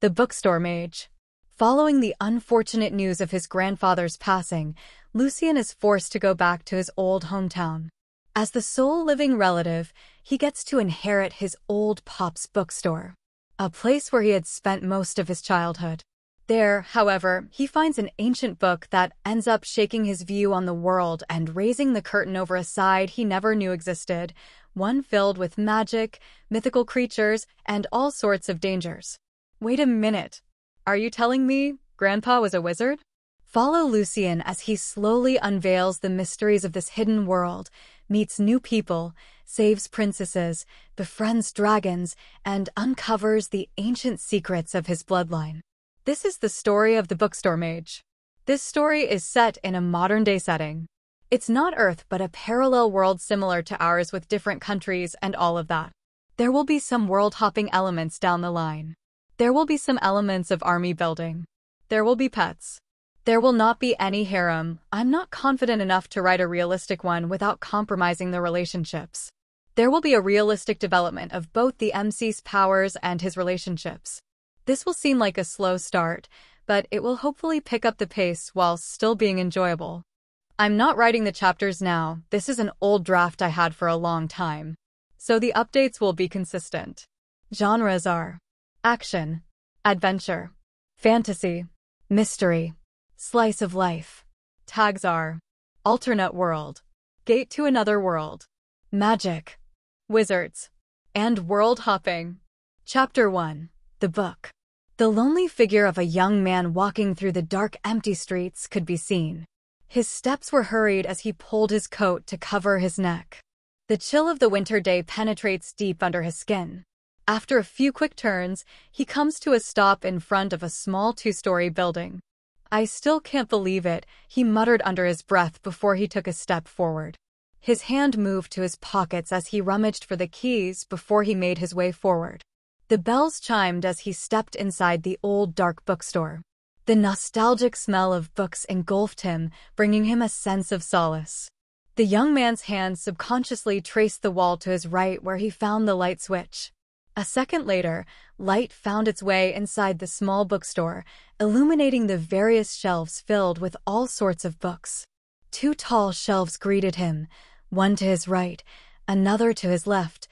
The Bookstore Mage Following the unfortunate news of his grandfather's passing, Lucien is forced to go back to his old hometown. As the sole living relative, he gets to inherit his old pop's bookstore, a place where he had spent most of his childhood. There, however, he finds an ancient book that ends up shaking his view on the world and raising the curtain over a side he never knew existed, one filled with magic, mythical creatures, and all sorts of dangers. Wait a minute. Are you telling me Grandpa was a wizard? Follow Lucien as he slowly unveils the mysteries of this hidden world, meets new people, saves princesses, befriends dragons, and uncovers the ancient secrets of his bloodline. This is the story of the bookstore mage. This story is set in a modern-day setting. It's not Earth, but a parallel world similar to ours with different countries and all of that. There will be some world-hopping elements down the line. There will be some elements of army building. There will be pets. There will not be any harem. I'm not confident enough to write a realistic one without compromising the relationships. There will be a realistic development of both the MC's powers and his relationships. This will seem like a slow start, but it will hopefully pick up the pace while still being enjoyable. I'm not writing the chapters now, this is an old draft I had for a long time. So the updates will be consistent. Genres are action, adventure, fantasy, mystery, slice of life. Tags are alternate world, gate to another world, magic, wizards, and world hopping. Chapter 1 The Book. The lonely figure of a young man walking through the dark, empty streets could be seen. His steps were hurried as he pulled his coat to cover his neck. The chill of the winter day penetrates deep under his skin. After a few quick turns, he comes to a stop in front of a small two-story building. I still can't believe it, he muttered under his breath before he took a step forward. His hand moved to his pockets as he rummaged for the keys before he made his way forward. The bells chimed as he stepped inside the old dark bookstore. The nostalgic smell of books engulfed him, bringing him a sense of solace. The young man's hand subconsciously traced the wall to his right where he found the light switch. A second later, light found its way inside the small bookstore, illuminating the various shelves filled with all sorts of books. Two tall shelves greeted him, one to his right, another to his left,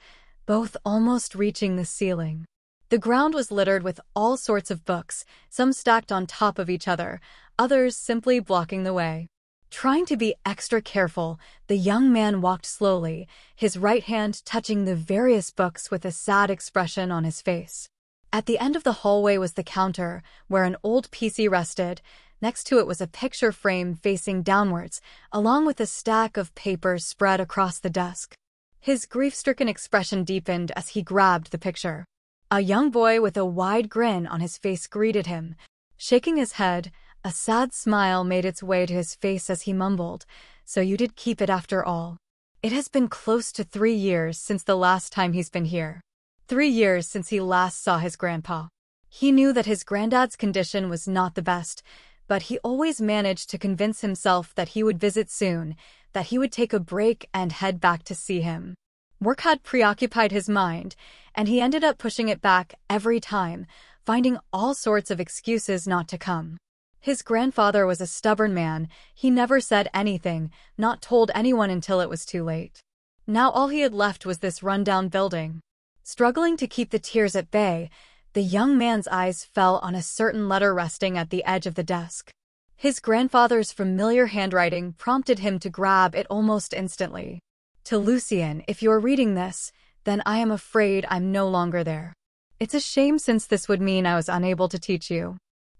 both almost reaching the ceiling. The ground was littered with all sorts of books, some stacked on top of each other, others simply blocking the way. Trying to be extra careful, the young man walked slowly, his right hand touching the various books with a sad expression on his face. At the end of the hallway was the counter, where an old PC rested. Next to it was a picture frame facing downwards, along with a stack of papers spread across the desk. His grief-stricken expression deepened as he grabbed the picture. A young boy with a wide grin on his face greeted him. Shaking his head, a sad smile made its way to his face as he mumbled, So you did keep it after all. It has been close to three years since the last time he's been here. Three years since he last saw his grandpa. He knew that his granddad's condition was not the best, but he always managed to convince himself that he would visit soon, that he would take a break and head back to see him. Work had preoccupied his mind, and he ended up pushing it back every time, finding all sorts of excuses not to come. His grandfather was a stubborn man. He never said anything, not told anyone until it was too late. Now all he had left was this rundown building. Struggling to keep the tears at bay, the young man's eyes fell on a certain letter resting at the edge of the desk. His grandfather's familiar handwriting prompted him to grab it almost instantly. To Lucien, if you're reading this, then I am afraid I'm no longer there. It's a shame since this would mean I was unable to teach you.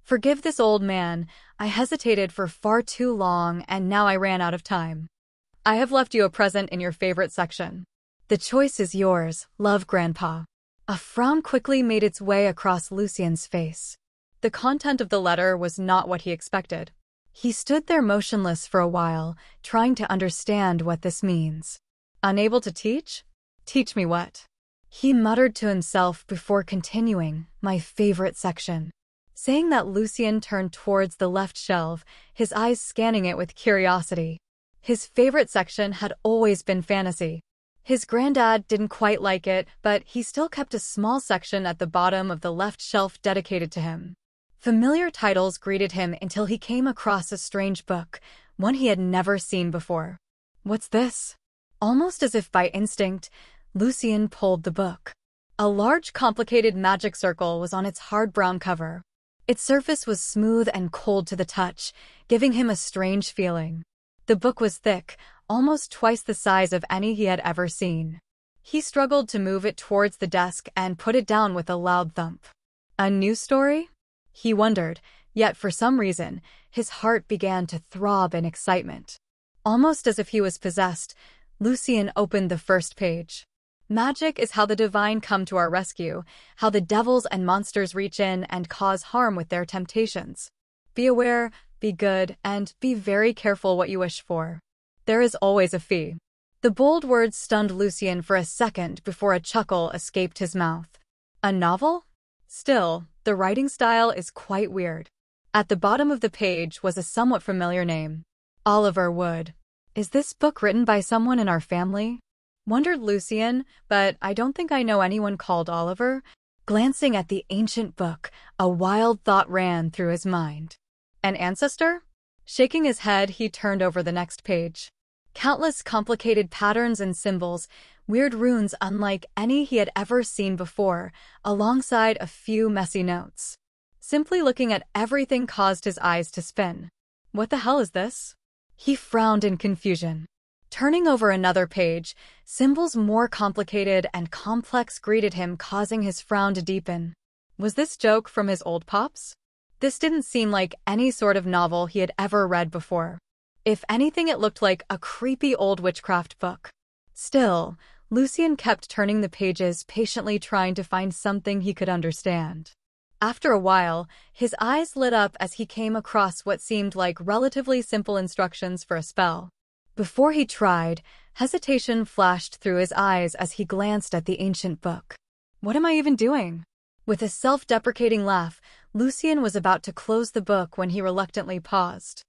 Forgive this old man, I hesitated for far too long and now I ran out of time. I have left you a present in your favorite section. The choice is yours, love Grandpa. A frown quickly made its way across Lucien's face. The content of the letter was not what he expected. He stood there motionless for a while, trying to understand what this means. Unable to teach? Teach me what? He muttered to himself before continuing, my favorite section. Saying that Lucien turned towards the left shelf, his eyes scanning it with curiosity. His favorite section had always been fantasy. His granddad didn't quite like it, but he still kept a small section at the bottom of the left shelf dedicated to him. Familiar titles greeted him until he came across a strange book, one he had never seen before. What's this? Almost as if by instinct, Lucien pulled the book. A large, complicated magic circle was on its hard brown cover. Its surface was smooth and cold to the touch, giving him a strange feeling. The book was thick, almost twice the size of any he had ever seen. He struggled to move it towards the desk and put it down with a loud thump. A new story? He wondered, yet for some reason, his heart began to throb in excitement. Almost as if he was possessed, Lucien opened the first page. Magic is how the divine come to our rescue, how the devils and monsters reach in and cause harm with their temptations. Be aware, be good, and be very careful what you wish for. There is always a fee. The bold words stunned Lucien for a second before a chuckle escaped his mouth. A novel? Still, the writing style is quite weird. At the bottom of the page was a somewhat familiar name. Oliver Wood. Is this book written by someone in our family? Wondered Lucien, but I don't think I know anyone called Oliver. Glancing at the ancient book, a wild thought ran through his mind. An ancestor? Shaking his head, he turned over the next page. Countless complicated patterns and symbols, weird runes unlike any he had ever seen before, alongside a few messy notes. Simply looking at everything caused his eyes to spin. What the hell is this? He frowned in confusion. Turning over another page, symbols more complicated and complex greeted him, causing his frown to deepen. Was this joke from his old pops? This didn't seem like any sort of novel he had ever read before. If anything, it looked like a creepy old witchcraft book. Still, Lucien kept turning the pages, patiently trying to find something he could understand. After a while, his eyes lit up as he came across what seemed like relatively simple instructions for a spell. Before he tried, hesitation flashed through his eyes as he glanced at the ancient book. What am I even doing? With a self-deprecating laugh, Lucien was about to close the book when he reluctantly paused.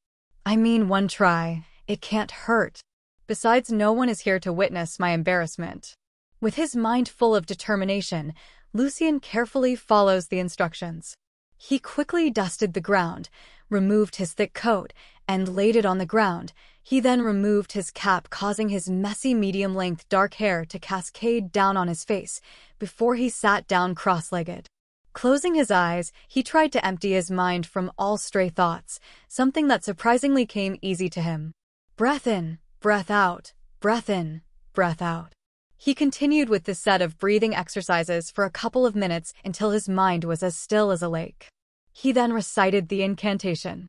I mean one try. It can't hurt. Besides, no one is here to witness my embarrassment. With his mind full of determination, Lucien carefully follows the instructions. He quickly dusted the ground, removed his thick coat, and laid it on the ground. He then removed his cap, causing his messy medium-length dark hair to cascade down on his face before he sat down cross-legged. Closing his eyes, he tried to empty his mind from all stray thoughts, something that surprisingly came easy to him. Breath in, breath out, breath in, breath out. He continued with this set of breathing exercises for a couple of minutes until his mind was as still as a lake. He then recited the incantation.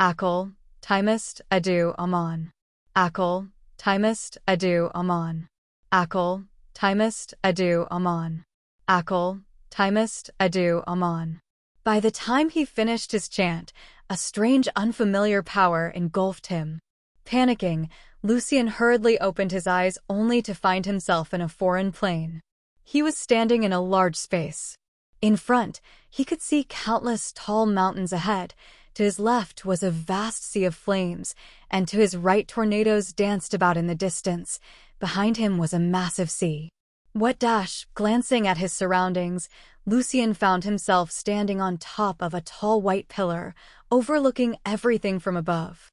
Akol, Timist, Adu, Amon. Akol, Timist, Adu, Amon. Akol, Timist, Adu, Amon. Akol, Timist, Adu, Amon. By the time he finished his chant, a strange unfamiliar power engulfed him. Panicking, Lucien hurriedly opened his eyes only to find himself in a foreign plane. He was standing in a large space. In front, he could see countless tall mountains ahead. To his left was a vast sea of flames, and to his right tornadoes danced about in the distance. Behind him was a massive sea. What dash, glancing at his surroundings, Lucien found himself standing on top of a tall white pillar, overlooking everything from above.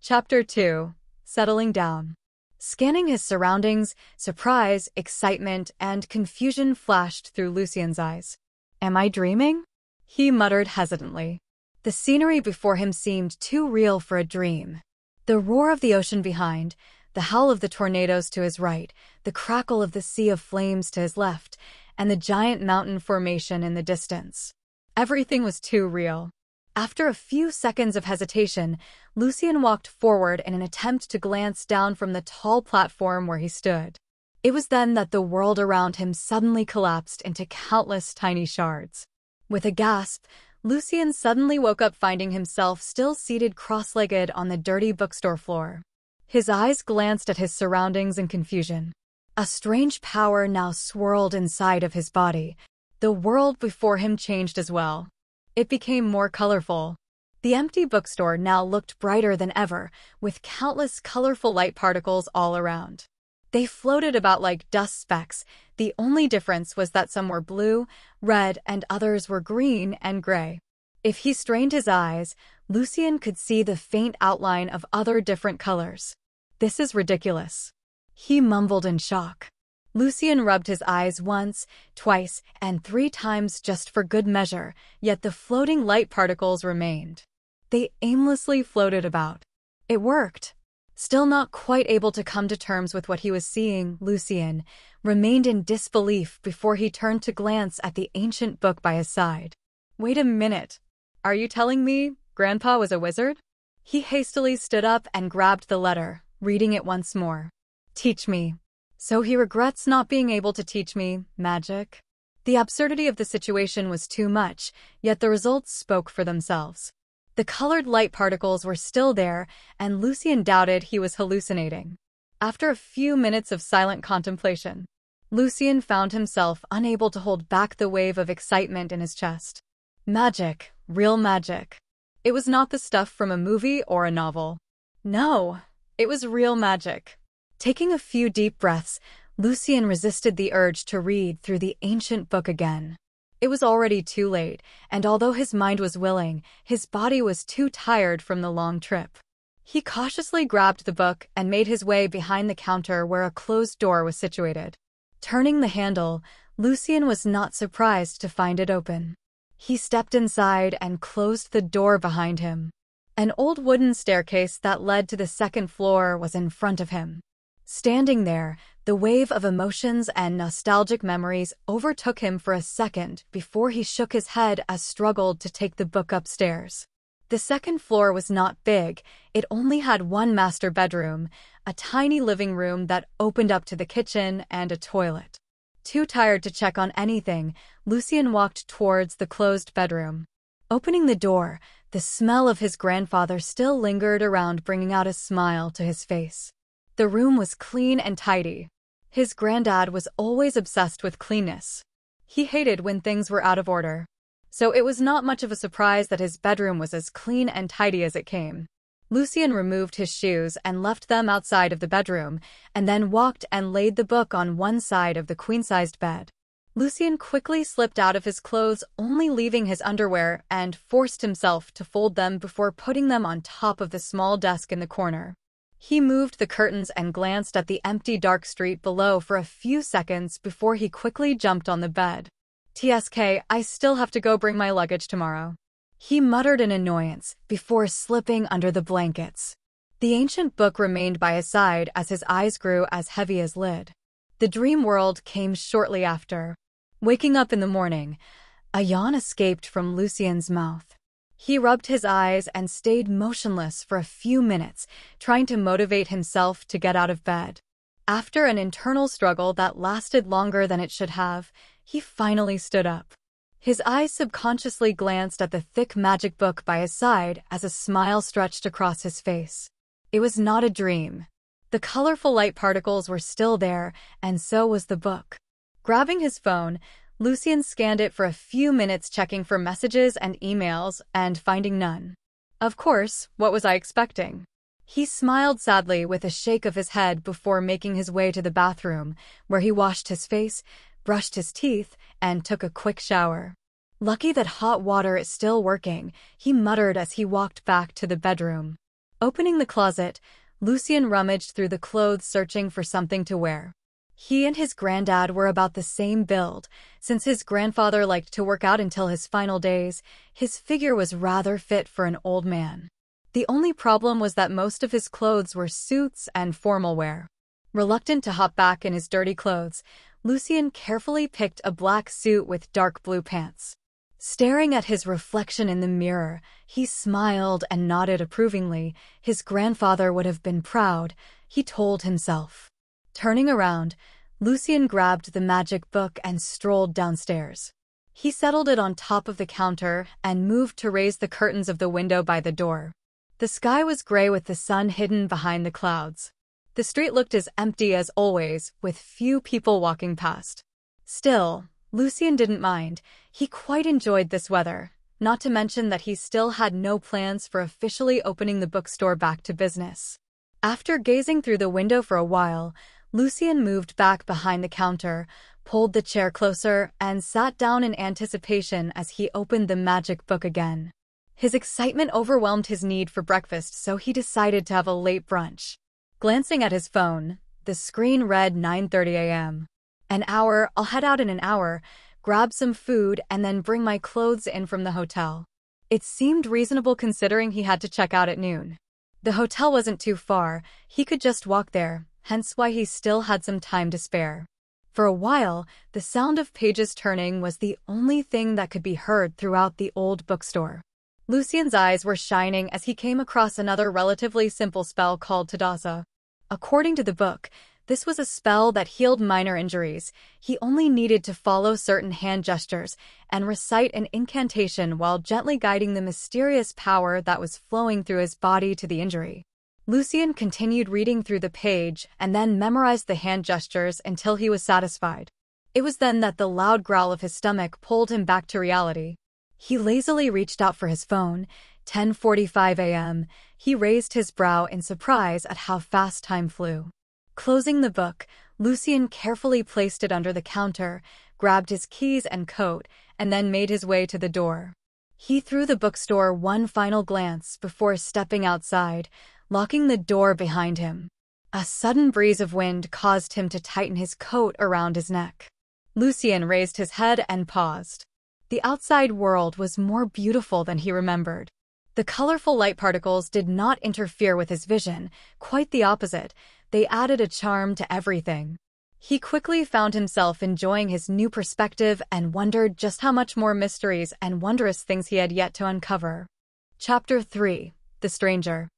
Chapter 2 settling down. Scanning his surroundings, surprise, excitement, and confusion flashed through Lucien's eyes. Am I dreaming? He muttered hesitantly. The scenery before him seemed too real for a dream. The roar of the ocean behind, the howl of the tornadoes to his right, the crackle of the sea of flames to his left, and the giant mountain formation in the distance. Everything was too real. After a few seconds of hesitation, Lucien walked forward in an attempt to glance down from the tall platform where he stood. It was then that the world around him suddenly collapsed into countless tiny shards. With a gasp, Lucien suddenly woke up finding himself still seated cross-legged on the dirty bookstore floor. His eyes glanced at his surroundings in confusion. A strange power now swirled inside of his body. The world before him changed as well. It became more colorful. The empty bookstore now looked brighter than ever, with countless colorful light particles all around. They floated about like dust specks. The only difference was that some were blue, red, and others were green and gray. If he strained his eyes, Lucien could see the faint outline of other different colors. This is ridiculous. He mumbled in shock. Lucien rubbed his eyes once, twice, and three times just for good measure, yet the floating light particles remained. They aimlessly floated about. It worked. Still not quite able to come to terms with what he was seeing, Lucien remained in disbelief before he turned to glance at the ancient book by his side. Wait a minute. Are you telling me Grandpa was a wizard? He hastily stood up and grabbed the letter, reading it once more. Teach me. So he regrets not being able to teach me magic? The absurdity of the situation was too much, yet the results spoke for themselves. The colored light particles were still there, and Lucien doubted he was hallucinating. After a few minutes of silent contemplation, Lucien found himself unable to hold back the wave of excitement in his chest. Magic, real magic. It was not the stuff from a movie or a novel. No, it was real magic. Taking a few deep breaths, Lucien resisted the urge to read through the ancient book again. It was already too late, and although his mind was willing, his body was too tired from the long trip. He cautiously grabbed the book and made his way behind the counter where a closed door was situated. Turning the handle, Lucien was not surprised to find it open. He stepped inside and closed the door behind him. An old wooden staircase that led to the second floor was in front of him. Standing there, the wave of emotions and nostalgic memories overtook him for a second before he shook his head as struggled to take the book upstairs. The second floor was not big, it only had one master bedroom, a tiny living room that opened up to the kitchen and a toilet. Too tired to check on anything, Lucien walked towards the closed bedroom. Opening the door, the smell of his grandfather still lingered around bringing out a smile to his face. The room was clean and tidy. His granddad was always obsessed with cleanness. He hated when things were out of order. So it was not much of a surprise that his bedroom was as clean and tidy as it came. Lucien removed his shoes and left them outside of the bedroom, and then walked and laid the book on one side of the queen-sized bed. Lucien quickly slipped out of his clothes, only leaving his underwear, and forced himself to fold them before putting them on top of the small desk in the corner. He moved the curtains and glanced at the empty dark street below for a few seconds before he quickly jumped on the bed. TSK, I still have to go bring my luggage tomorrow. He muttered in annoyance before slipping under the blankets. The ancient book remained by his side as his eyes grew as heavy as lid. The dream world came shortly after. Waking up in the morning, a yawn escaped from Lucien's mouth. He rubbed his eyes and stayed motionless for a few minutes, trying to motivate himself to get out of bed. After an internal struggle that lasted longer than it should have, he finally stood up. His eyes subconsciously glanced at the thick magic book by his side as a smile stretched across his face. It was not a dream. The colorful light particles were still there, and so was the book. Grabbing his phone, Lucien scanned it for a few minutes checking for messages and emails and finding none. Of course, what was I expecting? He smiled sadly with a shake of his head before making his way to the bathroom, where he washed his face, brushed his teeth, and took a quick shower. Lucky that hot water is still working, he muttered as he walked back to the bedroom. Opening the closet, Lucien rummaged through the clothes searching for something to wear. He and his granddad were about the same build. Since his grandfather liked to work out until his final days, his figure was rather fit for an old man. The only problem was that most of his clothes were suits and formal wear. Reluctant to hop back in his dirty clothes, Lucien carefully picked a black suit with dark blue pants. Staring at his reflection in the mirror, he smiled and nodded approvingly. His grandfather would have been proud, he told himself. Turning around, Lucien grabbed the magic book and strolled downstairs. He settled it on top of the counter and moved to raise the curtains of the window by the door. The sky was gray with the sun hidden behind the clouds. The street looked as empty as always, with few people walking past. Still, Lucien didn't mind. He quite enjoyed this weather, not to mention that he still had no plans for officially opening the bookstore back to business. After gazing through the window for a while, Lucien moved back behind the counter, pulled the chair closer, and sat down in anticipation as he opened the magic book again. His excitement overwhelmed his need for breakfast, so he decided to have a late brunch. Glancing at his phone, the screen read 9.30 a.m. An hour, I'll head out in an hour, grab some food, and then bring my clothes in from the hotel. It seemed reasonable considering he had to check out at noon. The hotel wasn't too far, he could just walk there, hence why he still had some time to spare. For a while, the sound of pages turning was the only thing that could be heard throughout the old bookstore. Lucien's eyes were shining as he came across another relatively simple spell called Tadassa. According to the book, this was a spell that healed minor injuries. He only needed to follow certain hand gestures and recite an incantation while gently guiding the mysterious power that was flowing through his body to the injury. Lucien continued reading through the page and then memorized the hand gestures until he was satisfied. It was then that the loud growl of his stomach pulled him back to reality. He lazily reached out for his phone. 10.45 a.m. He raised his brow in surprise at how fast time flew. Closing the book, Lucien carefully placed it under the counter, grabbed his keys and coat, and then made his way to the door. He threw the bookstore one final glance before stepping outside, locking the door behind him. A sudden breeze of wind caused him to tighten his coat around his neck. Lucien raised his head and paused. The outside world was more beautiful than he remembered. The colorful light particles did not interfere with his vision, quite the opposite, they added a charm to everything. He quickly found himself enjoying his new perspective and wondered just how much more mysteries and wondrous things he had yet to uncover. Chapter 3 The Stranger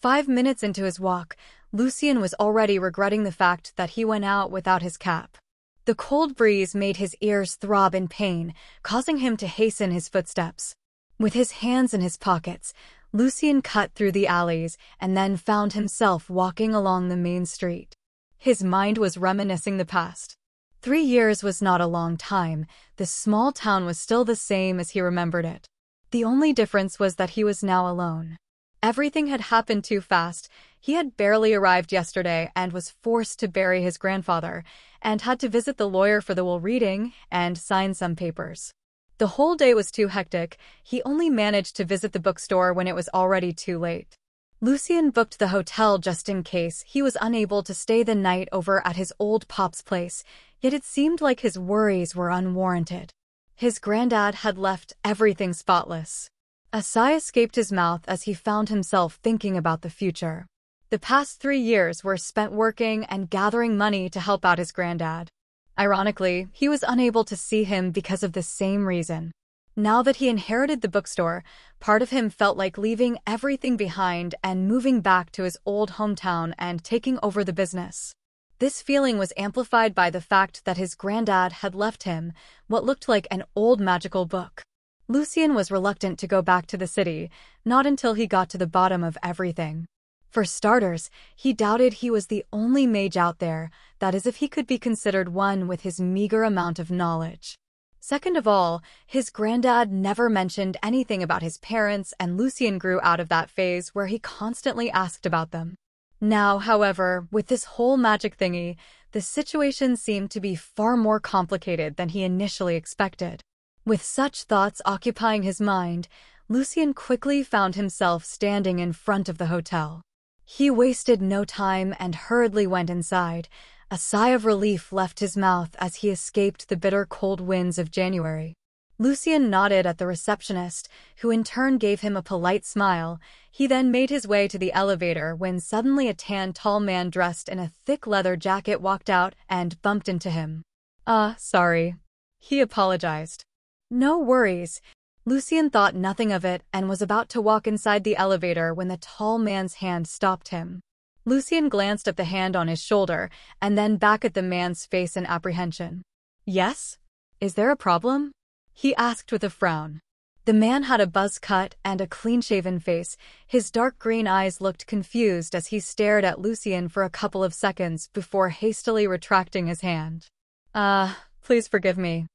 Five minutes into his walk, Lucien was already regretting the fact that he went out without his cap. The cold breeze made his ears throb in pain, causing him to hasten his footsteps. With his hands in his pockets, Lucien cut through the alleys and then found himself walking along the main street. His mind was reminiscing the past. Three years was not a long time, the small town was still the same as he remembered it. The only difference was that he was now alone. Everything had happened too fast. He had barely arrived yesterday and was forced to bury his grandfather, and had to visit the lawyer for the will reading and sign some papers. The whole day was too hectic, he only managed to visit the bookstore when it was already too late. Lucien booked the hotel just in case he was unable to stay the night over at his old pop's place, yet it seemed like his worries were unwarranted. His granddad had left everything spotless. A sigh escaped his mouth as he found himself thinking about the future. The past three years were spent working and gathering money to help out his granddad. Ironically, he was unable to see him because of the same reason. Now that he inherited the bookstore, part of him felt like leaving everything behind and moving back to his old hometown and taking over the business. This feeling was amplified by the fact that his granddad had left him what looked like an old magical book. Lucien was reluctant to go back to the city, not until he got to the bottom of everything. For starters, he doubted he was the only mage out there, that is if he could be considered one with his meager amount of knowledge. Second of all, his granddad never mentioned anything about his parents and Lucien grew out of that phase where he constantly asked about them. Now, however, with this whole magic thingy, the situation seemed to be far more complicated than he initially expected. With such thoughts occupying his mind, Lucien quickly found himself standing in front of the hotel. He wasted no time and hurriedly went inside. A sigh of relief left his mouth as he escaped the bitter cold winds of January. Lucien nodded at the receptionist, who in turn gave him a polite smile. He then made his way to the elevator when suddenly a tan tall man dressed in a thick leather jacket walked out and bumped into him. Ah, uh, sorry. He apologized. No worries. Lucien thought nothing of it and was about to walk inside the elevator when the tall man's hand stopped him. Lucien glanced at the hand on his shoulder and then back at the man's face in apprehension. Yes? Is there a problem? He asked with a frown. The man had a buzz cut and a clean-shaven face. His dark green eyes looked confused as he stared at Lucien for a couple of seconds before hastily retracting his hand. Ah, uh, please forgive me.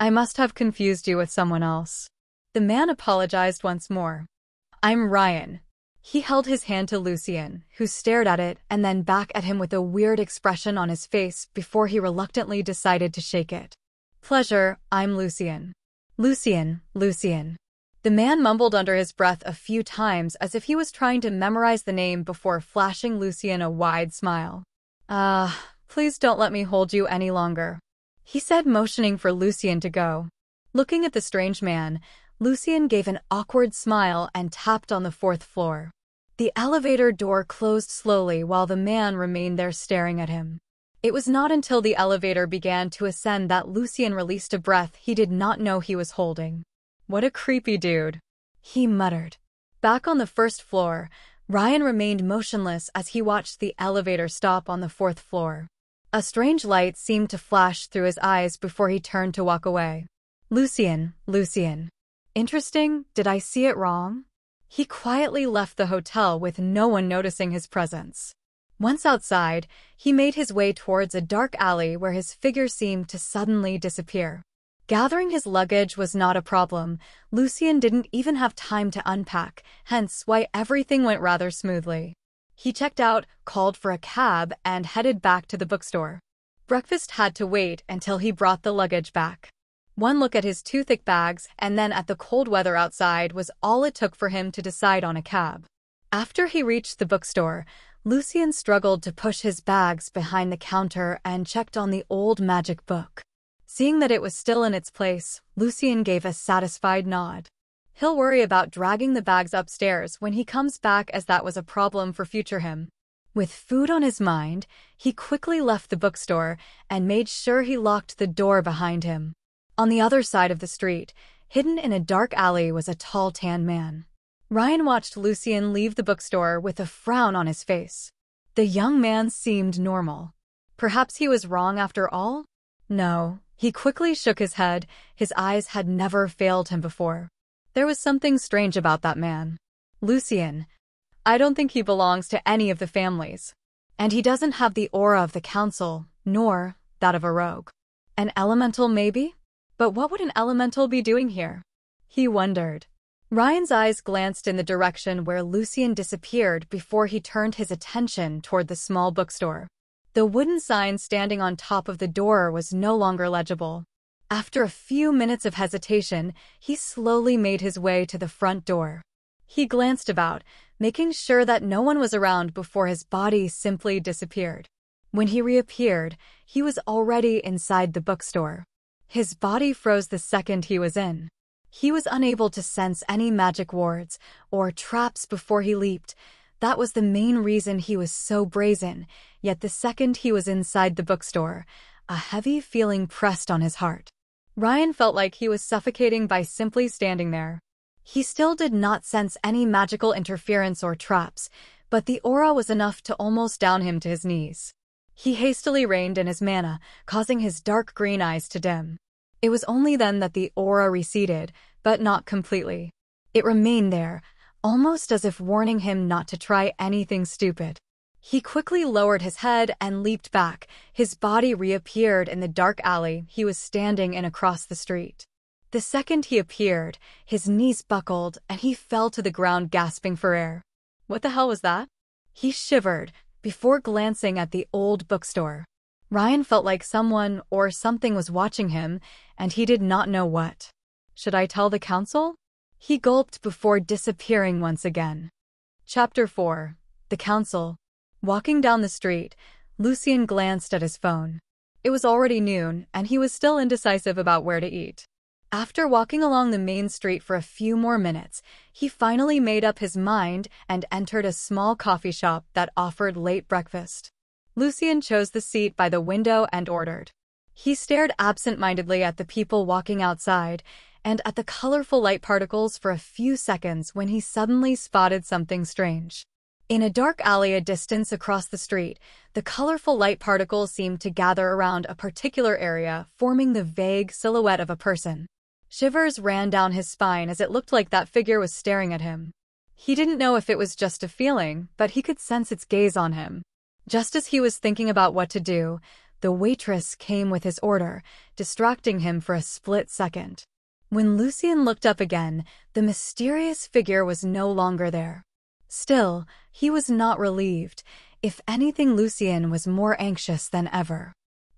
I must have confused you with someone else. The man apologized once more. I'm Ryan. He held his hand to Lucien, who stared at it and then back at him with a weird expression on his face before he reluctantly decided to shake it. Pleasure, I'm Lucien. Lucien, Lucien. The man mumbled under his breath a few times as if he was trying to memorize the name before flashing Lucien a wide smile. Ah, uh, please don't let me hold you any longer. He said motioning for Lucien to go. Looking at the strange man, Lucien gave an awkward smile and tapped on the fourth floor. The elevator door closed slowly while the man remained there staring at him. It was not until the elevator began to ascend that Lucien released a breath he did not know he was holding. What a creepy dude. He muttered. Back on the first floor, Ryan remained motionless as he watched the elevator stop on the fourth floor. A strange light seemed to flash through his eyes before he turned to walk away. Lucien, Lucien. Interesting, did I see it wrong? He quietly left the hotel with no one noticing his presence. Once outside, he made his way towards a dark alley where his figure seemed to suddenly disappear. Gathering his luggage was not a problem. Lucien didn't even have time to unpack, hence why everything went rather smoothly. He checked out, called for a cab, and headed back to the bookstore. Breakfast had to wait until he brought the luggage back. One look at his two thick bags and then at the cold weather outside was all it took for him to decide on a cab. After he reached the bookstore, Lucien struggled to push his bags behind the counter and checked on the old magic book. Seeing that it was still in its place, Lucien gave a satisfied nod. He'll worry about dragging the bags upstairs when he comes back as that was a problem for future him. With food on his mind, he quickly left the bookstore and made sure he locked the door behind him. On the other side of the street, hidden in a dark alley was a tall tan man. Ryan watched Lucien leave the bookstore with a frown on his face. The young man seemed normal. Perhaps he was wrong after all? No, he quickly shook his head. His eyes had never failed him before. There was something strange about that man. Lucien. I don't think he belongs to any of the families. And he doesn't have the aura of the council, nor that of a rogue. An elemental, maybe? But what would an elemental be doing here? He wondered. Ryan's eyes glanced in the direction where Lucien disappeared before he turned his attention toward the small bookstore. The wooden sign standing on top of the door was no longer legible. After a few minutes of hesitation, he slowly made his way to the front door. He glanced about, making sure that no one was around before his body simply disappeared. When he reappeared, he was already inside the bookstore. His body froze the second he was in. He was unable to sense any magic wards or traps before he leaped, that was the main reason he was so brazen, yet the second he was inside the bookstore, a heavy feeling pressed on his heart. Ryan felt like he was suffocating by simply standing there. He still did not sense any magical interference or traps, but the aura was enough to almost down him to his knees. He hastily reined in his mana, causing his dark green eyes to dim. It was only then that the aura receded, but not completely. It remained there, almost as if warning him not to try anything stupid. He quickly lowered his head and leaped back. His body reappeared in the dark alley he was standing in across the street. The second he appeared, his knees buckled and he fell to the ground gasping for air. What the hell was that? He shivered before glancing at the old bookstore. Ryan felt like someone or something was watching him, and he did not know what. Should I tell the council? He gulped before disappearing once again. Chapter 4 The Council Walking down the street, Lucien glanced at his phone. It was already noon, and he was still indecisive about where to eat. After walking along the main street for a few more minutes, he finally made up his mind and entered a small coffee shop that offered late breakfast. Lucien chose the seat by the window and ordered. He stared absent-mindedly at the people walking outside and at the colorful light particles for a few seconds when he suddenly spotted something strange. In a dark alley a distance across the street, the colorful light particles seemed to gather around a particular area, forming the vague silhouette of a person. Shivers ran down his spine as it looked like that figure was staring at him. He didn't know if it was just a feeling, but he could sense its gaze on him. Just as he was thinking about what to do, the waitress came with his order, distracting him for a split second. When Lucien looked up again, the mysterious figure was no longer there. Still, he was not relieved. If anything, Lucien was more anxious than ever.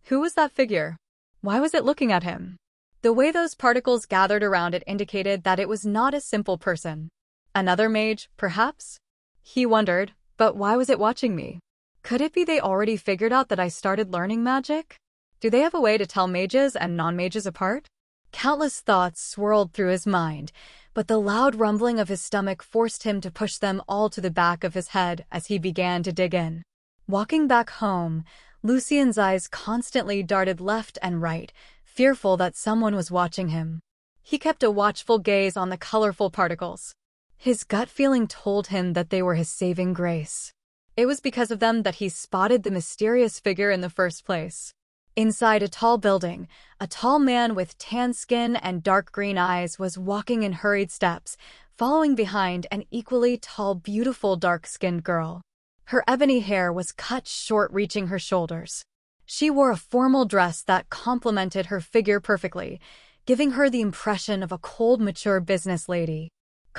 Who was that figure? Why was it looking at him? The way those particles gathered around it indicated that it was not a simple person. Another mage, perhaps? He wondered, but why was it watching me? Could it be they already figured out that I started learning magic? Do they have a way to tell mages and non-mages apart? Countless thoughts swirled through his mind, but the loud rumbling of his stomach forced him to push them all to the back of his head as he began to dig in. Walking back home, Lucien's eyes constantly darted left and right, fearful that someone was watching him. He kept a watchful gaze on the colorful particles. His gut feeling told him that they were his saving grace. It was because of them that he spotted the mysterious figure in the first place. Inside a tall building, a tall man with tan skin and dark green eyes was walking in hurried steps, following behind an equally tall, beautiful dark-skinned girl. Her ebony hair was cut short reaching her shoulders. She wore a formal dress that complemented her figure perfectly, giving her the impression of a cold, mature business lady.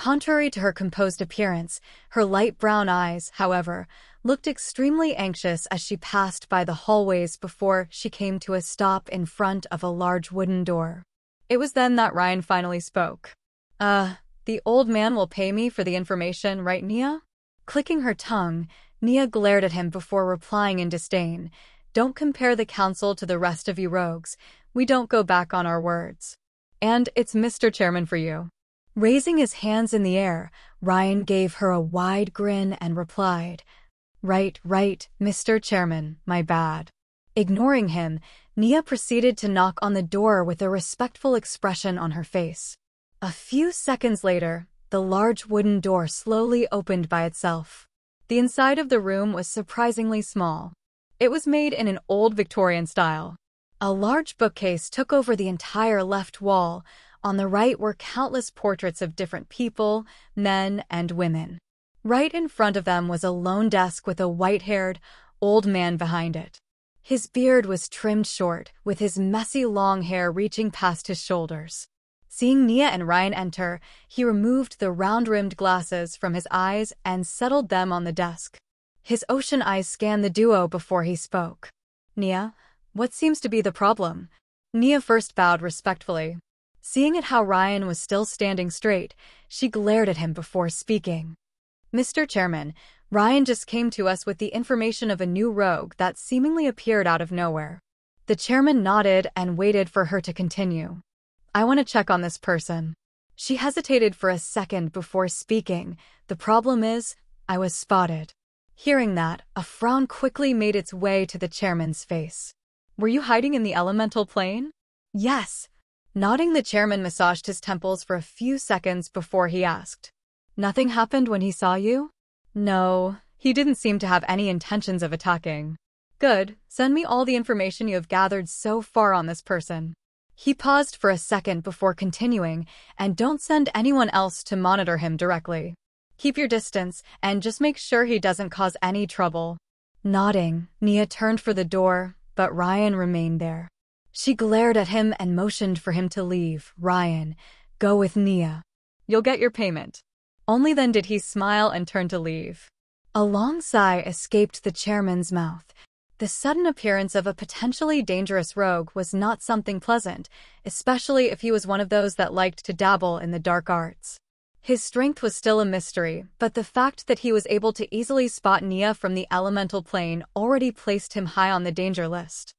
Contrary to her composed appearance, her light brown eyes, however, looked extremely anxious as she passed by the hallways before she came to a stop in front of a large wooden door. It was then that Ryan finally spoke. Uh, the old man will pay me for the information, right, Nia? Clicking her tongue, Nia glared at him before replying in disdain. Don't compare the council to the rest of you rogues. We don't go back on our words. And it's Mr. Chairman for you. Raising his hands in the air, Ryan gave her a wide grin and replied, Right, right, Mr. Chairman, my bad. Ignoring him, Nia proceeded to knock on the door with a respectful expression on her face. A few seconds later, the large wooden door slowly opened by itself. The inside of the room was surprisingly small. It was made in an old Victorian style. A large bookcase took over the entire left wall. On the right were countless portraits of different people, men, and women. Right in front of them was a lone desk with a white-haired, old man behind it. His beard was trimmed short, with his messy long hair reaching past his shoulders. Seeing Nia and Ryan enter, he removed the round-rimmed glasses from his eyes and settled them on the desk. His ocean eyes scanned the duo before he spoke. Nia, what seems to be the problem? Nia first bowed respectfully. Seeing it how Ryan was still standing straight, she glared at him before speaking. Mr. Chairman, Ryan just came to us with the information of a new rogue that seemingly appeared out of nowhere. The chairman nodded and waited for her to continue. I want to check on this person. She hesitated for a second before speaking. The problem is, I was spotted. Hearing that, a frown quickly made its way to the chairman's face. Were you hiding in the elemental plane? Yes. Nodding, the chairman massaged his temples for a few seconds before he asked. Nothing happened when he saw you? No, he didn't seem to have any intentions of attacking. Good, send me all the information you have gathered so far on this person. He paused for a second before continuing, and don't send anyone else to monitor him directly. Keep your distance, and just make sure he doesn't cause any trouble. Nodding, Nia turned for the door, but Ryan remained there. She glared at him and motioned for him to leave. Ryan, go with Nia. You'll get your payment. Only then did he smile and turn to leave. A long sigh escaped the chairman's mouth. The sudden appearance of a potentially dangerous rogue was not something pleasant, especially if he was one of those that liked to dabble in the dark arts. His strength was still a mystery, but the fact that he was able to easily spot Nia from the elemental plane already placed him high on the danger list.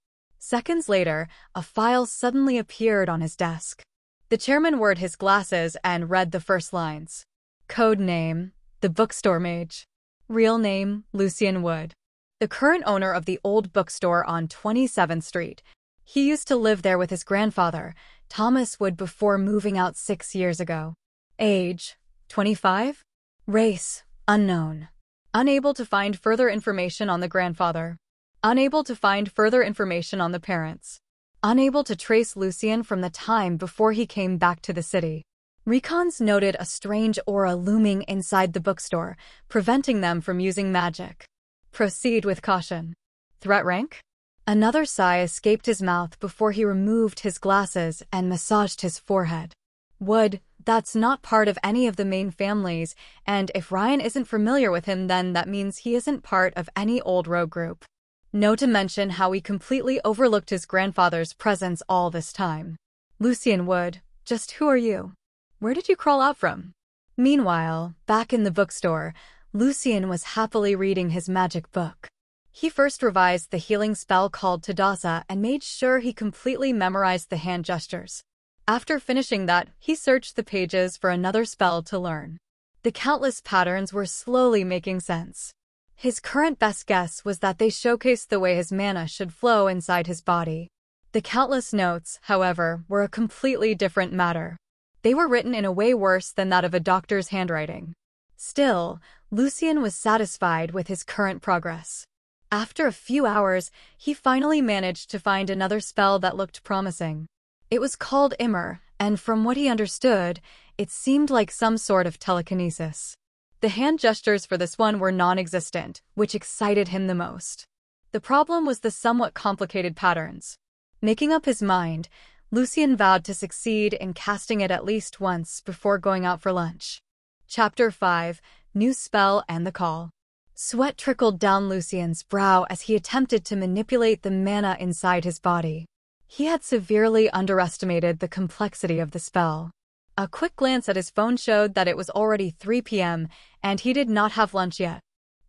Seconds later, a file suddenly appeared on his desk. The chairman wore his glasses and read the first lines. Code name, the bookstore mage. Real name, Lucien Wood. The current owner of the old bookstore on 27th Street. He used to live there with his grandfather, Thomas Wood before moving out six years ago. Age, 25? Race, unknown. Unable to find further information on the grandfather. Unable to find further information on the parents. Unable to trace Lucien from the time before he came back to the city. Recons noted a strange aura looming inside the bookstore, preventing them from using magic. Proceed with caution. Threat rank? Another sigh escaped his mouth before he removed his glasses and massaged his forehead. Wood, that's not part of any of the main families, and if Ryan isn't familiar with him then that means he isn't part of any old rogue group. No to mention how he completely overlooked his grandfather's presence all this time. Lucien Wood, just who are you? Where did you crawl out from? Meanwhile, back in the bookstore, Lucien was happily reading his magic book. He first revised the healing spell called Tadassa and made sure he completely memorized the hand gestures. After finishing that, he searched the pages for another spell to learn. The countless patterns were slowly making sense. His current best guess was that they showcased the way his mana should flow inside his body. The countless notes, however, were a completely different matter. They were written in a way worse than that of a doctor's handwriting. Still, Lucien was satisfied with his current progress. After a few hours, he finally managed to find another spell that looked promising. It was called Immer, and from what he understood, it seemed like some sort of telekinesis. The hand gestures for this one were non-existent, which excited him the most. The problem was the somewhat complicated patterns. Making up his mind, Lucien vowed to succeed in casting it at least once before going out for lunch. Chapter 5 New Spell and the Call Sweat trickled down Lucien's brow as he attempted to manipulate the mana inside his body. He had severely underestimated the complexity of the spell. A quick glance at his phone showed that it was already 3 p.m., and he did not have lunch yet.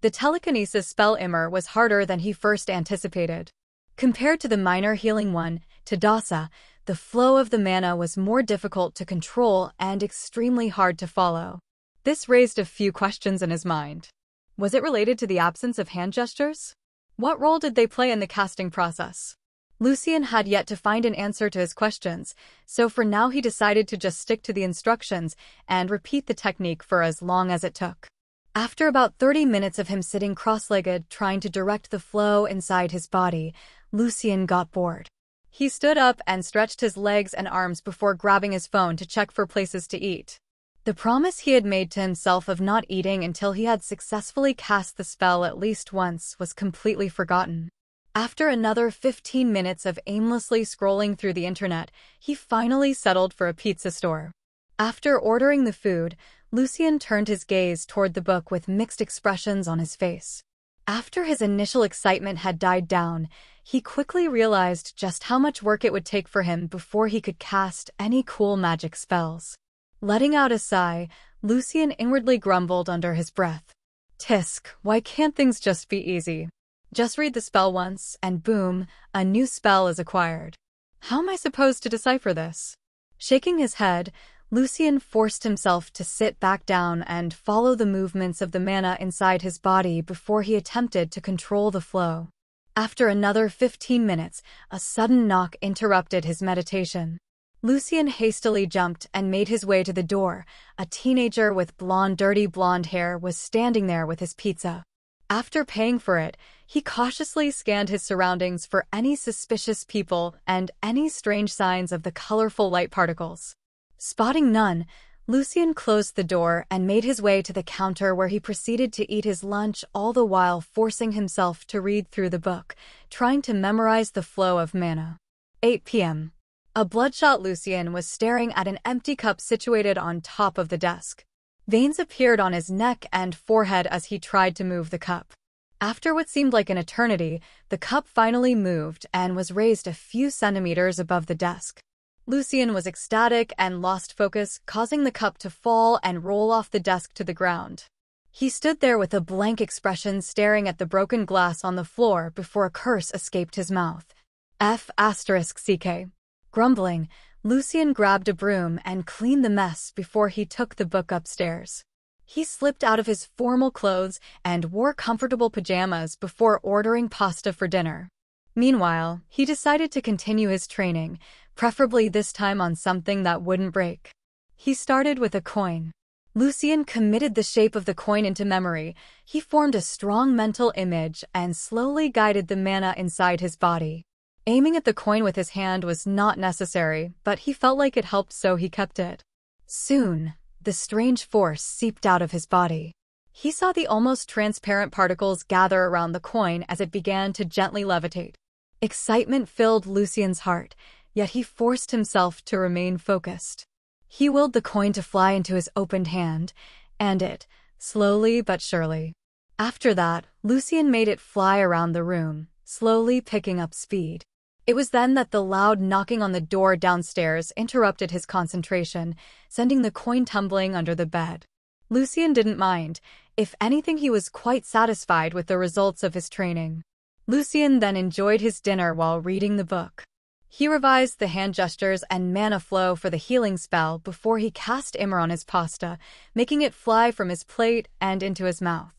The telekinesis spell Immer was harder than he first anticipated. Compared to the minor healing one, Tadasa, the flow of the mana was more difficult to control and extremely hard to follow. This raised a few questions in his mind. Was it related to the absence of hand gestures? What role did they play in the casting process? Lucien had yet to find an answer to his questions, so for now he decided to just stick to the instructions and repeat the technique for as long as it took. After about 30 minutes of him sitting cross-legged trying to direct the flow inside his body, Lucien got bored. He stood up and stretched his legs and arms before grabbing his phone to check for places to eat. The promise he had made to himself of not eating until he had successfully cast the spell at least once was completely forgotten. After another 15 minutes of aimlessly scrolling through the internet, he finally settled for a pizza store. After ordering the food, Lucien turned his gaze toward the book with mixed expressions on his face. After his initial excitement had died down, he quickly realized just how much work it would take for him before he could cast any cool magic spells. Letting out a sigh, Lucien inwardly grumbled under his breath. Tisk, why can't things just be easy? Just read the spell once, and boom, a new spell is acquired. How am I supposed to decipher this? Shaking his head, Lucien forced himself to sit back down and follow the movements of the mana inside his body before he attempted to control the flow. After another 15 minutes, a sudden knock interrupted his meditation. Lucien hastily jumped and made his way to the door. A teenager with blonde, dirty blonde hair was standing there with his pizza. After paying for it, he cautiously scanned his surroundings for any suspicious people and any strange signs of the colorful light particles. Spotting none, Lucien closed the door and made his way to the counter where he proceeded to eat his lunch all the while forcing himself to read through the book, trying to memorize the flow of mana. 8 p.m. A bloodshot Lucien was staring at an empty cup situated on top of the desk. Veins appeared on his neck and forehead as he tried to move the cup. After what seemed like an eternity, the cup finally moved and was raised a few centimeters above the desk. Lucien was ecstatic and lost focus, causing the cup to fall and roll off the desk to the ground. He stood there with a blank expression staring at the broken glass on the floor before a curse escaped his mouth. F asterisk CK. Grumbling, Lucien grabbed a broom and cleaned the mess before he took the book upstairs. He slipped out of his formal clothes and wore comfortable pajamas before ordering pasta for dinner. Meanwhile, he decided to continue his training, preferably this time on something that wouldn't break. He started with a coin. Lucien committed the shape of the coin into memory. He formed a strong mental image and slowly guided the mana inside his body. Aiming at the coin with his hand was not necessary, but he felt like it helped so he kept it. Soon, the strange force seeped out of his body. He saw the almost transparent particles gather around the coin as it began to gently levitate. Excitement filled Lucien's heart, yet he forced himself to remain focused. He willed the coin to fly into his opened hand, and it, slowly but surely. After that, Lucien made it fly around the room, slowly picking up speed. It was then that the loud knocking on the door downstairs interrupted his concentration, sending the coin tumbling under the bed. Lucien didn't mind. If anything, he was quite satisfied with the results of his training. Lucien then enjoyed his dinner while reading the book. He revised the hand gestures and mana flow for the healing spell before he cast Immer on his pasta, making it fly from his plate and into his mouth.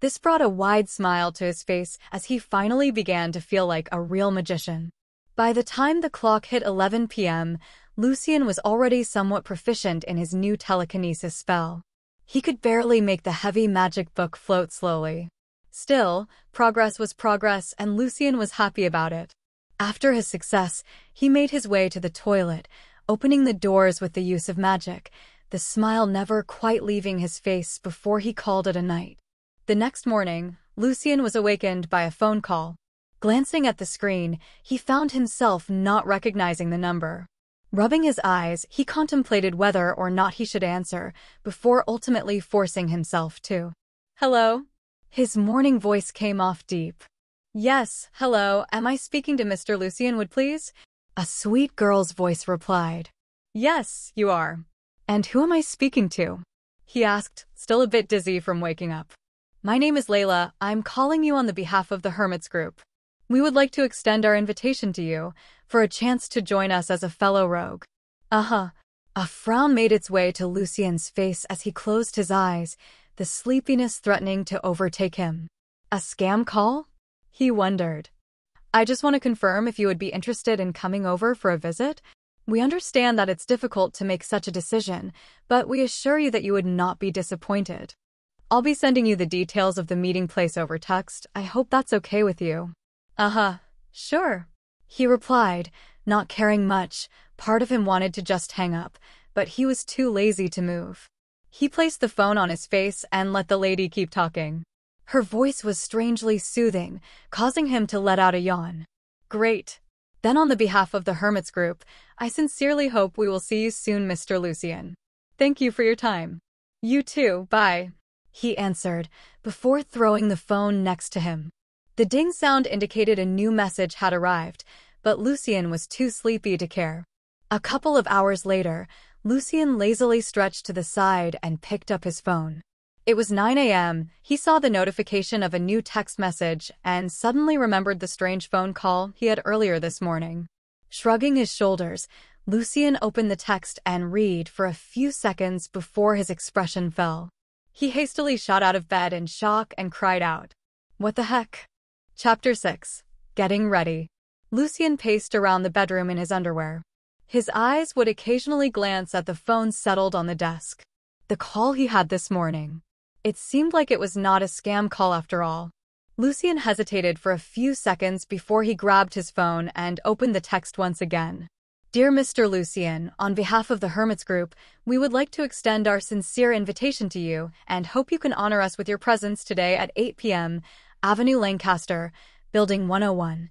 This brought a wide smile to his face as he finally began to feel like a real magician. By the time the clock hit 11 p.m., Lucien was already somewhat proficient in his new telekinesis spell. He could barely make the heavy magic book float slowly. Still, progress was progress and Lucien was happy about it. After his success, he made his way to the toilet, opening the doors with the use of magic, the smile never quite leaving his face before he called it a night. The next morning, Lucien was awakened by a phone call. Glancing at the screen, he found himself not recognizing the number. Rubbing his eyes, he contemplated whether or not he should answer, before ultimately forcing himself to. Hello? His morning voice came off deep. Yes, hello, am I speaking to Mr. Lucien Wood, please? A sweet girl's voice replied. Yes, you are. And who am I speaking to? He asked, still a bit dizzy from waking up. My name is Layla. I'm calling you on the behalf of the Hermits Group. We would like to extend our invitation to you for a chance to join us as a fellow rogue. Uh-huh. A frown made its way to Lucien's face as he closed his eyes, the sleepiness threatening to overtake him. A scam call? He wondered. I just want to confirm if you would be interested in coming over for a visit. We understand that it's difficult to make such a decision, but we assure you that you would not be disappointed. I'll be sending you the details of the meeting place over text. I hope that's okay with you. Uh-huh, sure. He replied, not caring much. Part of him wanted to just hang up, but he was too lazy to move. He placed the phone on his face and let the lady keep talking. Her voice was strangely soothing, causing him to let out a yawn. Great. Then on the behalf of the Hermits Group, I sincerely hope we will see you soon, Mr. Lucien. Thank you for your time. You too, bye. He answered, before throwing the phone next to him. The ding sound indicated a new message had arrived, but Lucien was too sleepy to care. A couple of hours later, Lucien lazily stretched to the side and picked up his phone. It was 9 a.m. He saw the notification of a new text message and suddenly remembered the strange phone call he had earlier this morning. Shrugging his shoulders, Lucien opened the text and read for a few seconds before his expression fell. He hastily shot out of bed in shock and cried out, What the heck? Chapter 6 Getting Ready Lucien paced around the bedroom in his underwear. His eyes would occasionally glance at the phone settled on the desk. The call he had this morning. It seemed like it was not a scam call after all. Lucien hesitated for a few seconds before he grabbed his phone and opened the text once again. Dear Mr. Lucien, on behalf of the Hermits Group, we would like to extend our sincere invitation to you and hope you can honor us with your presence today at 8 p.m., Avenue Lancaster, Building 101,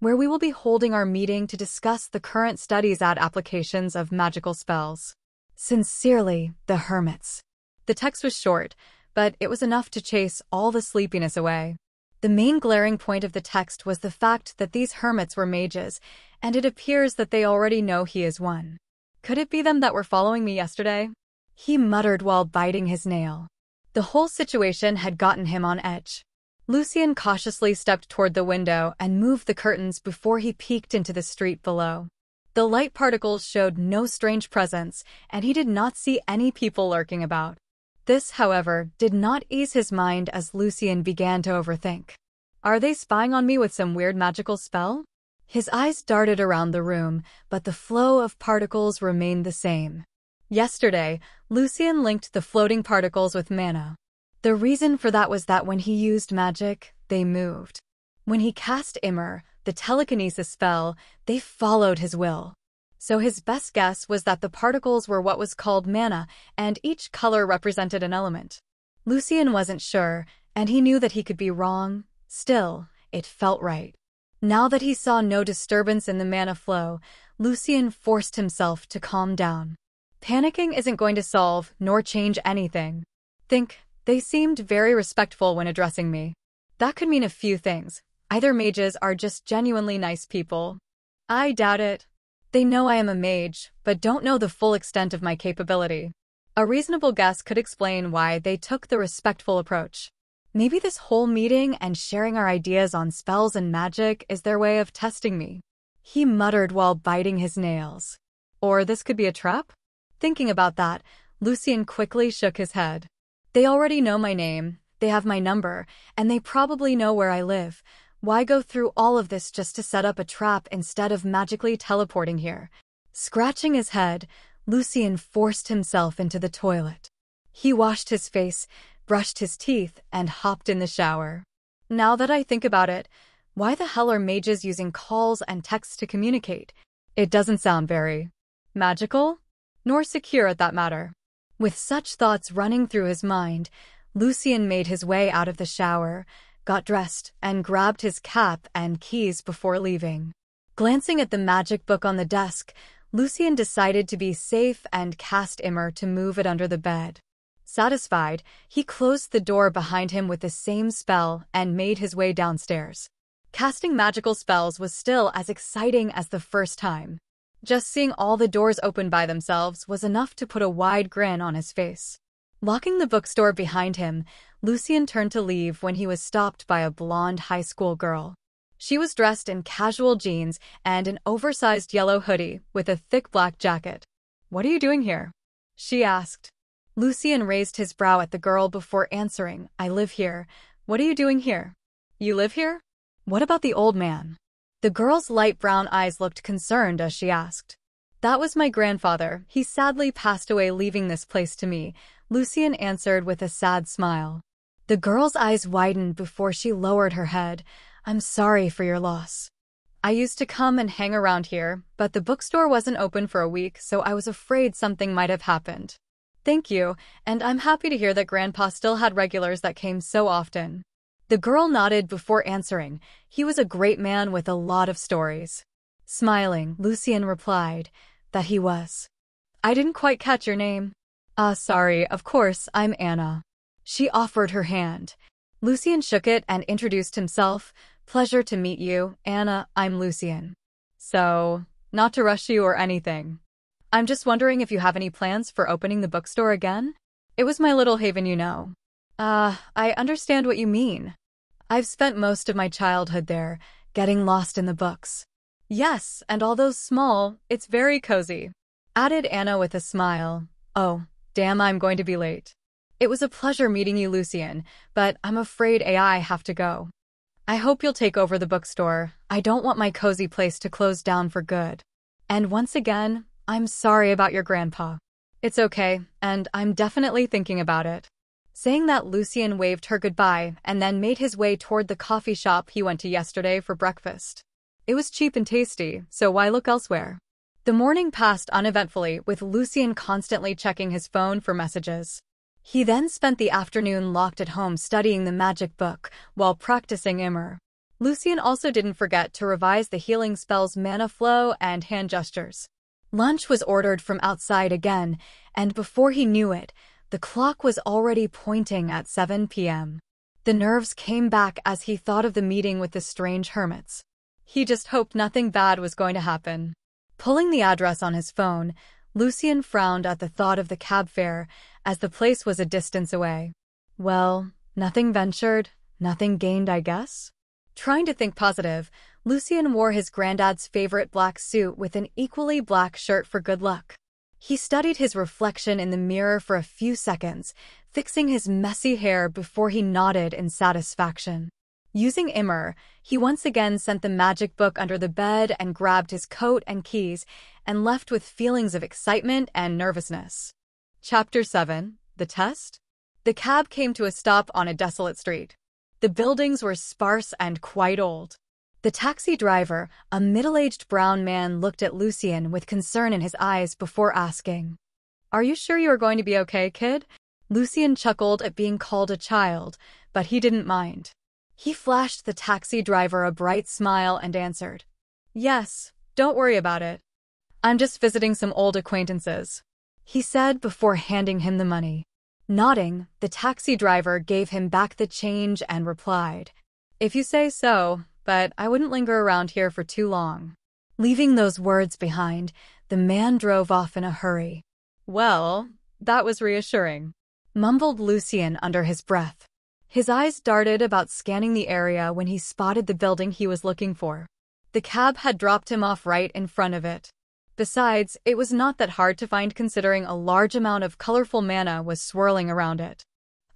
where we will be holding our meeting to discuss the current studies at applications of magical spells. Sincerely, the Hermits. The text was short, but it was enough to chase all the sleepiness away. The main glaring point of the text was the fact that these hermits were mages, and it appears that they already know he is one. Could it be them that were following me yesterday? He muttered while biting his nail. The whole situation had gotten him on edge. Lucien cautiously stepped toward the window and moved the curtains before he peeked into the street below. The light particles showed no strange presence, and he did not see any people lurking about. This, however, did not ease his mind as Lucien began to overthink. Are they spying on me with some weird magical spell? His eyes darted around the room, but the flow of particles remained the same. Yesterday, Lucien linked the floating particles with mana. The reason for that was that when he used magic, they moved. When he cast Immer, the telekinesis spell, they followed his will. So his best guess was that the particles were what was called mana, and each color represented an element. Lucien wasn't sure, and he knew that he could be wrong. Still, it felt right. Now that he saw no disturbance in the mana flow, Lucien forced himself to calm down. Panicking isn't going to solve nor change anything. Think, they seemed very respectful when addressing me. That could mean a few things. Either mages are just genuinely nice people. I doubt it. They know I am a mage, but don't know the full extent of my capability. A reasonable guess could explain why they took the respectful approach. Maybe this whole meeting and sharing our ideas on spells and magic is their way of testing me. He muttered while biting his nails. Or this could be a trap? Thinking about that, Lucien quickly shook his head. They already know my name, they have my number, and they probably know where I live. Why go through all of this just to set up a trap instead of magically teleporting here? Scratching his head, Lucien forced himself into the toilet. He washed his face, brushed his teeth, and hopped in the shower. Now that I think about it, why the hell are mages using calls and texts to communicate? It doesn't sound very magical nor secure at that matter. With such thoughts running through his mind, Lucien made his way out of the shower, got dressed, and grabbed his cap and keys before leaving. Glancing at the magic book on the desk, Lucien decided to be safe and cast Immer to move it under the bed. Satisfied, he closed the door behind him with the same spell and made his way downstairs. Casting magical spells was still as exciting as the first time. Just seeing all the doors open by themselves was enough to put a wide grin on his face. Locking the bookstore behind him, Lucien turned to leave when he was stopped by a blonde high school girl. She was dressed in casual jeans and an oversized yellow hoodie with a thick black jacket. What are you doing here? She asked. Lucien raised his brow at the girl before answering, I live here. What are you doing here? You live here? What about the old man? The girl's light brown eyes looked concerned as she asked. That was my grandfather. He sadly passed away leaving this place to me, Lucien answered with a sad smile. The girl's eyes widened before she lowered her head. I'm sorry for your loss. I used to come and hang around here, but the bookstore wasn't open for a week, so I was afraid something might have happened. Thank you, and I'm happy to hear that Grandpa still had regulars that came so often. The girl nodded before answering. He was a great man with a lot of stories. Smiling, Lucien replied that he was. I didn't quite catch your name. Ah, uh, sorry, of course, I'm Anna. She offered her hand. Lucien shook it and introduced himself. Pleasure to meet you, Anna, I'm Lucien. So, not to rush you or anything. I'm just wondering if you have any plans for opening the bookstore again? It was my little haven, you know. Ah, uh, I understand what you mean. I've spent most of my childhood there, getting lost in the books. Yes, and although small, it's very cozy. Added Anna with a smile. Oh, damn I'm going to be late. It was a pleasure meeting you, Lucien, but I'm afraid AI have to go. I hope you'll take over the bookstore. I don't want my cozy place to close down for good. And once again, I'm sorry about your grandpa. It's okay, and I'm definitely thinking about it. Saying that, Lucien waved her goodbye and then made his way toward the coffee shop he went to yesterday for breakfast. It was cheap and tasty, so why look elsewhere? The morning passed uneventfully, with Lucien constantly checking his phone for messages. He then spent the afternoon locked at home studying the magic book while practicing Immer. Lucien also didn't forget to revise the healing spells mana flow and hand gestures. Lunch was ordered from outside again, and before he knew it, the clock was already pointing at 7 p.m. The nerves came back as he thought of the meeting with the strange hermits. He just hoped nothing bad was going to happen. Pulling the address on his phone, Lucien frowned at the thought of the cab fare, as the place was a distance away. Well, nothing ventured, nothing gained, I guess? Trying to think positive, Lucien wore his granddad's favorite black suit with an equally black shirt for good luck. He studied his reflection in the mirror for a few seconds, fixing his messy hair before he nodded in satisfaction. Using Immer, he once again sent the magic book under the bed and grabbed his coat and keys and left with feelings of excitement and nervousness. Chapter 7 The Test The cab came to a stop on a desolate street. The buildings were sparse and quite old. The taxi driver, a middle-aged brown man, looked at Lucien with concern in his eyes before asking, Are you sure you are going to be okay, kid? Lucien chuckled at being called a child, but he didn't mind. He flashed the taxi driver a bright smile and answered, Yes, don't worry about it. I'm just visiting some old acquaintances. he said before handing him the money. Nodding, the taxi driver gave him back the change and replied, If you say so, but I wouldn't linger around here for too long. Leaving those words behind, the man drove off in a hurry. Well, that was reassuring, mumbled Lucien under his breath. His eyes darted about scanning the area when he spotted the building he was looking for. The cab had dropped him off right in front of it. Besides, it was not that hard to find considering a large amount of colorful mana was swirling around it.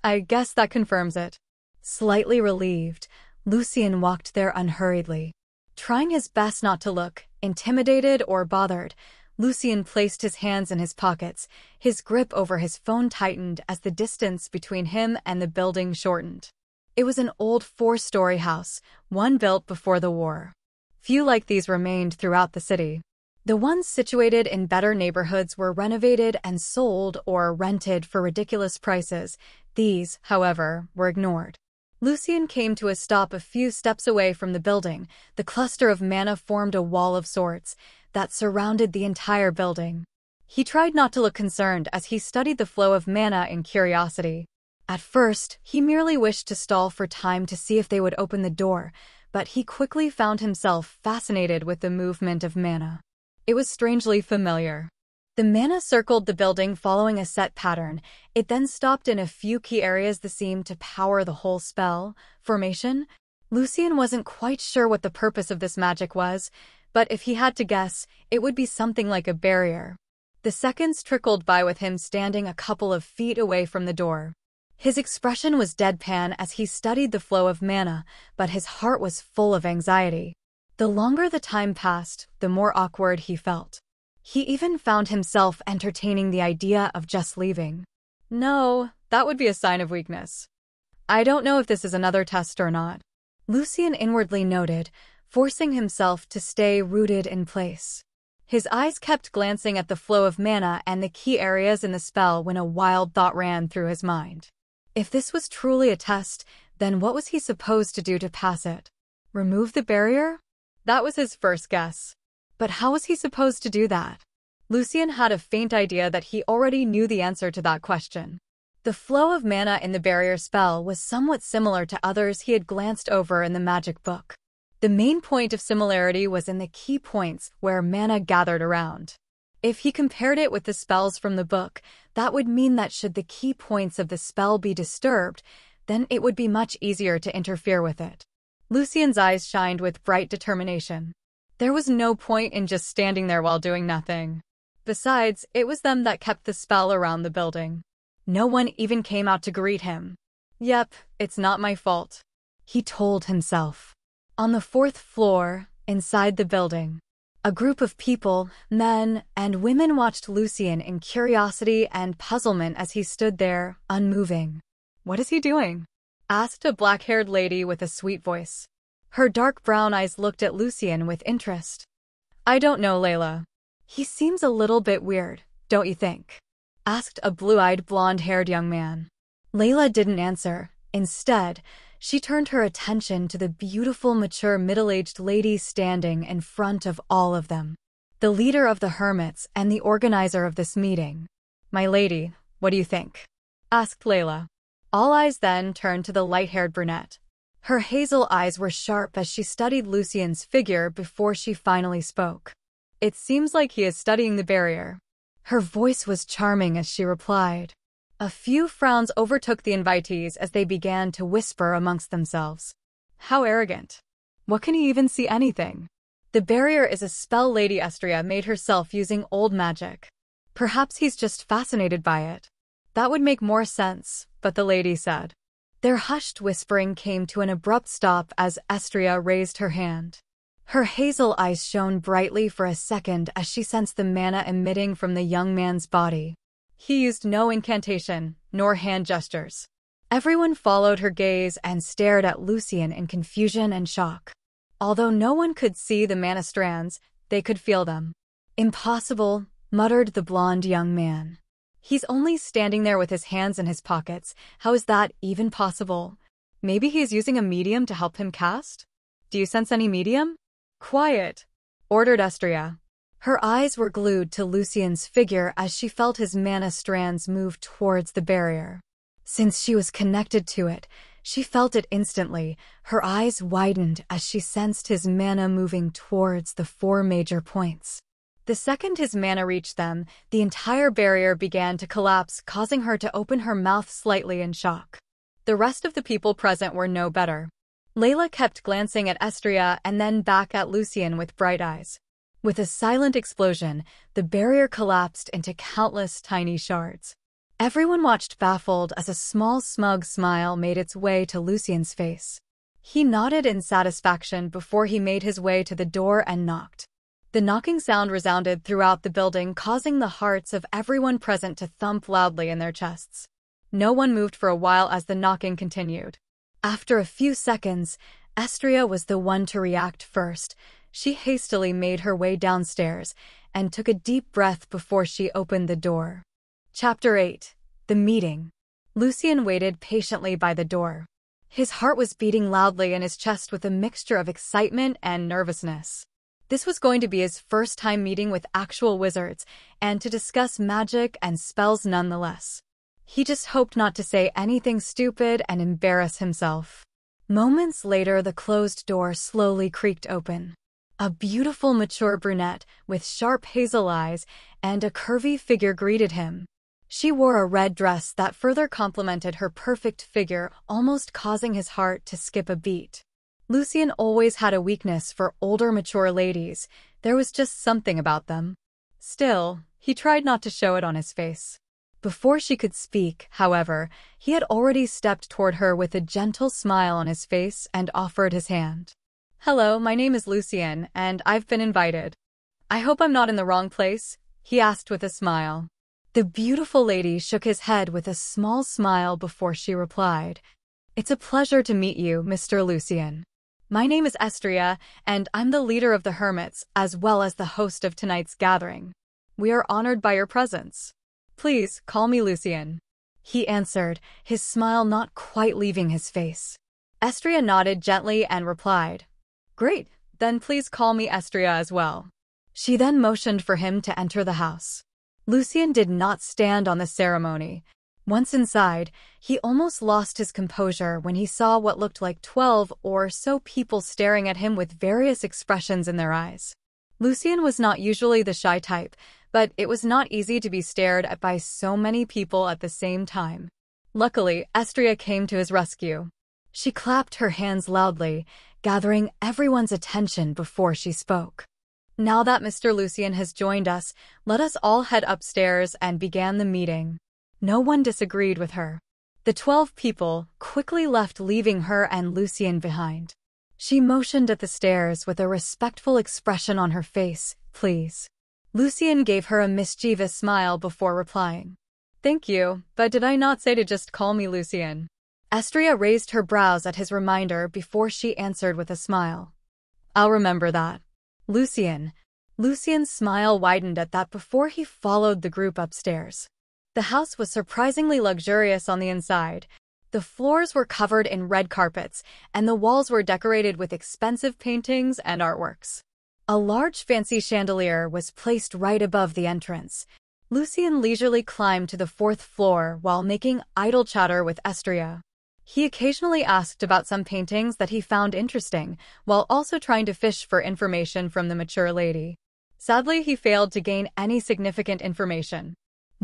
I guess that confirms it. Slightly relieved, Lucien walked there unhurriedly. Trying his best not to look intimidated or bothered, Lucien placed his hands in his pockets, his grip over his phone tightened as the distance between him and the building shortened. It was an old four-story house, one built before the war. Few like these remained throughout the city. The ones situated in better neighborhoods were renovated and sold or rented for ridiculous prices. These, however, were ignored. Lucien came to a stop a few steps away from the building. The cluster of mana formed a wall of sorts that surrounded the entire building. He tried not to look concerned as he studied the flow of mana in curiosity. At first, he merely wished to stall for time to see if they would open the door, but he quickly found himself fascinated with the movement of mana. It was strangely familiar. The mana circled the building following a set pattern. It then stopped in a few key areas that seemed to power the whole spell. Formation? Lucien wasn't quite sure what the purpose of this magic was, but if he had to guess, it would be something like a barrier. The seconds trickled by with him standing a couple of feet away from the door. His expression was deadpan as he studied the flow of mana, but his heart was full of anxiety. The longer the time passed, the more awkward he felt. He even found himself entertaining the idea of just leaving. No, that would be a sign of weakness. I don't know if this is another test or not. Lucien inwardly noted, forcing himself to stay rooted in place. His eyes kept glancing at the flow of mana and the key areas in the spell when a wild thought ran through his mind. If this was truly a test, then what was he supposed to do to pass it? Remove the barrier? That was his first guess. But how was he supposed to do that? Lucien had a faint idea that he already knew the answer to that question. The flow of mana in the barrier spell was somewhat similar to others he had glanced over in the magic book. The main point of similarity was in the key points where mana gathered around. If he compared it with the spells from the book, that would mean that should the key points of the spell be disturbed, then it would be much easier to interfere with it. Lucien's eyes shined with bright determination. There was no point in just standing there while doing nothing. Besides, it was them that kept the spell around the building. No one even came out to greet him. Yep, it's not my fault. He told himself. On the fourth floor, inside the building, a group of people, men and women watched Lucien in curiosity and puzzlement as he stood there, unmoving. What is he doing? asked a black-haired lady with a sweet voice. Her dark brown eyes looked at Lucien with interest. I don't know, Layla. He seems a little bit weird, don't you think? asked a blue-eyed blonde-haired young man. Layla didn't answer. Instead, she turned her attention to the beautiful, mature, middle-aged lady standing in front of all of them. The leader of the hermits and the organizer of this meeting. My lady, what do you think? asked Layla. All eyes then turned to the light-haired brunette. Her hazel eyes were sharp as she studied Lucien's figure before she finally spoke. It seems like he is studying the barrier. Her voice was charming as she replied. A few frowns overtook the invitees as they began to whisper amongst themselves. How arrogant. What can he even see anything? The barrier is a spell Lady Estria made herself using old magic. Perhaps he's just fascinated by it. That would make more sense, but the lady said. Their hushed whispering came to an abrupt stop as Estria raised her hand. Her hazel eyes shone brightly for a second as she sensed the mana emitting from the young man's body. He used no incantation, nor hand gestures. Everyone followed her gaze and stared at Lucien in confusion and shock. Although no one could see the mana strands, they could feel them. Impossible, muttered the blond young man. He's only standing there with his hands in his pockets. How is that even possible? Maybe he's using a medium to help him cast? Do you sense any medium? Quiet, ordered Estria. Her eyes were glued to Lucien's figure as she felt his mana strands move towards the barrier. Since she was connected to it, she felt it instantly. Her eyes widened as she sensed his mana moving towards the four major points. The second his mana reached them, the entire barrier began to collapse, causing her to open her mouth slightly in shock. The rest of the people present were no better. Layla kept glancing at Estria and then back at Lucien with bright eyes. With a silent explosion, the barrier collapsed into countless tiny shards. Everyone watched baffled as a small smug smile made its way to Lucien's face. He nodded in satisfaction before he made his way to the door and knocked. The knocking sound resounded throughout the building, causing the hearts of everyone present to thump loudly in their chests. No one moved for a while as the knocking continued. After a few seconds, Estria was the one to react first. She hastily made her way downstairs and took a deep breath before she opened the door. Chapter 8 The Meeting Lucien waited patiently by the door. His heart was beating loudly in his chest with a mixture of excitement and nervousness. This was going to be his first time meeting with actual wizards, and to discuss magic and spells nonetheless. He just hoped not to say anything stupid and embarrass himself. Moments later, the closed door slowly creaked open. A beautiful mature brunette with sharp hazel eyes and a curvy figure greeted him. She wore a red dress that further complemented her perfect figure, almost causing his heart to skip a beat. Lucien always had a weakness for older mature ladies. There was just something about them. Still, he tried not to show it on his face. Before she could speak, however, he had already stepped toward her with a gentle smile on his face and offered his hand. Hello, my name is Lucien, and I've been invited. I hope I'm not in the wrong place, he asked with a smile. The beautiful lady shook his head with a small smile before she replied, It's a pleasure to meet you, Mr. Lucien. My name is Estria, and I'm the leader of the Hermits, as well as the host of tonight's gathering. We are honored by your presence. Please, call me Lucien. He answered, his smile not quite leaving his face. Estria nodded gently and replied, Great, then please call me Estria as well. She then motioned for him to enter the house. Lucien did not stand on the ceremony. Once inside, he almost lost his composure when he saw what looked like twelve or so people staring at him with various expressions in their eyes. Lucien was not usually the shy type, but it was not easy to be stared at by so many people at the same time. Luckily, Estria came to his rescue. She clapped her hands loudly, gathering everyone's attention before she spoke. Now that Mr. Lucien has joined us, let us all head upstairs and began the meeting. No one disagreed with her. The twelve people quickly left leaving her and Lucien behind. She motioned at the stairs with a respectful expression on her face, please. Lucien gave her a mischievous smile before replying. Thank you, but did I not say to just call me Lucien? Estria raised her brows at his reminder before she answered with a smile. I'll remember that. Lucien. Lucien's smile widened at that before he followed the group upstairs. The house was surprisingly luxurious on the inside. The floors were covered in red carpets, and the walls were decorated with expensive paintings and artworks. A large fancy chandelier was placed right above the entrance. Lucien leisurely climbed to the fourth floor while making idle chatter with Estria. He occasionally asked about some paintings that he found interesting, while also trying to fish for information from the mature lady. Sadly, he failed to gain any significant information.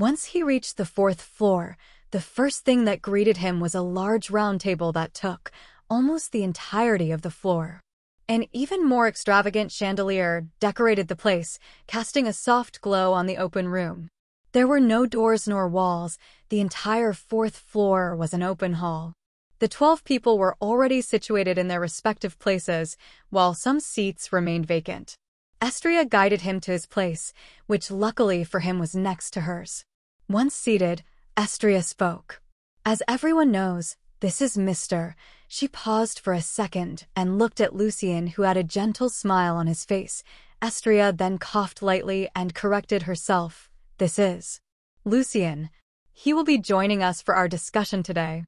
Once he reached the fourth floor, the first thing that greeted him was a large round table that took almost the entirety of the floor. An even more extravagant chandelier decorated the place, casting a soft glow on the open room. There were no doors nor walls, the entire fourth floor was an open hall. The twelve people were already situated in their respective places, while some seats remained vacant. Estria guided him to his place, which luckily for him was next to hers. Once seated, Estria spoke. As everyone knows, this is Mr. She paused for a second and looked at Lucien who had a gentle smile on his face. Estria then coughed lightly and corrected herself. This is Lucien. He will be joining us for our discussion today.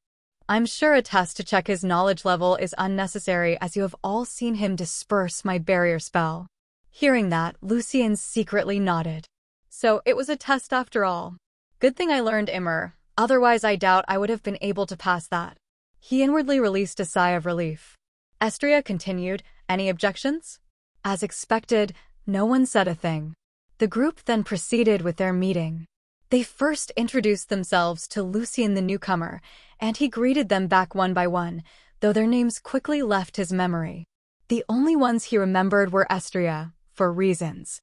I'm sure a test to check his knowledge level is unnecessary as you have all seen him disperse my barrier spell. Hearing that, Lucien secretly nodded. So it was a test after all. Good thing I learned Immer, otherwise I doubt I would have been able to pass that. He inwardly released a sigh of relief. Estria continued, any objections? As expected, no one said a thing. The group then proceeded with their meeting. They first introduced themselves to Lucien the newcomer, and he greeted them back one by one, though their names quickly left his memory. The only ones he remembered were Estria, for reasons,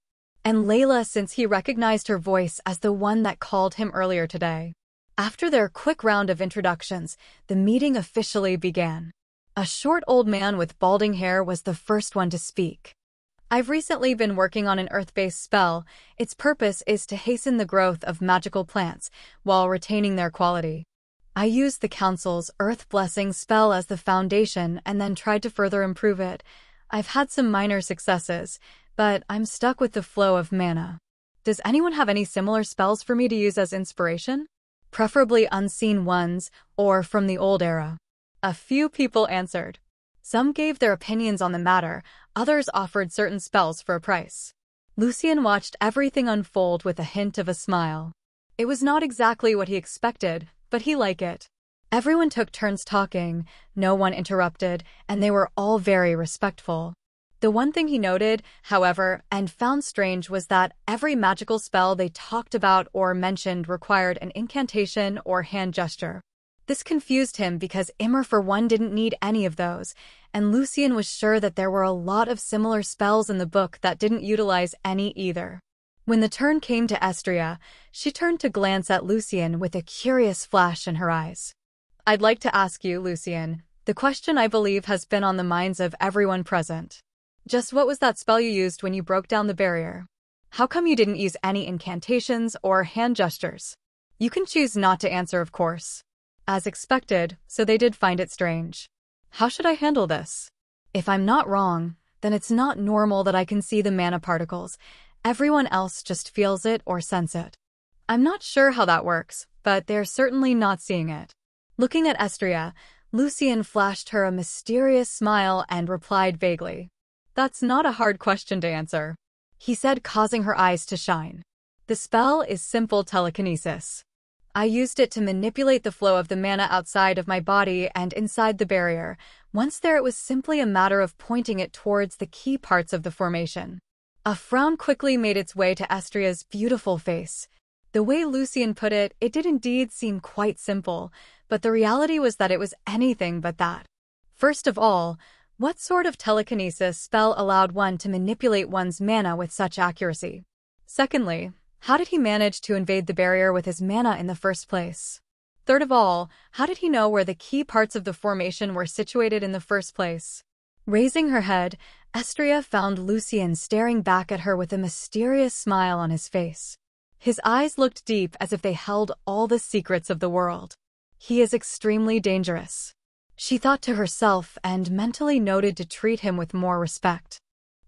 and Layla since he recognized her voice as the one that called him earlier today. After their quick round of introductions, the meeting officially began. A short old man with balding hair was the first one to speak. I've recently been working on an earth-based spell. Its purpose is to hasten the growth of magical plants while retaining their quality. I used the Council's Earth Blessing spell as the foundation and then tried to further improve it. I've had some minor successes, but I'm stuck with the flow of mana. Does anyone have any similar spells for me to use as inspiration? Preferably unseen ones, or from the old era. A few people answered. Some gave their opinions on the matter, others offered certain spells for a price. Lucien watched everything unfold with a hint of a smile. It was not exactly what he expected, but he liked it. Everyone took turns talking, no one interrupted, and they were all very respectful. The one thing he noted, however, and found strange was that every magical spell they talked about or mentioned required an incantation or hand gesture. This confused him because Immer for one didn't need any of those, and Lucien was sure that there were a lot of similar spells in the book that didn't utilize any either. When the turn came to Estria, she turned to glance at Lucien with a curious flash in her eyes. I'd like to ask you, Lucien, the question I believe has been on the minds of everyone present. Just what was that spell you used when you broke down the barrier? How come you didn't use any incantations or hand gestures? You can choose not to answer, of course as expected, so they did find it strange. How should I handle this? If I'm not wrong, then it's not normal that I can see the mana particles. Everyone else just feels it or sense it. I'm not sure how that works, but they're certainly not seeing it. Looking at Estria, Lucien flashed her a mysterious smile and replied vaguely. That's not a hard question to answer. He said, causing her eyes to shine. The spell is simple telekinesis. I used it to manipulate the flow of the mana outside of my body and inside the barrier. Once there, it was simply a matter of pointing it towards the key parts of the formation. A frown quickly made its way to Estria's beautiful face. The way Lucien put it, it did indeed seem quite simple, but the reality was that it was anything but that. First of all, what sort of telekinesis spell allowed one to manipulate one's mana with such accuracy? Secondly, how did he manage to invade the barrier with his mana in the first place? Third of all, how did he know where the key parts of the formation were situated in the first place? Raising her head, Estria found Lucien staring back at her with a mysterious smile on his face. His eyes looked deep as if they held all the secrets of the world. He is extremely dangerous. She thought to herself and mentally noted to treat him with more respect.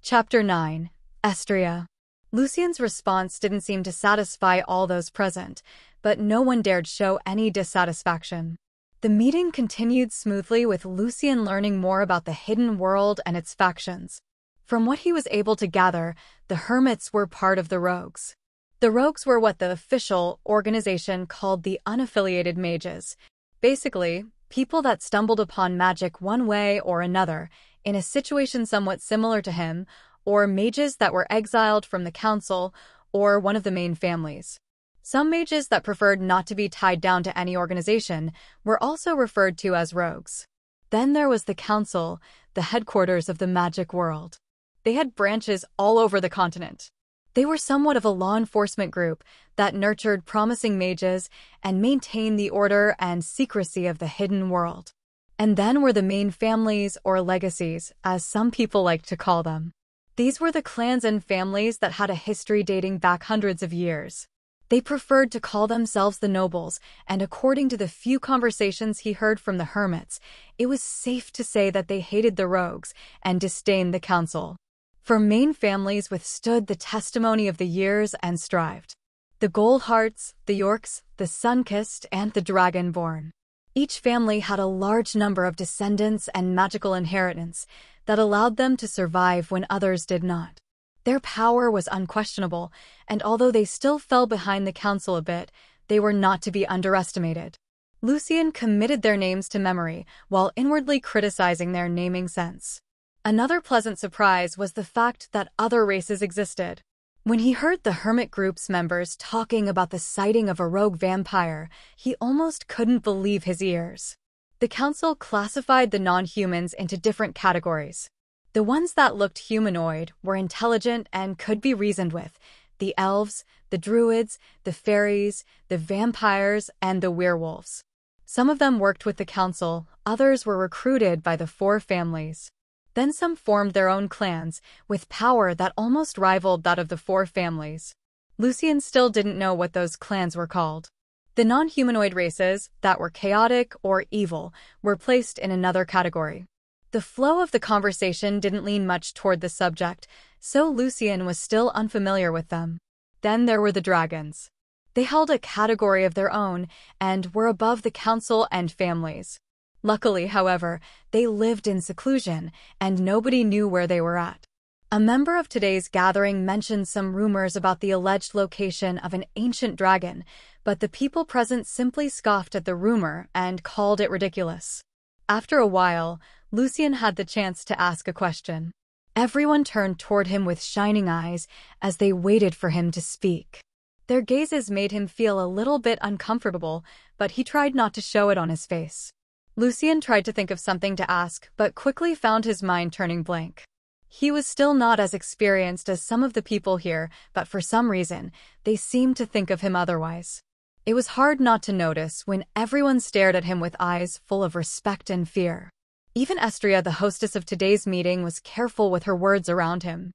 Chapter 9 Estria Lucien's response didn't seem to satisfy all those present, but no one dared show any dissatisfaction. The meeting continued smoothly with Lucien learning more about the hidden world and its factions. From what he was able to gather, the Hermits were part of the Rogues. The Rogues were what the official organization called the unaffiliated mages. Basically, people that stumbled upon magic one way or another, in a situation somewhat similar to him, or mages that were exiled from the council or one of the main families. Some mages that preferred not to be tied down to any organization were also referred to as rogues. Then there was the council, the headquarters of the magic world. They had branches all over the continent. They were somewhat of a law enforcement group that nurtured promising mages and maintained the order and secrecy of the hidden world. And then were the main families or legacies, as some people like to call them. These were the clans and families that had a history dating back hundreds of years. They preferred to call themselves the nobles, and according to the few conversations he heard from the hermits, it was safe to say that they hated the rogues and disdained the council. For main families withstood the testimony of the years and strived. The Goldhearts, the Yorks, the Sunkissed, and the Dragonborn. Each family had a large number of descendants and magical inheritance, that allowed them to survive when others did not. Their power was unquestionable, and although they still fell behind the council a bit, they were not to be underestimated. Lucien committed their names to memory while inwardly criticizing their naming sense. Another pleasant surprise was the fact that other races existed. When he heard the Hermit Group's members talking about the sighting of a rogue vampire, he almost couldn't believe his ears. The council classified the non-humans into different categories. The ones that looked humanoid were intelligent and could be reasoned with, the elves, the druids, the fairies, the vampires, and the werewolves. Some of them worked with the council, others were recruited by the four families. Then some formed their own clans, with power that almost rivaled that of the four families. Lucien still didn't know what those clans were called. The non-humanoid races, that were chaotic or evil, were placed in another category. The flow of the conversation didn't lean much toward the subject, so Lucien was still unfamiliar with them. Then there were the dragons. They held a category of their own and were above the council and families. Luckily, however, they lived in seclusion, and nobody knew where they were at. A member of today's gathering mentioned some rumors about the alleged location of an ancient dragon, but the people present simply scoffed at the rumor and called it ridiculous. After a while, Lucien had the chance to ask a question. Everyone turned toward him with shining eyes as they waited for him to speak. Their gazes made him feel a little bit uncomfortable, but he tried not to show it on his face. Lucien tried to think of something to ask, but quickly found his mind turning blank. He was still not as experienced as some of the people here, but for some reason, they seemed to think of him otherwise. It was hard not to notice when everyone stared at him with eyes full of respect and fear. Even Estria, the hostess of today's meeting, was careful with her words around him.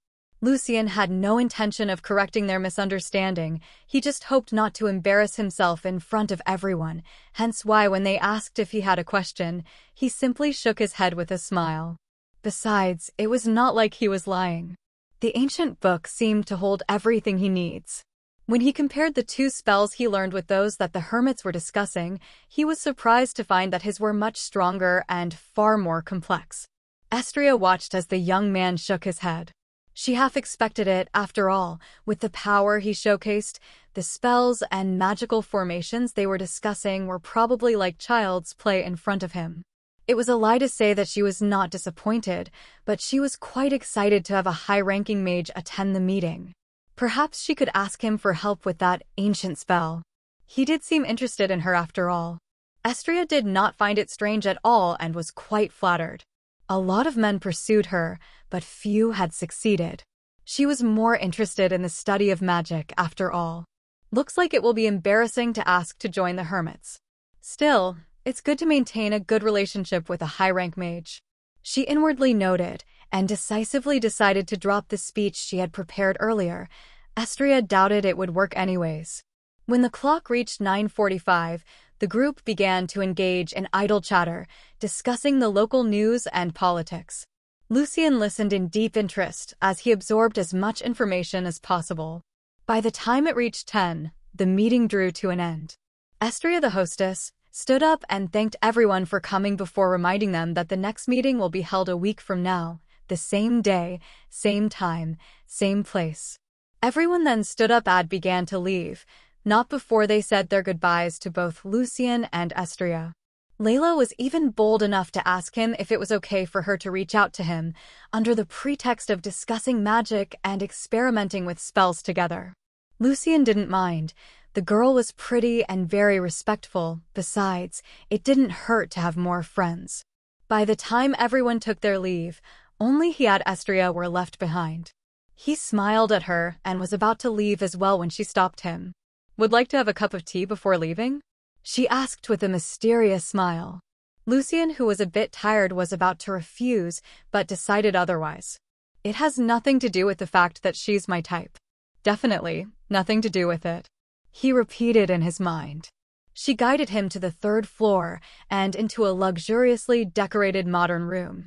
Lucien had no intention of correcting their misunderstanding. He just hoped not to embarrass himself in front of everyone, hence why when they asked if he had a question, he simply shook his head with a smile. Besides, it was not like he was lying. The ancient book seemed to hold everything he needs. When he compared the two spells he learned with those that the hermits were discussing, he was surprised to find that his were much stronger and far more complex. Estria watched as the young man shook his head. She half expected it, after all, with the power he showcased. The spells and magical formations they were discussing were probably like child's play in front of him. It was a lie to say that she was not disappointed, but she was quite excited to have a high-ranking mage attend the meeting. Perhaps she could ask him for help with that ancient spell. He did seem interested in her after all. Estria did not find it strange at all and was quite flattered. A lot of men pursued her, but few had succeeded. She was more interested in the study of magic, after all. Looks like it will be embarrassing to ask to join the hermits. Still, it's good to maintain a good relationship with a high-rank mage. She inwardly noted and decisively decided to drop the speech she had prepared earlier. Estria doubted it would work anyways. When the clock reached 9.45, the group began to engage in idle chatter, discussing the local news and politics. Lucien listened in deep interest as he absorbed as much information as possible. By the time it reached 10, the meeting drew to an end. Estria, the hostess, stood up and thanked everyone for coming before reminding them that the next meeting will be held a week from now, the same day, same time, same place. Everyone then stood up and began to leave, not before they said their goodbyes to both Lucien and Estria. Layla was even bold enough to ask him if it was okay for her to reach out to him, under the pretext of discussing magic and experimenting with spells together. Lucien didn't mind. The girl was pretty and very respectful. Besides, it didn't hurt to have more friends. By the time everyone took their leave, only he and Estria were left behind. He smiled at her and was about to leave as well when she stopped him. Would like to have a cup of tea before leaving? She asked with a mysterious smile. Lucien, who was a bit tired, was about to refuse, but decided otherwise. It has nothing to do with the fact that she's my type. Definitely, nothing to do with it. He repeated in his mind. She guided him to the third floor and into a luxuriously decorated modern room.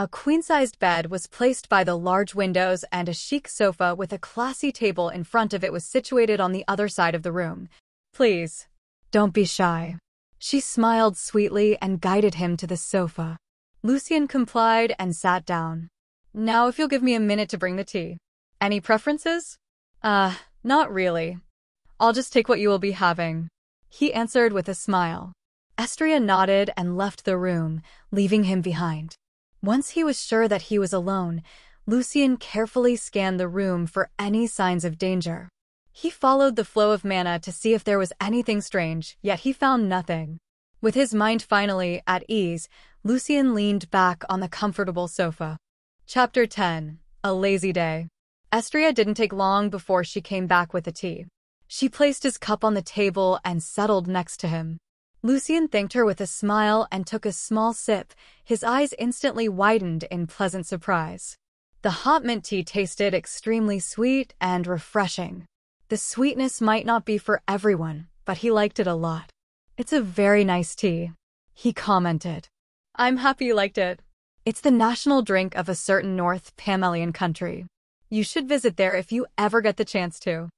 A queen-sized bed was placed by the large windows and a chic sofa with a classy table in front of it was situated on the other side of the room. Please, don't be shy. She smiled sweetly and guided him to the sofa. Lucien complied and sat down. Now if you'll give me a minute to bring the tea. Any preferences? Uh, not really. I'll just take what you will be having. He answered with a smile. Estria nodded and left the room, leaving him behind. Once he was sure that he was alone, Lucien carefully scanned the room for any signs of danger. He followed the flow of mana to see if there was anything strange, yet he found nothing. With his mind finally at ease, Lucien leaned back on the comfortable sofa. Chapter 10 A Lazy Day Estria didn't take long before she came back with the tea. She placed his cup on the table and settled next to him. Lucien thanked her with a smile and took a small sip, his eyes instantly widened in pleasant surprise. The hot mint tea tasted extremely sweet and refreshing. The sweetness might not be for everyone, but he liked it a lot. It's a very nice tea, he commented. I'm happy you liked it. It's the national drink of a certain North Pamelian country. You should visit there if you ever get the chance to.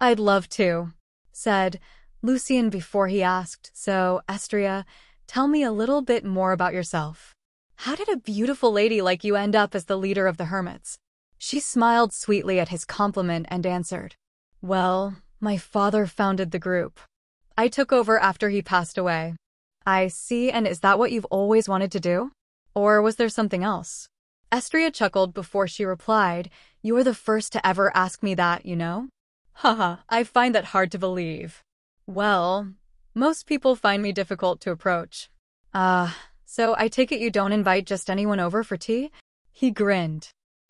I'd love to, said Lucien before he asked, so, Estria, tell me a little bit more about yourself. How did a beautiful lady like you end up as the leader of the hermits? She smiled sweetly at his compliment and answered, Well, my father founded the group. I took over after he passed away. I see, and is that what you've always wanted to do? Or was there something else? Estria chuckled before she replied, You're the first to ever ask me that, you know? Haha, I find that hard to believe. Well, most people find me difficult to approach. Ah, uh, so I take it you don't invite just anyone over for tea? He grinned.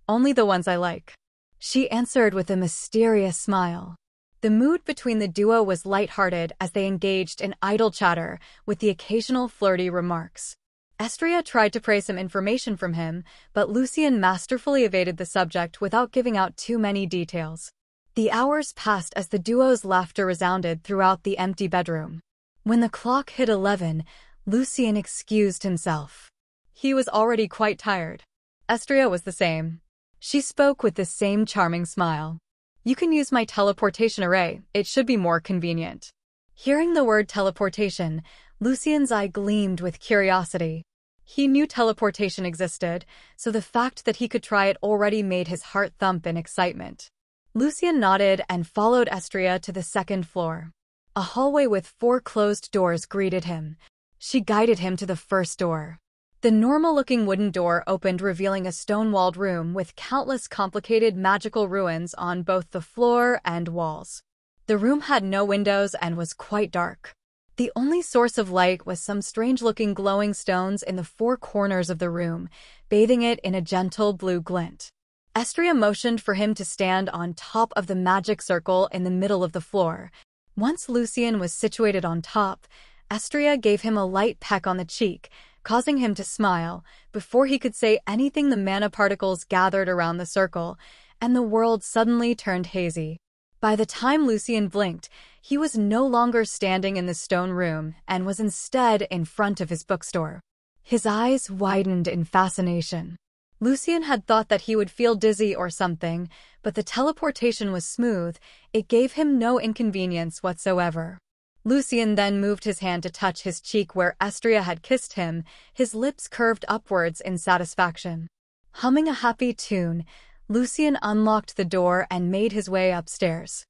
Only the ones I like. She answered with a mysterious smile. The mood between the duo was light-hearted as they engaged in idle chatter, with the occasional flirty remarks. Estria tried to pray some information from him, but Lucien masterfully evaded the subject without giving out too many details. The hours passed as the duo's laughter resounded throughout the empty bedroom. When the clock hit eleven, Lucien excused himself. He was already quite tired. Estria was the same. She spoke with the same charming smile. You can use my teleportation array, it should be more convenient. Hearing the word teleportation, Lucien's eye gleamed with curiosity. He knew teleportation existed, so the fact that he could try it already made his heart thump in excitement. Lucien nodded and followed Estria to the second floor. A hallway with four closed doors greeted him. She guided him to the first door. The normal-looking wooden door opened revealing a stone-walled room with countless complicated magical ruins on both the floor and walls. The room had no windows and was quite dark. The only source of light was some strange-looking glowing stones in the four corners of the room, bathing it in a gentle blue glint. Estria motioned for him to stand on top of the magic circle in the middle of the floor. Once Lucien was situated on top, Estria gave him a light peck on the cheek, causing him to smile. Before he could say anything the mana particles gathered around the circle, and the world suddenly turned hazy. By the time Lucien blinked, he was no longer standing in the stone room and was instead in front of his bookstore. His eyes widened in fascination. Lucien had thought that he would feel dizzy or something, but the teleportation was smooth, it gave him no inconvenience whatsoever. Lucien then moved his hand to touch his cheek where Estria had kissed him, his lips curved upwards in satisfaction. Humming a happy tune, Lucien unlocked the door and made his way upstairs.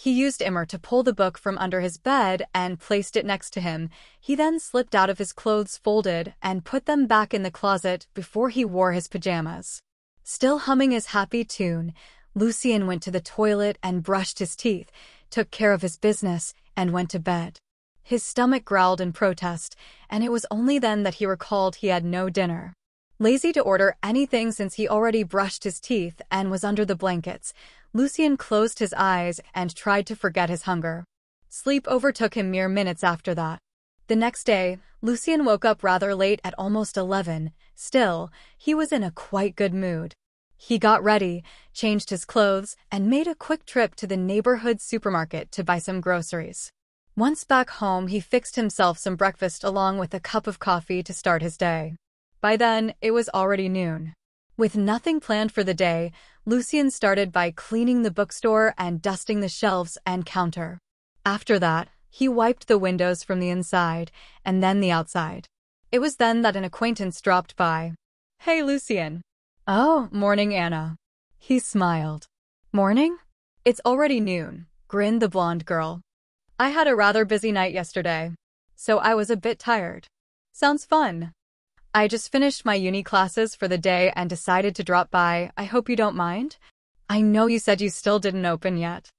He used Immer to pull the book from under his bed and placed it next to him. He then slipped out of his clothes folded and put them back in the closet before he wore his pajamas. Still humming his happy tune, Lucien went to the toilet and brushed his teeth, took care of his business, and went to bed. His stomach growled in protest, and it was only then that he recalled he had no dinner. Lazy to order anything since he already brushed his teeth and was under the blankets, Lucien closed his eyes and tried to forget his hunger. Sleep overtook him mere minutes after that. The next day, Lucien woke up rather late at almost 11. Still, he was in a quite good mood. He got ready, changed his clothes, and made a quick trip to the neighborhood supermarket to buy some groceries. Once back home, he fixed himself some breakfast along with a cup of coffee to start his day. By then, it was already noon. With nothing planned for the day, Lucien started by cleaning the bookstore and dusting the shelves and counter. After that, he wiped the windows from the inside and then the outside. It was then that an acquaintance dropped by. Hey, Lucien. Oh, morning, Anna. He smiled. Morning? It's already noon, grinned the blonde girl. I had a rather busy night yesterday, so I was a bit tired. Sounds fun. I just finished my uni classes for the day and decided to drop by. I hope you don't mind. I know you said you still didn't open yet.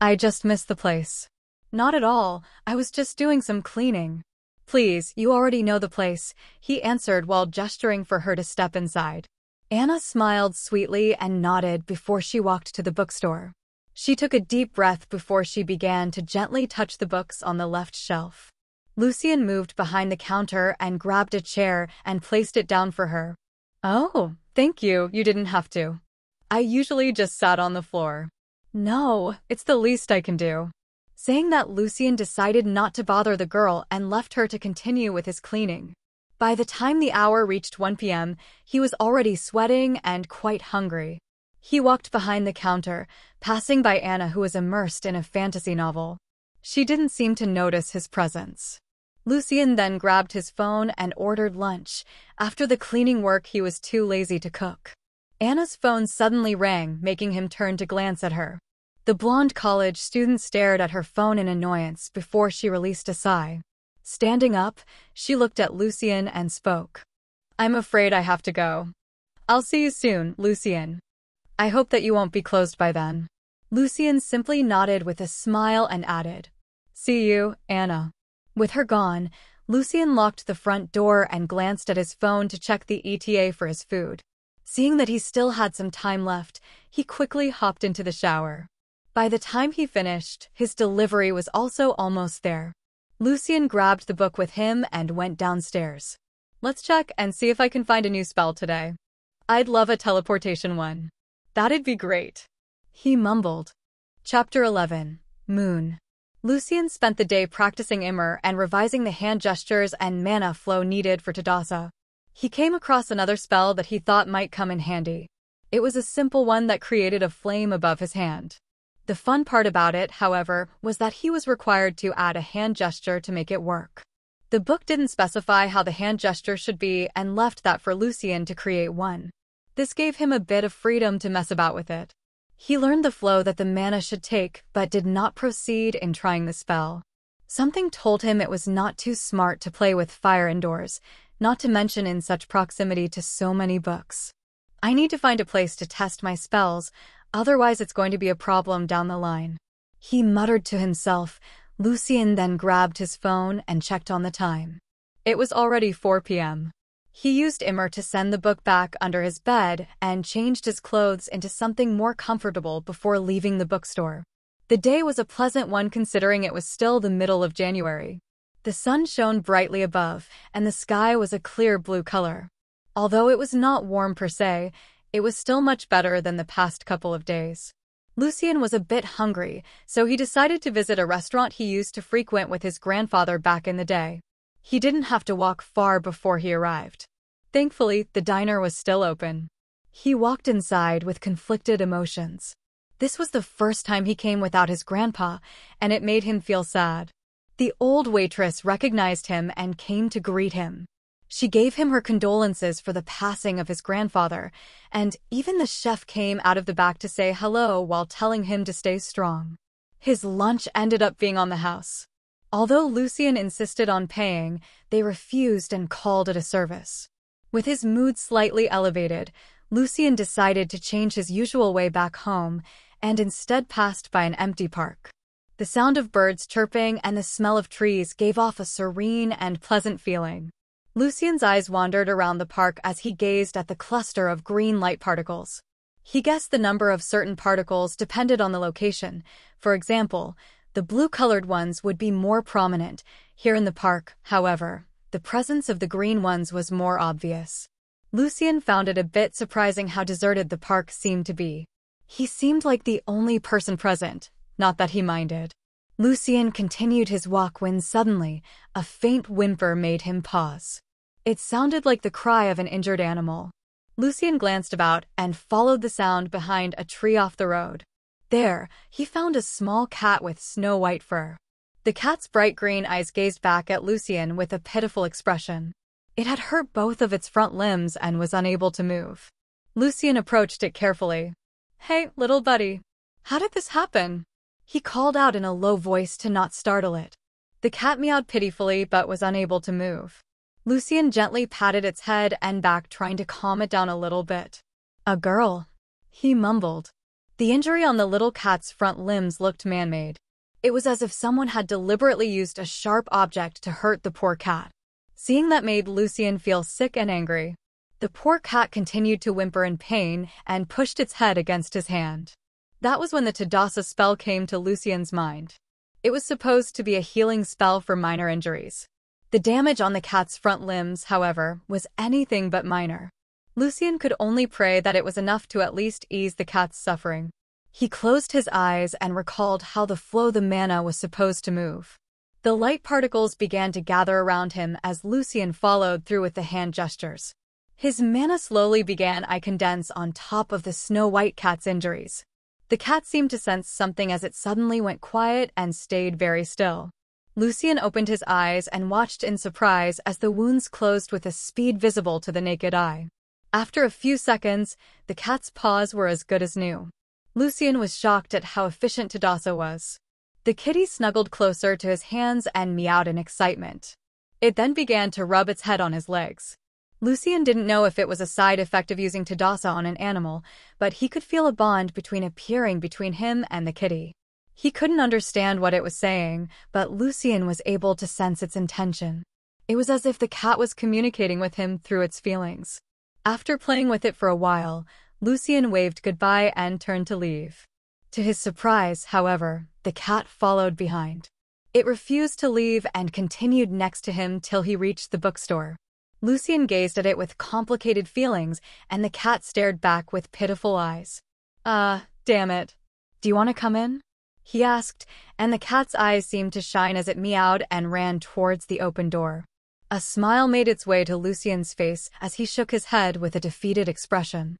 I just missed the place. Not at all. I was just doing some cleaning. Please, you already know the place, he answered while gesturing for her to step inside. Anna smiled sweetly and nodded before she walked to the bookstore. She took a deep breath before she began to gently touch the books on the left shelf. Lucien moved behind the counter and grabbed a chair and placed it down for her. Oh, thank you, you didn't have to. I usually just sat on the floor. No, it's the least I can do. Saying that Lucien decided not to bother the girl and left her to continue with his cleaning. By the time the hour reached 1 p.m., he was already sweating and quite hungry. He walked behind the counter, passing by Anna who was immersed in a fantasy novel. She didn't seem to notice his presence. Lucien then grabbed his phone and ordered lunch. After the cleaning work, he was too lazy to cook. Anna's phone suddenly rang, making him turn to glance at her. The blonde college student stared at her phone in annoyance before she released a sigh. Standing up, she looked at Lucien and spoke. I'm afraid I have to go. I'll see you soon, Lucien. I hope that you won't be closed by then. Lucien simply nodded with a smile and added, See you, Anna. With her gone, Lucien locked the front door and glanced at his phone to check the ETA for his food. Seeing that he still had some time left, he quickly hopped into the shower. By the time he finished, his delivery was also almost there. Lucien grabbed the book with him and went downstairs. Let's check and see if I can find a new spell today. I'd love a teleportation one. That'd be great. He mumbled. Chapter 11 Moon Lucien spent the day practicing Immer and revising the hand gestures and mana flow needed for Tadasa. He came across another spell that he thought might come in handy. It was a simple one that created a flame above his hand. The fun part about it, however, was that he was required to add a hand gesture to make it work. The book didn't specify how the hand gesture should be and left that for Lucien to create one. This gave him a bit of freedom to mess about with it. He learned the flow that the mana should take, but did not proceed in trying the spell. Something told him it was not too smart to play with fire indoors, not to mention in such proximity to so many books. I need to find a place to test my spells, Otherwise, it's going to be a problem down the line. He muttered to himself. Lucien then grabbed his phone and checked on the time. It was already 4 p.m. He used Immer to send the book back under his bed and changed his clothes into something more comfortable before leaving the bookstore. The day was a pleasant one considering it was still the middle of January. The sun shone brightly above, and the sky was a clear blue color. Although it was not warm per se, it was still much better than the past couple of days. Lucien was a bit hungry, so he decided to visit a restaurant he used to frequent with his grandfather back in the day. He didn't have to walk far before he arrived. Thankfully, the diner was still open. He walked inside with conflicted emotions. This was the first time he came without his grandpa, and it made him feel sad. The old waitress recognized him and came to greet him. She gave him her condolences for the passing of his grandfather, and even the chef came out of the back to say hello while telling him to stay strong. His lunch ended up being on the house. Although Lucien insisted on paying, they refused and called it a service. With his mood slightly elevated, Lucien decided to change his usual way back home and instead passed by an empty park. The sound of birds chirping and the smell of trees gave off a serene and pleasant feeling. Lucien's eyes wandered around the park as he gazed at the cluster of green light particles. He guessed the number of certain particles depended on the location. For example, the blue-colored ones would be more prominent. Here in the park, however, the presence of the green ones was more obvious. Lucien found it a bit surprising how deserted the park seemed to be. He seemed like the only person present, not that he minded. Lucien continued his walk when suddenly, a faint whimper made him pause. It sounded like the cry of an injured animal. Lucien glanced about and followed the sound behind a tree off the road. There, he found a small cat with snow-white fur. The cat's bright green eyes gazed back at Lucien with a pitiful expression. It had hurt both of its front limbs and was unable to move. Lucien approached it carefully. Hey, little buddy. How did this happen? He called out in a low voice to not startle it. The cat meowed pitifully but was unable to move. Lucien gently patted its head and back trying to calm it down a little bit. A girl. He mumbled. The injury on the little cat's front limbs looked man-made. It was as if someone had deliberately used a sharp object to hurt the poor cat. Seeing that made Lucien feel sick and angry. The poor cat continued to whimper in pain and pushed its head against his hand. That was when the Tadasa spell came to Lucien's mind. It was supposed to be a healing spell for minor injuries. The damage on the cat's front limbs, however, was anything but minor. Lucien could only pray that it was enough to at least ease the cat's suffering. He closed his eyes and recalled how the flow the mana was supposed to move. The light particles began to gather around him as Lucien followed through with the hand gestures. His mana slowly began I condense on top of the snow-white cat's injuries. The cat seemed to sense something as it suddenly went quiet and stayed very still. Lucien opened his eyes and watched in surprise as the wounds closed with a speed visible to the naked eye. After a few seconds, the cat's paws were as good as new. Lucien was shocked at how efficient Tadassa was. The kitty snuggled closer to his hands and meowed in excitement. It then began to rub its head on his legs. Lucien didn't know if it was a side effect of using Tadassa on an animal, but he could feel a bond between appearing between him and the kitty. He couldn't understand what it was saying, but Lucien was able to sense its intention. It was as if the cat was communicating with him through its feelings. After playing with it for a while, Lucien waved goodbye and turned to leave. To his surprise, however, the cat followed behind. It refused to leave and continued next to him till he reached the bookstore. Lucien gazed at it with complicated feelings, and the cat stared back with pitiful eyes. Ah, uh, damn it. Do you want to come in? He asked, and the cat's eyes seemed to shine as it meowed and ran towards the open door. A smile made its way to Lucien's face as he shook his head with a defeated expression.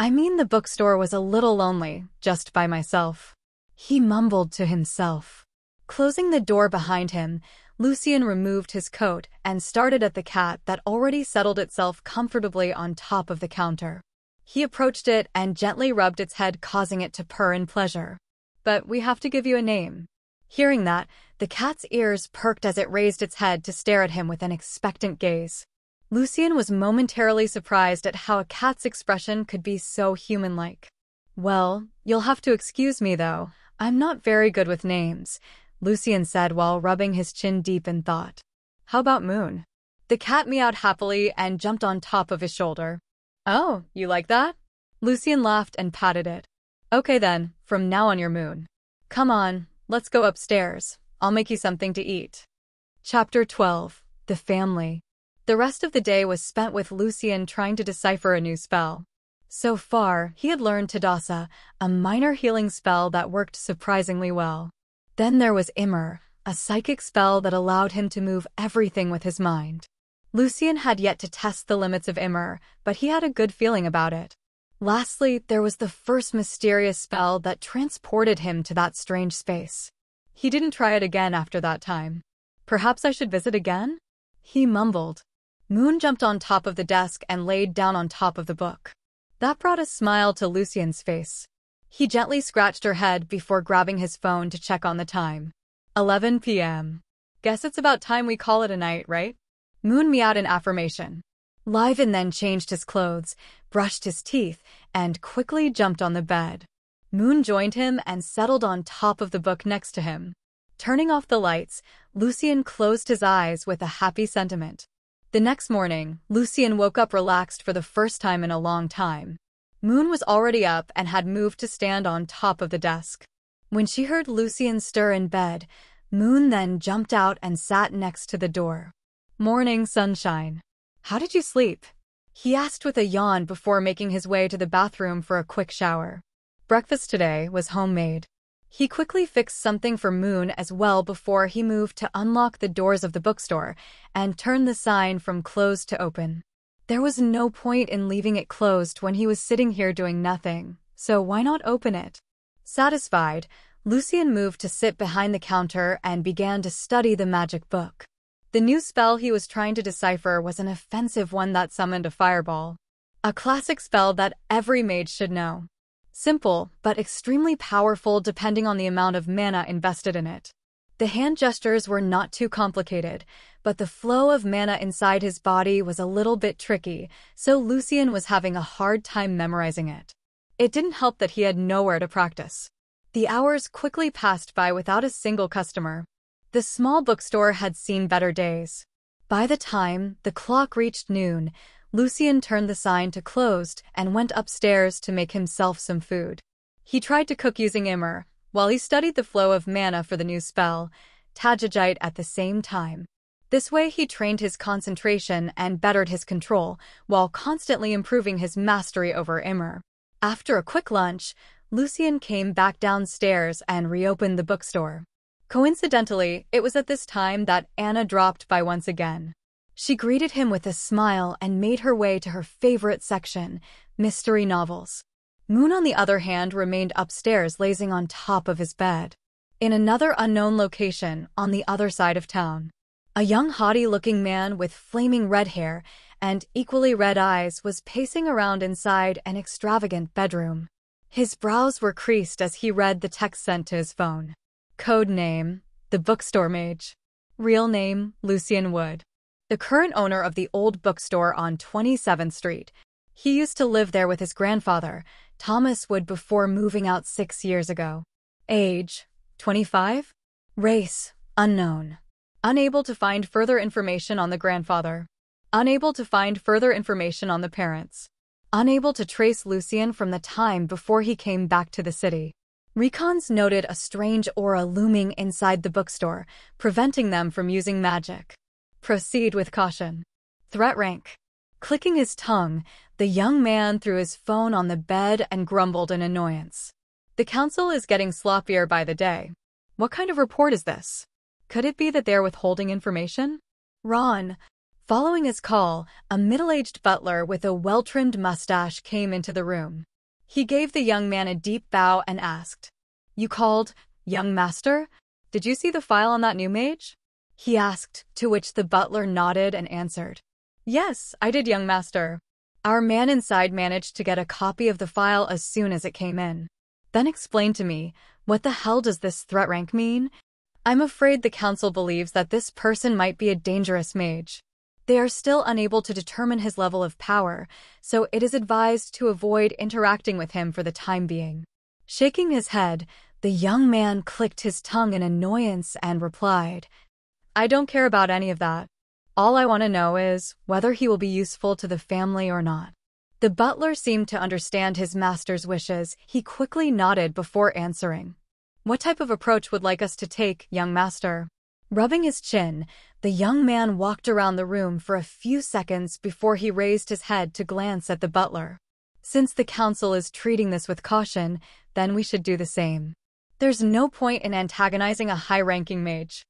I mean the bookstore was a little lonely, just by myself. He mumbled to himself. Closing the door behind him, Lucien removed his coat and started at the cat that already settled itself comfortably on top of the counter. He approached it and gently rubbed its head causing it to purr in pleasure. But we have to give you a name. Hearing that, the cat's ears perked as it raised its head to stare at him with an expectant gaze. Lucien was momentarily surprised at how a cat's expression could be so human-like. Well, you'll have to excuse me, though. I'm not very good with names, Lucien said while rubbing his chin deep in thought. How about Moon? The cat meowed happily and jumped on top of his shoulder. Oh, you like that? Lucien laughed and patted it. Okay then, from now on your Moon. Come on, Let's go upstairs. I'll make you something to eat. Chapter 12 The Family The rest of the day was spent with Lucien trying to decipher a new spell. So far, he had learned Tadassa, a minor healing spell that worked surprisingly well. Then there was Immer, a psychic spell that allowed him to move everything with his mind. Lucien had yet to test the limits of Immer, but he had a good feeling about it. Lastly, there was the first mysterious spell that transported him to that strange space. He didn't try it again after that time. Perhaps I should visit again? He mumbled. Moon jumped on top of the desk and laid down on top of the book. That brought a smile to Lucien's face. He gently scratched her head before grabbing his phone to check on the time. 11 p.m. Guess it's about time we call it a night, right? Moon meowed in affirmation. Lucien then changed his clothes, brushed his teeth, and quickly jumped on the bed. Moon joined him and settled on top of the book next to him. Turning off the lights, Lucien closed his eyes with a happy sentiment. The next morning, Lucien woke up relaxed for the first time in a long time. Moon was already up and had moved to stand on top of the desk. When she heard Lucien stir in bed, Moon then jumped out and sat next to the door. Morning sunshine. How did you sleep? He asked with a yawn before making his way to the bathroom for a quick shower. Breakfast today was homemade. He quickly fixed something for Moon as well before he moved to unlock the doors of the bookstore and turn the sign from closed to open. There was no point in leaving it closed when he was sitting here doing nothing, so why not open it? Satisfied, Lucien moved to sit behind the counter and began to study the magic book. The new spell he was trying to decipher was an offensive one that summoned a fireball. A classic spell that every mage should know. Simple, but extremely powerful depending on the amount of mana invested in it. The hand gestures were not too complicated, but the flow of mana inside his body was a little bit tricky, so Lucien was having a hard time memorizing it. It didn't help that he had nowhere to practice. The hours quickly passed by without a single customer. The small bookstore had seen better days. By the time the clock reached noon, Lucien turned the sign to closed and went upstairs to make himself some food. He tried to cook using Immer, while he studied the flow of mana for the new spell, Tagiite at the same time. This way he trained his concentration and bettered his control, while constantly improving his mastery over Immer. After a quick lunch, Lucien came back downstairs and reopened the bookstore. Coincidentally, it was at this time that Anna dropped by once again. She greeted him with a smile and made her way to her favorite section, mystery novels. Moon, on the other hand, remained upstairs lazing on top of his bed. In another unknown location, on the other side of town, a young haughty-looking man with flaming red hair and equally red eyes was pacing around inside an extravagant bedroom. His brows were creased as he read the text sent to his phone. Code name, the bookstore mage. Real name, Lucien Wood. The current owner of the old bookstore on 27th Street. He used to live there with his grandfather, Thomas Wood before moving out six years ago. Age, 25? Race, unknown. Unable to find further information on the grandfather. Unable to find further information on the parents. Unable to trace Lucien from the time before he came back to the city. Recons noted a strange aura looming inside the bookstore, preventing them from using magic. Proceed with caution. Threat rank. Clicking his tongue, the young man threw his phone on the bed and grumbled in annoyance. The council is getting sloppier by the day. What kind of report is this? Could it be that they're withholding information? Ron. Following his call, a middle-aged butler with a well-trimmed mustache came into the room. He gave the young man a deep bow and asked, You called, young master? Did you see the file on that new mage? He asked, to which the butler nodded and answered, Yes, I did, young master. Our man inside managed to get a copy of the file as soon as it came in. Then explained to me, what the hell does this threat rank mean? I'm afraid the council believes that this person might be a dangerous mage. They are still unable to determine his level of power, so it is advised to avoid interacting with him for the time being. Shaking his head, the young man clicked his tongue in annoyance and replied, I don't care about any of that. All I want to know is whether he will be useful to the family or not. The butler seemed to understand his master's wishes. He quickly nodded before answering. What type of approach would like us to take, young master? Rubbing his chin, the young man walked around the room for a few seconds before he raised his head to glance at the butler. Since the council is treating this with caution, then we should do the same. There's no point in antagonizing a high-ranking mage.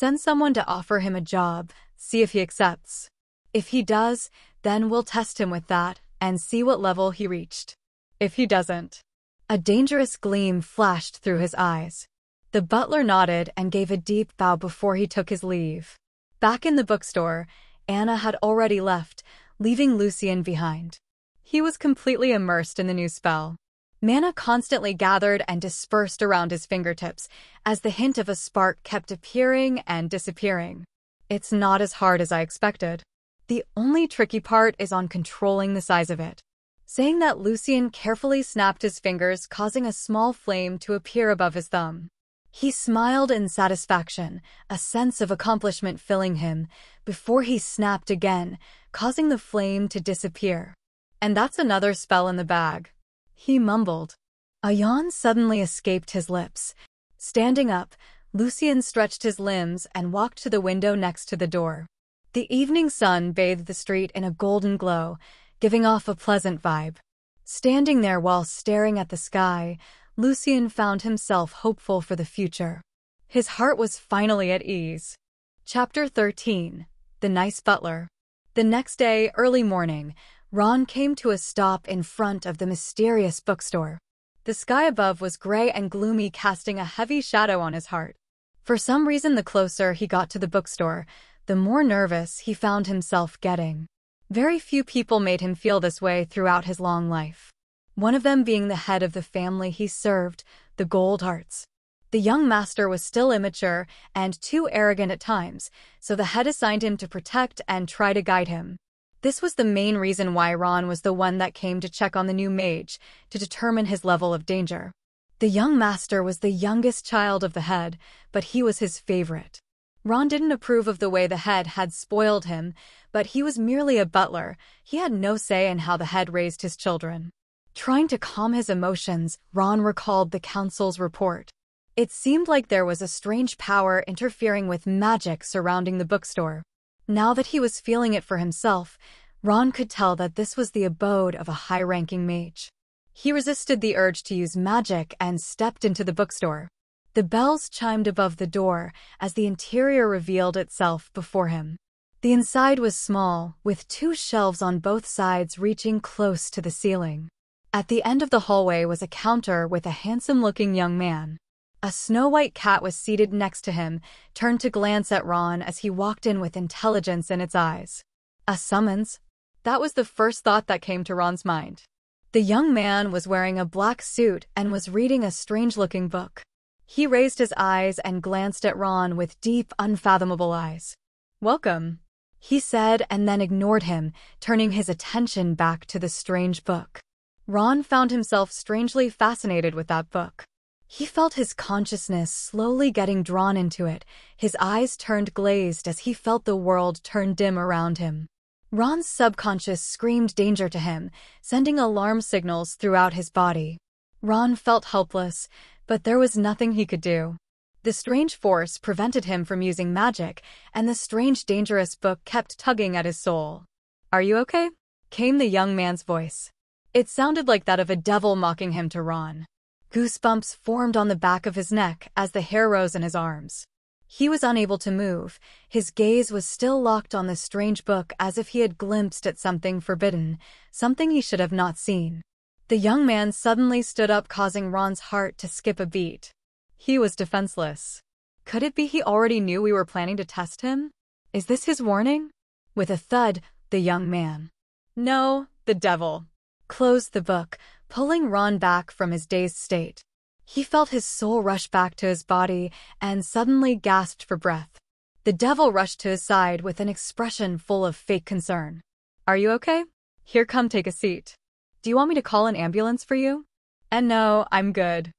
Send someone to offer him a job, see if he accepts. If he does, then we'll test him with that and see what level he reached. If he doesn't. A dangerous gleam flashed through his eyes. The butler nodded and gave a deep bow before he took his leave. Back in the bookstore, Anna had already left, leaving Lucien behind. He was completely immersed in the new spell. Mana constantly gathered and dispersed around his fingertips, as the hint of a spark kept appearing and disappearing. It's not as hard as I expected. The only tricky part is on controlling the size of it. Saying that Lucien carefully snapped his fingers, causing a small flame to appear above his thumb. He smiled in satisfaction, a sense of accomplishment filling him, before he snapped again, causing the flame to disappear. And that's another spell in the bag. He mumbled. A yawn suddenly escaped his lips. Standing up, Lucien stretched his limbs and walked to the window next to the door. The evening sun bathed the street in a golden glow, giving off a pleasant vibe. Standing there while staring at the sky, Lucien found himself hopeful for the future. His heart was finally at ease. Chapter 13 The Nice Butler The next day, early morning, Ron came to a stop in front of the mysterious bookstore. The sky above was gray and gloomy, casting a heavy shadow on his heart. For some reason, the closer he got to the bookstore, the more nervous he found himself getting. Very few people made him feel this way throughout his long life. one of them being the head of the family he served, the Goldhearts. The young master was still immature and too arrogant at times, so the head assigned him to protect and try to guide him. This was the main reason why Ron was the one that came to check on the new mage, to determine his level of danger. The young master was the youngest child of the head, but he was his favorite. Ron didn't approve of the way the head had spoiled him, but he was merely a butler. He had no say in how the head raised his children. Trying to calm his emotions, Ron recalled the council's report. It seemed like there was a strange power interfering with magic surrounding the bookstore. Now that he was feeling it for himself, Ron could tell that this was the abode of a high-ranking mage. He resisted the urge to use magic and stepped into the bookstore. The bells chimed above the door as the interior revealed itself before him. The inside was small, with two shelves on both sides reaching close to the ceiling. At the end of the hallway was a counter with a handsome-looking young man. A snow-white cat was seated next to him, turned to glance at Ron as he walked in with intelligence in its eyes. A summons? That was the first thought that came to Ron's mind. The young man was wearing a black suit and was reading a strange-looking book. He raised his eyes and glanced at Ron with deep, unfathomable eyes. Welcome, he said and then ignored him, turning his attention back to the strange book. Ron found himself strangely fascinated with that book. He felt his consciousness slowly getting drawn into it, his eyes turned glazed as he felt the world turn dim around him. Ron's subconscious screamed danger to him, sending alarm signals throughout his body. Ron felt helpless, but there was nothing he could do. The strange force prevented him from using magic, and the strange dangerous book kept tugging at his soul. Are you okay? came the young man's voice. It sounded like that of a devil mocking him to Ron. Goosebumps formed on the back of his neck as the hair rose in his arms. He was unable to move. His gaze was still locked on the strange book as if he had glimpsed at something forbidden, something he should have not seen. The young man suddenly stood up causing Ron's heart to skip a beat. He was defenseless. Could it be he already knew we were planning to test him? Is this his warning? With a thud, the young man. No, the devil. Closed the book, pulling Ron back from his dazed state. He felt his soul rush back to his body and suddenly gasped for breath. The devil rushed to his side with an expression full of fake concern. Are you okay? Here, come take a seat. Do you want me to call an ambulance for you? And no, I'm good.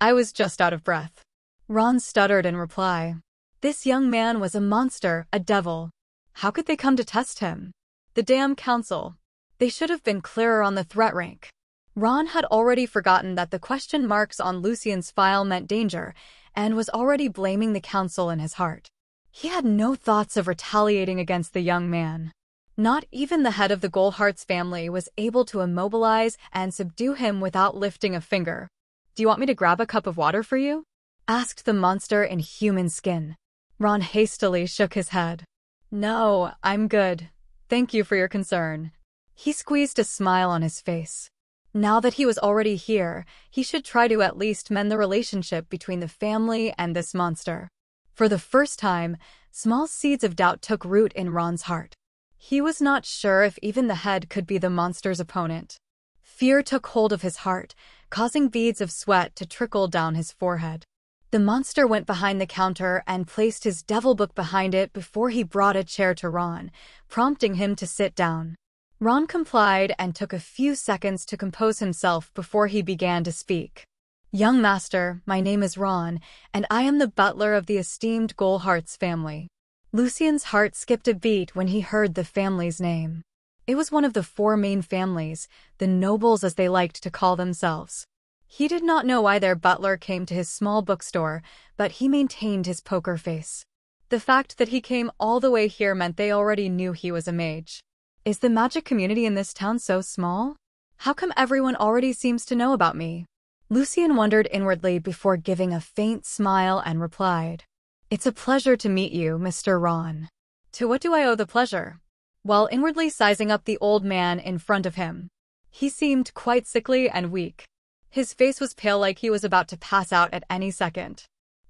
I was just out of breath. Ron stuttered in reply. This young man was a monster, a devil. How could they come to test him? The damn council. They should have been clearer on the threat rank. Ron had already forgotten that the question marks on Lucien's file meant danger, and was already blaming the council in his heart. He had no thoughts of retaliating against the young man. Not even the head of the Goldhearts family was able to immobilize and subdue him without lifting a finger. Do you want me to grab a cup of water for you? asked the monster in human skin. Ron hastily shook his head. No, I'm good. Thank you for your concern. He squeezed a smile on his face. Now that he was already here, he should try to at least mend the relationship between the family and this monster. For the first time, small seeds of doubt took root in Ron's heart. He was not sure if even the head could be the monster's opponent. Fear took hold of his heart, causing beads of sweat to trickle down his forehead. The monster went behind the counter and placed his devil book behind it before he brought a chair to Ron, prompting him to sit down. Ron complied and took a few seconds to compose himself before he began to speak. Young master, my name is Ron, and I am the butler of the esteemed Goldhearts family. Lucien's heart skipped a beat when he heard the family's name. It was one of the four main families, the nobles as they liked to call themselves. He did not know why their butler came to his small bookstore, but he maintained his poker face. The fact that he came all the way here meant they already knew he was a mage. Is the magic community in this town so small? How come everyone already seems to know about me? Lucien wondered inwardly before giving a faint smile and replied, It's a pleasure to meet you, Mr. Ron. To what do I owe the pleasure? While inwardly sizing up the old man in front of him. He seemed quite sickly and weak. His face was pale like he was about to pass out at any second.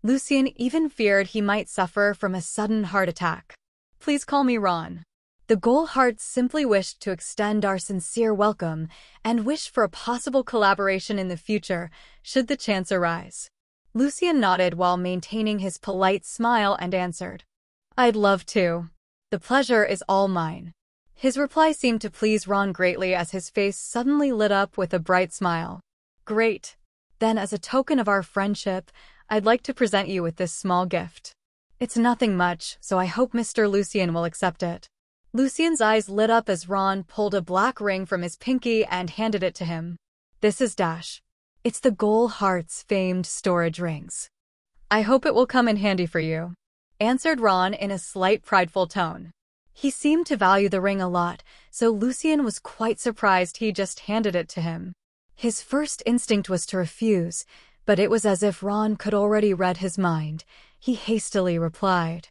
Lucien even feared he might suffer from a sudden heart attack. Please call me Ron. The Goldhearts simply wished to extend our sincere welcome and wish for a possible collaboration in the future, should the chance arise. Lucien nodded while maintaining his polite smile and answered, I'd love to. The pleasure is all mine. His reply seemed to please Ron greatly as his face suddenly lit up with a bright smile. Great. Then as a token of our friendship, I'd like to present you with this small gift. It's nothing much, so I hope Mr. Lucien will accept it. Lucien's eyes lit up as Ron pulled a black ring from his pinky and handed it to him. This is Dash. It's the Goldheart's famed storage rings. I hope it will come in handy for you, answered Ron in a slight prideful tone. He seemed to value the ring a lot, so Lucien was quite surprised he just handed it to him. His first instinct was to refuse, but it was as if Ron could already read his mind. He hastily replied.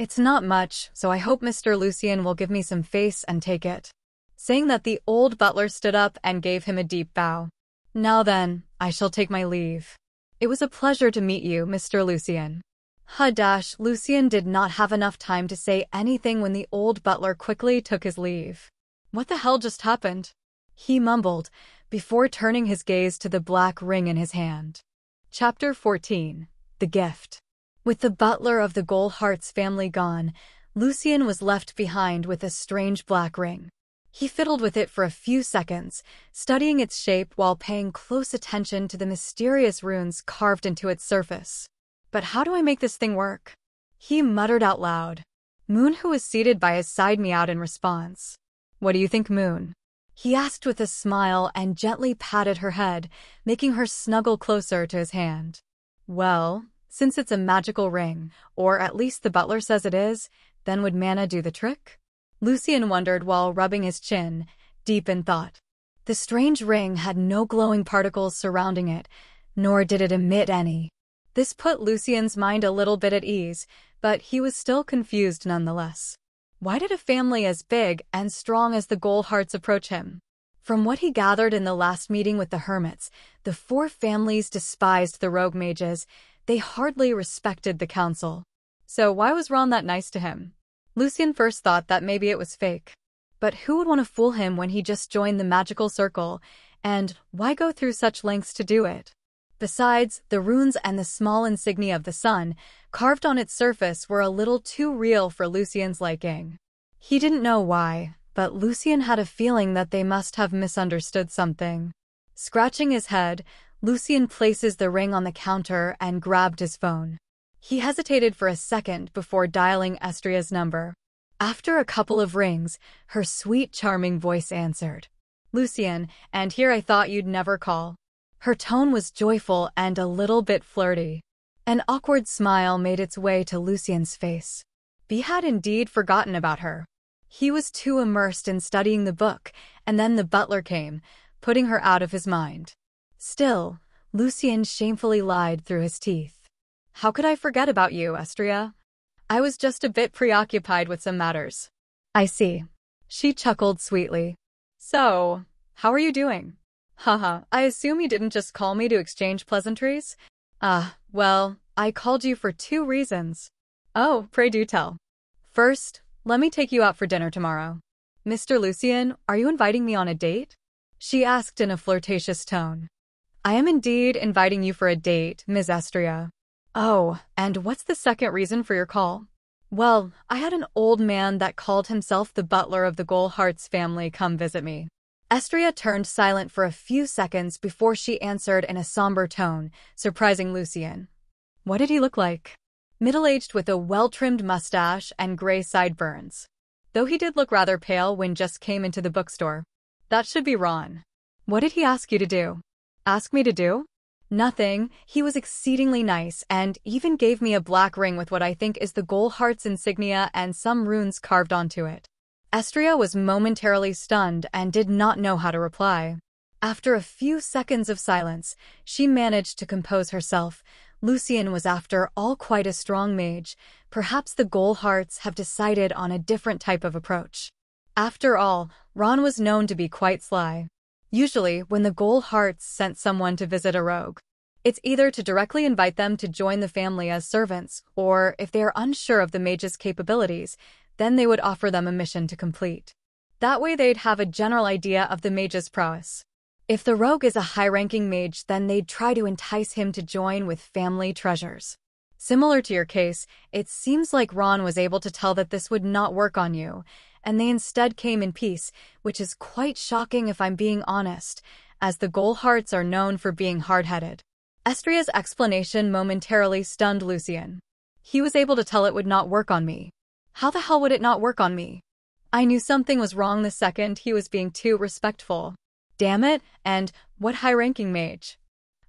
It's not much, so I hope Mr. Lucien will give me some face and take it. Saying that the old butler stood up and gave him a deep bow. Now then, I shall take my leave. It was a pleasure to meet you, Mr. Lucien. Hadash, Lucien did not have enough time to say anything when the old butler quickly took his leave. What the hell just happened? He mumbled, before turning his gaze to the black ring in his hand. Chapter 14 The Gift with the butler of the Goldhearts family gone, Lucien was left behind with a strange black ring. He fiddled with it for a few seconds, studying its shape while paying close attention to the mysterious runes carved into its surface. But how do I make this thing work? He muttered out loud. Moon, who was seated by his side, meowed in response. What do you think, Moon? He asked with a smile and gently patted her head, making her snuggle closer to his hand. Well, since it's a magical ring, or at least the butler says it is, then would mana do the trick? Lucien wondered while rubbing his chin, deep in thought. The strange ring had no glowing particles surrounding it, nor did it emit any. This put Lucien's mind a little bit at ease, but he was still confused nonetheless. Why did a family as big and strong as the Goldhearts approach him? From what he gathered in the last meeting with the hermits, the four families despised the rogue mages they hardly respected the council. So why was Ron that nice to him? Lucien first thought that maybe it was fake. But who would want to fool him when he just joined the magical circle, and why go through such lengths to do it? Besides, the runes and the small insignia of the sun, carved on its surface, were a little too real for Lucien's liking. He didn't know why, but Lucien had a feeling that they must have misunderstood something. Scratching his head, Lucien places the ring on the counter and grabbed his phone. He hesitated for a second before dialing Estria's number. After a couple of rings, her sweet, charming voice answered. Lucien, and here I thought you'd never call. Her tone was joyful and a little bit flirty. An awkward smile made its way to Lucien's face. B had indeed forgotten about her. He was too immersed in studying the book, and then the butler came, putting her out of his mind. Still, Lucien shamefully lied through his teeth. How could I forget about you, Estria? I was just a bit preoccupied with some matters. I see. She chuckled sweetly. So, how are you doing? Haha, I assume you didn't just call me to exchange pleasantries? Ah, well, I called you for two reasons. Oh, pray do tell. First, let me take you out for dinner tomorrow. Mr. Lucien, are you inviting me on a date? She asked in a flirtatious tone. I am indeed inviting you for a date, Ms. Estria. Oh, and what's the second reason for your call? Well, I had an old man that called himself the butler of the Goldhearts family come visit me. Estria turned silent for a few seconds before she answered in a somber tone, surprising Lucien. What did he look like? Middle-aged with a well-trimmed mustache and gray sideburns. Though he did look rather pale when just came into the bookstore. That should be Ron. What did he ask you to do? Ask me to do? Nothing. He was exceedingly nice and even gave me a black ring with what I think is the Goldhearts insignia and some runes carved onto it. Estria was momentarily stunned and did not know how to reply. After a few seconds of silence, she managed to compose herself. Lucien was after all quite a strong mage. Perhaps the Goldhearts have decided on a different type of approach. After all, Ron was known to be quite sly. Usually, when the Goldhearts sent someone to visit a rogue, it's either to directly invite them to join the family as servants, or if they are unsure of the mage's capabilities, then they would offer them a mission to complete. That way they'd have a general idea of the mage's prowess. If the rogue is a high-ranking mage, then they'd try to entice him to join with family treasures. Similar to your case, it seems like Ron was able to tell that this would not work on you, and they instead came in peace, which is quite shocking if I'm being honest, as the Goldhearts are known for being hard-headed. Estria's explanation momentarily stunned Lucien. He was able to tell it would not work on me. How the hell would it not work on me? I knew something was wrong the second he was being too respectful. Damn it, and what high-ranking mage?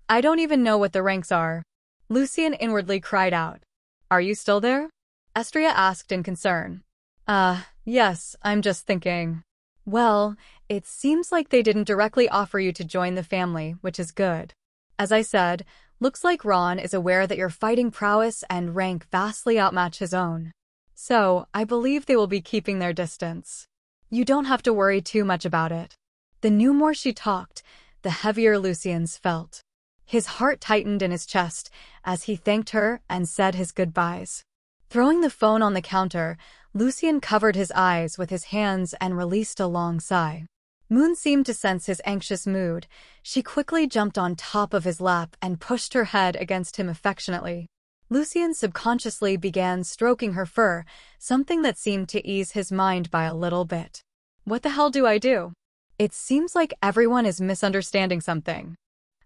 I don't even know what the ranks are. Lucien inwardly cried out. Are you still there? Estria asked in concern. Uh, yes, I'm just thinking. Well, it seems like they didn't directly offer you to join the family, which is good. As I said, looks like Ron is aware that your fighting prowess and rank vastly outmatch his own. So, I believe they will be keeping their distance. You don't have to worry too much about it. The new more she talked, the heavier Lucien's felt. His heart tightened in his chest as he thanked her and said his goodbyes. Throwing the phone on the counter, Lucien covered his eyes with his hands and released a long sigh. Moon seemed to sense his anxious mood. She quickly jumped on top of his lap and pushed her head against him affectionately. Lucien subconsciously began stroking her fur, something that seemed to ease his mind by a little bit. What the hell do I do? It seems like everyone is misunderstanding something.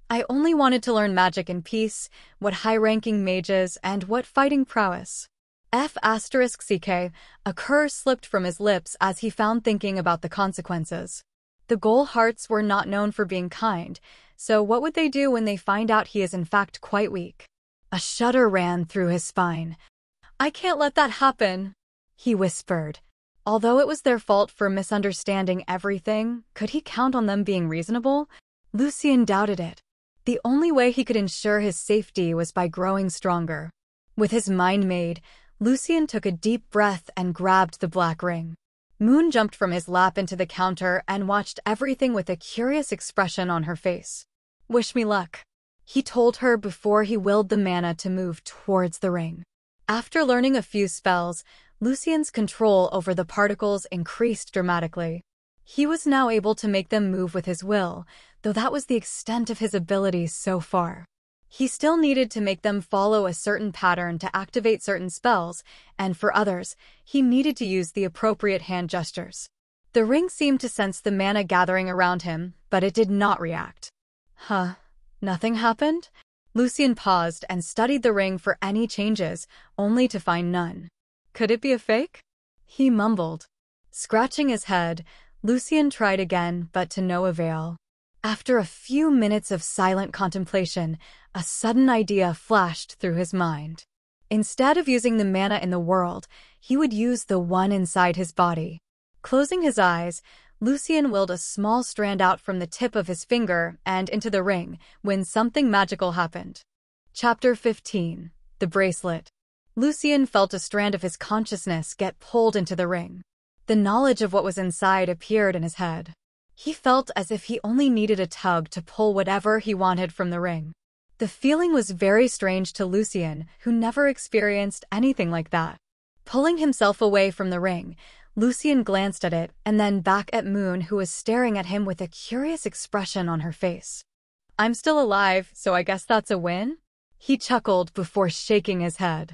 I only wanted to learn magic in peace, what high-ranking mages, and what fighting prowess. F asterisk CK, a cur slipped from his lips as he found thinking about the consequences. The Goldhearts were not known for being kind, so what would they do when they find out he is in fact quite weak? A shudder ran through his spine. I can't let that happen, he whispered, Although it was their fault for misunderstanding everything, could he count on them being reasonable? Lucien doubted it. The only way he could ensure his safety was by growing stronger. With his mind made, Lucien took a deep breath and grabbed the black ring. Moon jumped from his lap into the counter and watched everything with a curious expression on her face. Wish me luck. He told her before he willed the mana to move towards the ring. After learning a few spells, Lucien's control over the particles increased dramatically. He was now able to make them move with his will, though that was the extent of his abilities so far. He still needed to make them follow a certain pattern to activate certain spells, and for others, he needed to use the appropriate hand gestures. The ring seemed to sense the mana gathering around him, but it did not react. Huh, nothing happened? Lucien paused and studied the ring for any changes, only to find none. Could it be a fake? He mumbled. Scratching his head, Lucien tried again, but to no avail. After a few minutes of silent contemplation, a sudden idea flashed through his mind. Instead of using the mana in the world, he would use the one inside his body. Closing his eyes, Lucien willed a small strand out from the tip of his finger and into the ring when something magical happened. Chapter 15 The Bracelet Lucien felt a strand of his consciousness get pulled into the ring. The knowledge of what was inside appeared in his head. He felt as if he only needed a tug to pull whatever he wanted from the ring. The feeling was very strange to Lucien, who never experienced anything like that. Pulling himself away from the ring, Lucien glanced at it and then back at Moon who was staring at him with a curious expression on her face. I'm still alive, so I guess that's a win? He chuckled before shaking his head.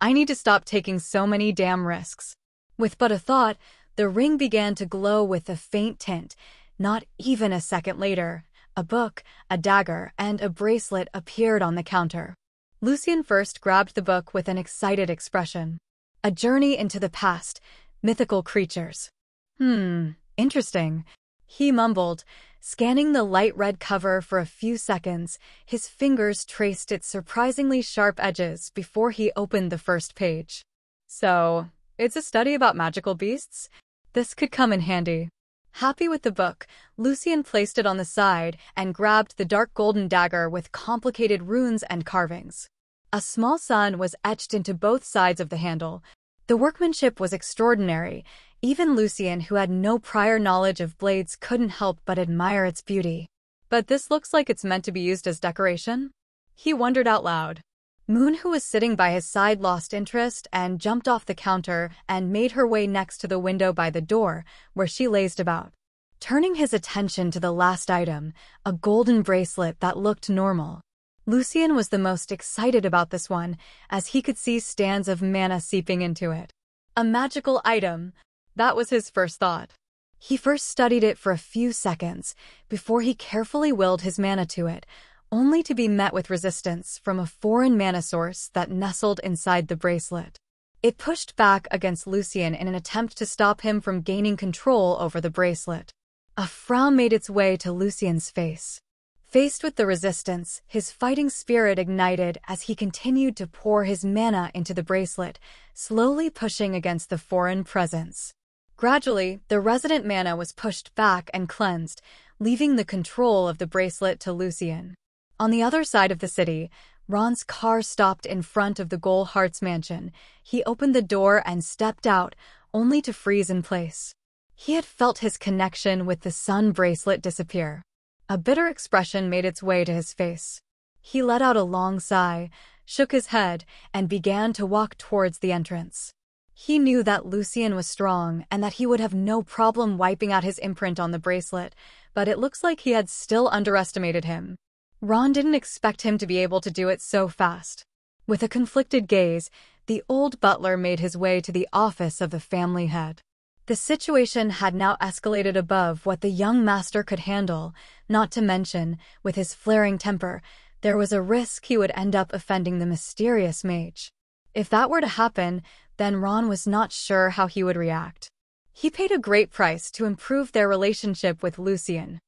I need to stop taking so many damn risks. With but a thought, the ring began to glow with a faint tint. Not even a second later, a book, a dagger, and a bracelet appeared on the counter. Lucien first grabbed the book with an excited expression. A Journey into the Past, Mythical Creatures. Hmm, interesting. He mumbled, Scanning the light red cover for a few seconds, his fingers traced its surprisingly sharp edges before he opened the first page. So, it's a study about magical beasts? This could come in handy. Happy with the book, Lucien placed it on the side and grabbed the dark golden dagger with complicated runes and carvings. A small sun was etched into both sides of the handle. The workmanship was extraordinary, even Lucien, who had no prior knowledge of blades, couldn't help but admire its beauty. But this looks like it's meant to be used as decoration? He wondered out loud. Moon, who was sitting by his side, lost interest and jumped off the counter and made her way next to the window by the door, where she lazed about. Turning his attention to the last item, a golden bracelet that looked normal. Lucien was the most excited about this one, as he could see stands of mana seeping into it. A magical item. That was his first thought. He first studied it for a few seconds before he carefully willed his mana to it, only to be met with resistance from a foreign mana source that nestled inside the bracelet. It pushed back against Lucien in an attempt to stop him from gaining control over the bracelet. A frown made its way to Lucien's face. Faced with the resistance, his fighting spirit ignited as he continued to pour his mana into the bracelet, slowly pushing against the foreign presence. Gradually, the resident mana was pushed back and cleansed, leaving the control of the bracelet to Lucien. On the other side of the city, Ron's car stopped in front of the Goldhearts mansion. He opened the door and stepped out, only to freeze in place. He had felt his connection with the sun bracelet disappear. A bitter expression made its way to his face. He let out a long sigh, shook his head, and began to walk towards the entrance. He knew that Lucien was strong and that he would have no problem wiping out his imprint on the bracelet, but it looks like he had still underestimated him. Ron didn't expect him to be able to do it so fast. With a conflicted gaze, the old butler made his way to the office of the family head. The situation had now escalated above what the young master could handle, not to mention, with his flaring temper, there was a risk he would end up offending the mysterious mage. If that were to happen, then Ron was not sure how he would react. He paid a great price to improve their relationship with Lucien.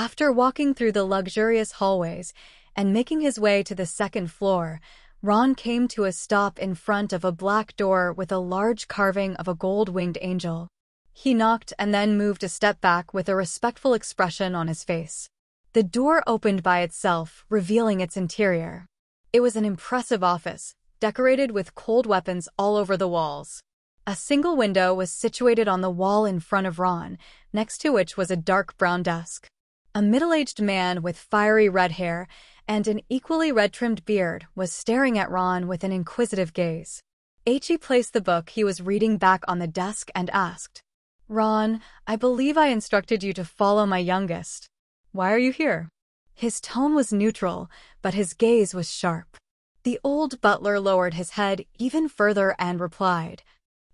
After walking through the luxurious hallways and making his way to the second floor, Ron came to a stop in front of a black door with a large carving of a gold-winged angel. He knocked and then moved a step back with a respectful expression on his face. The door opened by itself, revealing its interior. It was an impressive office, decorated with cold weapons all over the walls. A single window was situated on the wall in front of Ron, next to which was a dark brown desk. A middle-aged man with fiery red hair and an equally red-trimmed beard was staring at Ron with an inquisitive gaze. H.E. placed the book he was reading back on the desk and asked, Ron, I believe I instructed you to follow my youngest. Why are you here? His tone was neutral, but his gaze was sharp. The old butler lowered his head even further and replied,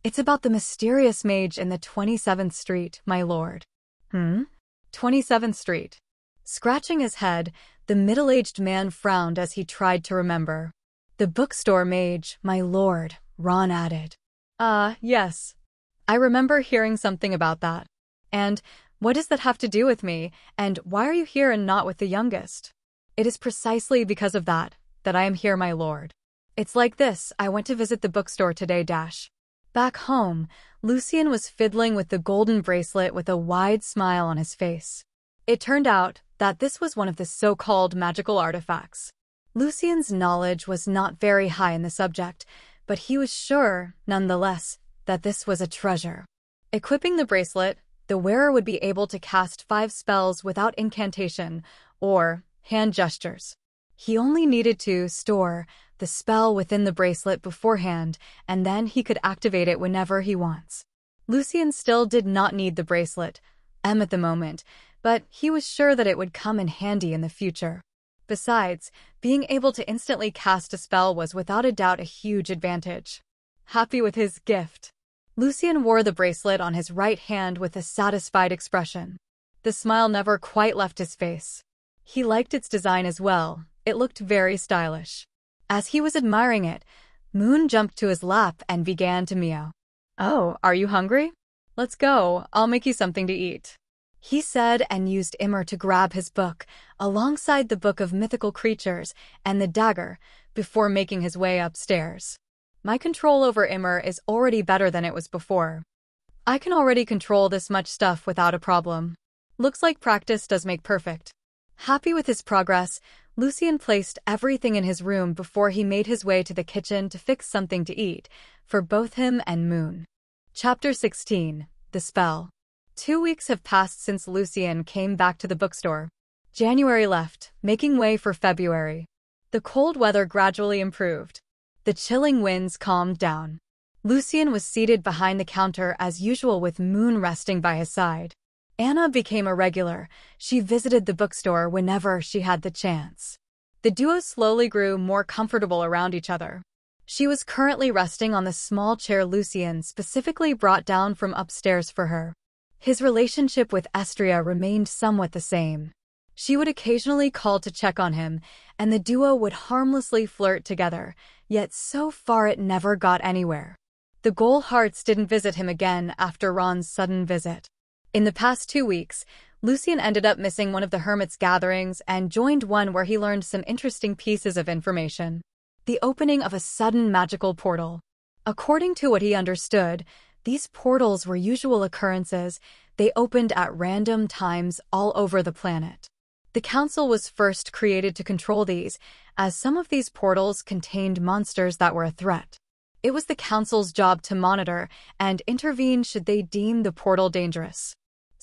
It's about the mysterious mage in the 27th Street, my lord. Hmm? 27th Street. Scratching his head, the middle-aged man frowned as he tried to remember. The bookstore mage, my lord, Ron added. Ah, uh, yes. I remember hearing something about that. And what does that have to do with me? And why are you here and not with the youngest? It is precisely because of that, that I am here, my lord. It's like this, I went to visit the bookstore today, Dash. Back home, Lucien was fiddling with the golden bracelet with a wide smile on his face. It turned out that this was one of the so-called magical artifacts. Lucien's knowledge was not very high in the subject, but he was sure, nonetheless, that this was a treasure. Equipping the bracelet, the wearer would be able to cast five spells without incantation or hand gestures. He only needed to store the spell within the bracelet beforehand, and then he could activate it whenever he wants. Lucien still did not need the bracelet, M at the moment, but he was sure that it would come in handy in the future. Besides, being able to instantly cast a spell was without a doubt a huge advantage. Happy with his gift, Lucien wore the bracelet on his right hand with a satisfied expression. The smile never quite left his face. He liked its design as well, it looked very stylish. As he was admiring it, Moon jumped to his lap and began to meow. Oh, are you hungry? Let's go, I'll make you something to eat. He said and used Immer to grab his book, alongside the Book of Mythical Creatures and the dagger, before making his way upstairs. My control over Immer is already better than it was before. I can already control this much stuff without a problem. Looks like practice does make perfect. Happy with his progress, Lucien placed everything in his room before he made his way to the kitchen to fix something to eat, for both him and Moon. Chapter 16 The Spell Two weeks have passed since Lucien came back to the bookstore. January left, making way for February. The cold weather gradually improved. The chilling winds calmed down. Lucien was seated behind the counter as usual with Moon resting by his side. Anna became a regular. She visited the bookstore whenever she had the chance. The duo slowly grew more comfortable around each other. She was currently resting on the small chair Lucien specifically brought down from upstairs for her. His relationship with Estria remained somewhat the same. She would occasionally call to check on him, and the duo would harmlessly flirt together, yet so far it never got anywhere. The Goldhearts didn't visit him again after Ron's sudden visit. In the past two weeks, Lucien ended up missing one of the Hermit's gatherings and joined one where he learned some interesting pieces of information. The opening of a sudden magical portal. According to what he understood, these portals were usual occurrences. They opened at random times all over the planet. The Council was first created to control these, as some of these portals contained monsters that were a threat. It was the Council's job to monitor and intervene should they deem the portal dangerous.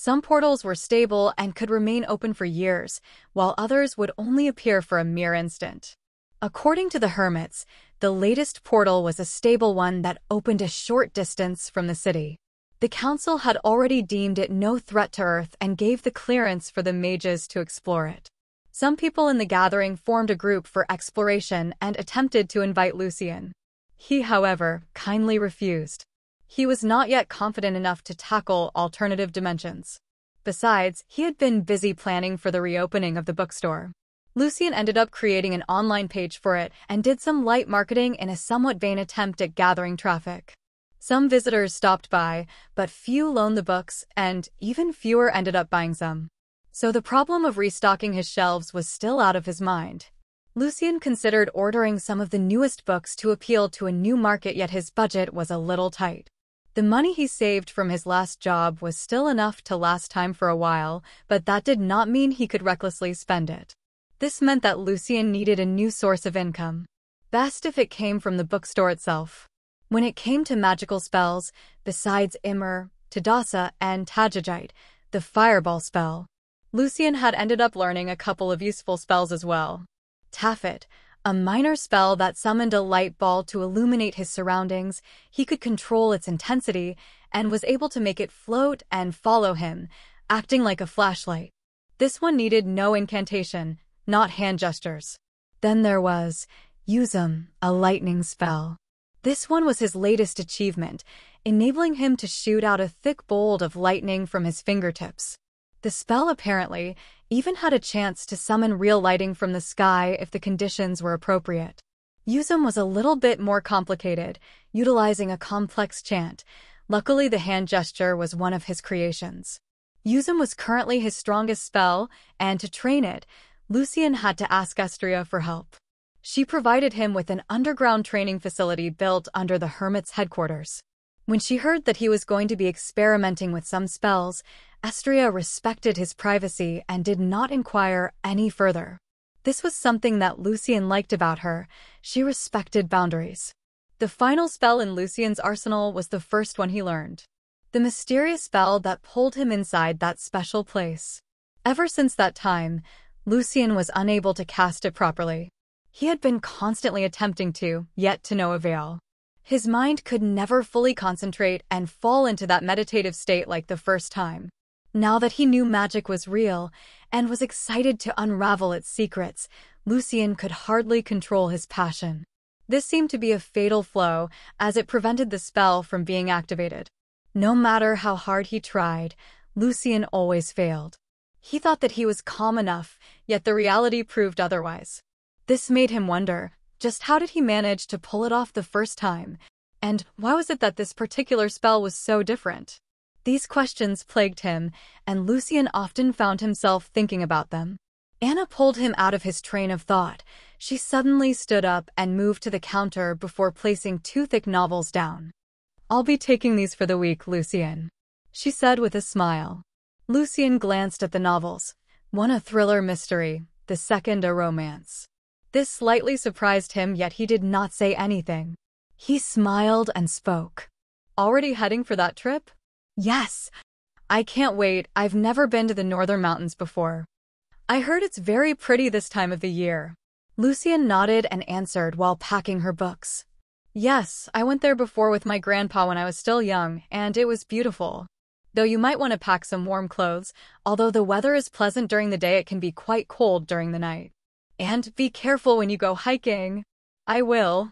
Some portals were stable and could remain open for years, while others would only appear for a mere instant. According to the Hermits, the latest portal was a stable one that opened a short distance from the city. The Council had already deemed it no threat to Earth and gave the clearance for the mages to explore it. Some people in the gathering formed a group for exploration and attempted to invite Lucien. He, however, kindly refused. He was not yet confident enough to tackle alternative dimensions. Besides, he had been busy planning for the reopening of the bookstore. Lucien ended up creating an online page for it and did some light marketing in a somewhat vain attempt at gathering traffic. Some visitors stopped by, but few loaned the books, and even fewer ended up buying some. So the problem of restocking his shelves was still out of his mind. Lucien considered ordering some of the newest books to appeal to a new market yet his budget was a little tight. The money he saved from his last job was still enough to last time for a while, but that did not mean he could recklessly spend it. This meant that Lucien needed a new source of income. Best if it came from the bookstore itself. When it came to magical spells, besides Immer, Tadasa, and Tajajite, the fireball spell, Lucien had ended up learning a couple of useful spells as well. Taffet, a minor spell that summoned a light ball to illuminate his surroundings, he could control its intensity and was able to make it float and follow him, acting like a flashlight. This one needed no incantation, not hand gestures. Then there was Usum, a lightning spell. This one was his latest achievement, enabling him to shoot out a thick bolt of lightning from his fingertips. The spell apparently even had a chance to summon real lighting from the sky if the conditions were appropriate. Usum was a little bit more complicated, utilizing a complex chant. Luckily, the hand gesture was one of his creations. Usum was currently his strongest spell, and to train it, Lucien had to ask Estria for help. She provided him with an underground training facility built under the Hermit's headquarters. When she heard that he was going to be experimenting with some spells, Estria respected his privacy and did not inquire any further. This was something that Lucien liked about her. She respected boundaries. The final spell in Lucien's arsenal was the first one he learned. The mysterious spell that pulled him inside that special place. Ever since that time, Lucien was unable to cast it properly. He had been constantly attempting to, yet to no avail. His mind could never fully concentrate and fall into that meditative state like the first time. Now that he knew magic was real and was excited to unravel its secrets, Lucien could hardly control his passion. This seemed to be a fatal flaw as it prevented the spell from being activated. No matter how hard he tried, Lucien always failed. He thought that he was calm enough, yet the reality proved otherwise. This made him wonder, just how did he manage to pull it off the first time? And why was it that this particular spell was so different? These questions plagued him, and Lucien often found himself thinking about them. Anna pulled him out of his train of thought. She suddenly stood up and moved to the counter before placing two thick novels down. I'll be taking these for the week, Lucien, she said with a smile. Lucien glanced at the novels, one a thriller mystery, the second a romance. This slightly surprised him, yet he did not say anything. He smiled and spoke. Already heading for that trip? Yes. I can't wait. I've never been to the Northern Mountains before. I heard it's very pretty this time of the year. Lucien nodded and answered while packing her books. Yes, I went there before with my grandpa when I was still young, and it was beautiful. Though you might want to pack some warm clothes, although the weather is pleasant during the day, it can be quite cold during the night. And be careful when you go hiking. I will.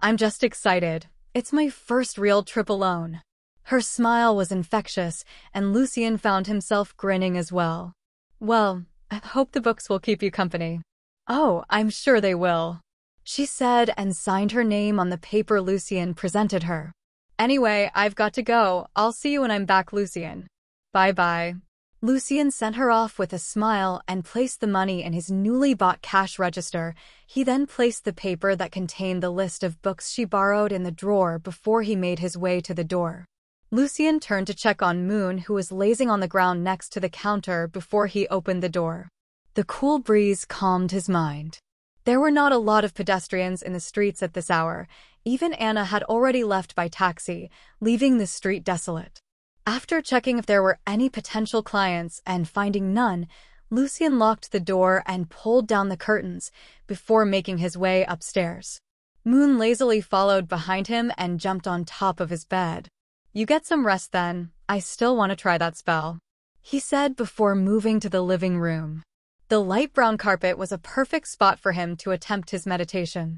I'm just excited. It's my first real trip alone. Her smile was infectious, and Lucien found himself grinning as well. Well, I hope the books will keep you company. Oh, I'm sure they will she said and signed her name on the paper Lucien presented her. Anyway, I've got to go. I'll see you when I'm back, Lucien. Bye-bye. Lucien sent her off with a smile and placed the money in his newly bought cash register. He then placed the paper that contained the list of books she borrowed in the drawer before he made his way to the door. Lucien turned to check on Moon, who was lazing on the ground next to the counter before he opened the door. The cool breeze calmed his mind. There were not a lot of pedestrians in the streets at this hour. Even Anna had already left by taxi, leaving the street desolate. After checking if there were any potential clients and finding none, Lucien locked the door and pulled down the curtains before making his way upstairs. Moon lazily followed behind him and jumped on top of his bed. You get some rest then. I still want to try that spell. He said before moving to the living room. The light brown carpet was a perfect spot for him to attempt his meditation.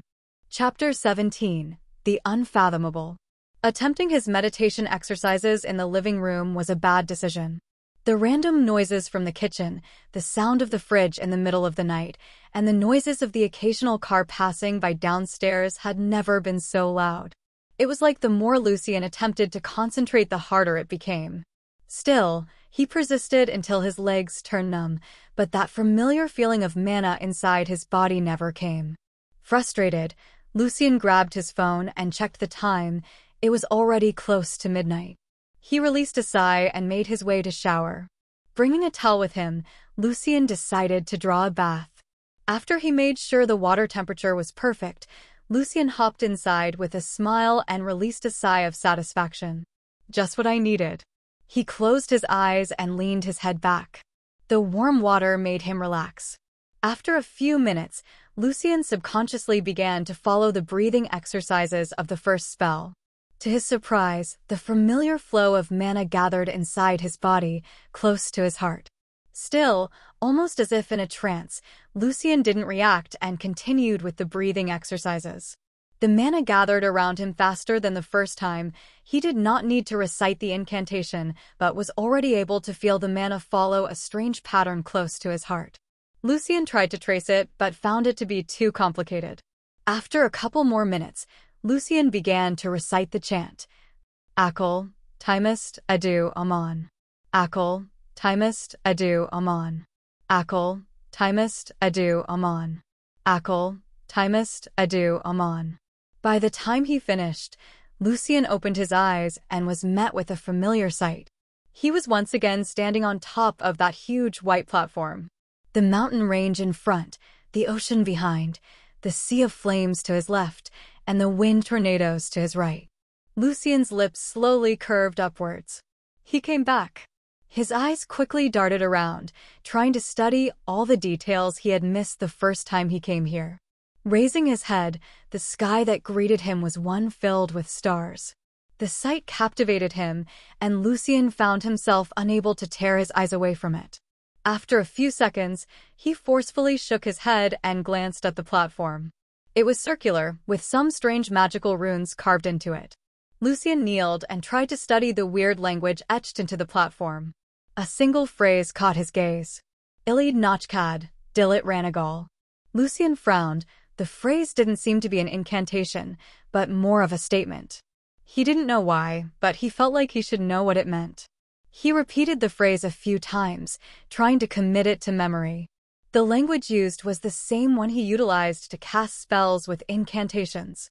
Chapter 17 The Unfathomable Attempting his meditation exercises in the living room was a bad decision. The random noises from the kitchen, the sound of the fridge in the middle of the night, and the noises of the occasional car passing by downstairs had never been so loud. It was like the more Lucien attempted to concentrate the harder it became. Still, he persisted until his legs turned numb, but that familiar feeling of mana inside his body never came. Frustrated, Lucien grabbed his phone and checked the time. It was already close to midnight. He released a sigh and made his way to shower. Bringing a towel with him, Lucien decided to draw a bath. After he made sure the water temperature was perfect, Lucien hopped inside with a smile and released a sigh of satisfaction. Just what I needed. He closed his eyes and leaned his head back. The warm water made him relax. After a few minutes, Lucien subconsciously began to follow the breathing exercises of the first spell. To his surprise, the familiar flow of mana gathered inside his body, close to his heart. Still, almost as if in a trance, Lucien didn't react and continued with the breathing exercises. The mana gathered around him faster than the first time. He did not need to recite the incantation, but was already able to feel the mana follow a strange pattern close to his heart. Lucien tried to trace it, but found it to be too complicated. After a couple more minutes, Lucien began to recite the chant. Akal, Timist, Adu, Amon. Akal, Timist, Adu, Amon. Akal, Timist, Adu, Amon. Akal, Timist, Adu, Amon. By the time he finished, Lucien opened his eyes and was met with a familiar sight. He was once again standing on top of that huge white platform. The mountain range in front, the ocean behind, the sea of flames to his left, and the wind tornadoes to his right. Lucien's lips slowly curved upwards. He came back. His eyes quickly darted around, trying to study all the details he had missed the first time he came here. Raising his head, the sky that greeted him was one filled with stars. The sight captivated him, and Lucien found himself unable to tear his eyes away from it. After a few seconds, he forcefully shook his head and glanced at the platform. It was circular, with some strange magical runes carved into it. Lucien kneeled and tried to study the weird language etched into the platform. A single phrase caught his gaze. Ilid Notchkad, Dilit Ranagal. Lucien frowned, the phrase didn't seem to be an incantation, but more of a statement. He didn't know why, but he felt like he should know what it meant. He repeated the phrase a few times, trying to commit it to memory. The language used was the same one he utilized to cast spells with incantations.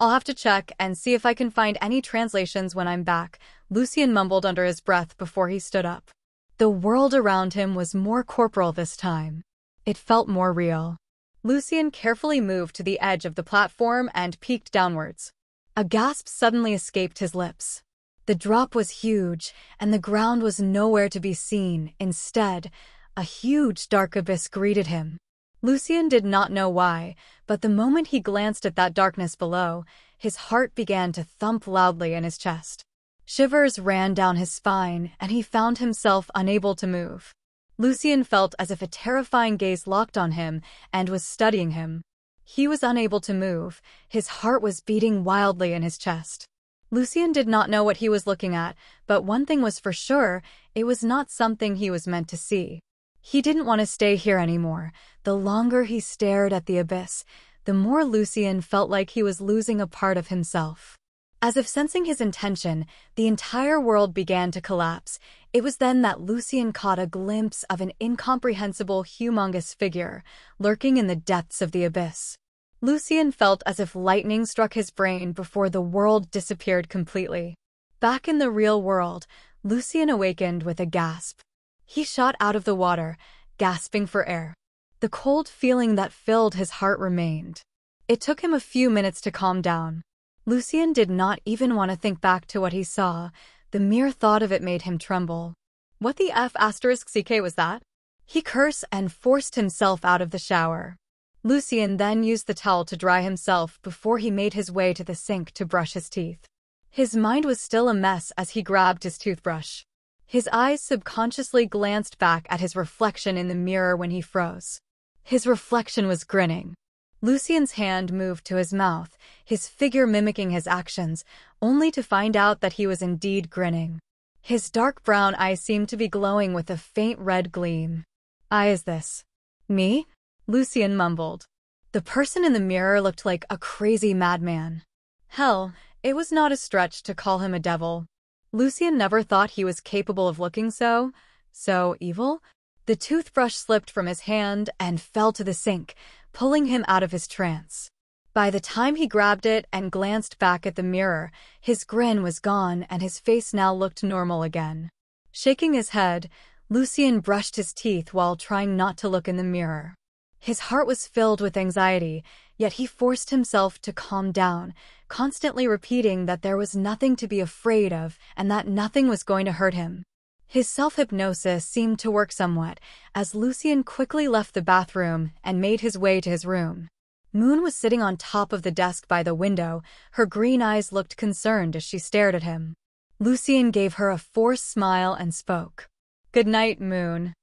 I'll have to check and see if I can find any translations when I'm back, Lucien mumbled under his breath before he stood up. The world around him was more corporal this time. It felt more real. Lucien carefully moved to the edge of the platform and peeked downwards. A gasp suddenly escaped his lips. The drop was huge, and the ground was nowhere to be seen. Instead, a huge dark abyss greeted him. Lucien did not know why, but the moment he glanced at that darkness below, his heart began to thump loudly in his chest. Shivers ran down his spine, and he found himself unable to move. Lucien felt as if a terrifying gaze locked on him and was studying him. He was unable to move, his heart was beating wildly in his chest. Lucien did not know what he was looking at, but one thing was for sure, it was not something he was meant to see. He didn't want to stay here anymore. The longer he stared at the abyss, the more Lucien felt like he was losing a part of himself. As if sensing his intention, the entire world began to collapse. It was then that Lucien caught a glimpse of an incomprehensible, humongous figure lurking in the depths of the abyss. Lucien felt as if lightning struck his brain before the world disappeared completely. Back in the real world, Lucien awakened with a gasp. He shot out of the water, gasping for air. The cold feeling that filled his heart remained. It took him a few minutes to calm down. Lucien did not even want to think back to what he saw. The mere thought of it made him tremble. What the F asterisk CK was that? He cursed and forced himself out of the shower. Lucien then used the towel to dry himself before he made his way to the sink to brush his teeth. His mind was still a mess as he grabbed his toothbrush. His eyes subconsciously glanced back at his reflection in the mirror when he froze. His reflection was grinning. Lucien's hand moved to his mouth, his figure mimicking his actions, only to find out that he was indeed grinning. His dark brown eyes seemed to be glowing with a faint red gleam. I is this? Me? Lucien mumbled. The person in the mirror looked like a crazy madman. Hell, it was not a stretch to call him a devil. Lucien never thought he was capable of looking so, so evil. The toothbrush slipped from his hand and fell to the sink, pulling him out of his trance. By the time he grabbed it and glanced back at the mirror, his grin was gone and his face now looked normal again. Shaking his head, Lucien brushed his teeth while trying not to look in the mirror. His heart was filled with anxiety, yet he forced himself to calm down, constantly repeating that there was nothing to be afraid of and that nothing was going to hurt him. His self-hypnosis seemed to work somewhat, as Lucien quickly left the bathroom and made his way to his room. Moon was sitting on top of the desk by the window. Her green eyes looked concerned as she stared at him. Lucien gave her a forced smile and spoke. Good night, Moon.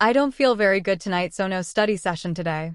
I don't feel very good tonight, so no study session today.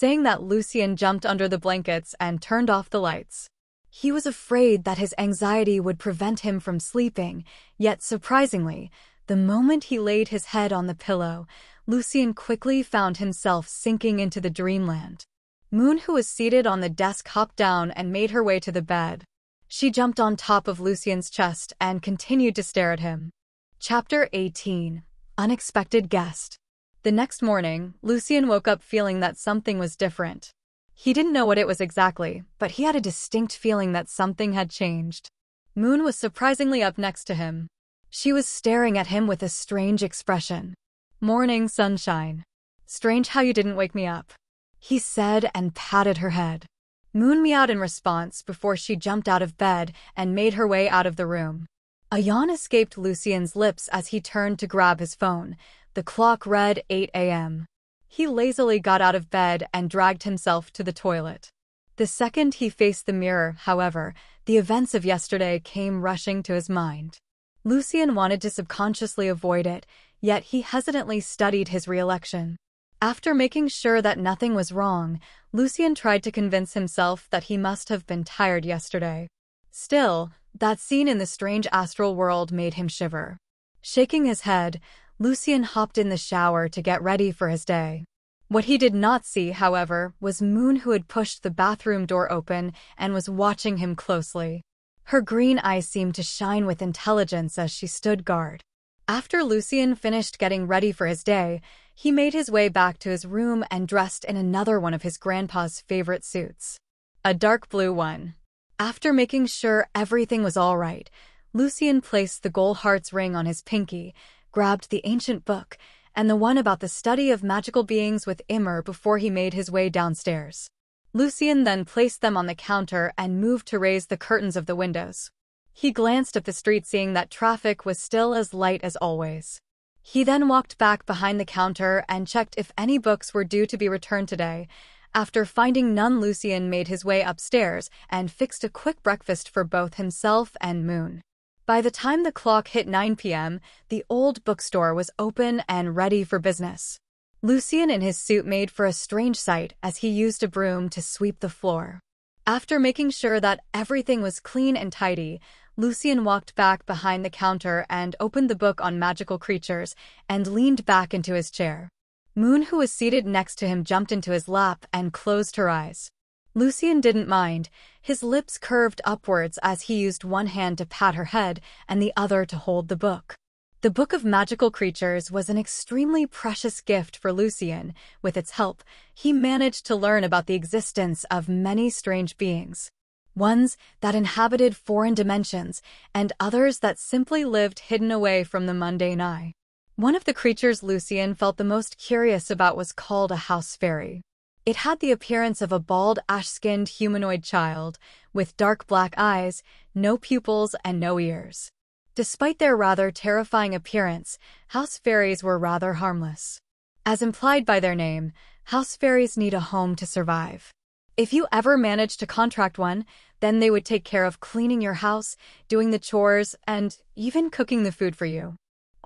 Saying that, Lucien jumped under the blankets and turned off the lights. He was afraid that his anxiety would prevent him from sleeping, yet surprisingly, the moment he laid his head on the pillow, Lucien quickly found himself sinking into the dreamland. Moon, who was seated on the desk, hopped down and made her way to the bed. She jumped on top of Lucien's chest and continued to stare at him. Chapter 18 Unexpected Guest the next morning, Lucien woke up feeling that something was different. He didn't know what it was exactly, but he had a distinct feeling that something had changed. Moon was surprisingly up next to him. She was staring at him with a strange expression. Morning sunshine. Strange how you didn't wake me up. He said and patted her head. Moon meowed in response before she jumped out of bed and made her way out of the room. A yawn escaped Lucien's lips as he turned to grab his phone, the clock read 8 a.m. He lazily got out of bed and dragged himself to the toilet. The second he faced the mirror, however, the events of yesterday came rushing to his mind. Lucien wanted to subconsciously avoid it, yet he hesitantly studied his re-election. After making sure that nothing was wrong, Lucien tried to convince himself that he must have been tired yesterday. Still, that scene in the strange astral world made him shiver. Shaking his head, Lucien hopped in the shower to get ready for his day. What he did not see, however, was Moon who had pushed the bathroom door open and was watching him closely. Her green eyes seemed to shine with intelligence as she stood guard. After Lucien finished getting ready for his day, he made his way back to his room and dressed in another one of his grandpa's favorite suits. A dark blue one. After making sure everything was all right, Lucien placed the Goldheart's ring on his pinky grabbed the ancient book and the one about the study of magical beings with Immer before he made his way downstairs. Lucien then placed them on the counter and moved to raise the curtains of the windows. He glanced at the street seeing that traffic was still as light as always. He then walked back behind the counter and checked if any books were due to be returned today. After finding none, Lucien made his way upstairs and fixed a quick breakfast for both himself and Moon. By the time the clock hit 9 p.m., the old bookstore was open and ready for business. Lucien in his suit made for a strange sight as he used a broom to sweep the floor. After making sure that everything was clean and tidy, Lucien walked back behind the counter and opened the book on magical creatures and leaned back into his chair. Moon, who was seated next to him, jumped into his lap and closed her eyes. Lucien didn't mind. His lips curved upwards as he used one hand to pat her head and the other to hold the book. The Book of Magical Creatures was an extremely precious gift for Lucien. With its help, he managed to learn about the existence of many strange beings ones that inhabited foreign dimensions, and others that simply lived hidden away from the mundane eye. One of the creatures Lucien felt the most curious about was called a house fairy. It had the appearance of a bald, ash-skinned humanoid child, with dark black eyes, no pupils, and no ears. Despite their rather terrifying appearance, house fairies were rather harmless. As implied by their name, house fairies need a home to survive. If you ever managed to contract one, then they would take care of cleaning your house, doing the chores, and even cooking the food for you.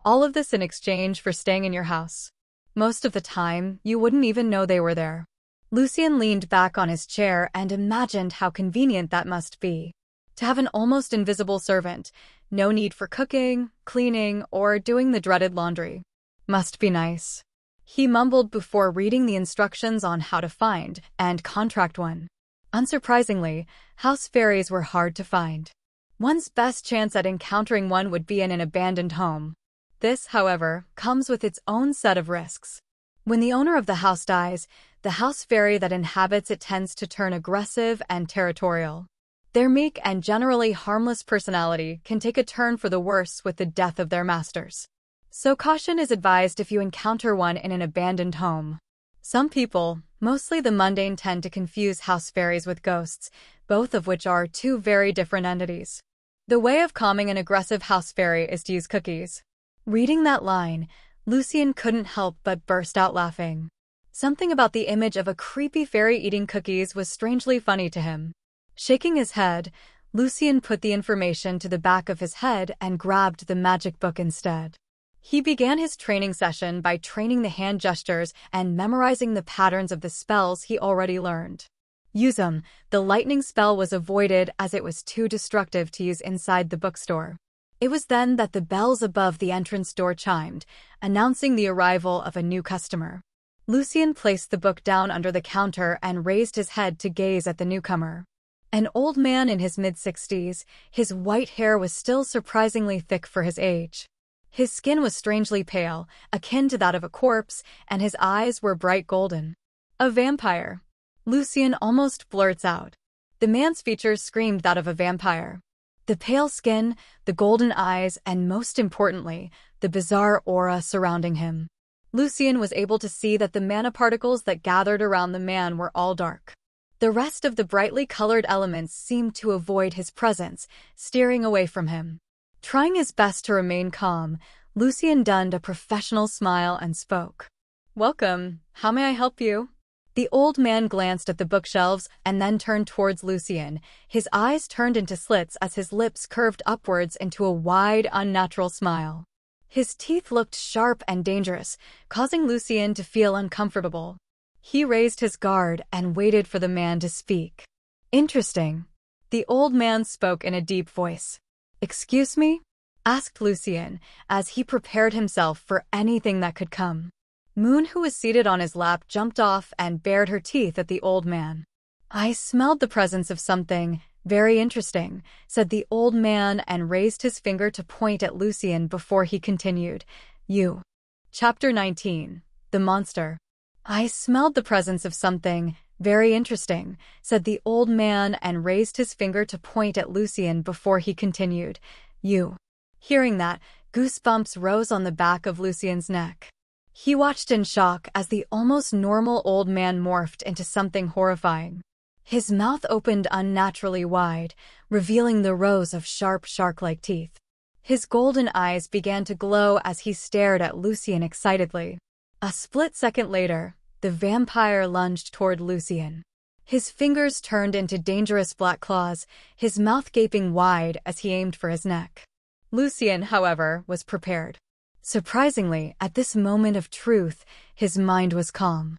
All of this in exchange for staying in your house. Most of the time, you wouldn't even know they were there. Lucien leaned back on his chair and imagined how convenient that must be. To have an almost invisible servant, no need for cooking, cleaning, or doing the dreaded laundry. Must be nice. He mumbled before reading the instructions on how to find and contract one. Unsurprisingly, house fairies were hard to find. One's best chance at encountering one would be in an abandoned home. This, however, comes with its own set of risks. When the owner of the house dies, the house fairy that inhabits it tends to turn aggressive and territorial. Their meek and generally harmless personality can take a turn for the worse with the death of their masters. So caution is advised if you encounter one in an abandoned home. Some people, mostly the mundane, tend to confuse house fairies with ghosts, both of which are two very different entities. The way of calming an aggressive house fairy is to use cookies. Reading that line, Lucien couldn't help but burst out laughing. Something about the image of a creepy fairy eating cookies was strangely funny to him. Shaking his head, Lucien put the information to the back of his head and grabbed the magic book instead. He began his training session by training the hand gestures and memorizing the patterns of the spells he already learned. Use them. The lightning spell was avoided as it was too destructive to use inside the bookstore. It was then that the bells above the entrance door chimed, announcing the arrival of a new customer. Lucien placed the book down under the counter and raised his head to gaze at the newcomer. An old man in his mid-sixties, his white hair was still surprisingly thick for his age. His skin was strangely pale, akin to that of a corpse, and his eyes were bright golden. A vampire. Lucien almost blurts out. The man's features screamed that of a vampire. The pale skin, the golden eyes, and most importantly, the bizarre aura surrounding him. Lucien was able to see that the mana particles that gathered around the man were all dark. The rest of the brightly colored elements seemed to avoid his presence, steering away from him. Trying his best to remain calm, Lucien donned a professional smile and spoke. Welcome. How may I help you? The old man glanced at the bookshelves and then turned towards Lucien. His eyes turned into slits as his lips curved upwards into a wide, unnatural smile. His teeth looked sharp and dangerous, causing Lucien to feel uncomfortable. He raised his guard and waited for the man to speak. Interesting. The old man spoke in a deep voice. Excuse me? asked Lucien, as he prepared himself for anything that could come. Moon, who was seated on his lap, jumped off and bared her teeth at the old man. I smelled the presence of something very interesting, said the old man and raised his finger to point at Lucien before he continued. You. Chapter 19. The Monster. I smelled the presence of something very interesting, said the old man and raised his finger to point at Lucien before he continued. You. Hearing that, goosebumps rose on the back of Lucien's neck. He watched in shock as the almost normal old man morphed into something horrifying. His mouth opened unnaturally wide, revealing the rows of sharp shark-like teeth. His golden eyes began to glow as he stared at Lucien excitedly. A split second later, the vampire lunged toward Lucien. His fingers turned into dangerous black claws, his mouth gaping wide as he aimed for his neck. Lucien, however, was prepared. Surprisingly, at this moment of truth, his mind was calm.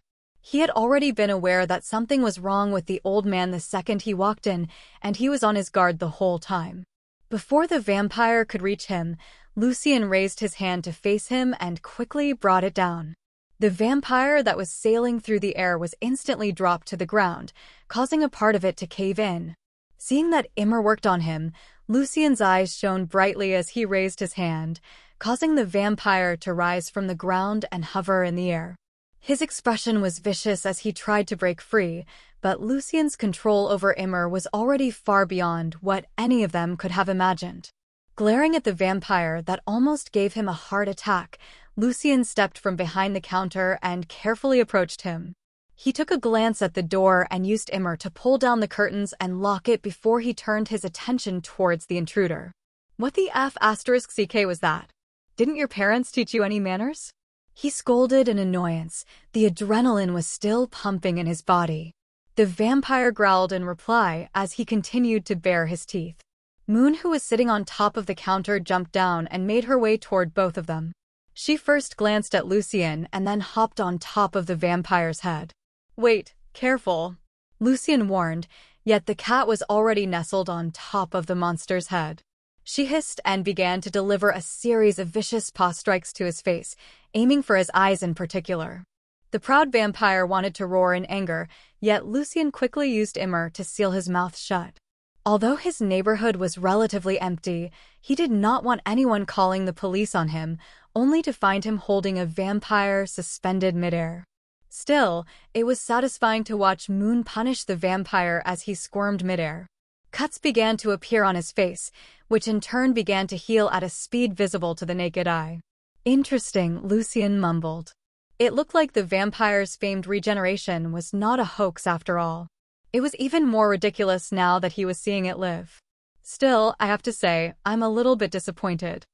He had already been aware that something was wrong with the old man the second he walked in, and he was on his guard the whole time. Before the vampire could reach him, Lucien raised his hand to face him and quickly brought it down. The vampire that was sailing through the air was instantly dropped to the ground, causing a part of it to cave in. Seeing that Immer worked on him, Lucien's eyes shone brightly as he raised his hand, causing the vampire to rise from the ground and hover in the air. His expression was vicious as he tried to break free, but Lucien's control over Immer was already far beyond what any of them could have imagined. Glaring at the vampire that almost gave him a heart attack, Lucien stepped from behind the counter and carefully approached him. He took a glance at the door and used Immer to pull down the curtains and lock it before he turned his attention towards the intruder. What the F asterisk CK was that? Didn't your parents teach you any manners? He scolded in annoyance. The adrenaline was still pumping in his body. The vampire growled in reply as he continued to bare his teeth. Moon, who was sitting on top of the counter, jumped down and made her way toward both of them. She first glanced at Lucien and then hopped on top of the vampire's head. Wait, careful, Lucien warned, yet the cat was already nestled on top of the monster's head. She hissed and began to deliver a series of vicious paw strikes to his face, aiming for his eyes in particular. The proud vampire wanted to roar in anger, yet Lucien quickly used Immer to seal his mouth shut. Although his neighborhood was relatively empty, he did not want anyone calling the police on him, only to find him holding a vampire suspended midair. Still, it was satisfying to watch Moon punish the vampire as he squirmed midair. Cuts began to appear on his face, which in turn began to heal at a speed visible to the naked eye. Interesting, Lucien mumbled. It looked like the vampire's famed regeneration was not a hoax after all. It was even more ridiculous now that he was seeing it live. Still, I have to say, I'm a little bit disappointed.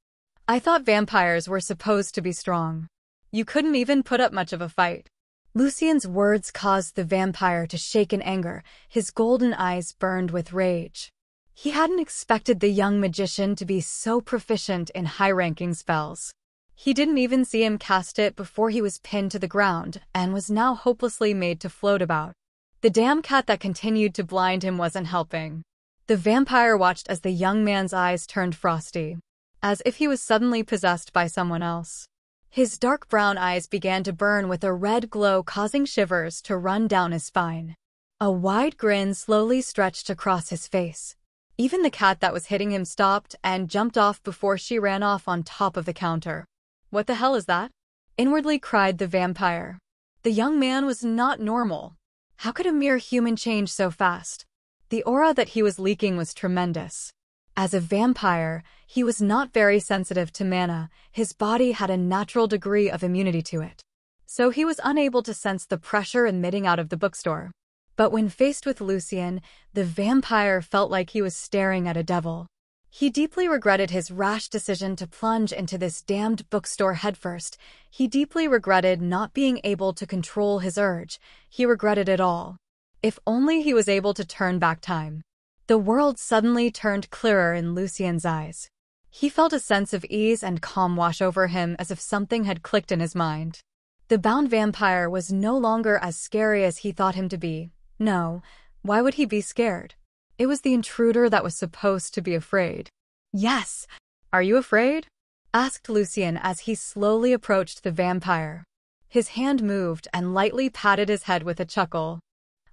I thought vampires were supposed to be strong. You couldn't even put up much of a fight. Lucien's words caused the vampire to shake in anger, his golden eyes burned with rage. He hadn't expected the young magician to be so proficient in high-ranking spells. He didn't even see him cast it before he was pinned to the ground and was now hopelessly made to float about. The damn cat that continued to blind him wasn't helping. The vampire watched as the young man's eyes turned frosty, as if he was suddenly possessed by someone else. His dark brown eyes began to burn with a red glow causing shivers to run down his spine. A wide grin slowly stretched across his face. Even the cat that was hitting him stopped and jumped off before she ran off on top of the counter. What the hell is that? Inwardly cried the vampire. The young man was not normal. How could a mere human change so fast? The aura that he was leaking was tremendous. As a vampire, he was not very sensitive to mana, his body had a natural degree of immunity to it. So he was unable to sense the pressure emitting out of the bookstore. But when faced with Lucien, the vampire felt like he was staring at a devil. He deeply regretted his rash decision to plunge into this damned bookstore headfirst. He deeply regretted not being able to control his urge. He regretted it all. If only he was able to turn back time. The world suddenly turned clearer in Lucien's eyes. He felt a sense of ease and calm wash over him as if something had clicked in his mind. The bound vampire was no longer as scary as he thought him to be. No, why would he be scared? It was the intruder that was supposed to be afraid. Yes. Are you afraid? asked Lucien as he slowly approached the vampire. His hand moved and lightly patted his head with a chuckle.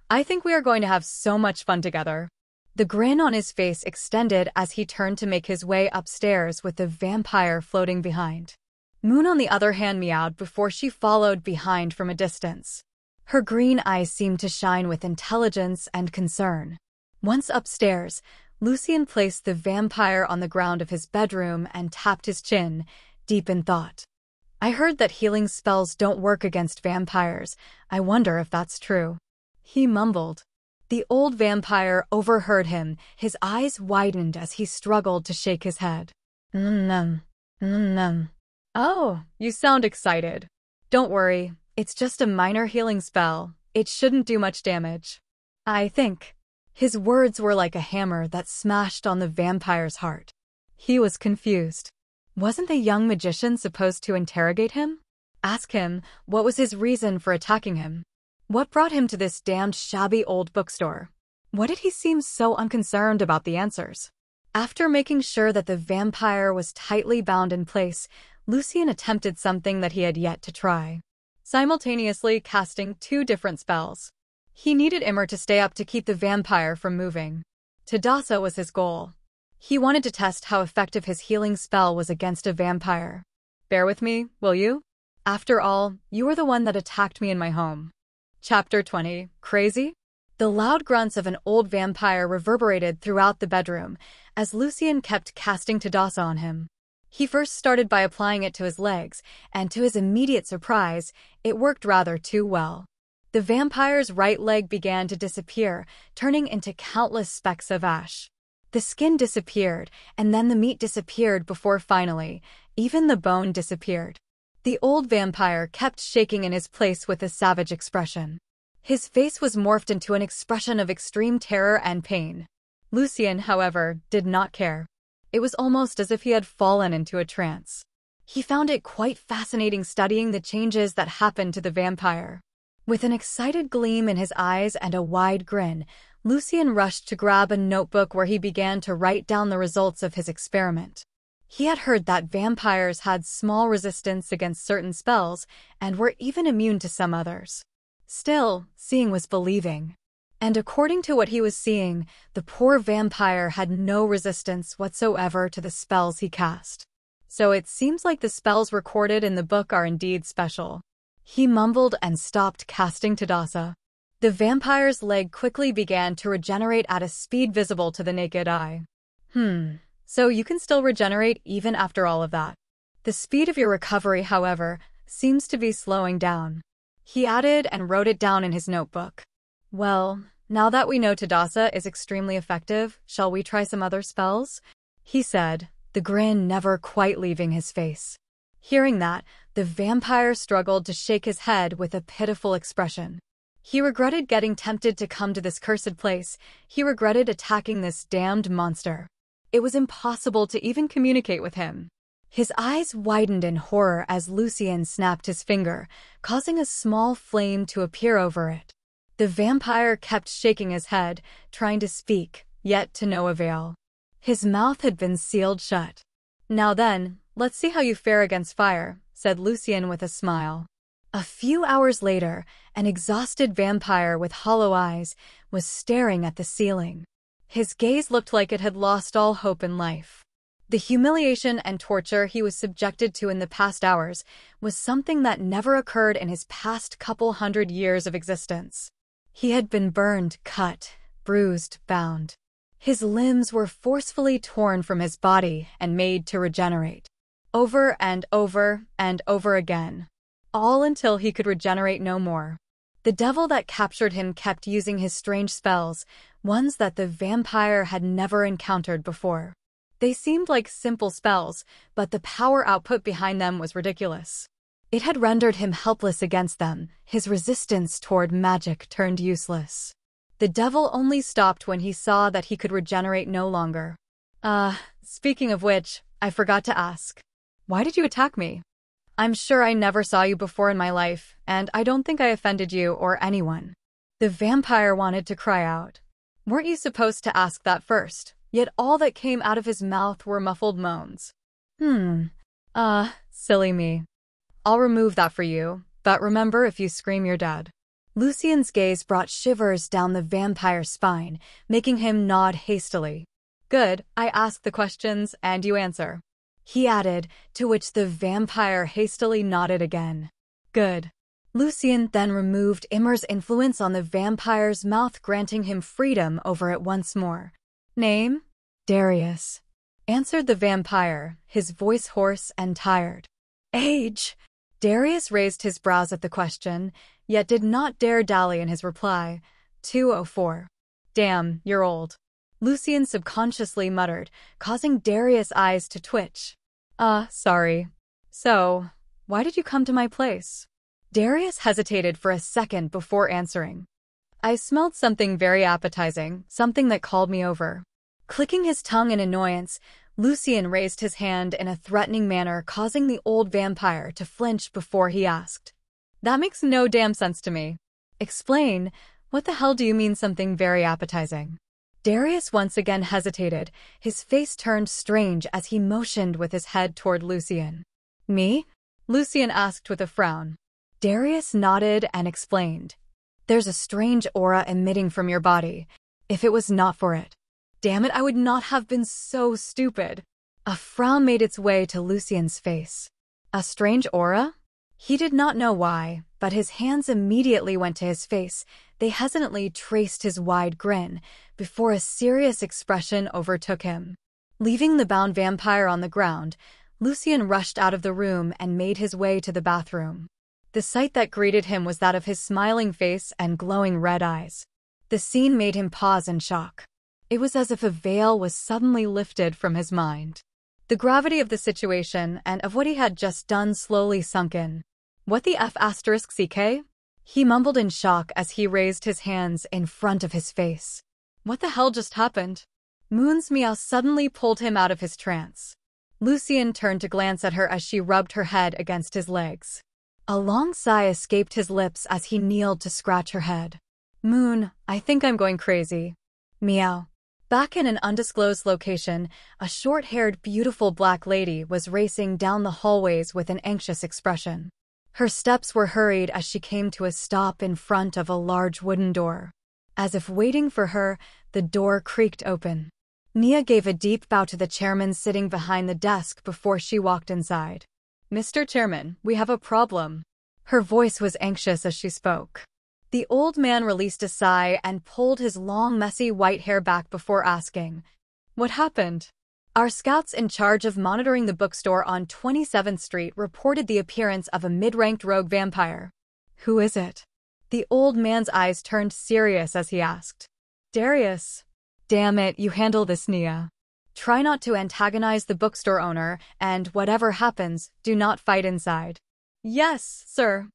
I think we are going to have so much fun together. The grin on his face extended as he turned to make his way upstairs with the vampire floating behind. Moon on the other hand meowed before she followed behind from a distance. Her green eyes seemed to shine with intelligence and concern. Once upstairs, Lucien placed the vampire on the ground of his bedroom and tapped his chin, deep in thought. I heard that healing spells don't work against vampires. I wonder if that's true. He mumbled. The old vampire overheard him, his eyes widened as he struggled to shake his head. Mm-mm. Mm-mm. Oh, you sound excited. Don't worry, it's just a minor healing spell. It shouldn't do much damage. I think. His words were like a hammer that smashed on the vampire's heart. He was confused. Wasn't the young magician supposed to interrogate him? Ask him what was his reason for attacking him? What brought him to this damned shabby old bookstore? What did he seem so unconcerned about the answers? After making sure that the vampire was tightly bound in place, Lucien attempted something that he had yet to try, simultaneously casting two different spells. He needed Immer to stay up to keep the vampire from moving. Tadassa was his goal. He wanted to test how effective his healing spell was against a vampire. Bear with me, will you? After all, you were the one that attacked me in my home. Chapter 20 Crazy? The loud grunts of an old vampire reverberated throughout the bedroom as Lucien kept casting Tadassa on him. He first started by applying it to his legs, and to his immediate surprise, it worked rather too well. The vampire's right leg began to disappear, turning into countless specks of ash. The skin disappeared, and then the meat disappeared before finally, even the bone disappeared. The old vampire kept shaking in his place with a savage expression. His face was morphed into an expression of extreme terror and pain. Lucien, however, did not care. It was almost as if he had fallen into a trance. He found it quite fascinating studying the changes that happened to the vampire. With an excited gleam in his eyes and a wide grin, Lucien rushed to grab a notebook where he began to write down the results of his experiment. He had heard that vampires had small resistance against certain spells and were even immune to some others. Still, seeing was believing. And according to what he was seeing, the poor vampire had no resistance whatsoever to the spells he cast. So it seems like the spells recorded in the book are indeed special. He mumbled and stopped casting Tadassa. The vampire's leg quickly began to regenerate at a speed visible to the naked eye. Hmm, so you can still regenerate even after all of that. The speed of your recovery, however, seems to be slowing down. He added and wrote it down in his notebook. Well, now that we know Tadassa is extremely effective, shall we try some other spells? He said, the grin never quite leaving his face. Hearing that, the vampire struggled to shake his head with a pitiful expression. He regretted getting tempted to come to this cursed place. He regretted attacking this damned monster. It was impossible to even communicate with him. His eyes widened in horror as Lucien snapped his finger, causing a small flame to appear over it. The vampire kept shaking his head, trying to speak, yet to no avail. His mouth had been sealed shut. Now then, let's see how you fare against fire, said Lucien with a smile. A few hours later, an exhausted vampire with hollow eyes was staring at the ceiling. His gaze looked like it had lost all hope in life. The humiliation and torture he was subjected to in the past hours was something that never occurred in his past couple hundred years of existence. He had been burned, cut, bruised, bound. His limbs were forcefully torn from his body and made to regenerate. Over and over and over again. All until he could regenerate no more. The devil that captured him kept using his strange spells, ones that the vampire had never encountered before. They seemed like simple spells, but the power output behind them was ridiculous. It had rendered him helpless against them, his resistance toward magic turned useless. The devil only stopped when he saw that he could regenerate no longer. Ah, uh, speaking of which, I forgot to ask. Why did you attack me? I'm sure I never saw you before in my life, and I don't think I offended you or anyone. The vampire wanted to cry out. Weren't you supposed to ask that first? Yet all that came out of his mouth were muffled moans. Hmm. Ah, uh, silly me. I'll remove that for you, but remember if you scream you're dead. Lucien's gaze brought shivers down the vampire's spine, making him nod hastily. Good, I ask the questions and you answer. He added, to which the vampire hastily nodded again. Good. Lucien then removed Immer's influence on the vampire's mouth granting him freedom over it once more. Name? Darius. Answered the vampire, his voice hoarse and tired. Age? Darius raised his brows at the question, yet did not dare dally in his reply. 204. Damn, you're old. Lucien subconsciously muttered, causing Darius' eyes to twitch. Uh, sorry. So, why did you come to my place? Darius hesitated for a second before answering. I smelled something very appetizing, something that called me over. Clicking his tongue in annoyance, Lucien raised his hand in a threatening manner, causing the old vampire to flinch before he asked. That makes no damn sense to me. Explain, what the hell do you mean something very appetizing? Darius once again hesitated, his face turned strange as he motioned with his head toward Lucien. Me? Lucien asked with a frown. Darius nodded and explained. There's a strange aura emitting from your body. If it was not for it. Damn it, I would not have been so stupid. A frown made its way to Lucien's face. A strange aura? He did not know why, but his hands immediately went to his face. They hesitantly traced his wide grin before a serious expression overtook him. Leaving the bound vampire on the ground, Lucien rushed out of the room and made his way to the bathroom. The sight that greeted him was that of his smiling face and glowing red eyes. The scene made him pause in shock. It was as if a veil was suddenly lifted from his mind. The gravity of the situation and of what he had just done slowly sunk in. What the F asterisk CK? He mumbled in shock as he raised his hands in front of his face. What the hell just happened? Moon's meow suddenly pulled him out of his trance. Lucien turned to glance at her as she rubbed her head against his legs. A long sigh escaped his lips as he kneeled to scratch her head. Moon, I think I'm going crazy. Meow. Back in an undisclosed location, a short-haired, beautiful black lady was racing down the hallways with an anxious expression. Her steps were hurried as she came to a stop in front of a large wooden door. As if waiting for her, the door creaked open. Nia gave a deep bow to the chairman sitting behind the desk before she walked inside. Mr. Chairman, we have a problem. Her voice was anxious as she spoke. The old man released a sigh and pulled his long, messy white hair back before asking, What happened? Our scouts in charge of monitoring the bookstore on 27th Street reported the appearance of a mid-ranked rogue vampire. Who is it? The old man's eyes turned serious as he asked. Darius. Damn it, you handle this, Nia. Try not to antagonize the bookstore owner, and whatever happens, do not fight inside. Yes, sir.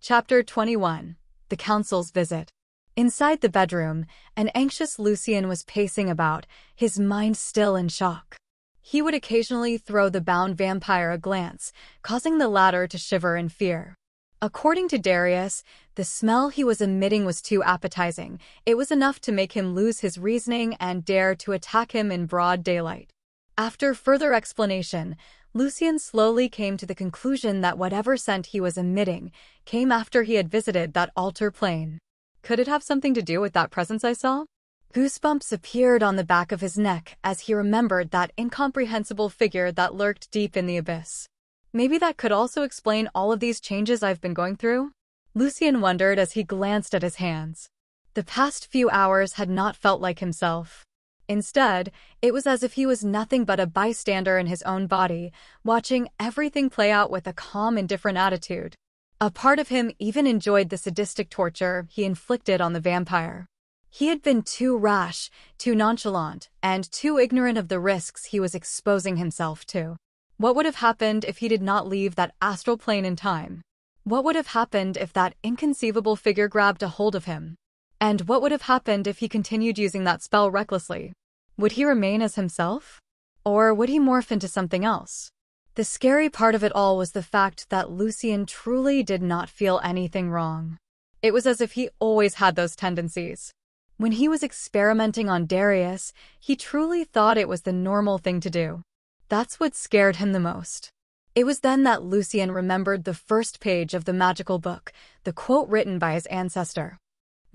Chapter 21 The Council's Visit Inside the bedroom, an anxious Lucien was pacing about, his mind still in shock. He would occasionally throw the bound vampire a glance, causing the latter to shiver in fear. According to Darius, the smell he was emitting was too appetizing. It was enough to make him lose his reasoning and dare to attack him in broad daylight. After further explanation, Lucien slowly came to the conclusion that whatever scent he was emitting came after he had visited that altar plane. Could it have something to do with that presence I saw? Goosebumps appeared on the back of his neck as he remembered that incomprehensible figure that lurked deep in the abyss. Maybe that could also explain all of these changes I've been going through? Lucien wondered as he glanced at his hands. The past few hours had not felt like himself. Instead, it was as if he was nothing but a bystander in his own body, watching everything play out with a calm, indifferent attitude. A part of him even enjoyed the sadistic torture he inflicted on the vampire. He had been too rash, too nonchalant, and too ignorant of the risks he was exposing himself to. What would have happened if he did not leave that astral plane in time? What would have happened if that inconceivable figure grabbed a hold of him? And what would have happened if he continued using that spell recklessly? Would he remain as himself? Or would he morph into something else? The scary part of it all was the fact that Lucien truly did not feel anything wrong. It was as if he always had those tendencies. When he was experimenting on Darius, he truly thought it was the normal thing to do. That's what scared him the most. It was then that Lucien remembered the first page of the magical book, the quote written by his ancestor.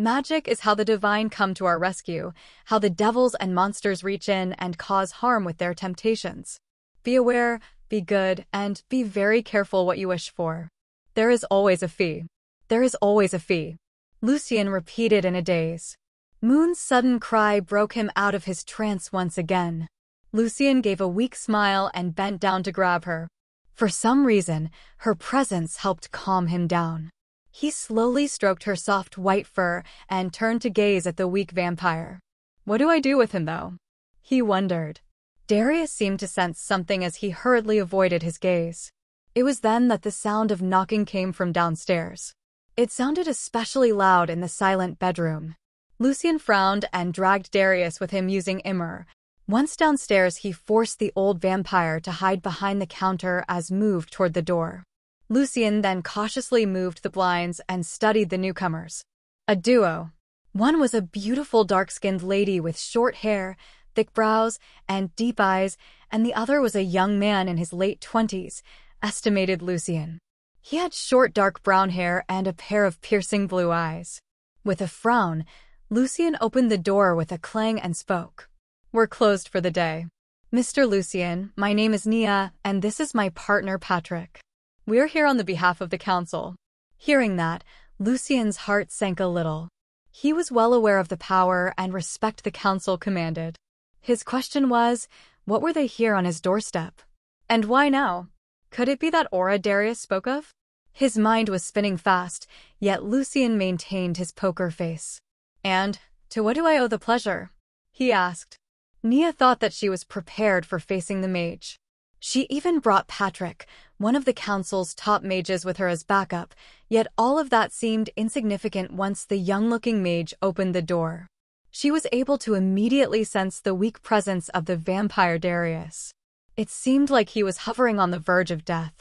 Magic is how the divine come to our rescue, how the devils and monsters reach in and cause harm with their temptations. Be aware, be good, and be very careful what you wish for. There is always a fee. There is always a fee. Lucien repeated in a daze. Moon's sudden cry broke him out of his trance once again. Lucien gave a weak smile and bent down to grab her. For some reason, her presence helped calm him down. He slowly stroked her soft white fur and turned to gaze at the weak vampire. What do I do with him, though? He wondered. Darius seemed to sense something as he hurriedly avoided his gaze. It was then that the sound of knocking came from downstairs. It sounded especially loud in the silent bedroom. Lucien frowned and dragged Darius with him using Immer. Once downstairs, he forced the old vampire to hide behind the counter as moved toward the door. Lucien then cautiously moved the blinds and studied the newcomers. A duo. One was a beautiful dark-skinned lady with short hair, thick brows, and deep eyes, and the other was a young man in his late twenties, estimated Lucien. He had short dark brown hair and a pair of piercing blue eyes. With a frown, Lucien opened the door with a clang and spoke. We're closed for the day. Mr. Lucien, my name is Nia, and this is my partner Patrick. We're here on the behalf of the council. Hearing that, Lucien's heart sank a little. He was well aware of the power and respect the council commanded. His question was, what were they here on his doorstep? And why now? Could it be that aura Darius spoke of? His mind was spinning fast, yet Lucien maintained his poker face. And, to what do I owe the pleasure? He asked. Nia thought that she was prepared for facing the mage. She even brought Patrick, one of the council's top mages with her as backup, yet all of that seemed insignificant once the young-looking mage opened the door. She was able to immediately sense the weak presence of the vampire Darius. It seemed like he was hovering on the verge of death.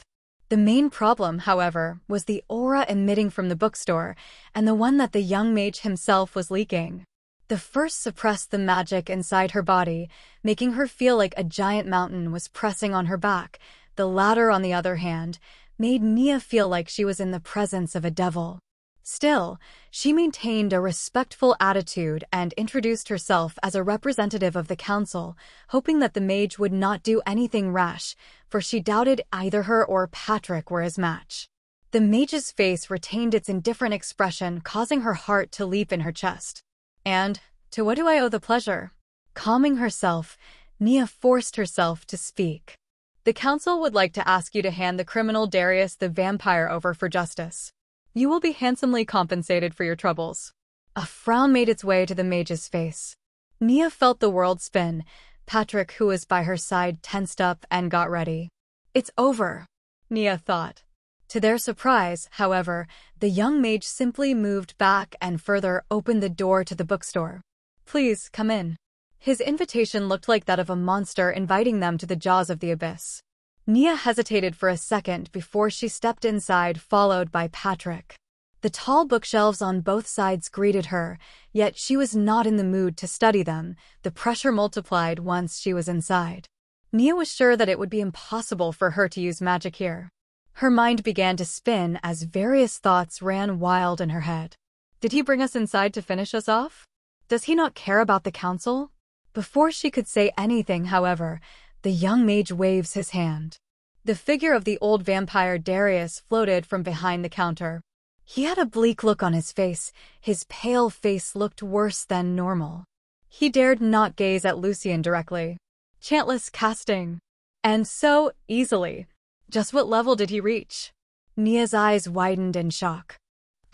The main problem, however, was the aura emitting from the bookstore, and the one that the young mage himself was leaking. The first suppressed the magic inside her body, making her feel like a giant mountain was pressing on her back. The latter, on the other hand, made Nia feel like she was in the presence of a devil. Still, she maintained a respectful attitude and introduced herself as a representative of the council, hoping that the mage would not do anything rash, for she doubted either her or Patrick were his match. The mage's face retained its indifferent expression, causing her heart to leap in her chest. And, to what do I owe the pleasure? Calming herself, Nia forced herself to speak. The council would like to ask you to hand the criminal Darius the vampire over for justice. You will be handsomely compensated for your troubles. A frown made its way to the mage's face. Nia felt the world spin. Patrick, who was by her side, tensed up and got ready. It's over, Nia thought. To their surprise, however, the young mage simply moved back and further opened the door to the bookstore. Please, come in. His invitation looked like that of a monster inviting them to the jaws of the abyss. Nia hesitated for a second before she stepped inside, followed by Patrick. The tall bookshelves on both sides greeted her, yet she was not in the mood to study them. The pressure multiplied once she was inside. Nia was sure that it would be impossible for her to use magic here. Her mind began to spin as various thoughts ran wild in her head. Did he bring us inside to finish us off? Does he not care about the council? Before she could say anything, however, the young mage waves his hand. The figure of the old vampire Darius floated from behind the counter. He had a bleak look on his face. His pale face looked worse than normal. He dared not gaze at Lucien directly. Chantless casting. And so easily. Just what level did he reach? Nia's eyes widened in shock.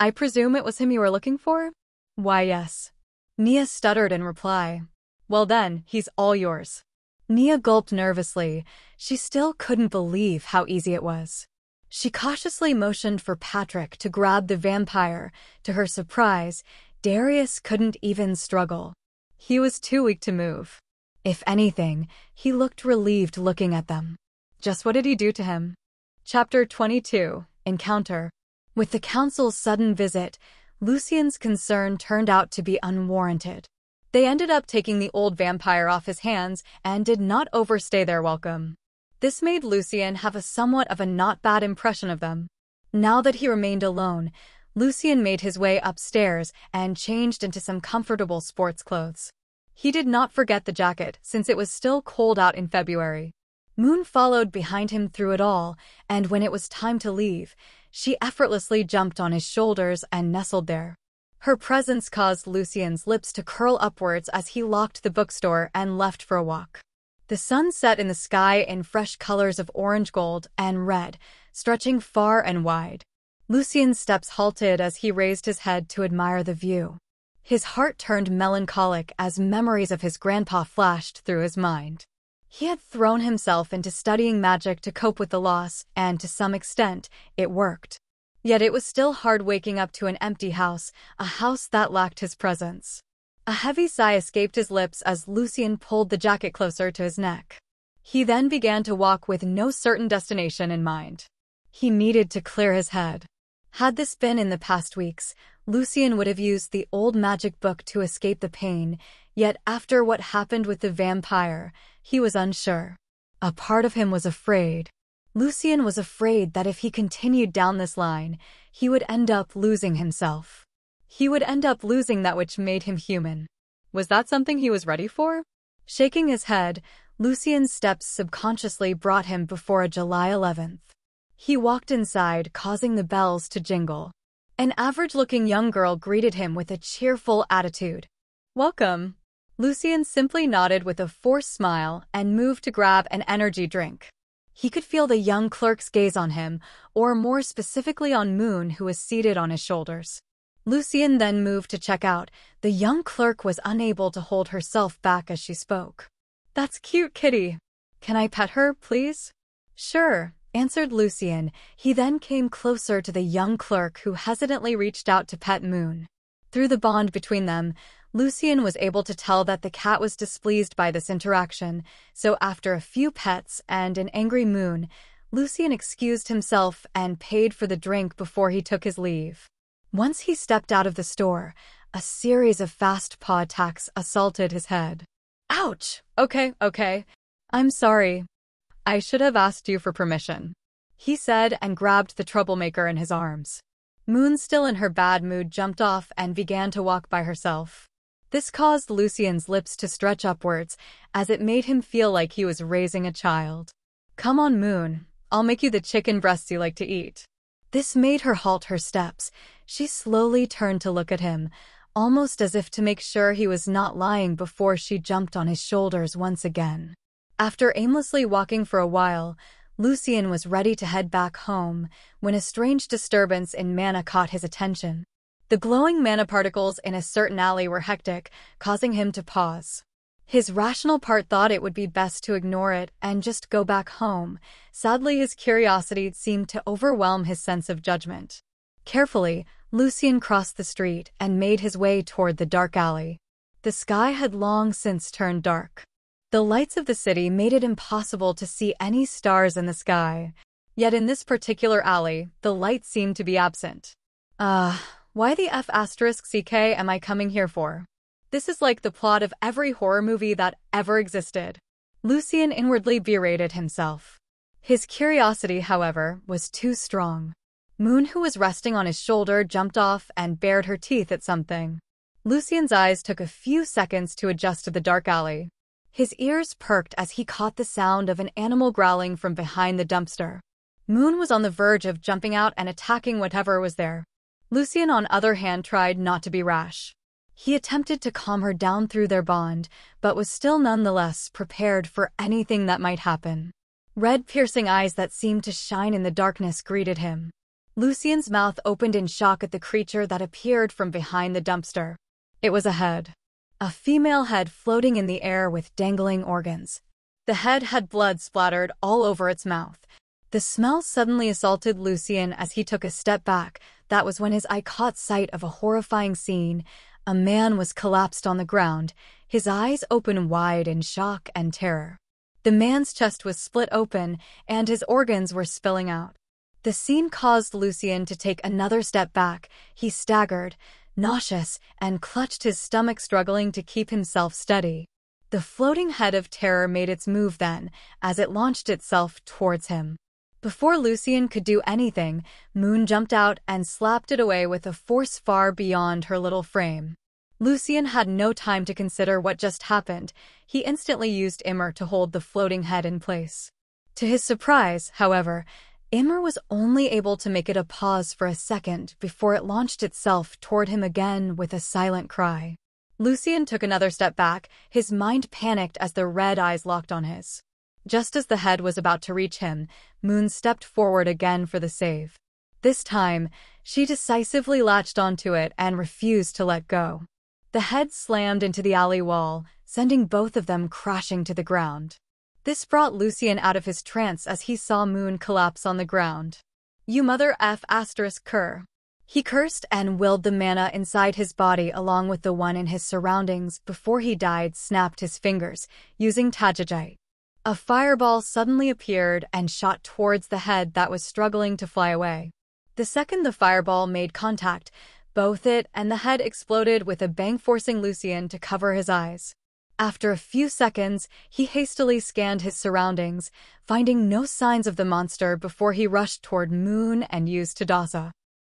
I presume it was him you were looking for? Why, yes. Nia stuttered in reply. Well then, he's all yours. Nia gulped nervously. She still couldn't believe how easy it was. She cautiously motioned for Patrick to grab the vampire. To her surprise, Darius couldn't even struggle. He was too weak to move. If anything, he looked relieved looking at them. Just what did he do to him? Chapter 22 Encounter With the Council's sudden visit, Lucien's concern turned out to be unwarranted. They ended up taking the old vampire off his hands and did not overstay their welcome. This made Lucien have a somewhat of a not bad impression of them. Now that he remained alone, Lucien made his way upstairs and changed into some comfortable sports clothes. He did not forget the jacket since it was still cold out in February. Moon followed behind him through it all, and when it was time to leave, she effortlessly jumped on his shoulders and nestled there. Her presence caused Lucien's lips to curl upwards as he locked the bookstore and left for a walk. The sun set in the sky in fresh colors of orange gold and red, stretching far and wide. Lucien's steps halted as he raised his head to admire the view. His heart turned melancholic as memories of his grandpa flashed through his mind. He had thrown himself into studying magic to cope with the loss, and to some extent, it worked. Yet it was still hard waking up to an empty house, a house that lacked his presence. A heavy sigh escaped his lips as Lucien pulled the jacket closer to his neck. He then began to walk with no certain destination in mind. He needed to clear his head. Had this been in the past weeks, Lucien would have used the old magic book to escape the pain, yet after what happened with the vampire, he was unsure. A part of him was afraid. Lucien was afraid that if he continued down this line, he would end up losing himself. He would end up losing that which made him human. Was that something he was ready for? Shaking his head, Lucien's steps subconsciously brought him before a July 11th. He walked inside, causing the bells to jingle. An average-looking young girl greeted him with a cheerful attitude. Welcome. Lucien simply nodded with a forced smile and moved to grab an energy drink. He could feel the young clerk's gaze on him, or more specifically on Moon who was seated on his shoulders. Lucien then moved to check out. The young clerk was unable to hold herself back as she spoke. That's cute, kitty. Can I pet her, please? Sure, answered Lucien. He then came closer to the young clerk who hesitantly reached out to pet Moon. Through the bond between them, Lucien was able to tell that the cat was displeased by this interaction, so after a few pets and an angry Moon, Lucien excused himself and paid for the drink before he took his leave. Once he stepped out of the store, a series of fast paw attacks assaulted his head. Ouch! Okay, okay. I'm sorry. I should have asked you for permission. He said and grabbed the troublemaker in his arms. Moon, still in her bad mood, jumped off and began to walk by herself. This caused Lucien's lips to stretch upwards, as it made him feel like he was raising a child. Come on, Moon. I'll make you the chicken breasts you like to eat. This made her halt her steps. She slowly turned to look at him, almost as if to make sure he was not lying before she jumped on his shoulders once again. After aimlessly walking for a while, Lucien was ready to head back home when a strange disturbance in mana caught his attention. The glowing mana particles in a certain alley were hectic, causing him to pause. His rational part thought it would be best to ignore it and just go back home. Sadly, his curiosity seemed to overwhelm his sense of judgment. Carefully, Lucien crossed the street and made his way toward the dark alley. The sky had long since turned dark. The lights of the city made it impossible to see any stars in the sky. Yet in this particular alley, the light seemed to be absent. Ah, why the F asterisk CK am I coming here for? This is like the plot of every horror movie that ever existed. Lucien inwardly berated himself. His curiosity, however, was too strong. Moon, who was resting on his shoulder, jumped off and bared her teeth at something. Lucien's eyes took a few seconds to adjust to the dark alley. His ears perked as he caught the sound of an animal growling from behind the dumpster. Moon was on the verge of jumping out and attacking whatever was there. Lucien, on other hand, tried not to be rash. He attempted to calm her down through their bond, but was still nonetheless prepared for anything that might happen. Red piercing eyes that seemed to shine in the darkness greeted him. Lucien's mouth opened in shock at the creature that appeared from behind the dumpster. It was a head. A female head floating in the air with dangling organs. The head had blood splattered all over its mouth. The smell suddenly assaulted Lucien as he took a step back. That was when his eye caught sight of a horrifying scene, a man was collapsed on the ground, his eyes open wide in shock and terror. The man's chest was split open, and his organs were spilling out. The scene caused Lucien to take another step back. He staggered, nauseous, and clutched his stomach struggling to keep himself steady. The floating head of terror made its move then, as it launched itself towards him. Before Lucien could do anything, Moon jumped out and slapped it away with a force far beyond her little frame. Lucien had no time to consider what just happened. He instantly used Immer to hold the floating head in place. To his surprise, however, Immer was only able to make it a pause for a second before it launched itself toward him again with a silent cry. Lucien took another step back, his mind panicked as the red eyes locked on his. Just as the head was about to reach him, Moon stepped forward again for the save. This time, she decisively latched onto it and refused to let go. The head slammed into the alley wall, sending both of them crashing to the ground. This brought Lucien out of his trance as he saw Moon collapse on the ground. You mother F asterisk cur. He cursed and willed the mana inside his body along with the one in his surroundings before he died snapped his fingers, using Tajajite. A fireball suddenly appeared and shot towards the head that was struggling to fly away. The second the fireball made contact, both it and the head exploded with a bang forcing Lucien to cover his eyes. After a few seconds, he hastily scanned his surroundings, finding no signs of the monster before he rushed toward Moon and used Tadassa.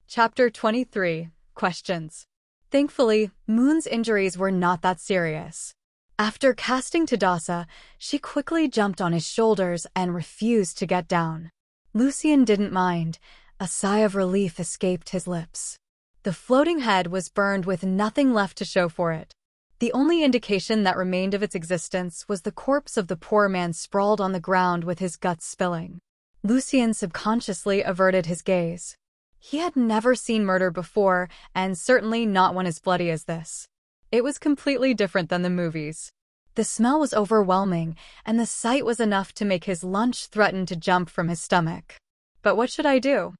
Chapter 23 Questions Thankfully, Moon's injuries were not that serious. After casting Tadassa, she quickly jumped on his shoulders and refused to get down. Lucien didn't mind. A sigh of relief escaped his lips. The floating head was burned with nothing left to show for it. The only indication that remained of its existence was the corpse of the poor man sprawled on the ground with his guts spilling. Lucien subconsciously averted his gaze. He had never seen murder before, and certainly not one as bloody as this. It was completely different than the movies. The smell was overwhelming, and the sight was enough to make his lunch threaten to jump from his stomach. But what should I do?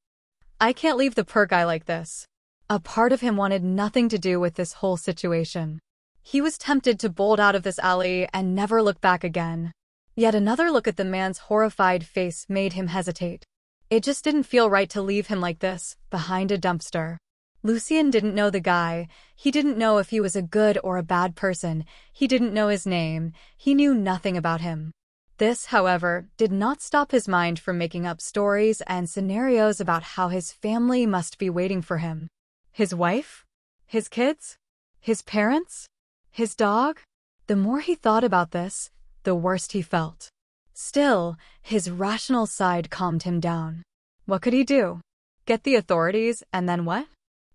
I can't leave the poor guy like this. A part of him wanted nothing to do with this whole situation. He was tempted to bolt out of this alley and never look back again. Yet another look at the man's horrified face made him hesitate. It just didn't feel right to leave him like this, behind a dumpster. Lucien didn't know the guy. He didn't know if he was a good or a bad person. He didn't know his name. He knew nothing about him. This, however, did not stop his mind from making up stories and scenarios about how his family must be waiting for him. His wife? His kids? His parents? His dog? The more he thought about this, the worse he felt. Still, his rational side calmed him down. What could he do? Get the authorities, and then what?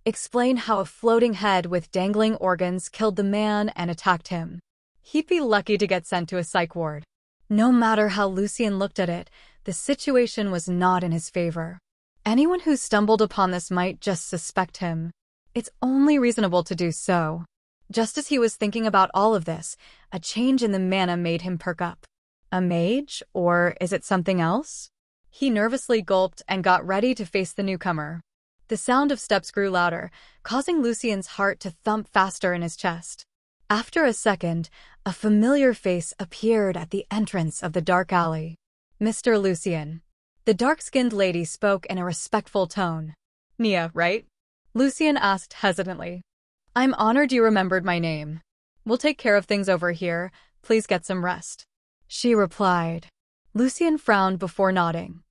Explain how a floating head with dangling organs killed the man and attacked him. He'd be lucky to get sent to a psych ward. No matter how Lucien looked at it, the situation was not in his favor. Anyone who stumbled upon this might just suspect him. It's only reasonable to do so. Just as he was thinking about all of this, a change in the mana made him perk up. A mage, or is it something else? He nervously gulped and got ready to face the newcomer. The sound of steps grew louder, causing Lucien's heart to thump faster in his chest. After a second, a familiar face appeared at the entrance of the dark alley. Mr. Lucien. The dark-skinned lady spoke in a respectful tone. Nia, right? Lucien asked hesitantly. I'm honored you remembered my name. We'll take care of things over here. Please get some rest. She replied. Lucien frowned before nodding.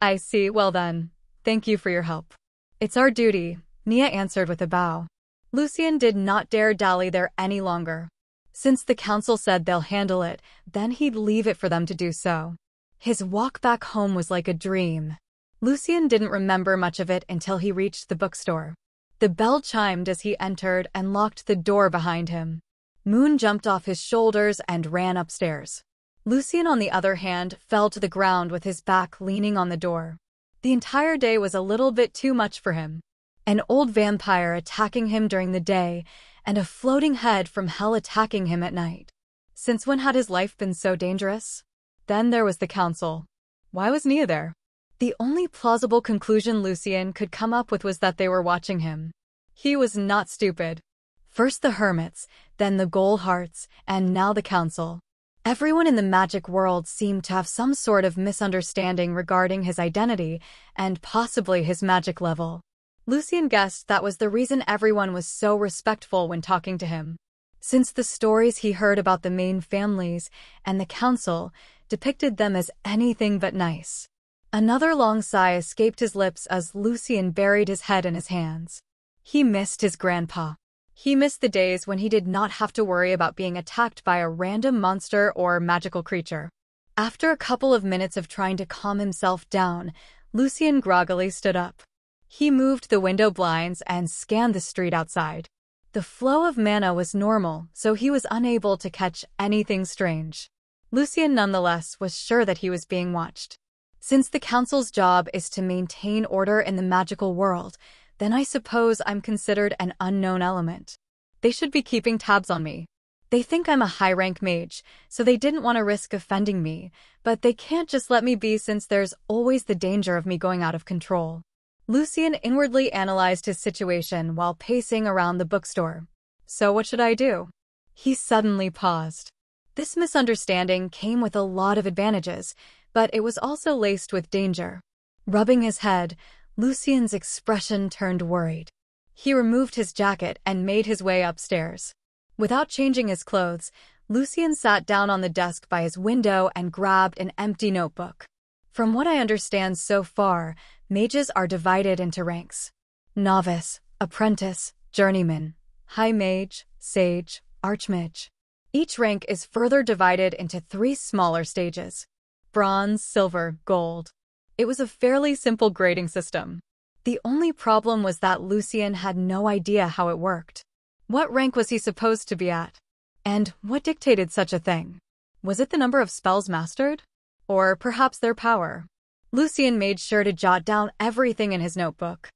I see, well then. Thank you for your help. It's our duty, Nia answered with a bow. Lucien did not dare dally there any longer. Since the council said they'll handle it, then he'd leave it for them to do so. His walk back home was like a dream. Lucien didn't remember much of it until he reached the bookstore. The bell chimed as he entered and locked the door behind him. Moon jumped off his shoulders and ran upstairs. Lucien, on the other hand, fell to the ground with his back leaning on the door. The entire day was a little bit too much for him. An old vampire attacking him during the day, and a floating head from hell attacking him at night. Since when had his life been so dangerous? Then there was the council. Why was Nia there? The only plausible conclusion Lucien could come up with was that they were watching him. He was not stupid. First the hermits, then the Goldhearts, and now the council. Everyone in the magic world seemed to have some sort of misunderstanding regarding his identity and possibly his magic level. Lucien guessed that was the reason everyone was so respectful when talking to him. Since the stories he heard about the main families and the council depicted them as anything but nice. Another long sigh escaped his lips as Lucien buried his head in his hands. He missed his grandpa. He missed the days when he did not have to worry about being attacked by a random monster or magical creature. After a couple of minutes of trying to calm himself down, Lucien groggily stood up. He moved the window blinds and scanned the street outside. The flow of mana was normal, so he was unable to catch anything strange. Lucien nonetheless was sure that he was being watched. Since the Council's job is to maintain order in the magical world, then I suppose I'm considered an unknown element. They should be keeping tabs on me. They think I'm a high-rank mage, so they didn't want to risk offending me, but they can't just let me be since there's always the danger of me going out of control. Lucien inwardly analyzed his situation while pacing around the bookstore. So what should I do? He suddenly paused. This misunderstanding came with a lot of advantages, but it was also laced with danger. Rubbing his head, Lucien's expression turned worried. He removed his jacket and made his way upstairs. Without changing his clothes, Lucien sat down on the desk by his window and grabbed an empty notebook. From what I understand so far, mages are divided into ranks. Novice, apprentice, journeyman, high mage, sage, archmage. Each rank is further divided into three smaller stages. Bronze, silver, gold. It was a fairly simple grading system. The only problem was that Lucien had no idea how it worked. What rank was he supposed to be at? And what dictated such a thing? Was it the number of spells mastered? Or perhaps their power? Lucien made sure to jot down everything in his notebook.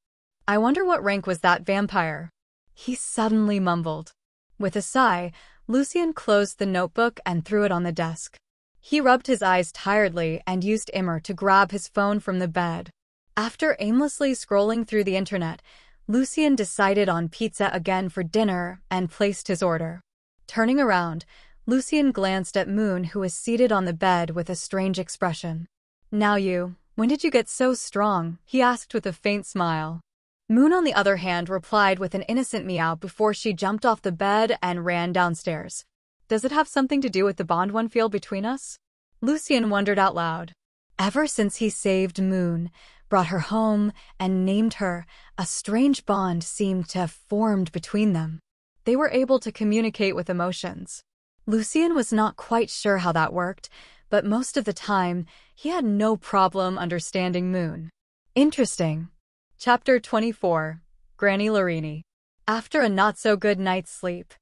I wonder what rank was that vampire? He suddenly mumbled. With a sigh, Lucien closed the notebook and threw it on the desk. He rubbed his eyes tiredly and used Immer to grab his phone from the bed. After aimlessly scrolling through the internet, Lucien decided on pizza again for dinner and placed his order. Turning around, Lucien glanced at Moon who was seated on the bed with a strange expression. Now you, when did you get so strong? he asked with a faint smile. Moon on the other hand replied with an innocent meow before she jumped off the bed and ran downstairs. Does it have something to do with the bond one feel between us? Lucien wondered out loud. Ever since he saved Moon, brought her home, and named her, a strange bond seemed to have formed between them. They were able to communicate with emotions. Lucien was not quite sure how that worked, but most of the time, he had no problem understanding Moon. Interesting. Chapter 24 Granny Lorini. After a not-so-good night's sleep,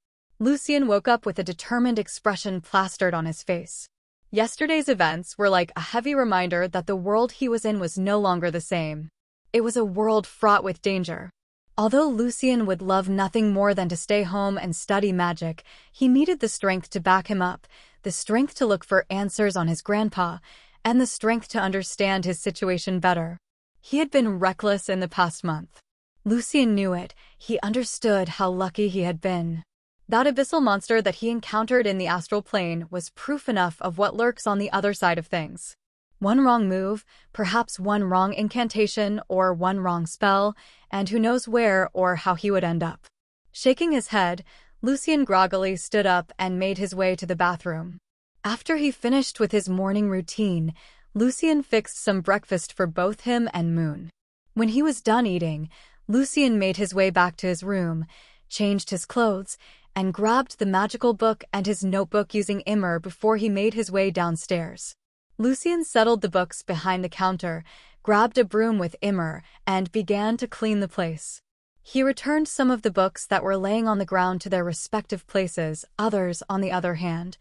Lucien woke up with a determined expression plastered on his face. Yesterday's events were like a heavy reminder that the world he was in was no longer the same. It was a world fraught with danger. Although Lucien would love nothing more than to stay home and study magic, he needed the strength to back him up, the strength to look for answers on his grandpa, and the strength to understand his situation better. He had been reckless in the past month. Lucien knew it. He understood how lucky he had been. That abyssal monster that he encountered in the astral plane was proof enough of what lurks on the other side of things. One wrong move, perhaps one wrong incantation or one wrong spell, and who knows where or how he would end up. Shaking his head, Lucien groggily stood up and made his way to the bathroom. After he finished with his morning routine, Lucien fixed some breakfast for both him and Moon. When he was done eating, Lucien made his way back to his room, changed his clothes, and grabbed the magical book and his notebook using Immer before he made his way downstairs. Lucien settled the books behind the counter, grabbed a broom with Immer, and began to clean the place. He returned some of the books that were laying on the ground to their respective places, others, on the other hand,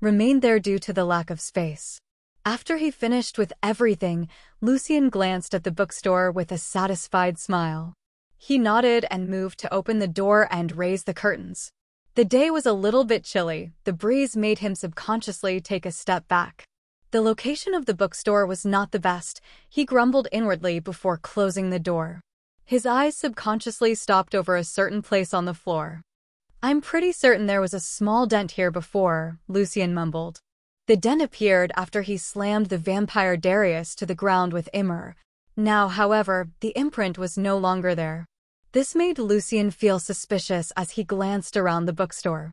remained there due to the lack of space. After he finished with everything, Lucien glanced at the bookstore with a satisfied smile. He nodded and moved to open the door and raise the curtains. The day was a little bit chilly. The breeze made him subconsciously take a step back. The location of the bookstore was not the best. He grumbled inwardly before closing the door. His eyes subconsciously stopped over a certain place on the floor. I'm pretty certain there was a small dent here before, Lucien mumbled. The dent appeared after he slammed the vampire Darius to the ground with Immer. Now, however, the imprint was no longer there. This made Lucien feel suspicious as he glanced around the bookstore.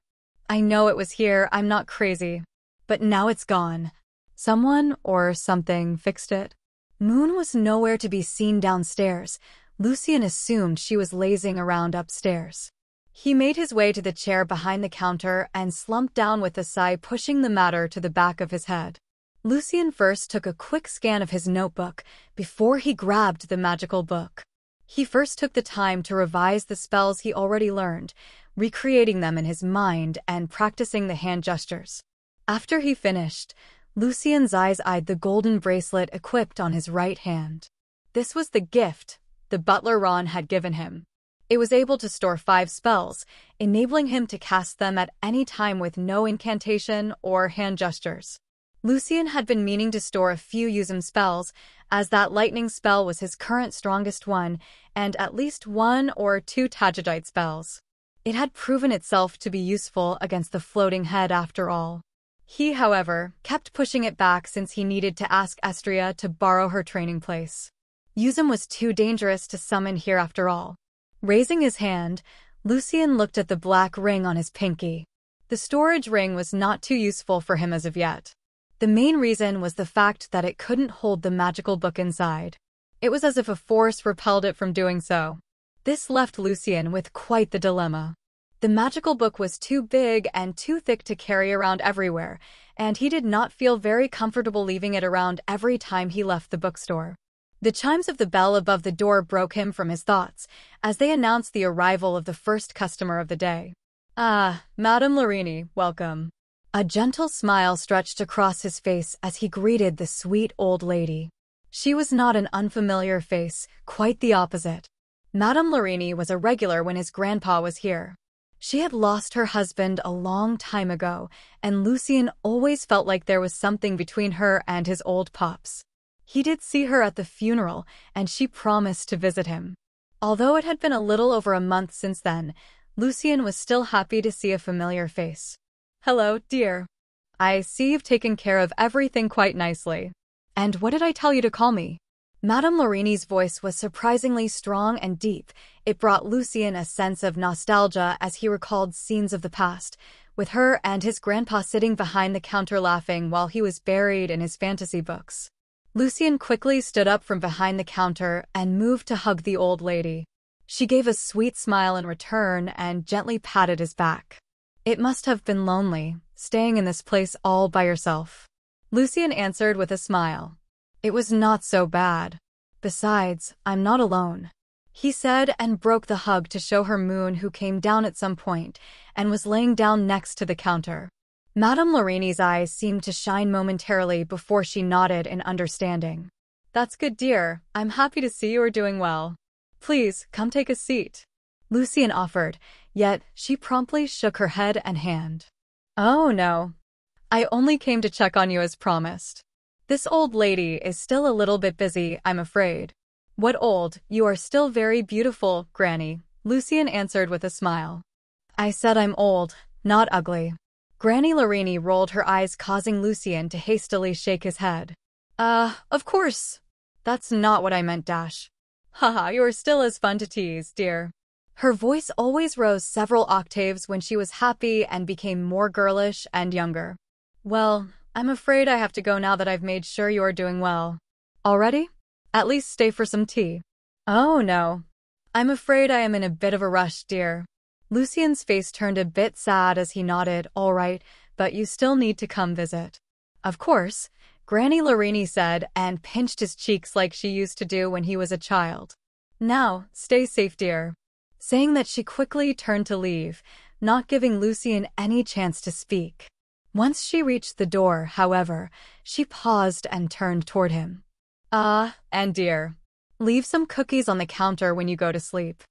I know it was here, I'm not crazy. But now it's gone. Someone or something fixed it. Moon was nowhere to be seen downstairs. Lucien assumed she was lazing around upstairs. He made his way to the chair behind the counter and slumped down with a sigh pushing the matter to the back of his head. Lucien first took a quick scan of his notebook before he grabbed the magical book. He first took the time to revise the spells he already learned, recreating them in his mind and practicing the hand gestures. After he finished, Lucien's eyes eyed the golden bracelet equipped on his right hand. This was the gift the butler Ron had given him. It was able to store five spells, enabling him to cast them at any time with no incantation or hand gestures. Lucien had been meaning to store a few Usum spells, as that lightning spell was his current strongest one, and at least one or two Tageddite spells. It had proven itself to be useful against the floating head after all. He, however, kept pushing it back since he needed to ask Estria to borrow her training place. Usum was too dangerous to summon here after all. Raising his hand, Lucien looked at the black ring on his pinky. The storage ring was not too useful for him as of yet. The main reason was the fact that it couldn't hold the magical book inside. It was as if a force repelled it from doing so. This left Lucien with quite the dilemma. The magical book was too big and too thick to carry around everywhere, and he did not feel very comfortable leaving it around every time he left the bookstore. The chimes of the bell above the door broke him from his thoughts as they announced the arrival of the first customer of the day. Ah, Madame Lorini, welcome. A gentle smile stretched across his face as he greeted the sweet old lady. She was not an unfamiliar face, quite the opposite. Madame Lorini was a regular when his grandpa was here. She had lost her husband a long time ago, and Lucien always felt like there was something between her and his old pops. He did see her at the funeral, and she promised to visit him. Although it had been a little over a month since then, Lucien was still happy to see a familiar face. Hello, dear. I see you've taken care of everything quite nicely. And what did I tell you to call me? Madame Lorini's voice was surprisingly strong and deep. It brought Lucien a sense of nostalgia as he recalled scenes of the past, with her and his grandpa sitting behind the counter laughing while he was buried in his fantasy books. Lucien quickly stood up from behind the counter and moved to hug the old lady. She gave a sweet smile in return and gently patted his back. It must have been lonely, staying in this place all by yourself. Lucien answered with a smile. It was not so bad. Besides, I'm not alone. He said and broke the hug to show her Moon who came down at some point and was laying down next to the counter. Madame Lorini's eyes seemed to shine momentarily before she nodded in understanding. That's good, dear. I'm happy to see you are doing well. Please, come take a seat. Lucien offered, yet she promptly shook her head and hand. Oh, no. I only came to check on you as promised. This old lady is still a little bit busy, I'm afraid. What old? You are still very beautiful, Granny, Lucien answered with a smile. I said I'm old, not ugly. Granny Lorini rolled her eyes causing Lucian to hastily shake his head. Uh, of course. That's not what I meant, Dash. Haha, you're still as fun to tease, dear. Her voice always rose several octaves when she was happy and became more girlish and younger. Well, I'm afraid I have to go now that I've made sure you are doing well. Already? At least stay for some tea. Oh, no. I'm afraid I am in a bit of a rush, dear. Lucien's face turned a bit sad as he nodded, all right, but you still need to come visit. Of course, Granny Lorini said and pinched his cheeks like she used to do when he was a child. Now, stay safe, dear. Saying that she quickly turned to leave, not giving Lucien any chance to speak. Once she reached the door, however, she paused and turned toward him. Ah, uh, and dear, leave some cookies on the counter when you go to sleep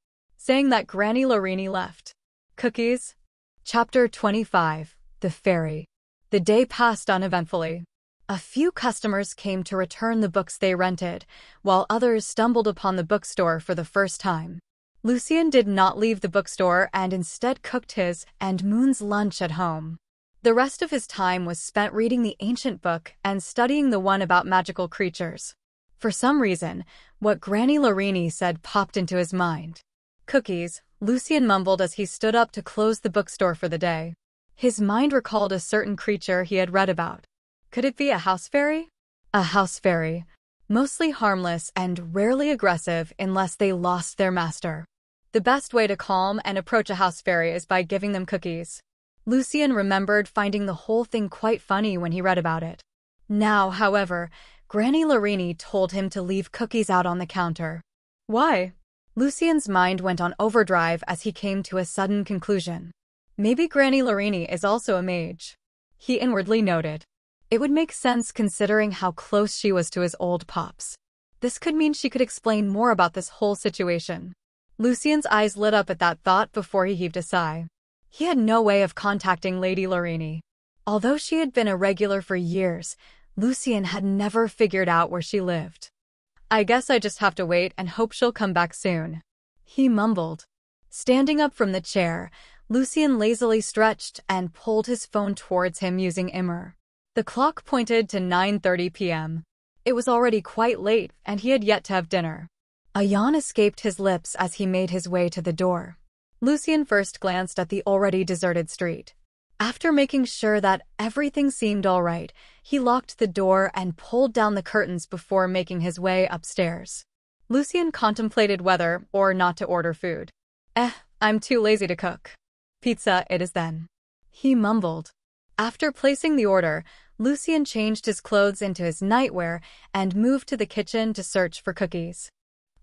saying that Granny Lorini left. Cookies? Chapter 25 The Fairy. The day passed uneventfully. A few customers came to return the books they rented, while others stumbled upon the bookstore for the first time. Lucien did not leave the bookstore and instead cooked his and Moon's lunch at home. The rest of his time was spent reading the ancient book and studying the one about magical creatures. For some reason, what Granny Lorini said popped into his mind. Cookies, Lucien mumbled as he stood up to close the bookstore for the day. His mind recalled a certain creature he had read about. Could it be a house fairy? A house fairy, mostly harmless and rarely aggressive unless they lost their master. The best way to calm and approach a house fairy is by giving them cookies. Lucien remembered finding the whole thing quite funny when he read about it. Now, however, Granny Lorini told him to leave cookies out on the counter. Why? Lucien's mind went on overdrive as he came to a sudden conclusion. Maybe Granny Lorini is also a mage. He inwardly noted. It would make sense considering how close she was to his old pops. This could mean she could explain more about this whole situation. Lucien's eyes lit up at that thought before he heaved a sigh. He had no way of contacting Lady Lorini. Although she had been a regular for years, Lucien had never figured out where she lived. I guess I just have to wait and hope she'll come back soon. He mumbled. Standing up from the chair, Lucien lazily stretched and pulled his phone towards him using Immer. The clock pointed to 9.30 p.m. It was already quite late, and he had yet to have dinner. A yawn escaped his lips as he made his way to the door. Lucien first glanced at the already deserted street. After making sure that everything seemed all right, he locked the door and pulled down the curtains before making his way upstairs. Lucien contemplated whether or not to order food. Eh, I'm too lazy to cook. Pizza it is then. He mumbled. After placing the order, Lucien changed his clothes into his nightwear and moved to the kitchen to search for cookies.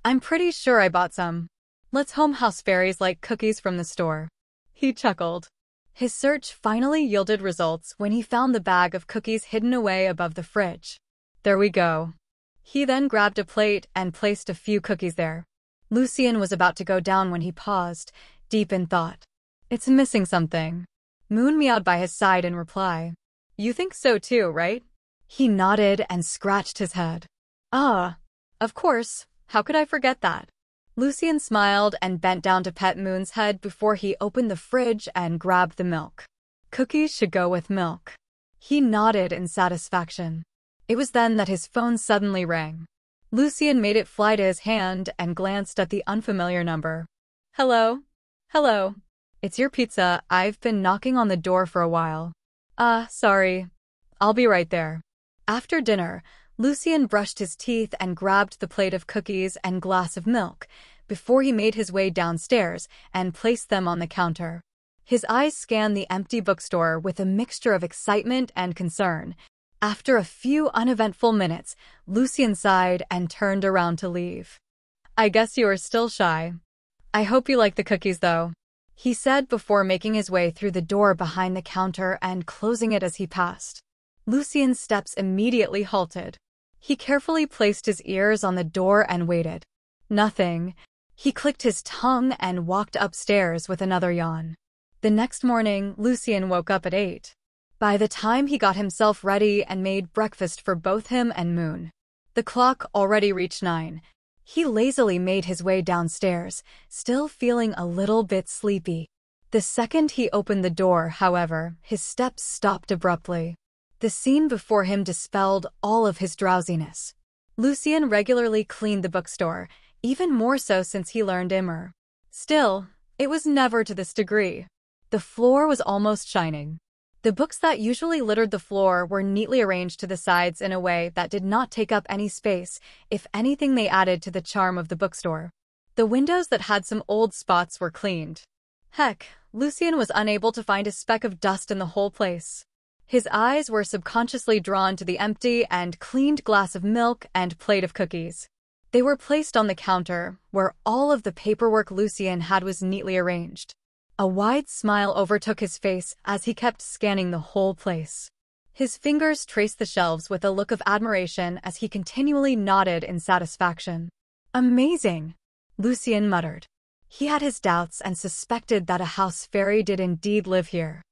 I'm pretty sure I bought some. Let's home house fairies like cookies from the store. He chuckled. His search finally yielded results when he found the bag of cookies hidden away above the fridge. There we go. He then grabbed a plate and placed a few cookies there. Lucien was about to go down when he paused, deep in thought. It's missing something. Moon meowed by his side in reply. You think so too, right? He nodded and scratched his head. Ah, of course. How could I forget that? Lucien smiled and bent down to pet Moon's head before he opened the fridge and grabbed the milk. Cookies should go with milk. He nodded in satisfaction. It was then that his phone suddenly rang. Lucien made it fly to his hand and glanced at the unfamiliar number. Hello? Hello. It's your pizza. I've been knocking on the door for a while. Ah, uh, sorry. I'll be right there. After dinner, Lucien brushed his teeth and grabbed the plate of cookies and glass of milk before he made his way downstairs and placed them on the counter. His eyes scanned the empty bookstore with a mixture of excitement and concern. After a few uneventful minutes, Lucien sighed and turned around to leave. I guess you are still shy. I hope you like the cookies, though, he said before making his way through the door behind the counter and closing it as he passed. Lucien's steps immediately halted. He carefully placed his ears on the door and waited. Nothing. He clicked his tongue and walked upstairs with another yawn. The next morning, Lucien woke up at 8. By the time he got himself ready and made breakfast for both him and Moon, the clock already reached 9. He lazily made his way downstairs, still feeling a little bit sleepy. The second he opened the door, however, his steps stopped abruptly. The scene before him dispelled all of his drowsiness. Lucien regularly cleaned the bookstore, even more so since he learned Immer. Still, it was never to this degree. The floor was almost shining. The books that usually littered the floor were neatly arranged to the sides in a way that did not take up any space, if anything they added to the charm of the bookstore. The windows that had some old spots were cleaned. Heck, Lucien was unable to find a speck of dust in the whole place. His eyes were subconsciously drawn to the empty and cleaned glass of milk and plate of cookies. They were placed on the counter, where all of the paperwork Lucien had was neatly arranged. A wide smile overtook his face as he kept scanning the whole place. His fingers traced the shelves with a look of admiration as he continually nodded in satisfaction. Amazing! Lucien muttered. He had his doubts and suspected that a house fairy did indeed live here.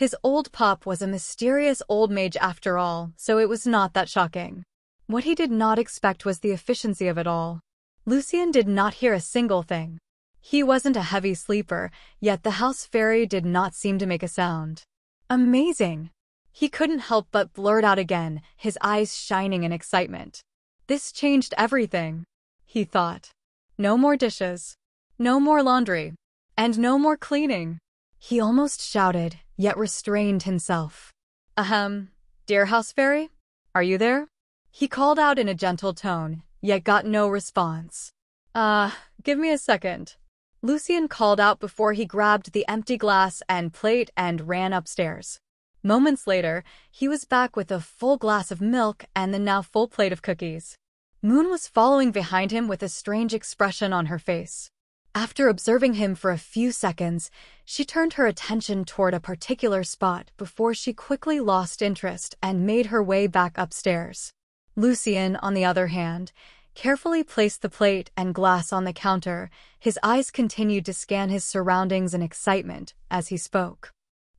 His old pop was a mysterious old mage after all, so it was not that shocking. What he did not expect was the efficiency of it all. Lucien did not hear a single thing. He wasn't a heavy sleeper, yet the house fairy did not seem to make a sound. Amazing! He couldn't help but blurt out again, his eyes shining in excitement. This changed everything, he thought. No more dishes. No more laundry. And no more cleaning. He almost shouted, yet restrained himself. Ahem, dear house fairy, are you there? He called out in a gentle tone, yet got no response. Ah, uh, give me a second. Lucien called out before he grabbed the empty glass and plate and ran upstairs. Moments later, he was back with a full glass of milk and the now full plate of cookies. Moon was following behind him with a strange expression on her face. After observing him for a few seconds, she turned her attention toward a particular spot before she quickly lost interest and made her way back upstairs. Lucien, on the other hand, carefully placed the plate and glass on the counter. His eyes continued to scan his surroundings in excitement as he spoke.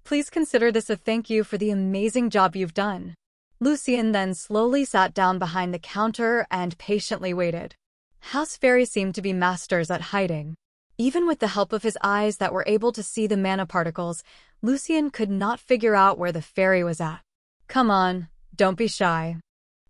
Please consider this a thank you for the amazing job you've done. Lucien then slowly sat down behind the counter and patiently waited. House fairies seemed to be masters at hiding. Even with the help of his eyes that were able to see the mana particles, Lucien could not figure out where the fairy was at. Come on, don't be shy.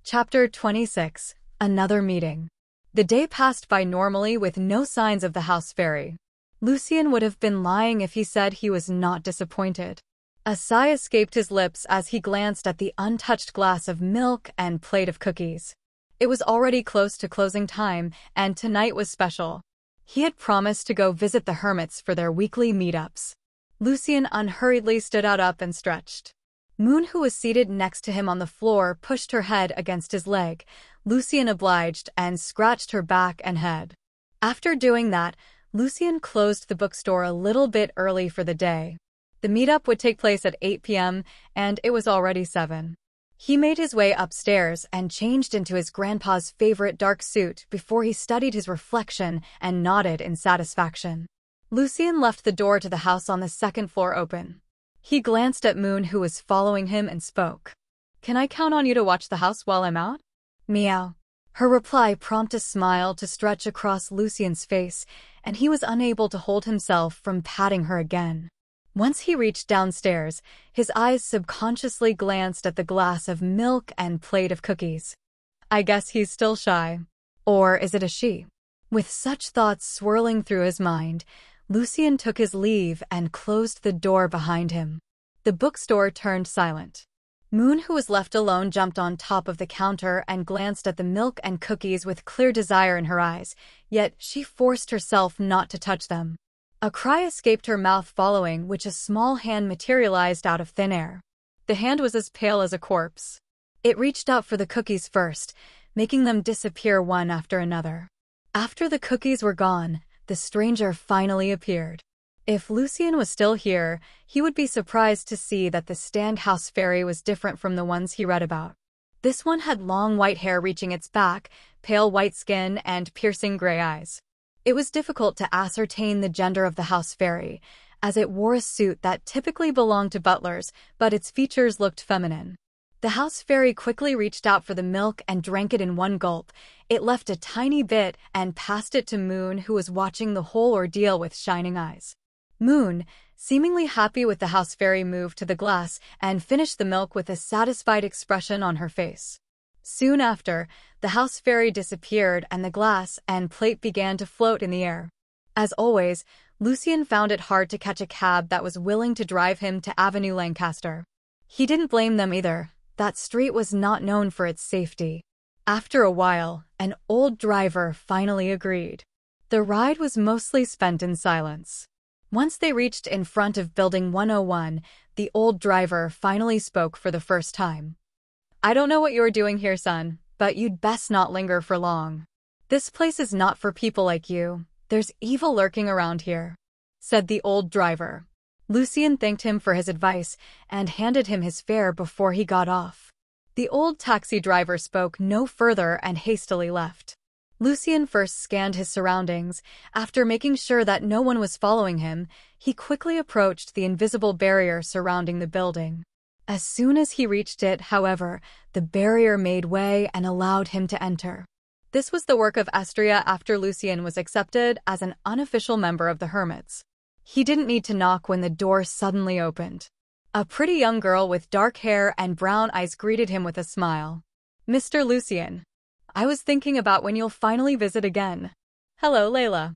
Chapter 26 Another Meeting The day passed by normally with no signs of the house fairy. Lucien would have been lying if he said he was not disappointed. A sigh escaped his lips as he glanced at the untouched glass of milk and plate of cookies. It was already close to closing time, and tonight was special. He had promised to go visit the hermits for their weekly meetups. Lucien unhurriedly stood out up and stretched. Moon, who was seated next to him on the floor, pushed her head against his leg. Lucien obliged and scratched her back and head. After doing that, Lucien closed the bookstore a little bit early for the day. The meetup would take place at 8 p.m., and it was already 7. He made his way upstairs and changed into his grandpa's favorite dark suit before he studied his reflection and nodded in satisfaction. Lucien left the door to the house on the second floor open. He glanced at Moon who was following him and spoke. Can I count on you to watch the house while I'm out? Meow. Her reply prompted a smile to stretch across Lucien's face, and he was unable to hold himself from patting her again. Once he reached downstairs, his eyes subconsciously glanced at the glass of milk and plate of cookies. I guess he's still shy. Or is it a she? With such thoughts swirling through his mind, Lucien took his leave and closed the door behind him. The bookstore turned silent. Moon, who was left alone, jumped on top of the counter and glanced at the milk and cookies with clear desire in her eyes, yet she forced herself not to touch them. A cry escaped her mouth following which a small hand materialized out of thin air. The hand was as pale as a corpse. It reached out for the cookies first, making them disappear one after another. After the cookies were gone, the stranger finally appeared. If Lucien was still here, he would be surprised to see that the Standhouse fairy was different from the ones he read about. This one had long white hair reaching its back, pale white skin, and piercing gray eyes. It was difficult to ascertain the gender of the house fairy, as it wore a suit that typically belonged to butlers, but its features looked feminine. The house fairy quickly reached out for the milk and drank it in one gulp. It left a tiny bit and passed it to Moon, who was watching the whole ordeal with shining eyes. Moon, seemingly happy with the house fairy, moved to the glass and finished the milk with a satisfied expression on her face. Soon after, the house fairy disappeared and the glass and plate began to float in the air. As always, Lucien found it hard to catch a cab that was willing to drive him to Avenue Lancaster. He didn't blame them either, that street was not known for its safety. After a while, an old driver finally agreed. The ride was mostly spent in silence. Once they reached in front of Building 101, the old driver finally spoke for the first time. I don't know what you're doing here, son, but you'd best not linger for long. This place is not for people like you. There's evil lurking around here, said the old driver. Lucien thanked him for his advice and handed him his fare before he got off. The old taxi driver spoke no further and hastily left. Lucien first scanned his surroundings. After making sure that no one was following him, he quickly approached the invisible barrier surrounding the building. As soon as he reached it, however, the barrier made way and allowed him to enter. This was the work of Estria after Lucien was accepted as an unofficial member of the Hermits. He didn't need to knock when the door suddenly opened. A pretty young girl with dark hair and brown eyes greeted him with a smile. Mr. Lucien, I was thinking about when you'll finally visit again. Hello, Layla.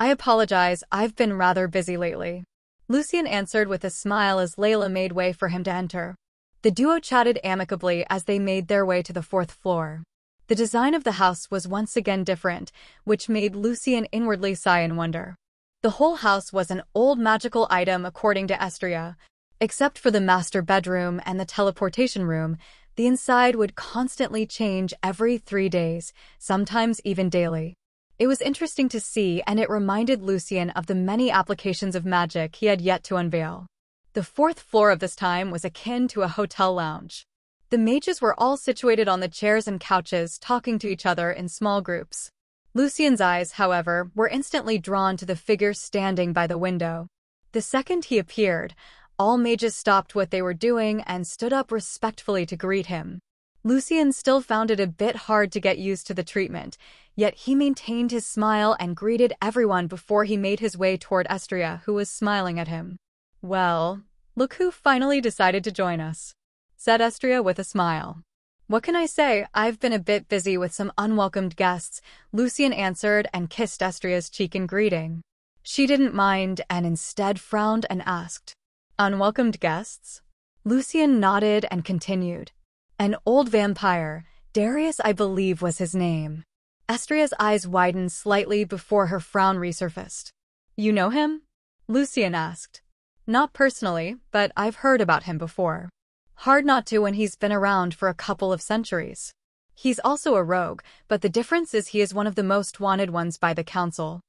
I apologize, I've been rather busy lately. Lucien answered with a smile as Layla made way for him to enter. The duo chatted amicably as they made their way to the fourth floor. The design of the house was once again different, which made Lucien inwardly sigh in wonder. The whole house was an old magical item according to Estria. Except for the master bedroom and the teleportation room, the inside would constantly change every three days, sometimes even daily. It was interesting to see and it reminded Lucien of the many applications of magic he had yet to unveil. The fourth floor of this time was akin to a hotel lounge. The mages were all situated on the chairs and couches, talking to each other in small groups. Lucien's eyes, however, were instantly drawn to the figure standing by the window. The second he appeared, all mages stopped what they were doing and stood up respectfully to greet him. Lucien still found it a bit hard to get used to the treatment, yet he maintained his smile and greeted everyone before he made his way toward Estria, who was smiling at him. Well, look who finally decided to join us, said Estria with a smile. What can I say? I've been a bit busy with some unwelcomed guests, Lucien answered and kissed Estria's cheek in greeting. She didn't mind and instead frowned and asked, Unwelcomed guests? Lucien nodded and continued. An old vampire, Darius I believe was his name. Estria's eyes widened slightly before her frown resurfaced. You know him? Lucien asked. Not personally, but I've heard about him before. Hard not to when he's been around for a couple of centuries. He's also a rogue, but the difference is he is one of the most wanted ones by the council.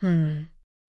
Hmm.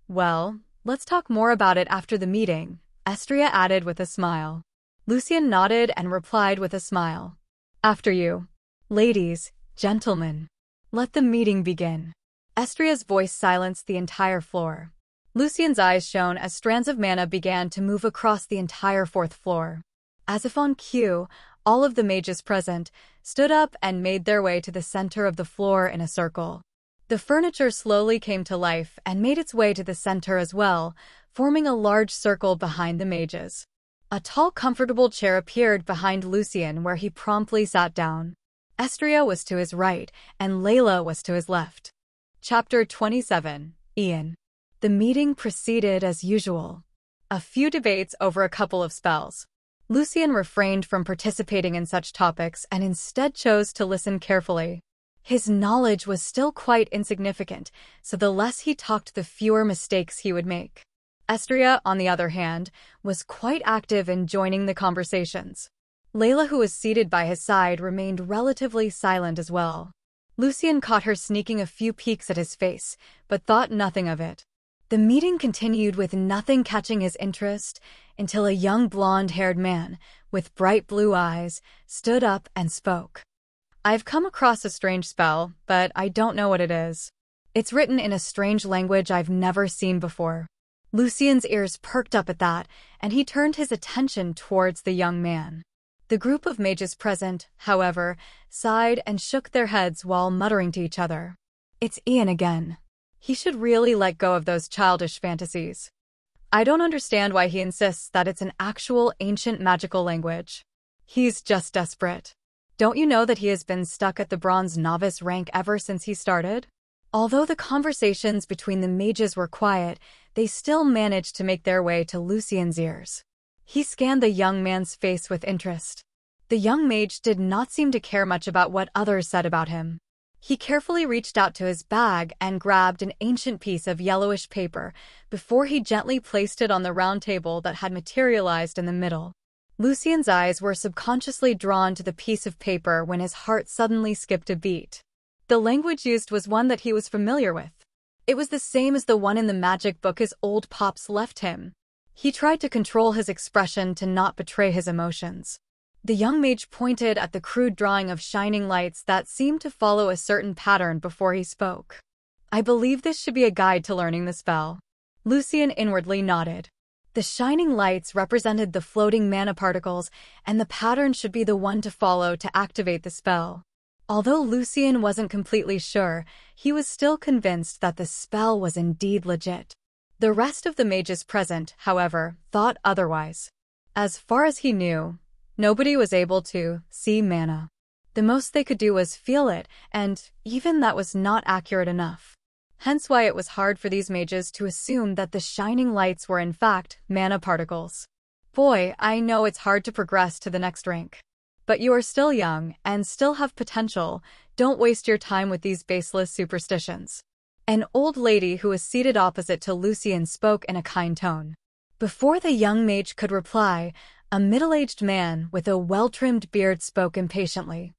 Well, let's talk more about it after the meeting, Estria added with a smile. Lucien nodded and replied with a smile. After you. Ladies, gentlemen. Let the meeting begin. Estria's voice silenced the entire floor. Lucien's eyes shone as strands of mana began to move across the entire fourth floor. As if on cue, all of the mages present stood up and made their way to the center of the floor in a circle. The furniture slowly came to life and made its way to the center as well, forming a large circle behind the mages. A tall, comfortable chair appeared behind Lucien where he promptly sat down. Estria was to his right, and Layla was to his left. Chapter 27 Ian The meeting proceeded as usual. A few debates over a couple of spells. Lucien refrained from participating in such topics and instead chose to listen carefully. His knowledge was still quite insignificant, so the less he talked the fewer mistakes he would make. Estria, on the other hand, was quite active in joining the conversations. Layla, who was seated by his side, remained relatively silent as well. Lucien caught her sneaking a few peeks at his face, but thought nothing of it. The meeting continued with nothing catching his interest until a young blonde-haired man, with bright blue eyes, stood up and spoke. I've come across a strange spell, but I don't know what it is. It's written in a strange language I've never seen before. Lucien's ears perked up at that, and he turned his attention towards the young man. The group of mages present, however, sighed and shook their heads while muttering to each other. It's Ian again. He should really let go of those childish fantasies. I don't understand why he insists that it's an actual ancient magical language. He's just desperate. Don't you know that he has been stuck at the bronze novice rank ever since he started? Although the conversations between the mages were quiet, they still managed to make their way to Lucien's ears. He scanned the young man's face with interest. The young mage did not seem to care much about what others said about him. He carefully reached out to his bag and grabbed an ancient piece of yellowish paper before he gently placed it on the round table that had materialized in the middle. Lucien's eyes were subconsciously drawn to the piece of paper when his heart suddenly skipped a beat. The language used was one that he was familiar with. It was the same as the one in the magic book his old pops left him. He tried to control his expression to not betray his emotions. The young mage pointed at the crude drawing of shining lights that seemed to follow a certain pattern before he spoke. I believe this should be a guide to learning the spell. Lucien inwardly nodded. The shining lights represented the floating mana particles, and the pattern should be the one to follow to activate the spell. Although Lucien wasn't completely sure, he was still convinced that the spell was indeed legit. The rest of the mages present, however, thought otherwise. As far as he knew, nobody was able to see mana. The most they could do was feel it, and even that was not accurate enough. Hence why it was hard for these mages to assume that the shining lights were in fact mana particles. Boy, I know it's hard to progress to the next rank. But you are still young and still have potential. Don't waste your time with these baseless superstitions. An old lady who was seated opposite to Lucien spoke in a kind tone. Before the young mage could reply, a middle-aged man with a well-trimmed beard spoke impatiently.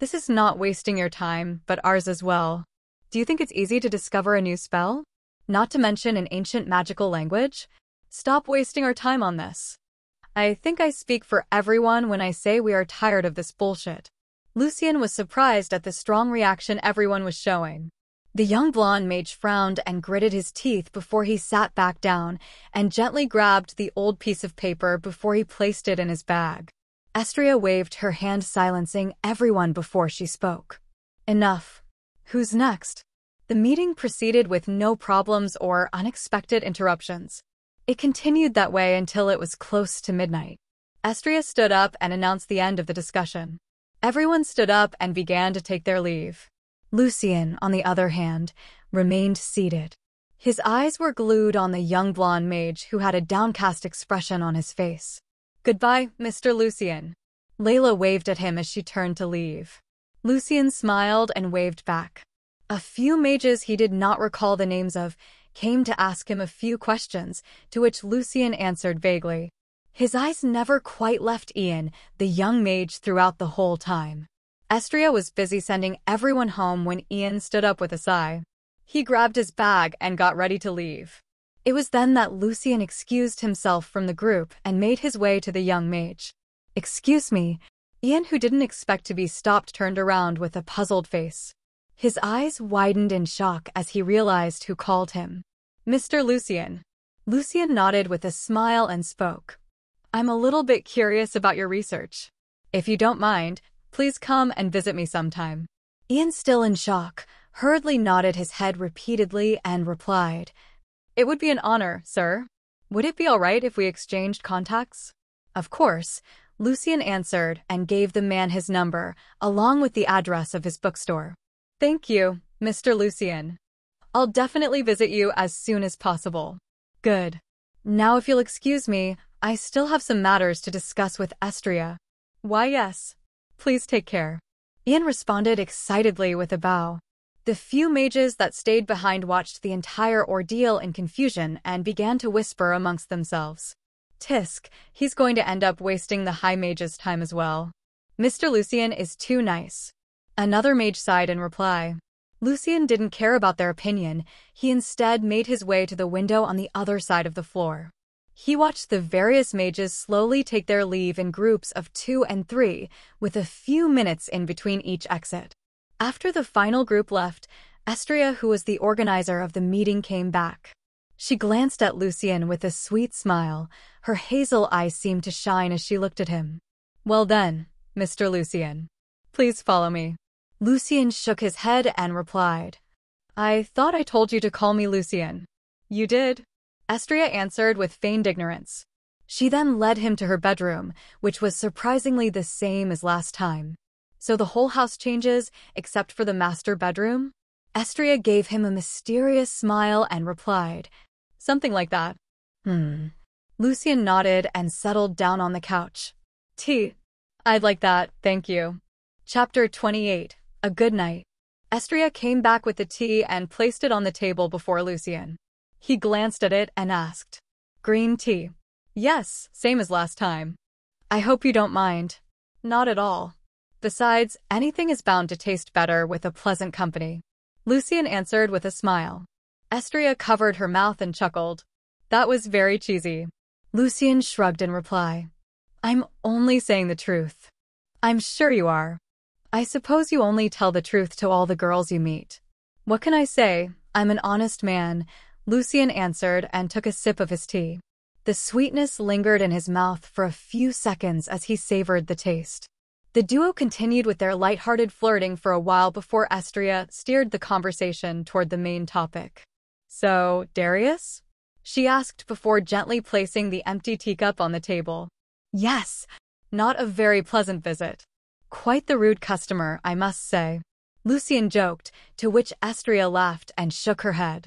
This is not wasting your time, but ours as well. Do you think it's easy to discover a new spell? Not to mention an ancient magical language? Stop wasting our time on this. I think I speak for everyone when I say we are tired of this bullshit. Lucien was surprised at the strong reaction everyone was showing. The young blonde mage frowned and gritted his teeth before he sat back down and gently grabbed the old piece of paper before he placed it in his bag. Estria waved her hand silencing everyone before she spoke. Enough. Who's next? The meeting proceeded with no problems or unexpected interruptions. It continued that way until it was close to midnight. Estria stood up and announced the end of the discussion. Everyone stood up and began to take their leave. Lucien, on the other hand, remained seated. His eyes were glued on the young blonde mage who had a downcast expression on his face. Goodbye, Mr. Lucien. Layla waved at him as she turned to leave. Lucien smiled and waved back. A few mages he did not recall the names of came to ask him a few questions, to which Lucien answered vaguely. His eyes never quite left Ian, the young mage, throughout the whole time. Estria was busy sending everyone home when Ian stood up with a sigh. He grabbed his bag and got ready to leave. It was then that Lucien excused himself from the group and made his way to the young mage. Excuse me. Ian, who didn't expect to be stopped, turned around with a puzzled face. His eyes widened in shock as he realized who called him. Mr. Lucien. Lucien nodded with a smile and spoke. I'm a little bit curious about your research. If you don't mind, Please come and visit me sometime. Ian, still in shock, hurriedly nodded his head repeatedly and replied, It would be an honor, sir. Would it be all right if we exchanged contacts? Of course, Lucien answered and gave the man his number, along with the address of his bookstore. Thank you, Mr. Lucien. I'll definitely visit you as soon as possible. Good. Now if you'll excuse me, I still have some matters to discuss with Estria. Why yes, Please take care. Ian responded excitedly with a bow. The few mages that stayed behind watched the entire ordeal in confusion and began to whisper amongst themselves. Tisk, he's going to end up wasting the high mage's time as well. Mr. Lucien is too nice. Another mage sighed in reply. Lucien didn't care about their opinion. He instead made his way to the window on the other side of the floor. He watched the various mages slowly take their leave in groups of two and three, with a few minutes in between each exit. After the final group left, Estria, who was the organizer of the meeting, came back. She glanced at Lucien with a sweet smile. Her hazel eyes seemed to shine as she looked at him. Well then, Mr. Lucien. Please follow me. Lucien shook his head and replied, I thought I told you to call me Lucien. You did. Estria answered with feigned ignorance. She then led him to her bedroom, which was surprisingly the same as last time. So the whole house changes, except for the master bedroom? Estria gave him a mysterious smile and replied, Something like that. Hmm. Lucien nodded and settled down on the couch. Tea. I'd like that, thank you. Chapter 28 A Good Night. Estria came back with the tea and placed it on the table before Lucien. He glanced at it and asked, Green tea. Yes, same as last time. I hope you don't mind. Not at all. Besides, anything is bound to taste better with a pleasant company. Lucien answered with a smile. Estria covered her mouth and chuckled. That was very cheesy. Lucien shrugged in reply. I'm only saying the truth. I'm sure you are. I suppose you only tell the truth to all the girls you meet. What can I say? I'm an honest man, Lucien answered and took a sip of his tea. The sweetness lingered in his mouth for a few seconds as he savored the taste. The duo continued with their light-hearted flirting for a while before Estria steered the conversation toward the main topic. So, Darius? She asked before gently placing the empty teacup on the table. Yes, not a very pleasant visit. Quite the rude customer, I must say. Lucien joked, to which Estria laughed and shook her head.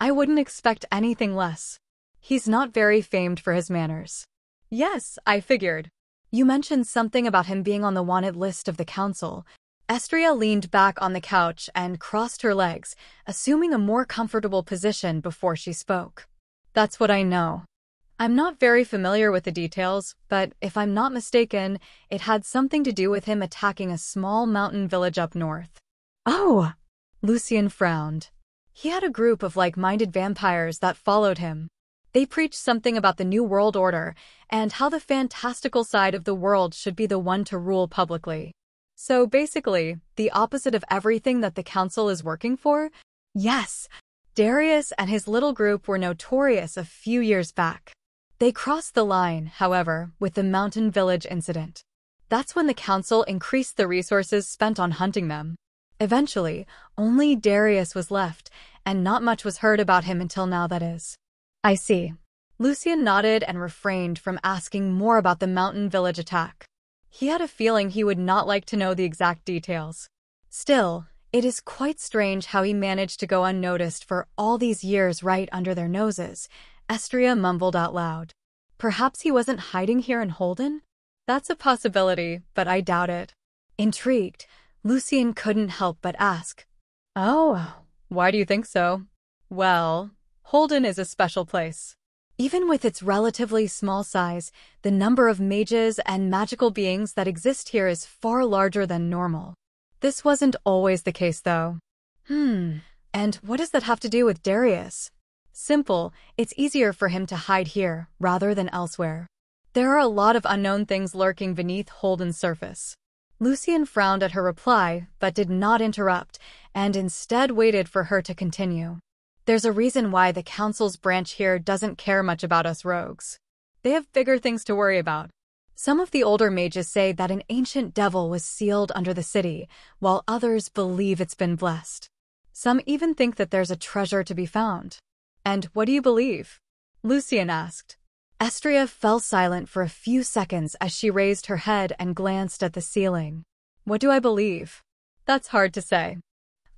I wouldn't expect anything less. He's not very famed for his manners. Yes, I figured. You mentioned something about him being on the wanted list of the council. Estria leaned back on the couch and crossed her legs, assuming a more comfortable position before she spoke. That's what I know. I'm not very familiar with the details, but if I'm not mistaken, it had something to do with him attacking a small mountain village up north. Oh! Lucien frowned. He had a group of like-minded vampires that followed him. They preached something about the New World Order and how the fantastical side of the world should be the one to rule publicly. So basically, the opposite of everything that the council is working for? Yes, Darius and his little group were notorious a few years back. They crossed the line, however, with the Mountain Village incident. That's when the council increased the resources spent on hunting them. Eventually, only Darius was left, and not much was heard about him until now, that is. I see. Lucien nodded and refrained from asking more about the Mountain Village attack. He had a feeling he would not like to know the exact details. Still, it is quite strange how he managed to go unnoticed for all these years right under their noses, Estria mumbled out loud. Perhaps he wasn't hiding here in Holden? That's a possibility, but I doubt it. Intrigued, Lucien couldn't help but ask. Oh, why do you think so? Well, Holden is a special place. Even with its relatively small size, the number of mages and magical beings that exist here is far larger than normal. This wasn't always the case, though. Hmm, and what does that have to do with Darius? Simple, it's easier for him to hide here, rather than elsewhere. There are a lot of unknown things lurking beneath Holden's surface. Lucien frowned at her reply, but did not interrupt, and instead waited for her to continue. There's a reason why the Council's branch here doesn't care much about us rogues. They have bigger things to worry about. Some of the older mages say that an ancient devil was sealed under the city, while others believe it's been blessed. Some even think that there's a treasure to be found. And what do you believe? Lucien asked. Estria fell silent for a few seconds as she raised her head and glanced at the ceiling. What do I believe? That's hard to say.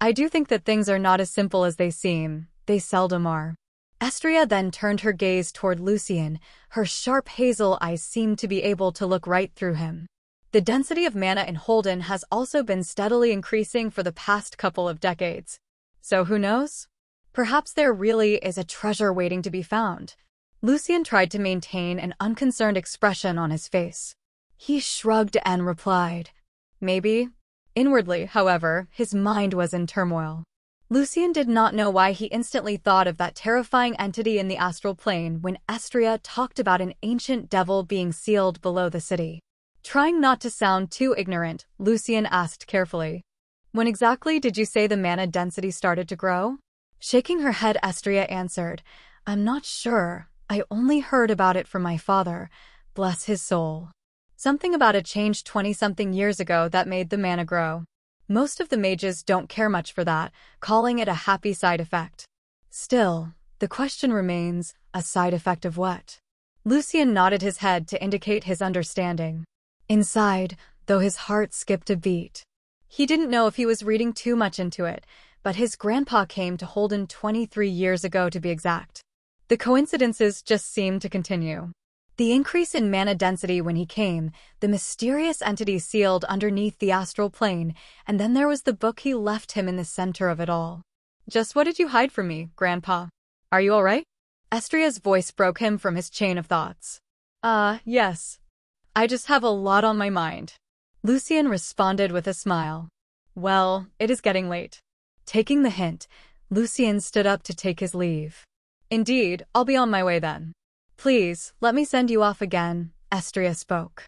I do think that things are not as simple as they seem. They seldom are. Estria then turned her gaze toward Lucien. Her sharp hazel eyes seemed to be able to look right through him. The density of mana in Holden has also been steadily increasing for the past couple of decades. So who knows? Perhaps there really is a treasure waiting to be found, Lucien tried to maintain an unconcerned expression on his face. He shrugged and replied, Maybe. Inwardly, however, his mind was in turmoil. Lucien did not know why he instantly thought of that terrifying entity in the astral plane when Estria talked about an ancient devil being sealed below the city. Trying not to sound too ignorant, Lucien asked carefully, When exactly did you say the mana density started to grow? Shaking her head, Estria answered, I'm not sure. I only heard about it from my father, bless his soul. Something about it changed 20-something years ago that made the mana grow. Most of the mages don't care much for that, calling it a happy side effect. Still, the question remains, a side effect of what? Lucien nodded his head to indicate his understanding. Inside, though his heart skipped a beat. He didn't know if he was reading too much into it, but his grandpa came to Holden 23 years ago to be exact. The coincidences just seemed to continue. The increase in mana density when he came, the mysterious entity sealed underneath the astral plane, and then there was the book he left him in the center of it all. Just what did you hide from me, Grandpa? Are you all right? Estria's voice broke him from his chain of thoughts. Ah, uh, yes. I just have a lot on my mind. Lucien responded with a smile. Well, it is getting late. Taking the hint, Lucien stood up to take his leave. Indeed, I'll be on my way then. Please, let me send you off again, Estria spoke.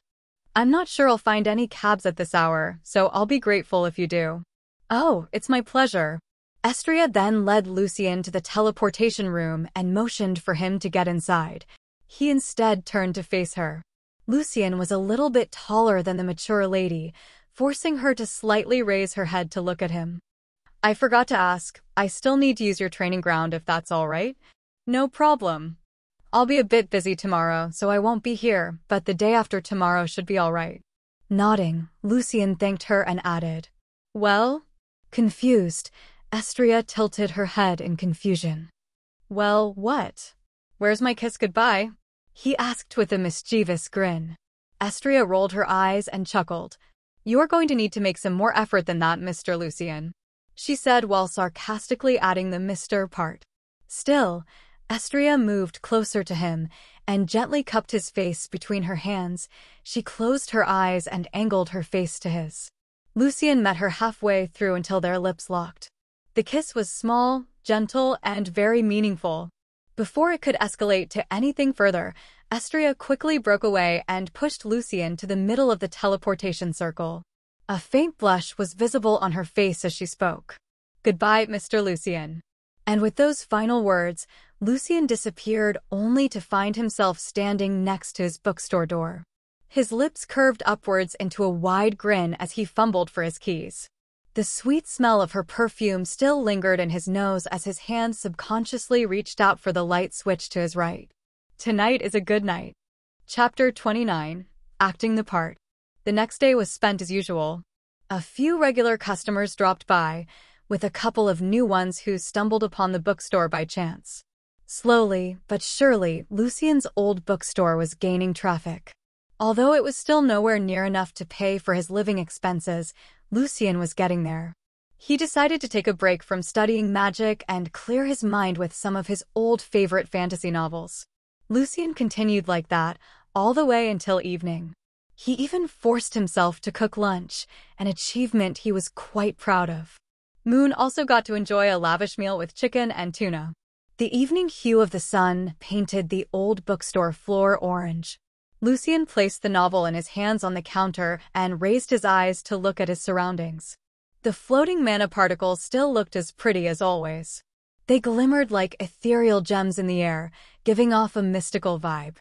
I'm not sure I'll find any cabs at this hour, so I'll be grateful if you do. Oh, it's my pleasure. Estria then led Lucien to the teleportation room and motioned for him to get inside. He instead turned to face her. Lucien was a little bit taller than the mature lady, forcing her to slightly raise her head to look at him. I forgot to ask, I still need to use your training ground if that's all right. No problem. I'll be a bit busy tomorrow, so I won't be here, but the day after tomorrow should be all right. Nodding, Lucien thanked her and added, Well? Confused, Estria tilted her head in confusion. Well, what? Where's my kiss goodbye? He asked with a mischievous grin. Estria rolled her eyes and chuckled. You're going to need to make some more effort than that, Mr. Lucien. She said while sarcastically adding the Mr. part. Still, Estria moved closer to him and gently cupped his face between her hands. She closed her eyes and angled her face to his. Lucien met her halfway through until their lips locked. The kiss was small, gentle, and very meaningful. Before it could escalate to anything further, Estria quickly broke away and pushed Lucien to the middle of the teleportation circle. A faint blush was visible on her face as she spoke. Goodbye, Mr. Lucien. And with those final words, Lucien disappeared only to find himself standing next to his bookstore door. His lips curved upwards into a wide grin as he fumbled for his keys. The sweet smell of her perfume still lingered in his nose as his hand subconsciously reached out for the light switch to his right. Tonight is a good night. Chapter 29 Acting the Part. The next day was spent as usual. A few regular customers dropped by, with a couple of new ones who stumbled upon the bookstore by chance. Slowly, but surely, Lucien's old bookstore was gaining traffic. Although it was still nowhere near enough to pay for his living expenses, Lucien was getting there. He decided to take a break from studying magic and clear his mind with some of his old favorite fantasy novels. Lucien continued like that all the way until evening. He even forced himself to cook lunch, an achievement he was quite proud of. Moon also got to enjoy a lavish meal with chicken and tuna. The evening hue of the sun painted the old bookstore floor orange. Lucien placed the novel in his hands on the counter and raised his eyes to look at his surroundings. The floating mana particles still looked as pretty as always. They glimmered like ethereal gems in the air, giving off a mystical vibe.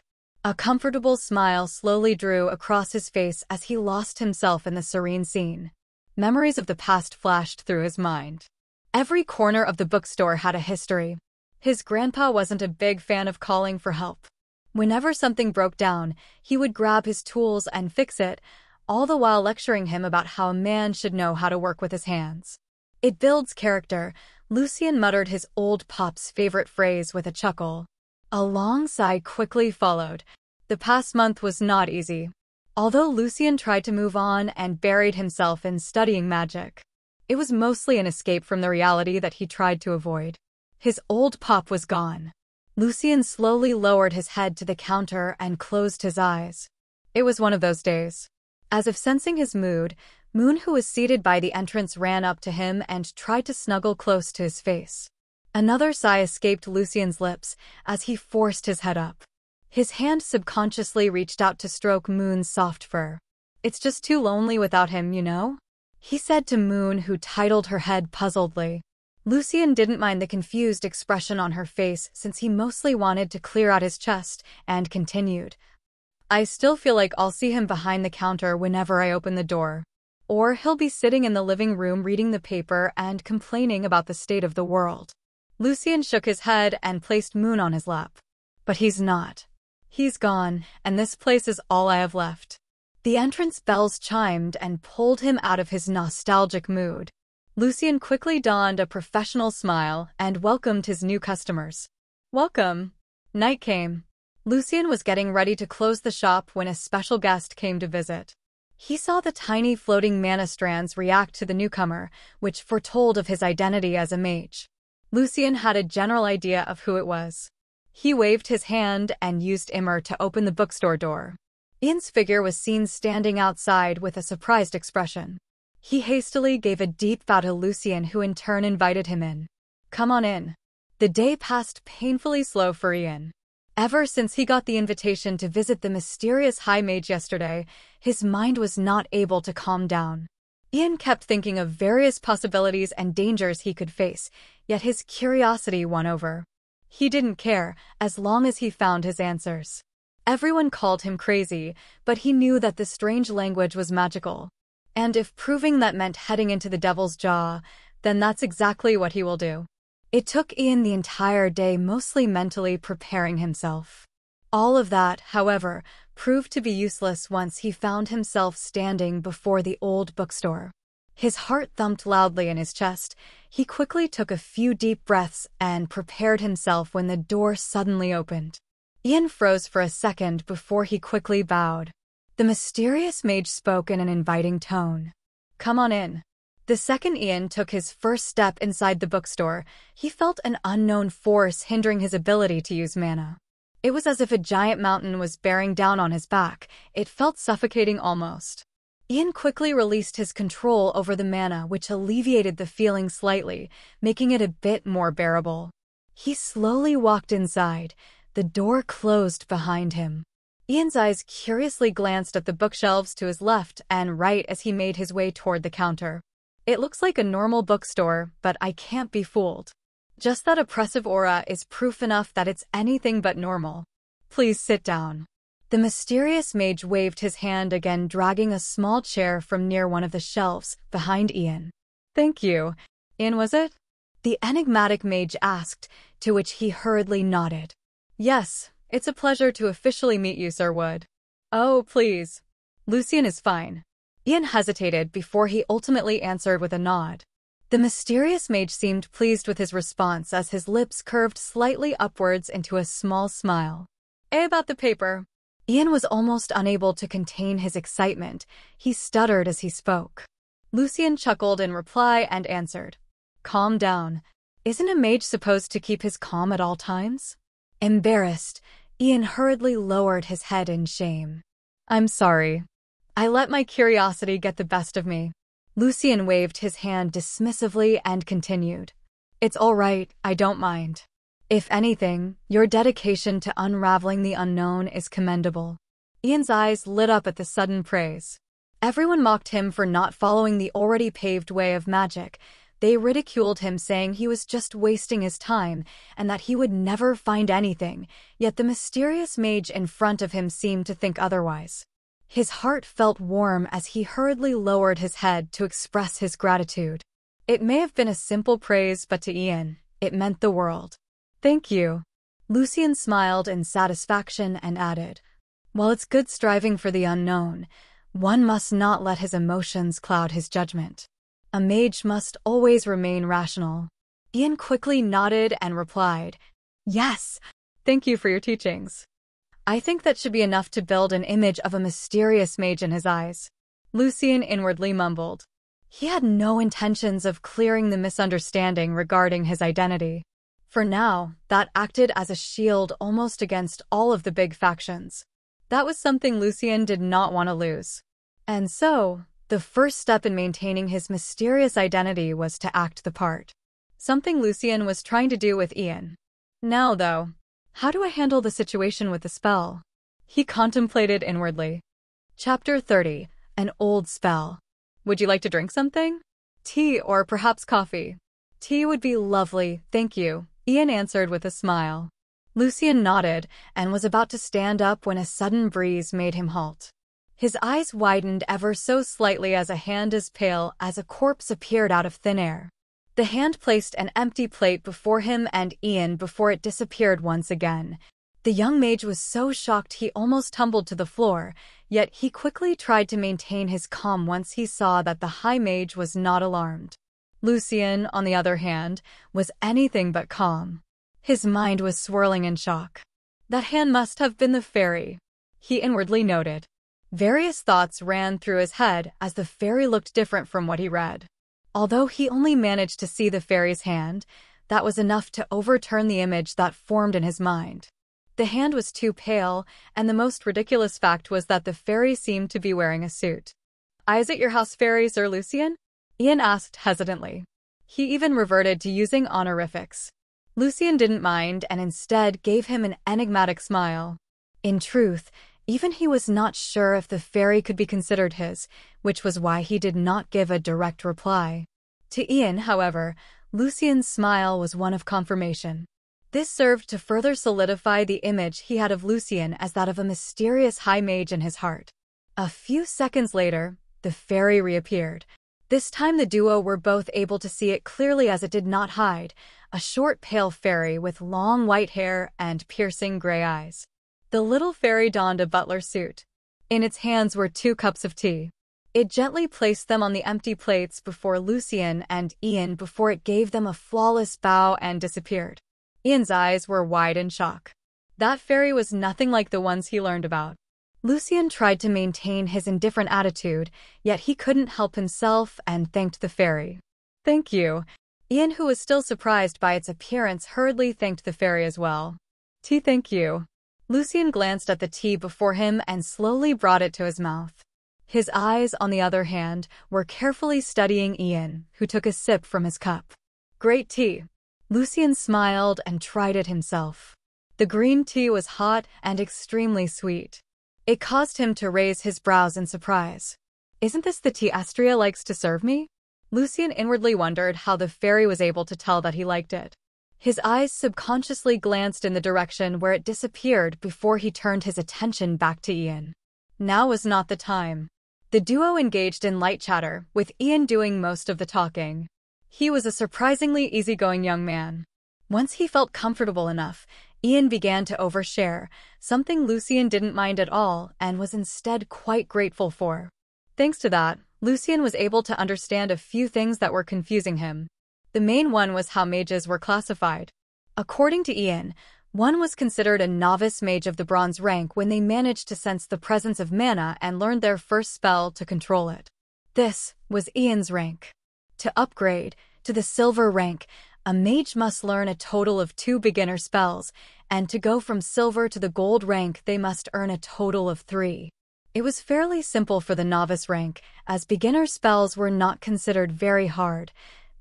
A comfortable smile slowly drew across his face as he lost himself in the serene scene. Memories of the past flashed through his mind. Every corner of the bookstore had a history. His grandpa wasn't a big fan of calling for help. Whenever something broke down, he would grab his tools and fix it, all the while lecturing him about how a man should know how to work with his hands. It builds character, Lucien muttered his old pop's favorite phrase with a chuckle. A long sigh quickly followed. The past month was not easy. Although Lucien tried to move on and buried himself in studying magic, it was mostly an escape from the reality that he tried to avoid. His old pop was gone. Lucien slowly lowered his head to the counter and closed his eyes. It was one of those days. As if sensing his mood, Moon, who was seated by the entrance, ran up to him and tried to snuggle close to his face. Another sigh escaped Lucien's lips as he forced his head up. His hand subconsciously reached out to stroke Moon's soft fur. It's just too lonely without him, you know? He said to Moon, who titled her head puzzledly. Lucien didn't mind the confused expression on her face since he mostly wanted to clear out his chest, and continued. I still feel like I'll see him behind the counter whenever I open the door. Or he'll be sitting in the living room reading the paper and complaining about the state of the world. Lucien shook his head and placed Moon on his lap. But he's not. He's gone, and this place is all I have left. The entrance bells chimed and pulled him out of his nostalgic mood. Lucien quickly donned a professional smile and welcomed his new customers. Welcome. Night came. Lucien was getting ready to close the shop when a special guest came to visit. He saw the tiny floating mana strands react to the newcomer, which foretold of his identity as a mage. Lucien had a general idea of who it was. He waved his hand and used Immer to open the bookstore door. Ian's figure was seen standing outside with a surprised expression. He hastily gave a deep bow to Lucien who in turn invited him in. Come on in. The day passed painfully slow for Ian. Ever since he got the invitation to visit the mysterious High Mage yesterday, his mind was not able to calm down. Ian kept thinking of various possibilities and dangers he could face, yet his curiosity won over. He didn't care, as long as he found his answers. Everyone called him crazy, but he knew that the strange language was magical. And if proving that meant heading into the devil's jaw, then that's exactly what he will do. It took Ian the entire day mostly mentally preparing himself. All of that, however, proved to be useless once he found himself standing before the old bookstore. His heart thumped loudly in his chest. He quickly took a few deep breaths and prepared himself when the door suddenly opened. Ian froze for a second before he quickly bowed. The mysterious mage spoke in an inviting tone. Come on in. The second Ian took his first step inside the bookstore, he felt an unknown force hindering his ability to use mana. It was as if a giant mountain was bearing down on his back. It felt suffocating almost. Ian quickly released his control over the mana, which alleviated the feeling slightly, making it a bit more bearable. He slowly walked inside, the door closed behind him. Ian's eyes curiously glanced at the bookshelves to his left and right as he made his way toward the counter. It looks like a normal bookstore, but I can't be fooled. Just that oppressive aura is proof enough that it's anything but normal. Please sit down. The mysterious mage waved his hand again, dragging a small chair from near one of the shelves behind Ian. Thank you. Ian, was it? The enigmatic mage asked, to which he hurriedly nodded. Yes, it's a pleasure to officially meet you, Sir Wood. Oh, please. Lucien is fine. Ian hesitated before he ultimately answered with a nod. The mysterious mage seemed pleased with his response as his lips curved slightly upwards into a small smile. Eh about the paper. Ian was almost unable to contain his excitement. He stuttered as he spoke. Lucien chuckled in reply and answered. Calm down. Isn't a mage supposed to keep his calm at all times? Embarrassed, Ian hurriedly lowered his head in shame. I'm sorry. I let my curiosity get the best of me. Lucien waved his hand dismissively and continued. It's all right, I don't mind. If anything, your dedication to unraveling the unknown is commendable. Ian's eyes lit up at the sudden praise. Everyone mocked him for not following the already paved way of magic. They ridiculed him saying he was just wasting his time and that he would never find anything, yet the mysterious mage in front of him seemed to think otherwise. His heart felt warm as he hurriedly lowered his head to express his gratitude. It may have been a simple praise, but to Ian, it meant the world. Thank you. Lucien smiled in satisfaction and added, While it's good striving for the unknown, one must not let his emotions cloud his judgment. A mage must always remain rational. Ian quickly nodded and replied, Yes, thank you for your teachings. I think that should be enough to build an image of a mysterious mage in his eyes. Lucien inwardly mumbled. He had no intentions of clearing the misunderstanding regarding his identity. For now, that acted as a shield almost against all of the big factions. That was something Lucien did not want to lose. And so, the first step in maintaining his mysterious identity was to act the part. Something Lucien was trying to do with Ian. Now, though, how do I handle the situation with the spell? He contemplated inwardly. Chapter 30 An Old Spell. Would you like to drink something? Tea or perhaps coffee? Tea would be lovely, thank you, Ian answered with a smile. Lucien nodded and was about to stand up when a sudden breeze made him halt. His eyes widened ever so slightly as a hand as pale as a corpse appeared out of thin air. The hand placed an empty plate before him and Ian before it disappeared once again. The young mage was so shocked he almost tumbled to the floor, yet he quickly tried to maintain his calm once he saw that the high mage was not alarmed. Lucien, on the other hand, was anything but calm. His mind was swirling in shock. That hand must have been the fairy, he inwardly noted. Various thoughts ran through his head as the fairy looked different from what he read. Although he only managed to see the fairy's hand, that was enough to overturn the image that formed in his mind. The hand was too pale, and the most ridiculous fact was that the fairy seemed to be wearing a suit. Is at your house fairy, Sir Lucien? Ian asked hesitantly. He even reverted to using honorifics. Lucien didn't mind and instead gave him an enigmatic smile. In truth, even he was not sure if the fairy could be considered his, which was why he did not give a direct reply. To Ian, however, Lucien's smile was one of confirmation. This served to further solidify the image he had of Lucien as that of a mysterious high mage in his heart. A few seconds later, the fairy reappeared. This time the duo were both able to see it clearly as it did not hide, a short pale fairy with long white hair and piercing gray eyes. The little fairy donned a butler suit. In its hands were two cups of tea. It gently placed them on the empty plates before Lucien and Ian before it gave them a flawless bow and disappeared. Ian's eyes were wide in shock. That fairy was nothing like the ones he learned about. Lucien tried to maintain his indifferent attitude, yet he couldn't help himself and thanked the fairy. Thank you. Ian, who was still surprised by its appearance, hurriedly thanked the fairy as well. Tea thank you. Lucien glanced at the tea before him and slowly brought it to his mouth. His eyes, on the other hand, were carefully studying Ian, who took a sip from his cup. Great tea. Lucien smiled and tried it himself. The green tea was hot and extremely sweet. It caused him to raise his brows in surprise. Isn't this the tea Estria likes to serve me? Lucien inwardly wondered how the fairy was able to tell that he liked it. His eyes subconsciously glanced in the direction where it disappeared before he turned his attention back to Ian. Now was not the time. The duo engaged in light chatter, with Ian doing most of the talking. He was a surprisingly easygoing young man. Once he felt comfortable enough, Ian began to overshare, something Lucien didn't mind at all and was instead quite grateful for. Thanks to that, Lucien was able to understand a few things that were confusing him. The main one was how mages were classified. According to Ian, one was considered a novice mage of the bronze rank when they managed to sense the presence of mana and learned their first spell to control it. This was Ian's rank. To upgrade to the silver rank, a mage must learn a total of two beginner spells, and to go from silver to the gold rank they must earn a total of three. It was fairly simple for the novice rank, as beginner spells were not considered very hard,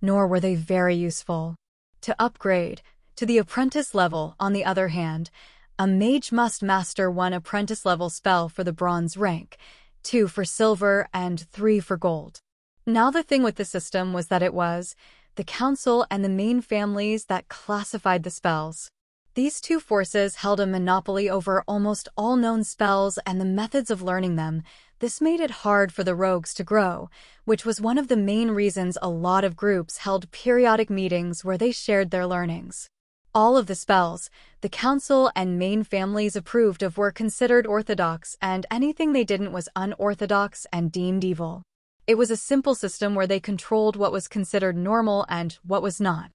nor were they very useful. To upgrade, to the apprentice level, on the other hand, a mage must master one apprentice-level spell for the bronze rank, two for silver, and three for gold. Now the thing with the system was that it was the council and the main families that classified the spells. These two forces held a monopoly over almost all known spells and the methods of learning them. This made it hard for the rogues to grow, which was one of the main reasons a lot of groups held periodic meetings where they shared their learnings. All of the spells, the council and main families approved of were considered orthodox and anything they didn't was unorthodox and deemed evil. It was a simple system where they controlled what was considered normal and what was not.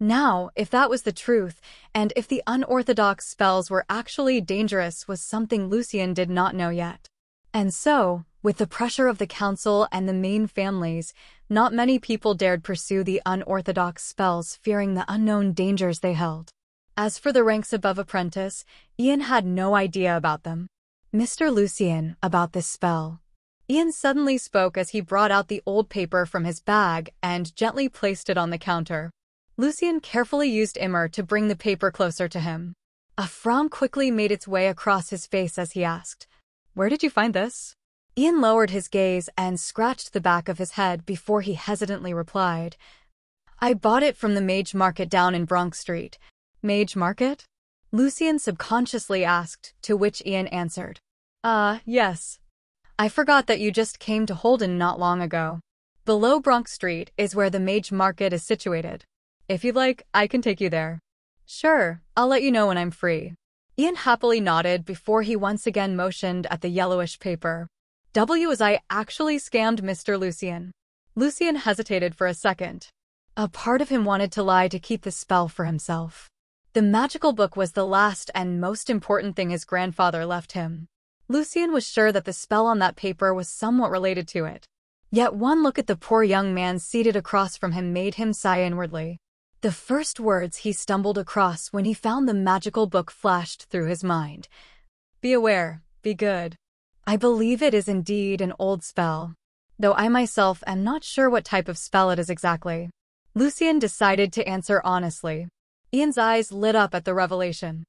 Now, if that was the truth, and if the unorthodox spells were actually dangerous was something Lucien did not know yet. And so, with the pressure of the council and the main families, not many people dared pursue the unorthodox spells fearing the unknown dangers they held. As for the ranks above apprentice, Ian had no idea about them. Mr. Lucien, about this spell. Ian suddenly spoke as he brought out the old paper from his bag and gently placed it on the counter. Lucien carefully used Immer to bring the paper closer to him. A frown quickly made its way across his face as he asked, Where did you find this? Ian lowered his gaze and scratched the back of his head before he hesitantly replied. I bought it from the Mage Market down in Bronx Street. Mage Market? Lucien subconsciously asked, to which Ian answered. Ah, uh, yes. I forgot that you just came to Holden not long ago. Below Bronx Street is where the Mage Market is situated. If you'd like, I can take you there. Sure, I'll let you know when I'm free. Ian happily nodded before he once again motioned at the yellowish paper. W as I actually scammed Mr. Lucien. Lucien hesitated for a second. A part of him wanted to lie to keep the spell for himself. The magical book was the last and most important thing his grandfather left him. Lucien was sure that the spell on that paper was somewhat related to it. Yet one look at the poor young man seated across from him made him sigh inwardly. The first words he stumbled across when he found the magical book flashed through his mind. Be aware, be good. I believe it is indeed an old spell, though I myself am not sure what type of spell it is exactly. Lucien decided to answer honestly. Ian's eyes lit up at the revelation.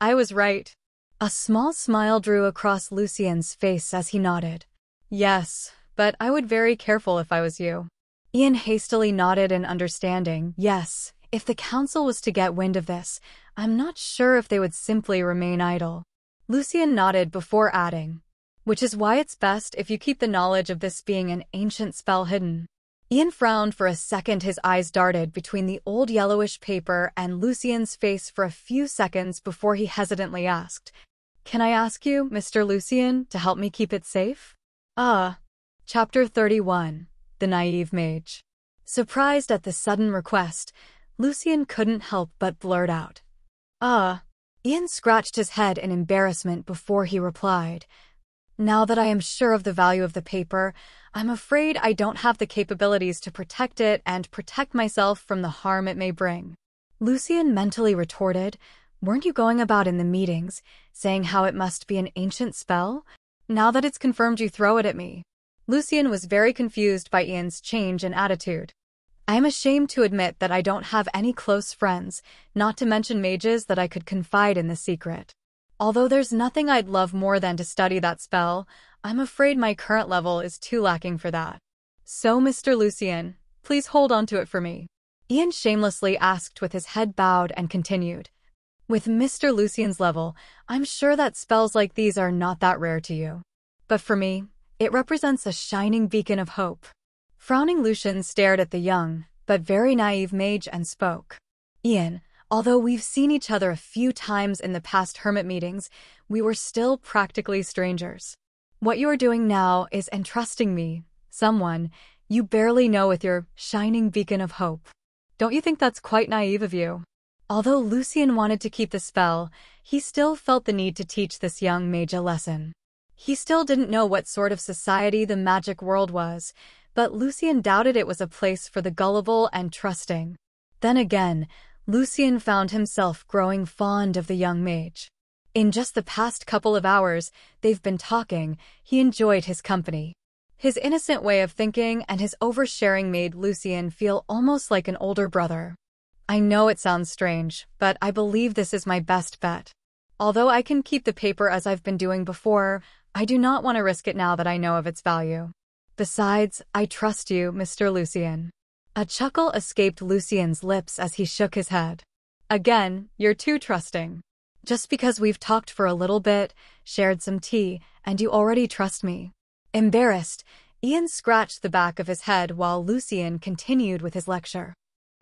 I was right. A small smile drew across Lucien's face as he nodded. Yes, but I would very careful if I was you. Ian hastily nodded in understanding. Yes, if the council was to get wind of this, I'm not sure if they would simply remain idle. Lucien nodded before adding, which is why it's best if you keep the knowledge of this being an ancient spell hidden. Ian frowned for a second his eyes darted between the old yellowish paper and Lucien's face for a few seconds before he hesitantly asked, Can I ask you, Mr. Lucien, to help me keep it safe? Ah. Chapter 31 The Naive Mage Surprised at the sudden request, Lucien couldn't help but blurt out. Ah. Ian scratched his head in embarrassment before he replied, now that I am sure of the value of the paper, I'm afraid I don't have the capabilities to protect it and protect myself from the harm it may bring. Lucien mentally retorted, Weren't you going about in the meetings, saying how it must be an ancient spell? Now that it's confirmed you throw it at me. Lucien was very confused by Ian's change in attitude. I am ashamed to admit that I don't have any close friends, not to mention mages that I could confide in the secret. Although there's nothing I'd love more than to study that spell, I'm afraid my current level is too lacking for that. So, Mr. Lucien, please hold on to it for me. Ian shamelessly asked with his head bowed and continued. With Mr. Lucien's level, I'm sure that spells like these are not that rare to you. But for me, it represents a shining beacon of hope. Frowning Lucien stared at the young, but very naive mage and spoke. Ian, although we've seen each other a few times in the past hermit meetings, we were still practically strangers. What you are doing now is entrusting me, someone, you barely know with your shining beacon of hope. Don't you think that's quite naive of you? Although Lucien wanted to keep the spell, he still felt the need to teach this young mage a lesson. He still didn't know what sort of society the magic world was, but Lucien doubted it was a place for the gullible and trusting. Then again, Lucien found himself growing fond of the young mage. In just the past couple of hours they've been talking, he enjoyed his company. His innocent way of thinking and his oversharing made Lucien feel almost like an older brother. I know it sounds strange, but I believe this is my best bet. Although I can keep the paper as I've been doing before, I do not want to risk it now that I know of its value. Besides, I trust you, Mr. Lucien. A chuckle escaped Lucien's lips as he shook his head. Again, you're too trusting. Just because we've talked for a little bit, shared some tea, and you already trust me. Embarrassed, Ian scratched the back of his head while Lucien continued with his lecture.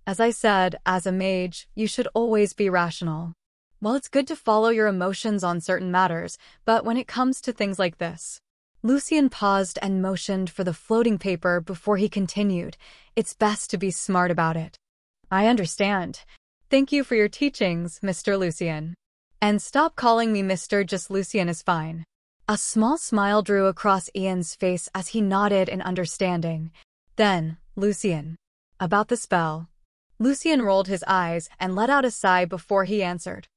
As I said, as a mage, you should always be rational. Well, it's good to follow your emotions on certain matters, but when it comes to things like this, Lucien paused and motioned for the floating paper before he continued. It's best to be smart about it. I understand. Thank you for your teachings, Mr. Lucien. And stop calling me Mr. Just Lucien is fine. A small smile drew across Ian's face as he nodded in understanding. Then, Lucien. About the spell, Lucien rolled his eyes and let out a sigh before he answered.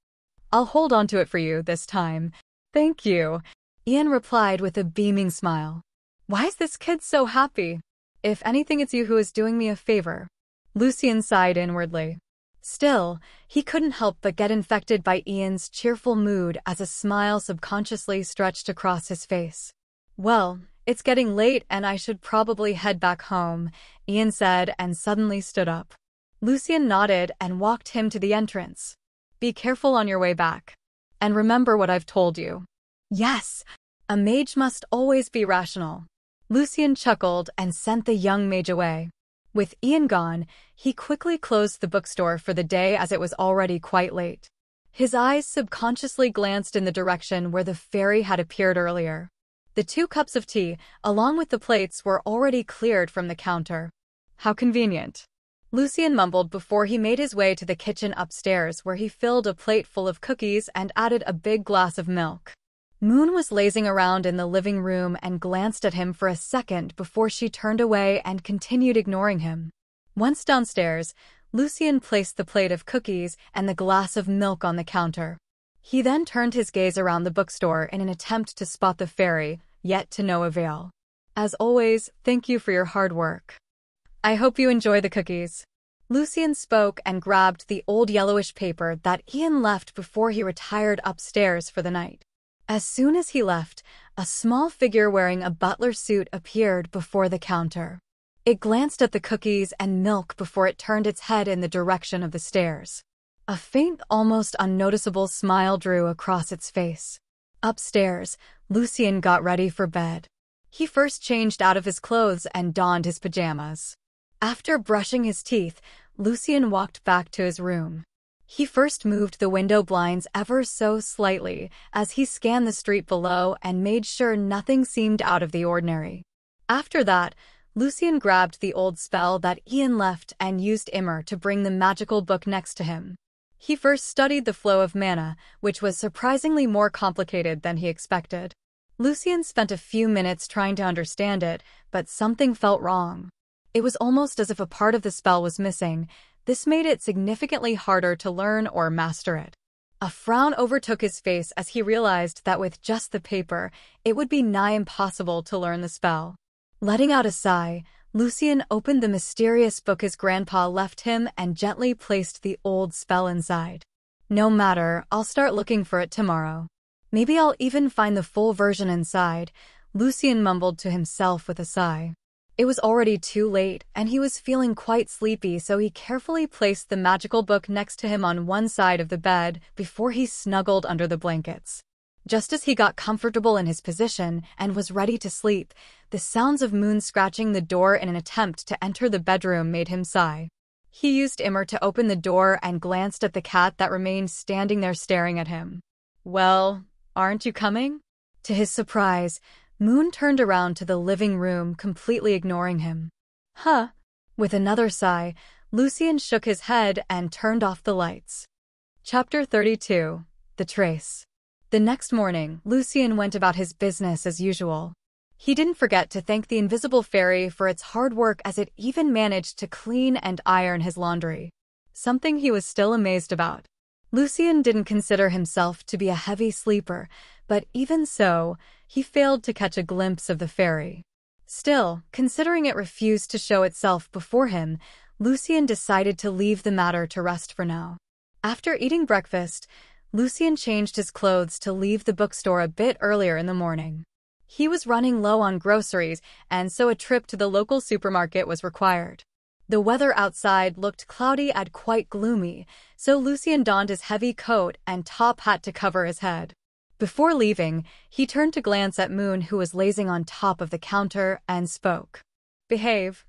I'll hold on to it for you this time. Thank you. Ian replied with a beaming smile. Why is this kid so happy? If anything, it's you who is doing me a favor. Lucien sighed inwardly. Still, he couldn't help but get infected by Ian's cheerful mood as a smile subconsciously stretched across his face. Well, it's getting late and I should probably head back home, Ian said and suddenly stood up. Lucien nodded and walked him to the entrance. Be careful on your way back. And remember what I've told you. Yes, a mage must always be rational. Lucien chuckled and sent the young mage away. With Ian gone, he quickly closed the bookstore for the day as it was already quite late. His eyes subconsciously glanced in the direction where the fairy had appeared earlier. The two cups of tea, along with the plates, were already cleared from the counter. How convenient. Lucien mumbled before he made his way to the kitchen upstairs where he filled a plate full of cookies and added a big glass of milk. Moon was lazing around in the living room and glanced at him for a second before she turned away and continued ignoring him. Once downstairs, Lucien placed the plate of cookies and the glass of milk on the counter. He then turned his gaze around the bookstore in an attempt to spot the fairy, yet to no avail. As always, thank you for your hard work. I hope you enjoy the cookies. Lucien spoke and grabbed the old yellowish paper that Ian left before he retired upstairs for the night. As soon as he left, a small figure wearing a butler suit appeared before the counter. It glanced at the cookies and milk before it turned its head in the direction of the stairs. A faint, almost unnoticeable smile drew across its face. Upstairs, Lucien got ready for bed. He first changed out of his clothes and donned his pajamas. After brushing his teeth, Lucien walked back to his room. He first moved the window blinds ever so slightly as he scanned the street below and made sure nothing seemed out of the ordinary. After that, Lucien grabbed the old spell that Ian left and used Immer to bring the magical book next to him. He first studied the flow of mana, which was surprisingly more complicated than he expected. Lucien spent a few minutes trying to understand it, but something felt wrong. It was almost as if a part of the spell was missing. This made it significantly harder to learn or master it. A frown overtook his face as he realized that with just the paper, it would be nigh impossible to learn the spell. Letting out a sigh, Lucien opened the mysterious book his grandpa left him and gently placed the old spell inside. No matter, I'll start looking for it tomorrow. Maybe I'll even find the full version inside, Lucien mumbled to himself with a sigh. It was already too late, and he was feeling quite sleepy, so he carefully placed the magical book next to him on one side of the bed before he snuggled under the blankets. Just as he got comfortable in his position and was ready to sleep, the sounds of Moon scratching the door in an attempt to enter the bedroom made him sigh. He used Immer to open the door and glanced at the cat that remained standing there staring at him. Well, aren't you coming? To his surprise, Moon turned around to the living room, completely ignoring him. Huh. With another sigh, Lucien shook his head and turned off the lights. Chapter 32 The Trace The next morning, Lucien went about his business as usual. He didn't forget to thank the invisible fairy for its hard work as it even managed to clean and iron his laundry. Something he was still amazed about. Lucien didn't consider himself to be a heavy sleeper, but even so, he failed to catch a glimpse of the fairy. Still, considering it refused to show itself before him, Lucien decided to leave the matter to rest for now. After eating breakfast, Lucien changed his clothes to leave the bookstore a bit earlier in the morning. He was running low on groceries, and so a trip to the local supermarket was required. The weather outside looked cloudy and quite gloomy, so Lucien donned his heavy coat and top hat to cover his head. Before leaving, he turned to glance at Moon who was lazing on top of the counter and spoke. Behave.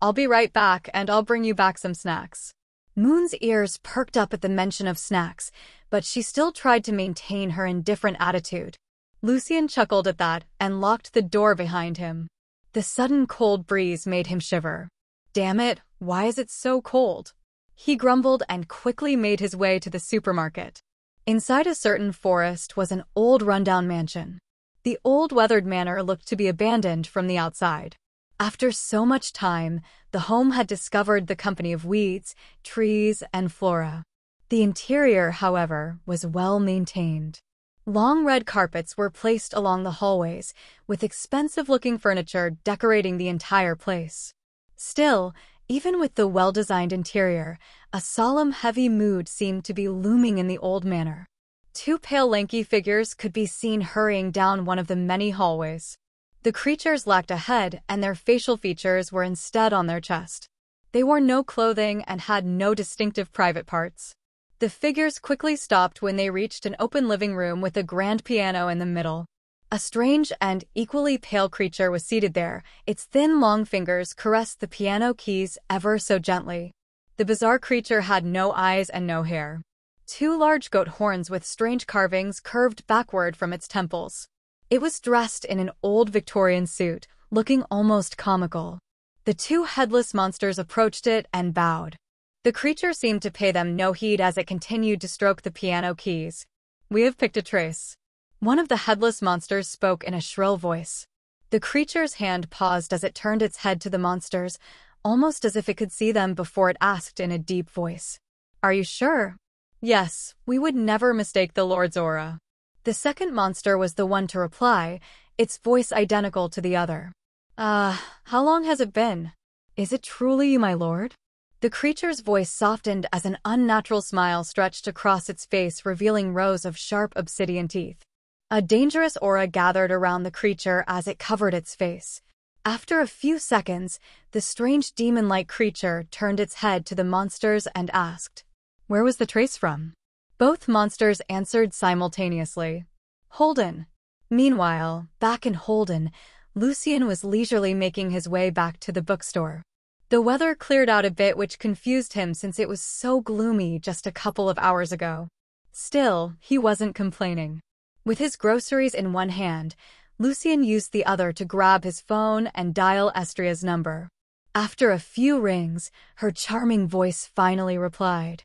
I'll be right back and I'll bring you back some snacks. Moon's ears perked up at the mention of snacks, but she still tried to maintain her indifferent attitude. Lucien chuckled at that and locked the door behind him. The sudden cold breeze made him shiver. Damn it, why is it so cold? He grumbled and quickly made his way to the supermarket. Inside a certain forest was an old rundown mansion. The old weathered manor looked to be abandoned from the outside. After so much time, the home had discovered the company of weeds, trees, and flora. The interior, however, was well maintained. Long red carpets were placed along the hallways, with expensive-looking furniture decorating the entire place. Still, even with the well-designed interior, a solemn, heavy mood seemed to be looming in the old manor. Two pale, lanky figures could be seen hurrying down one of the many hallways. The creatures lacked a head, and their facial features were instead on their chest. They wore no clothing and had no distinctive private parts. The figures quickly stopped when they reached an open living room with a grand piano in the middle. A strange and equally pale creature was seated there. Its thin, long fingers caressed the piano keys ever so gently. The bizarre creature had no eyes and no hair. Two large goat horns with strange carvings curved backward from its temples. It was dressed in an old Victorian suit, looking almost comical. The two headless monsters approached it and bowed. The creature seemed to pay them no heed as it continued to stroke the piano keys. We have picked a trace. One of the headless monsters spoke in a shrill voice. The creature's hand paused as it turned its head to the monsters, almost as if it could see them before it asked in a deep voice. Are you sure? Yes, we would never mistake the Lord's aura. The second monster was the one to reply, its voice identical to the other. Ah, uh, how long has it been? Is it truly you, my lord? The creature's voice softened as an unnatural smile stretched across its face, revealing rows of sharp obsidian teeth. A dangerous aura gathered around the creature as it covered its face. After a few seconds, the strange demon-like creature turned its head to the monsters and asked, Where was the trace from? Both monsters answered simultaneously, Holden. Meanwhile, back in Holden, Lucien was leisurely making his way back to the bookstore. The weather cleared out a bit which confused him since it was so gloomy just a couple of hours ago. Still, he wasn't complaining. With his groceries in one hand, Lucien used the other to grab his phone and dial Estria's number. After a few rings, her charming voice finally replied.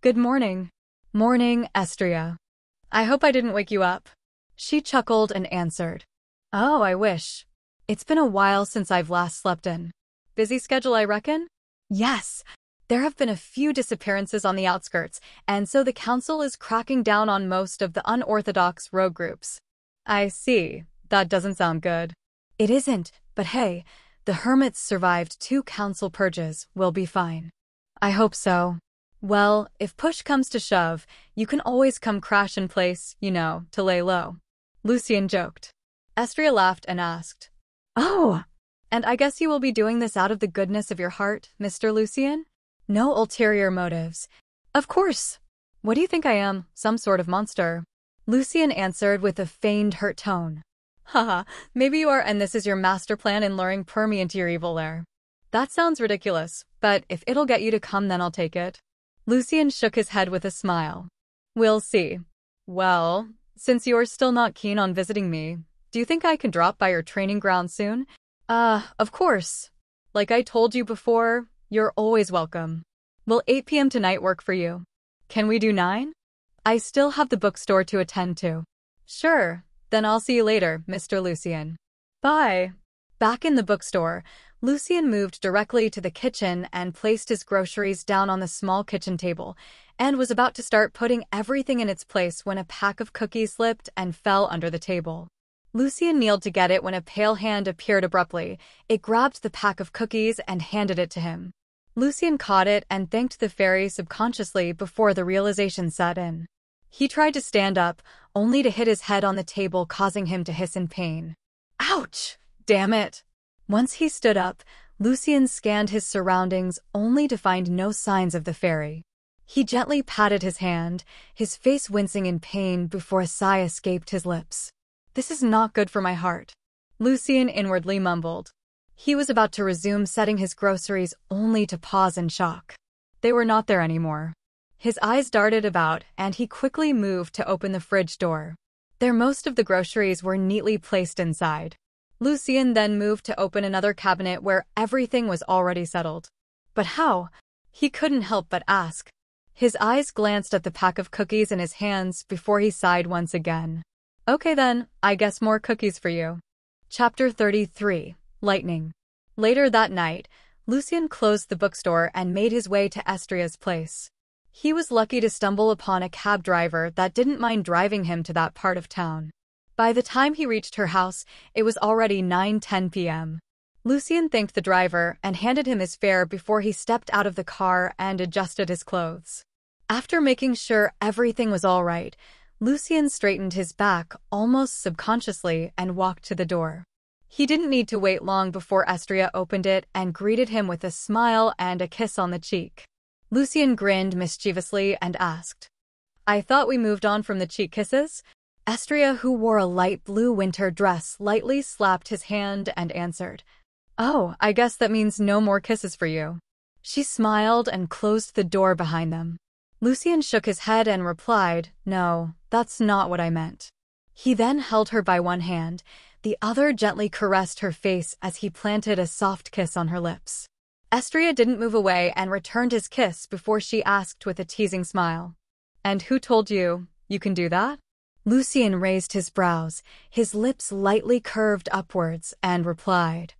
Good morning. Morning, Estria. I hope I didn't wake you up. She chuckled and answered. Oh, I wish. It's been a while since I've last slept in. Busy schedule, I reckon? Yes, there have been a few disappearances on the outskirts, and so the council is cracking down on most of the unorthodox rogue groups. I see. That doesn't sound good. It isn't, but hey, The hermits survived two council purges, we'll be fine. I hope so. Well, if push comes to shove, you can always come crash in place, you know, to lay low. Lucien joked. Estria laughed and asked, Oh, and I guess you will be doing this out of the goodness of your heart, Mr. Lucien? No ulterior motives. Of course. What do you think I am, some sort of monster? Lucien answered with a feigned hurt tone. Haha, maybe you are and this is your master plan in luring Permy into your evil lair. That sounds ridiculous, but if it'll get you to come then I'll take it. Lucien shook his head with a smile. We'll see. Well, since you're still not keen on visiting me, do you think I can drop by your training ground soon? Uh, of course. Like I told you before, you're always welcome. Will 8 p.m. tonight work for you? Can we do 9? I still have the bookstore to attend to. Sure, then I'll see you later, Mr. Lucien. Bye. Back in the bookstore, Lucien moved directly to the kitchen and placed his groceries down on the small kitchen table, and was about to start putting everything in its place when a pack of cookies slipped and fell under the table. Lucien kneeled to get it when a pale hand appeared abruptly. It grabbed the pack of cookies and handed it to him. Lucien caught it and thanked the fairy subconsciously before the realization set in. He tried to stand up, only to hit his head on the table causing him to hiss in pain. Ouch! Damn it! Once he stood up, Lucien scanned his surroundings only to find no signs of the fairy. He gently patted his hand, his face wincing in pain before a sigh escaped his lips. This is not good for my heart. Lucien inwardly mumbled. He was about to resume setting his groceries only to pause in shock. They were not there anymore. His eyes darted about, and he quickly moved to open the fridge door. There most of the groceries were neatly placed inside. Lucien then moved to open another cabinet where everything was already settled. But how? He couldn't help but ask. His eyes glanced at the pack of cookies in his hands before he sighed once again. Okay then, I guess more cookies for you. Chapter 33 Lightning Later that night, Lucien closed the bookstore and made his way to Estria's place. He was lucky to stumble upon a cab driver that didn't mind driving him to that part of town. By the time he reached her house, it was already 9.10 p.m. Lucien thanked the driver and handed him his fare before he stepped out of the car and adjusted his clothes. After making sure everything was all right, Lucien straightened his back almost subconsciously and walked to the door. He didn't need to wait long before Estria opened it and greeted him with a smile and a kiss on the cheek. Lucien grinned mischievously and asked, I thought we moved on from the cheek kisses? Estria, who wore a light blue winter dress, lightly slapped his hand and answered, Oh, I guess that means no more kisses for you. She smiled and closed the door behind them. Lucien shook his head and replied, No, that's not what I meant. He then held her by one hand, the other gently caressed her face as he planted a soft kiss on her lips. Estria didn't move away and returned his kiss before she asked with a teasing smile. And who told you you can do that? Lucien raised his brows, his lips lightly curved upwards, and replied,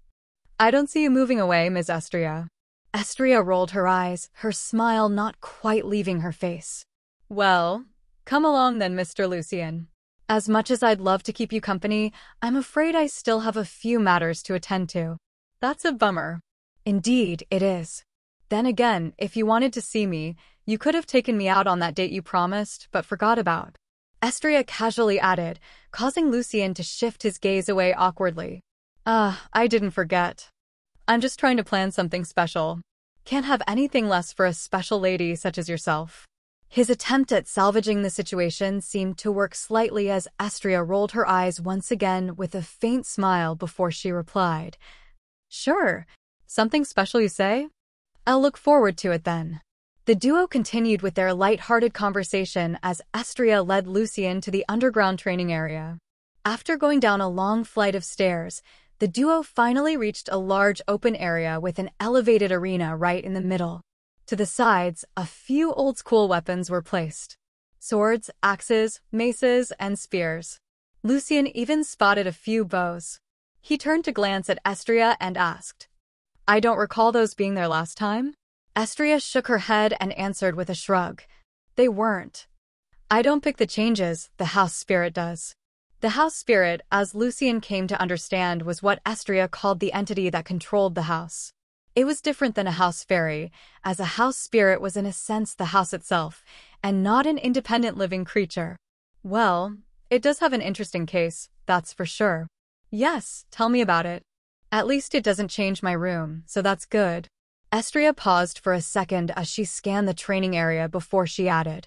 I don't see you moving away, Miss Estria. Estria rolled her eyes, her smile not quite leaving her face. Well, come along then, Mr. Lucien. As much as I'd love to keep you company, I'm afraid I still have a few matters to attend to. That's a bummer. Indeed, it is. Then again, if you wanted to see me, you could have taken me out on that date you promised, but forgot about. Estria casually added, causing Lucien to shift his gaze away awkwardly. Ah, uh, I didn't forget. I'm just trying to plan something special. Can't have anything less for a special lady such as yourself. His attempt at salvaging the situation seemed to work slightly as Estria rolled her eyes once again with a faint smile before she replied, Sure, Something special you say? I'll look forward to it then. The duo continued with their light-hearted conversation as Estria led Lucien to the underground training area. After going down a long flight of stairs, the duo finally reached a large open area with an elevated arena right in the middle. To the sides, a few old-school weapons were placed. Swords, axes, maces, and spears. Lucien even spotted a few bows. He turned to glance at Estria and asked, I don't recall those being there last time. Estria shook her head and answered with a shrug. They weren't. I don't pick the changes, the house spirit does. The house spirit, as Lucien came to understand, was what Estria called the entity that controlled the house. It was different than a house fairy, as a house spirit was in a sense the house itself, and not an independent living creature. Well, it does have an interesting case, that's for sure. Yes, tell me about it. At least it doesn't change my room, so that's good. Estria paused for a second as she scanned the training area before she added,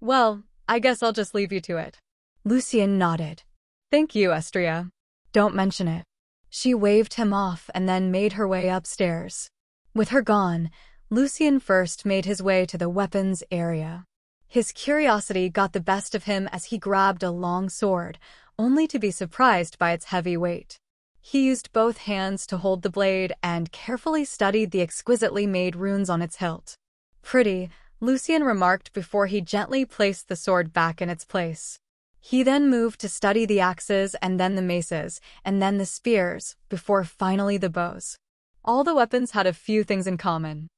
Well, I guess I'll just leave you to it. Lucien nodded. Thank you, Estria. Don't mention it. She waved him off and then made her way upstairs. With her gone, Lucien first made his way to the weapons area. His curiosity got the best of him as he grabbed a long sword, only to be surprised by its heavy weight. He used both hands to hold the blade and carefully studied the exquisitely made runes on its hilt. Pretty, Lucien remarked before he gently placed the sword back in its place. He then moved to study the axes and then the maces, and then the spears, before finally the bows. All the weapons had a few things in common.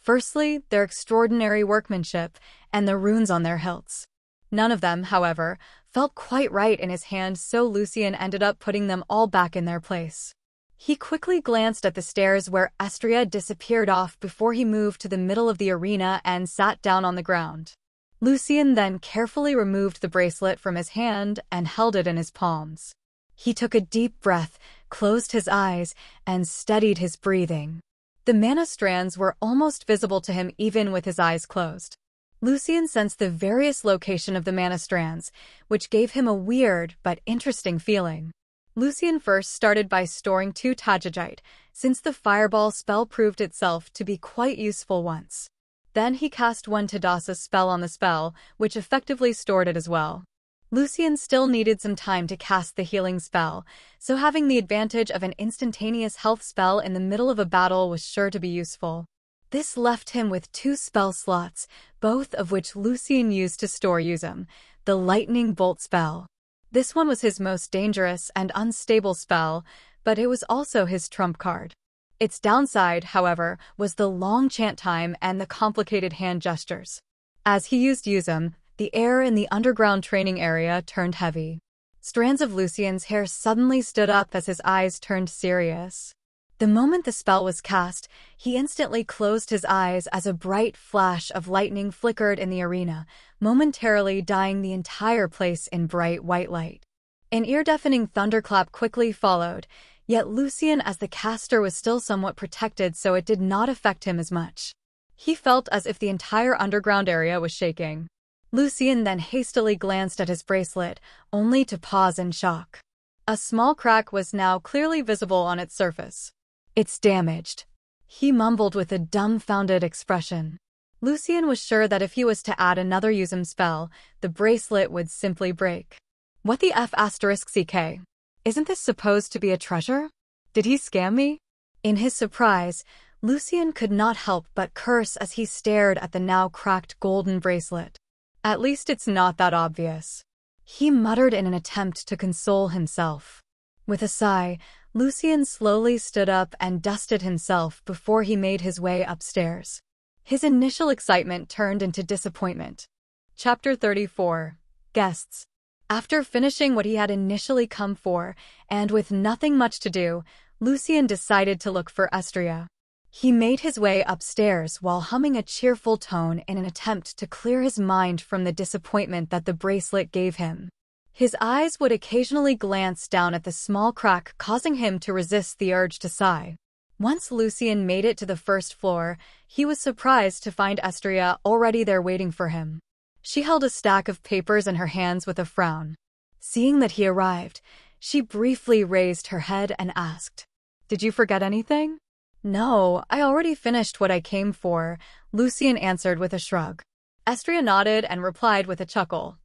Firstly, their extraordinary workmanship and the runes on their hilts. None of them, however, felt quite right in his hand so Lucien ended up putting them all back in their place. He quickly glanced at the stairs where Estria disappeared off before he moved to the middle of the arena and sat down on the ground. Lucien then carefully removed the bracelet from his hand and held it in his palms. He took a deep breath, closed his eyes, and steadied his breathing. The mana strands were almost visible to him even with his eyes closed. Lucien sensed the various location of the mana strands, which gave him a weird but interesting feeling. Lucien first started by storing two Tajight, since the fireball spell proved itself to be quite useful once. Then he cast one Tadassa spell on the spell, which effectively stored it as well. Lucien still needed some time to cast the healing spell, so having the advantage of an instantaneous health spell in the middle of a battle was sure to be useful. This left him with two spell slots, both of which Lucien used to store Yuzum, the Lightning Bolt spell. This one was his most dangerous and unstable spell, but it was also his trump card. Its downside, however, was the long chant time and the complicated hand gestures. As he used Yuzum, the air in the underground training area turned heavy. Strands of Lucien's hair suddenly stood up as his eyes turned serious. The moment the spell was cast, he instantly closed his eyes as a bright flash of lightning flickered in the arena, momentarily dyeing the entire place in bright white light. An ear-deafening thunderclap quickly followed, Yet Lucien as the caster was still somewhat protected so it did not affect him as much. He felt as if the entire underground area was shaking. Lucien then hastily glanced at his bracelet, only to pause in shock. A small crack was now clearly visible on its surface. It's damaged. He mumbled with a dumbfounded expression. Lucien was sure that if he was to add another Yuzum spell, the bracelet would simply break. What the F asterisk CK? Isn't this supposed to be a treasure? Did he scam me? In his surprise, Lucien could not help but curse as he stared at the now cracked golden bracelet. At least it's not that obvious. He muttered in an attempt to console himself. With a sigh, Lucien slowly stood up and dusted himself before he made his way upstairs. His initial excitement turned into disappointment. Chapter 34 Guests after finishing what he had initially come for, and with nothing much to do, Lucien decided to look for Estria. He made his way upstairs while humming a cheerful tone in an attempt to clear his mind from the disappointment that the bracelet gave him. His eyes would occasionally glance down at the small crack causing him to resist the urge to sigh. Once Lucien made it to the first floor, he was surprised to find Estria already there waiting for him. She held a stack of papers in her hands with a frown. Seeing that he arrived, she briefly raised her head and asked, Did you forget anything? No, I already finished what I came for, Lucien answered with a shrug. Estria nodded and replied with a chuckle.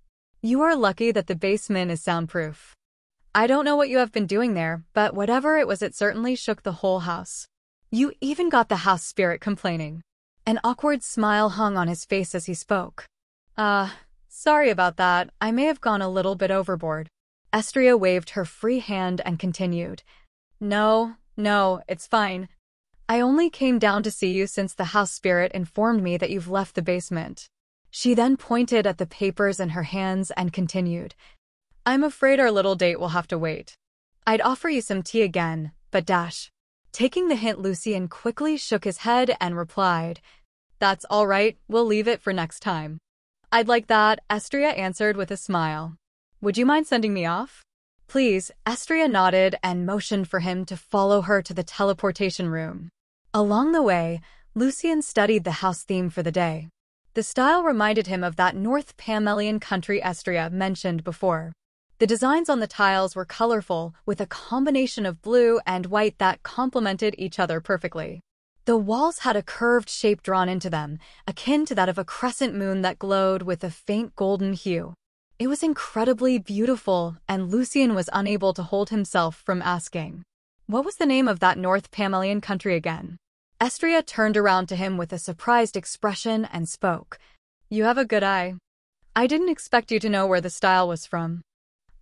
You are lucky that the basement is soundproof. I don't know what you have been doing there, but whatever it was it certainly shook the whole house. You even got the house spirit complaining. An awkward smile hung on his face as he spoke. Uh, sorry about that. I may have gone a little bit overboard. Estria waved her free hand and continued. No, no, it's fine. I only came down to see you since the house spirit informed me that you've left the basement. She then pointed at the papers in her hands and continued. I'm afraid our little date will have to wait. I'd offer you some tea again, but dash. Taking the hint, Lucien quickly shook his head and replied, That's all right, we'll leave it for next time. I'd like that, Estria answered with a smile. Would you mind sending me off? Please, Estria nodded and motioned for him to follow her to the teleportation room. Along the way, Lucien studied the house theme for the day. The style reminded him of that North Pamelian country Estria mentioned before. The designs on the tiles were colorful, with a combination of blue and white that complemented each other perfectly. The walls had a curved shape drawn into them, akin to that of a crescent moon that glowed with a faint golden hue. It was incredibly beautiful, and Lucien was unable to hold himself from asking, What was the name of that North Pamelian country again? Estria turned around to him with a surprised expression and spoke. You have a good eye. I didn't expect you to know where the style was from.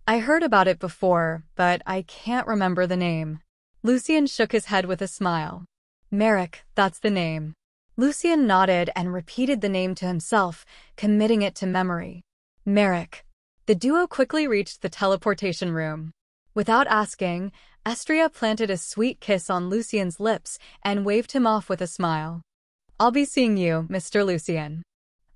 I heard about it before, but I can't remember the name. Lucien shook his head with a smile. Merrick, that's the name. Lucien nodded and repeated the name to himself, committing it to memory. Merrick. The duo quickly reached the teleportation room. Without asking, Estria planted a sweet kiss on Lucien's lips and waved him off with a smile. I'll be seeing you, Mr. Lucien.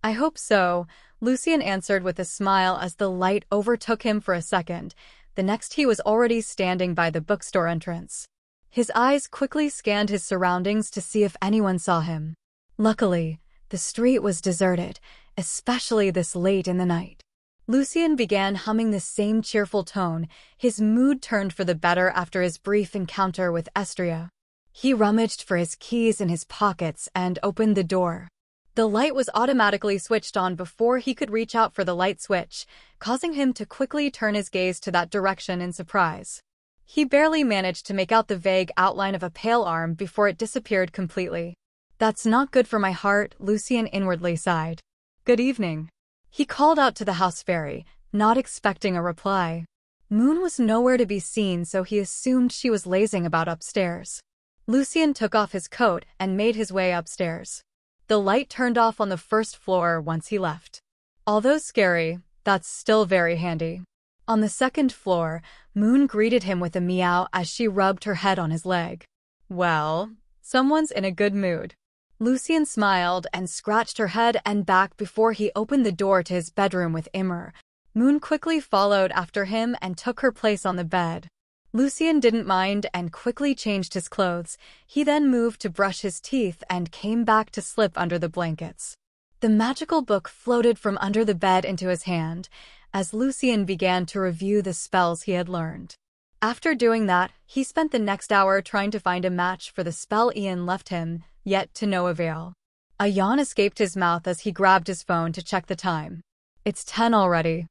I hope so, Lucien answered with a smile as the light overtook him for a second. The next he was already standing by the bookstore entrance. His eyes quickly scanned his surroundings to see if anyone saw him. Luckily, the street was deserted, especially this late in the night. Lucien began humming the same cheerful tone, his mood turned for the better after his brief encounter with Estria. He rummaged for his keys in his pockets and opened the door. The light was automatically switched on before he could reach out for the light switch, causing him to quickly turn his gaze to that direction in surprise. He barely managed to make out the vague outline of a pale arm before it disappeared completely. That's not good for my heart, Lucien inwardly sighed. Good evening. He called out to the house fairy, not expecting a reply. Moon was nowhere to be seen, so he assumed she was lazing about upstairs. Lucien took off his coat and made his way upstairs. The light turned off on the first floor once he left. Although scary, that's still very handy. On the second floor, Moon greeted him with a meow as she rubbed her head on his leg. Well, someone's in a good mood. Lucien smiled and scratched her head and back before he opened the door to his bedroom with Immer. Moon quickly followed after him and took her place on the bed. Lucien didn't mind and quickly changed his clothes. He then moved to brush his teeth and came back to slip under the blankets. The magical book floated from under the bed into his hand as Lucien began to review the spells he had learned. After doing that, he spent the next hour trying to find a match for the spell Ian left him, yet to no avail. A yawn escaped his mouth as he grabbed his phone to check the time. It's 10 already.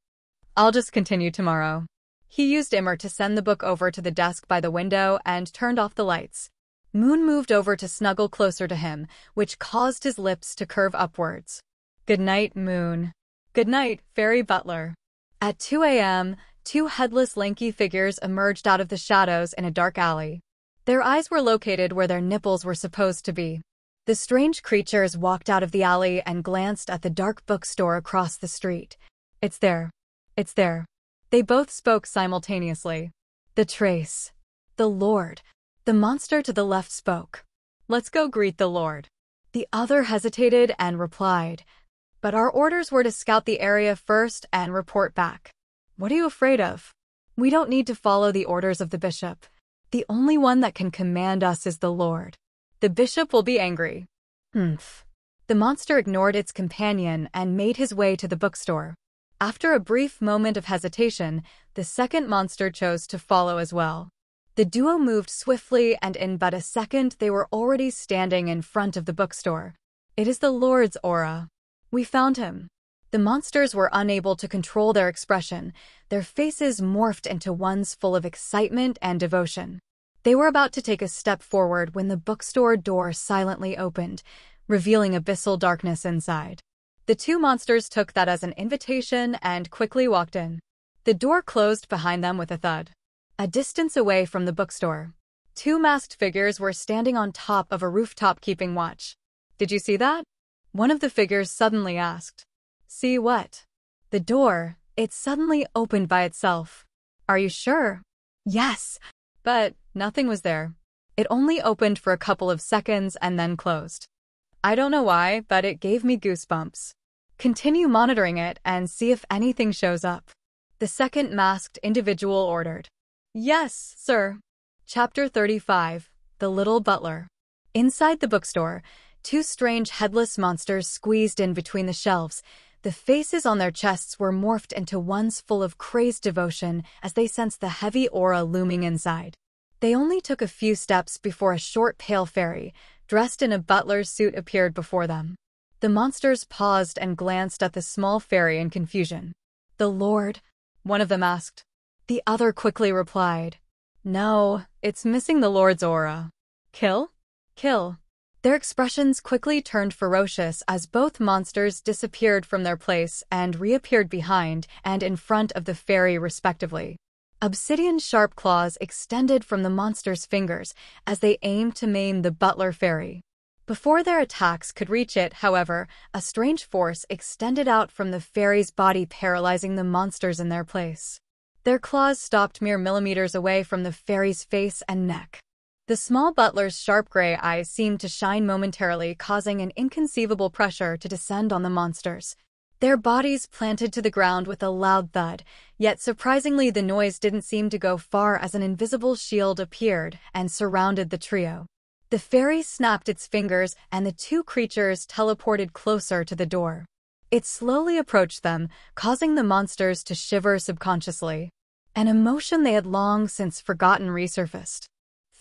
I'll just continue tomorrow. He used Immer to send the book over to the desk by the window and turned off the lights. Moon moved over to snuggle closer to him, which caused his lips to curve upwards. Good night, Moon. Good night, Fairy Butler. At 2 a.m., two headless lanky figures emerged out of the shadows in a dark alley. Their eyes were located where their nipples were supposed to be. The strange creatures walked out of the alley and glanced at the dark bookstore across the street. It's there. It's there. They both spoke simultaneously. The trace. The Lord. The monster to the left spoke. Let's go greet the Lord. The other hesitated and replied, But our orders were to scout the area first and report back. What are you afraid of? We don't need to follow the orders of the bishop. The only one that can command us is the Lord. The bishop will be angry. Humph. The monster ignored its companion and made his way to the bookstore. After a brief moment of hesitation, the second monster chose to follow as well. The duo moved swiftly, and in but a second they were already standing in front of the bookstore. It is the Lord's aura. We found him. The monsters were unable to control their expression. Their faces morphed into ones full of excitement and devotion. They were about to take a step forward when the bookstore door silently opened, revealing abyssal darkness inside. The two monsters took that as an invitation and quickly walked in. The door closed behind them with a thud. A distance away from the bookstore, two masked figures were standing on top of a rooftop keeping watch. Did you see that? One of the figures suddenly asked. See what? The door, It suddenly opened by itself. Are you sure? Yes. But nothing was there. It only opened for a couple of seconds and then closed. I don't know why, but it gave me goosebumps. Continue monitoring it and see if anything shows up. The second masked individual ordered. Yes, sir. Chapter 35 The Little Butler. Inside the bookstore, two strange headless monsters squeezed in between the shelves. The faces on their chests were morphed into ones full of crazed devotion as they sensed the heavy aura looming inside. They only took a few steps before a short pale fairy, dressed in a butler's suit appeared before them. The monsters paused and glanced at the small fairy in confusion. The Lord, one of them asked. The other quickly replied, No, it's missing the Lord's aura. Kill? Kill. Their expressions quickly turned ferocious as both monsters disappeared from their place and reappeared behind and in front of the fairy respectively. Obsidian sharp claws extended from the monster's fingers as they aimed to maim the butler fairy. Before their attacks could reach it, however, a strange force extended out from the fairy's body paralyzing the monsters in their place. Their claws stopped mere millimeters away from the fairy's face and neck. The small butler's sharp gray eyes seemed to shine momentarily, causing an inconceivable pressure to descend on the monsters. Their bodies planted to the ground with a loud thud, yet surprisingly the noise didn't seem to go far as an invisible shield appeared and surrounded the trio. The fairy snapped its fingers and the two creatures teleported closer to the door. It slowly approached them, causing the monsters to shiver subconsciously. An emotion they had long since forgotten resurfaced.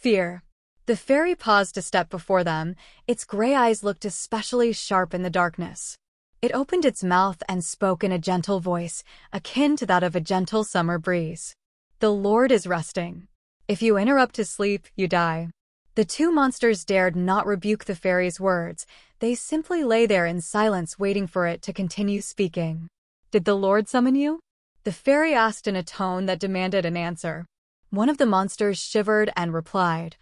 Fear. The fairy paused a step before them, its gray eyes looked especially sharp in the darkness. It opened its mouth and spoke in a gentle voice, akin to that of a gentle summer breeze. The Lord is resting. If you interrupt his sleep, you die. The two monsters dared not rebuke the fairy's words. They simply lay there in silence waiting for it to continue speaking. Did the Lord summon you? The fairy asked in a tone that demanded an answer. One of the monsters shivered and replied,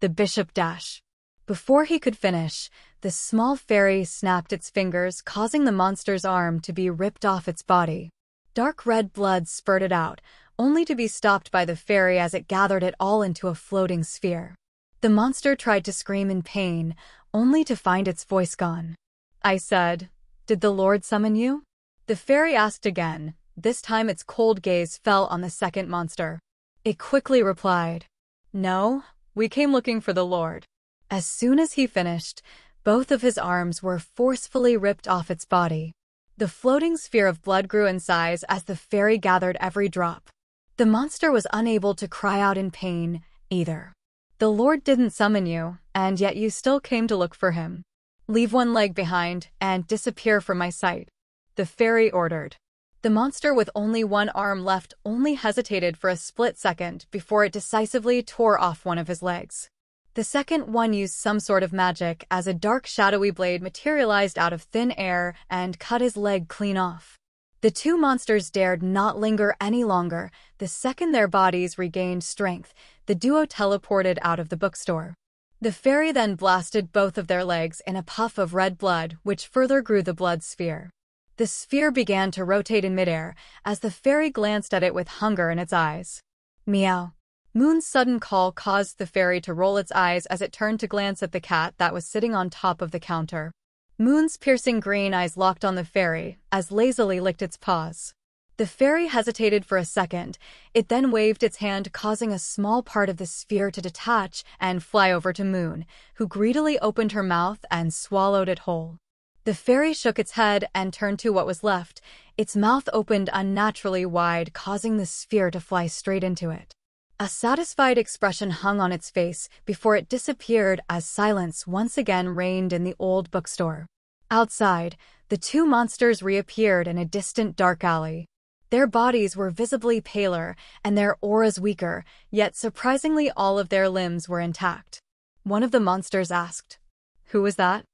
The Bishop Dash. Before he could finish, the small fairy snapped its fingers, causing the monster's arm to be ripped off its body. Dark red blood spurted out, only to be stopped by the fairy as it gathered it all into a floating sphere. The monster tried to scream in pain, only to find its voice gone. I said, Did the Lord summon you? The fairy asked again. This time its cold gaze fell on the second monster. It quickly replied, No, we came looking for the Lord. As soon as he finished, both of his arms were forcefully ripped off its body. The floating sphere of blood grew in size as the fairy gathered every drop. The monster was unable to cry out in pain, either. The Lord didn't summon you, and yet you still came to look for him. Leave one leg behind and disappear from my sight. The fairy ordered. The monster with only one arm left only hesitated for a split second before it decisively tore off one of his legs. The second one used some sort of magic as a dark shadowy blade materialized out of thin air and cut his leg clean off. The two monsters dared not linger any longer. The second their bodies regained strength, the duo teleported out of the bookstore. The fairy then blasted both of their legs in a puff of red blood, which further grew the blood sphere. The sphere began to rotate in midair as the fairy glanced at it with hunger in its eyes. Meow. Moon's sudden call caused the fairy to roll its eyes as it turned to glance at the cat that was sitting on top of the counter. Moon's piercing green eyes locked on the fairy, as lazily licked its paws. The fairy hesitated for a second. It then waved its hand, causing a small part of the sphere to detach and fly over to Moon, who greedily opened her mouth and swallowed it whole. The fairy shook its head and turned to what was left. Its mouth opened unnaturally wide, causing the sphere to fly straight into it. A satisfied expression hung on its face before it disappeared as silence once again reigned in the old bookstore. Outside, the two monsters reappeared in a distant dark alley. Their bodies were visibly paler and their auras weaker, yet surprisingly all of their limbs were intact. One of the monsters asked, Who was that?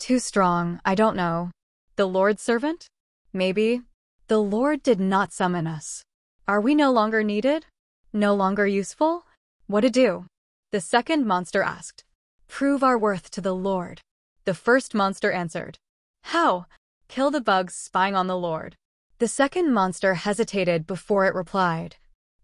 Too strong, I don't know. The Lord's servant? Maybe. The Lord did not summon us. Are we no longer needed? No longer useful? What to do? The second monster asked. Prove our worth to the Lord. The first monster answered. How? Kill the bugs spying on the Lord. The second monster hesitated before it replied.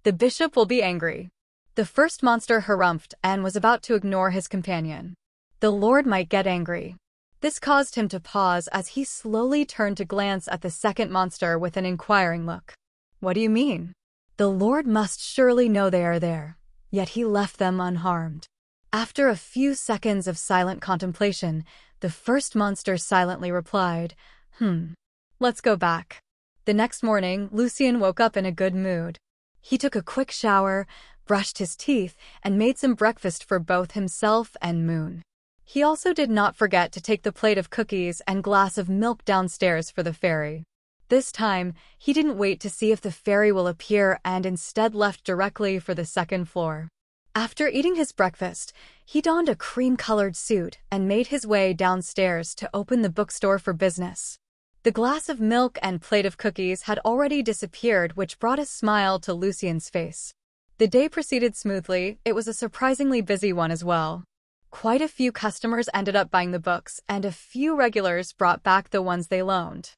The bishop will be angry. The first monster harumphed and was about to ignore his companion. The lord might get angry. This caused him to pause as he slowly turned to glance at the second monster with an inquiring look. What do you mean? The lord must surely know they are there, yet he left them unharmed. After a few seconds of silent contemplation, the first monster silently replied, Hmm, let's go back. The next morning, Lucien woke up in a good mood. He took a quick shower, brushed his teeth, and made some breakfast for both himself and Moon. He also did not forget to take the plate of cookies and glass of milk downstairs for the fairy. This time, he didn't wait to see if the fairy will appear and instead left directly for the second floor. After eating his breakfast, he donned a cream-colored suit and made his way downstairs to open the bookstore for business. The glass of milk and plate of cookies had already disappeared, which brought a smile to Lucien's face. The day proceeded smoothly, it was a surprisingly busy one as well. Quite a few customers ended up buying the books, and a few regulars brought back the ones they loaned.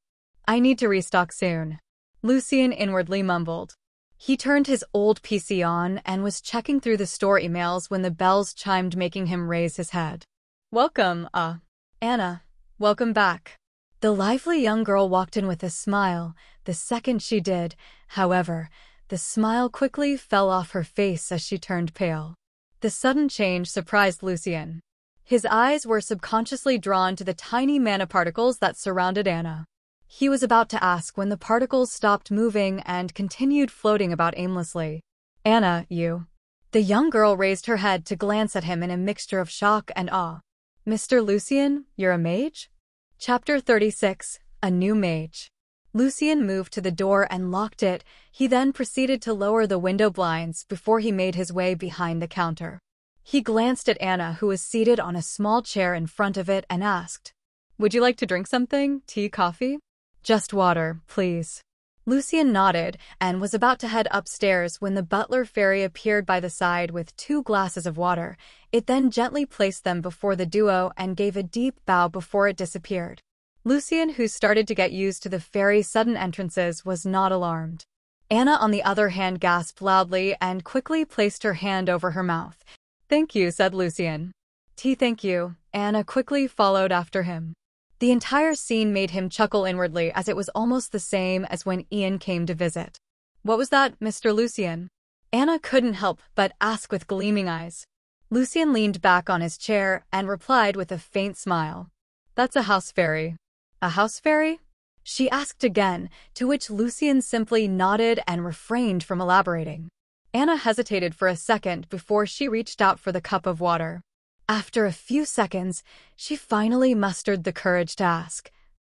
I need to restock soon. Lucien inwardly mumbled. He turned his old PC on and was checking through the store emails when the bells chimed making him raise his head. Welcome, uh, Anna. Welcome back. The lively young girl walked in with a smile. The second she did, however, the smile quickly fell off her face as she turned pale. The sudden change surprised Lucien. His eyes were subconsciously drawn to the tiny mana particles that surrounded Anna. He was about to ask when the particles stopped moving and continued floating about aimlessly. Anna, you. The young girl raised her head to glance at him in a mixture of shock and awe. Mr. Lucien, you're a mage? Chapter 36 A New Mage Lucien moved to the door and locked it. He then proceeded to lower the window blinds before he made his way behind the counter. He glanced at Anna, who was seated on a small chair in front of it, and asked, Would you like to drink something? Tea, coffee? Just water, please. Lucien nodded and was about to head upstairs when the butler fairy appeared by the side with two glasses of water. It then gently placed them before the duo and gave a deep bow before it disappeared. Lucien, who started to get used to the fairy's sudden entrances, was not alarmed. Anna, on the other hand, gasped loudly and quickly placed her hand over her mouth. Thank you, said Lucien. Tea, thank you. Anna quickly followed after him. The entire scene made him chuckle inwardly as it was almost the same as when Ian came to visit. What was that, Mr. Lucien? Anna couldn't help but ask with gleaming eyes. Lucien leaned back on his chair and replied with a faint smile. That's a house fairy. A house fairy? She asked again, to which Lucien simply nodded and refrained from elaborating. Anna hesitated for a second before she reached out for the cup of water. After a few seconds, she finally mustered the courage to ask,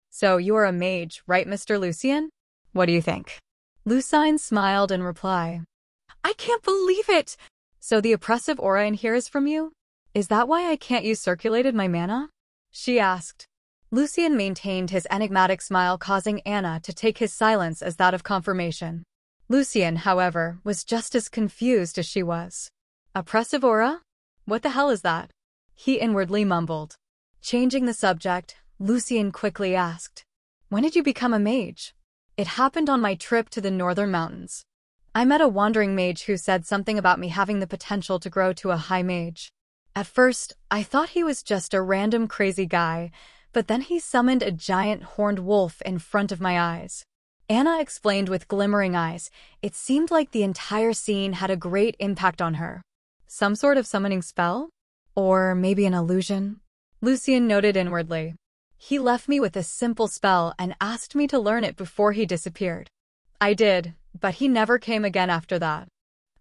So you are a mage, right, Mr. Lucien? What do you think? Lucien smiled in reply. I can't believe it! So the oppressive aura in here is from you? Is that why I can't use circulated my mana? She asked. Lucien maintained his enigmatic smile causing Anna to take his silence as that of confirmation. Lucien, however, was just as confused as she was. Oppressive aura? What the hell is that? He inwardly mumbled. Changing the subject, Lucien quickly asked, When did you become a mage? It happened on my trip to the northern mountains. I met a wandering mage who said something about me having the potential to grow to a high mage. At first, I thought he was just a random crazy guy, but then he summoned a giant horned wolf in front of my eyes. Anna explained with glimmering eyes, it seemed like the entire scene had a great impact on her. Some sort of summoning spell? Or maybe an illusion? Lucien noted inwardly. He left me with a simple spell and asked me to learn it before he disappeared. I did, but he never came again after that.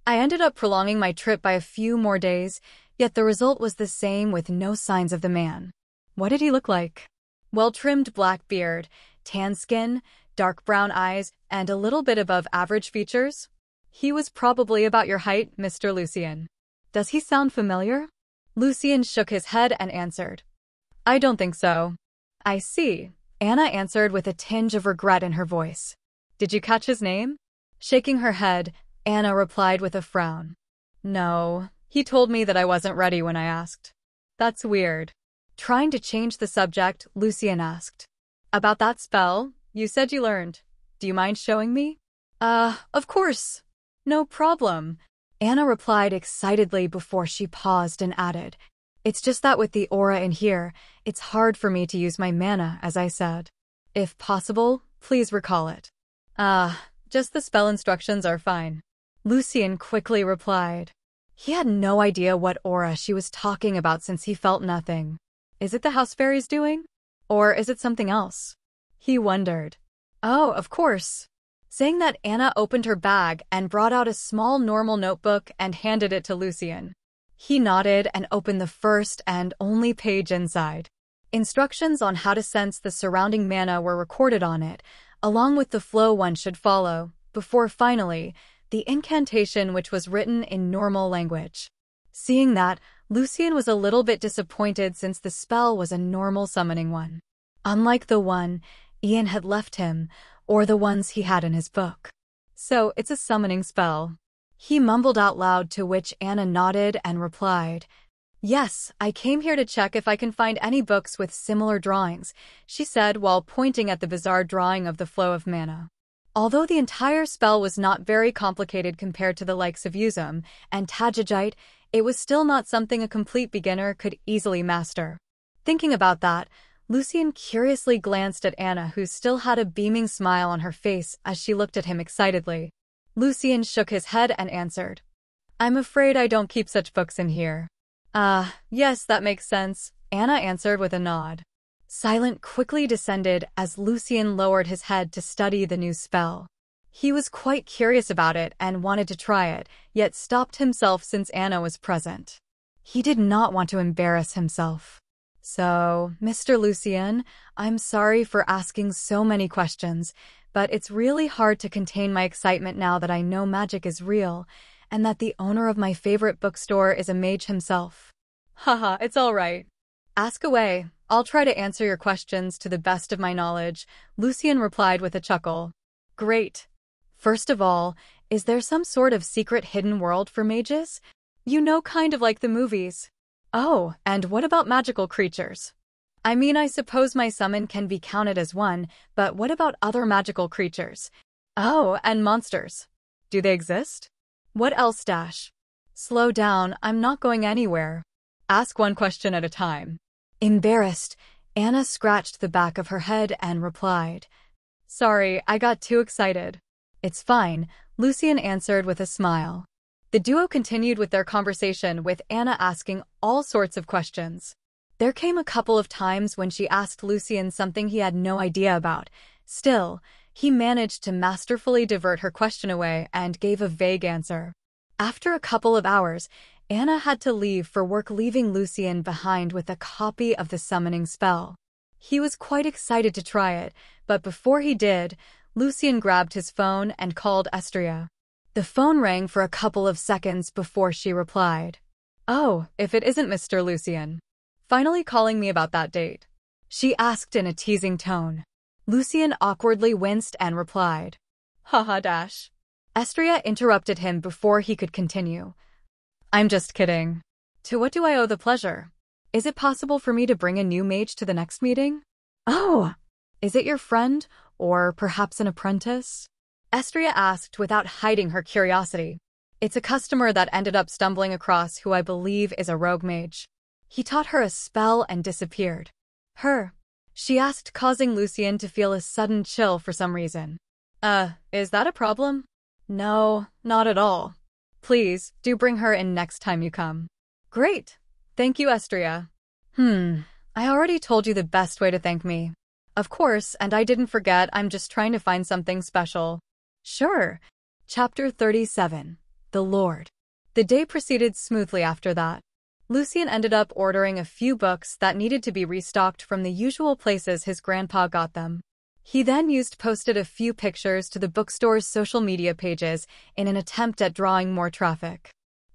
I ended up prolonging my trip by a few more days, yet the result was the same with no signs of the man. What did he look like? Well-trimmed black beard, tan skin, dark brown eyes, and a little bit above average features? He was probably about your height, Mr. Lucien. Does he sound familiar? Lucien shook his head and answered. I don't think so. I see. Anna answered with a tinge of regret in her voice. Did you catch his name? Shaking her head, Anna replied with a frown. No, he told me that I wasn't ready when I asked. That's weird. Trying to change the subject, Lucien asked. About that spell, you said you learned. Do you mind showing me? Uh, of course. No problem. Anna replied excitedly before she paused and added, It's just that with the aura in here, it's hard for me to use my mana, as I said. If possible, please recall it. Ah, just the spell instructions are fine. Lucien quickly replied. He had no idea what aura she was talking about since he felt nothing. Is it the house fairies doing? Or is it something else? He wondered. Oh, of course. Saying that Anna opened her bag and brought out a small normal notebook and handed it to Lucien. He nodded and opened the first and only page inside. Instructions on how to sense the surrounding mana were recorded on it, along with the flow one should follow, before finally, the incantation which was written in normal language. Seeing that, Lucien was a little bit disappointed since the spell was a normal summoning one. Unlike the one Ian had left him, or the ones he had in his book. So it's a summoning spell. He mumbled out loud to which Anna nodded and replied, Yes, I came here to check if I can find any books with similar drawings, she said while pointing at the bizarre drawing of the flow of mana. Although the entire spell was not very complicated compared to the likes of Yuzum and Tajight, it was still not something a complete beginner could easily master. Thinking about that, Lucien curiously glanced at Anna who still had a beaming smile on her face as she looked at him excitedly. Lucien shook his head and answered, I'm afraid I don't keep such books in here. Ah, uh, yes, that makes sense, Anna answered with a nod. Silent quickly descended as Lucien lowered his head to study the new spell. He was quite curious about it and wanted to try it, yet stopped himself since Anna was present. He did not want to embarrass himself. So, Mr. Lucien, I'm sorry for asking so many questions, but it's really hard to contain my excitement now that I know magic is real, and that the owner of my favorite bookstore is a mage himself. Haha, it's all right. Ask away. I'll try to answer your questions to the best of my knowledge, Lucien replied with a chuckle. Great. First of all, is there some sort of secret hidden world for mages? You know, kind of like the movies. Oh, and what about magical creatures? I mean, I suppose my summon can be counted as one, but what about other magical creatures? Oh, and monsters. Do they exist? What else, Dash? Slow down, I'm not going anywhere. Ask one question at a time. Embarrassed, Anna scratched the back of her head and replied, Sorry, I got too excited. It's fine, Lucien answered with a smile. The duo continued with their conversation with Anna asking all sorts of questions. There came a couple of times when she asked Lucien something he had no idea about. Still, he managed to masterfully divert her question away and gave a vague answer. After a couple of hours, Anna had to leave for work leaving Lucien behind with a copy of the summoning spell. He was quite excited to try it, but before he did, Lucien grabbed his phone and called Estria. The phone rang for a couple of seconds before she replied. Oh, if it isn't Mr. Lucien. Finally calling me about that date. She asked in a teasing tone. Lucien awkwardly winced and replied, Haha dash. Estria interrupted him before he could continue. I'm just kidding. To what do I owe the pleasure? Is it possible for me to bring a new mage to the next meeting? Oh, is it your friend, or perhaps an apprentice? Estria asked without hiding her curiosity. It's a customer that ended up stumbling across who I believe is a rogue mage. He taught her a spell and disappeared. Her, she asked, causing Lucien to feel a sudden chill for some reason. Uh, is that a problem? No, not at all. Please, do bring her in next time you come. Great. Thank you, Estria. Hmm, I already told you the best way to thank me. Of course, and I didn't forget, I'm just trying to find something special. Sure. Chapter 37 The Lord. The day proceeded smoothly after that. Lucien ended up ordering a few books that needed to be restocked from the usual places his grandpa got them. He then used posted a few pictures to the bookstore's social media pages in an attempt at drawing more traffic.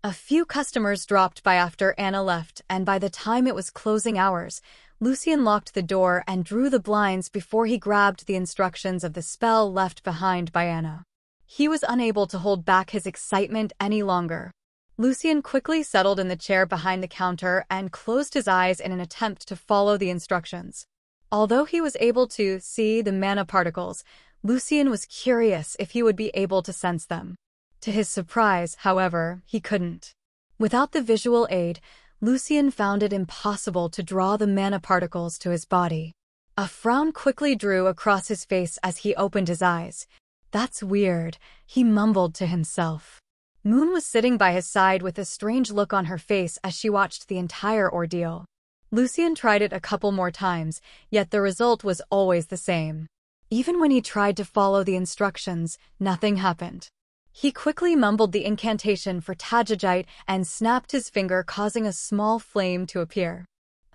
A few customers dropped by after Anna left, and by the time it was closing hours, Lucien locked the door and drew the blinds before he grabbed the instructions of the spell left behind by Anna. He was unable to hold back his excitement any longer. Lucien quickly settled in the chair behind the counter and closed his eyes in an attempt to follow the instructions. Although he was able to see the mana particles, Lucien was curious if he would be able to sense them. To his surprise, however, he couldn't. Without the visual aid, Lucien found it impossible to draw the mana particles to his body. A frown quickly drew across his face as he opened his eyes. That's weird, he mumbled to himself. Moon was sitting by his side with a strange look on her face as she watched the entire ordeal. Lucien tried it a couple more times, yet the result was always the same. Even when he tried to follow the instructions, nothing happened. He quickly mumbled the incantation for Tajight and snapped his finger causing a small flame to appear.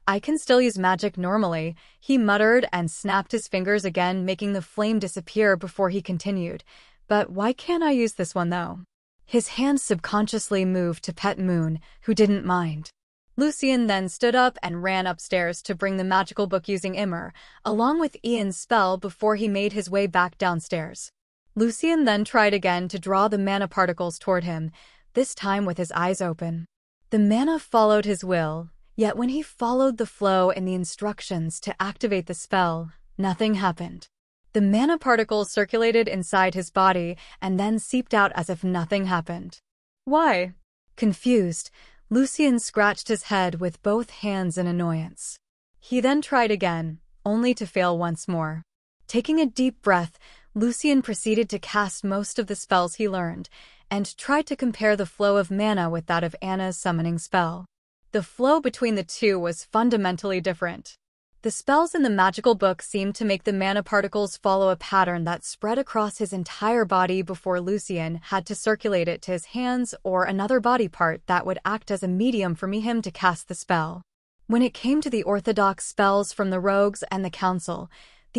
I can still use magic normally, he muttered and snapped his fingers again making the flame disappear before he continued. But why can't I use this one though? His hands subconsciously moved to pet Moon, who didn't mind. Lucien then stood up and ran upstairs to bring the magical book using Immer, along with Ian's spell before he made his way back downstairs. Lucien then tried again to draw the mana particles toward him, this time with his eyes open. The mana followed his will, yet when he followed the flow and the instructions to activate the spell, nothing happened. The mana particles circulated inside his body and then seeped out as if nothing happened. Why? Confused, Lucien scratched his head with both hands in annoyance. He then tried again, only to fail once more. Taking a deep breath, Lucien proceeded to cast most of the spells he learned, and tried to compare the flow of mana with that of Anna's summoning spell. The flow between the two was fundamentally different. The spells in the magical book seemed to make the mana particles follow a pattern that spread across his entire body before Lucien had to circulate it to his hands or another body part that would act as a medium for him to cast the spell. When it came to the orthodox spells from the rogues and the council,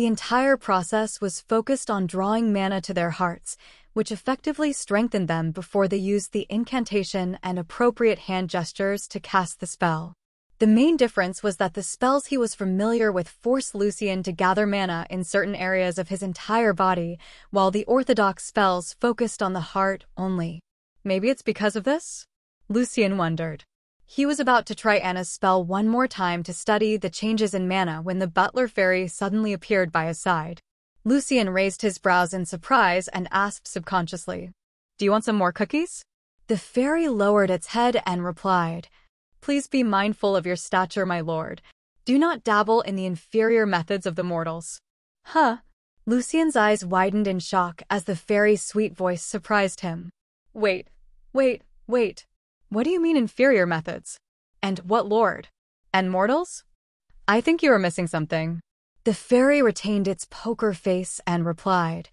the entire process was focused on drawing mana to their hearts, which effectively strengthened them before they used the incantation and appropriate hand gestures to cast the spell. The main difference was that the spells he was familiar with forced Lucien to gather mana in certain areas of his entire body, while the orthodox spells focused on the heart only. Maybe it's because of this? Lucien wondered. He was about to try Anna's spell one more time to study the changes in mana when the butler fairy suddenly appeared by his side. Lucien raised his brows in surprise and asked subconsciously, Do you want some more cookies? The fairy lowered its head and replied, Please be mindful of your stature, my lord. Do not dabble in the inferior methods of the mortals. Huh? Lucien's eyes widened in shock as the fairy's sweet voice surprised him. Wait, wait, wait. What do you mean inferior methods? And what lord? And mortals? I think you are missing something. The fairy retained its poker face and replied,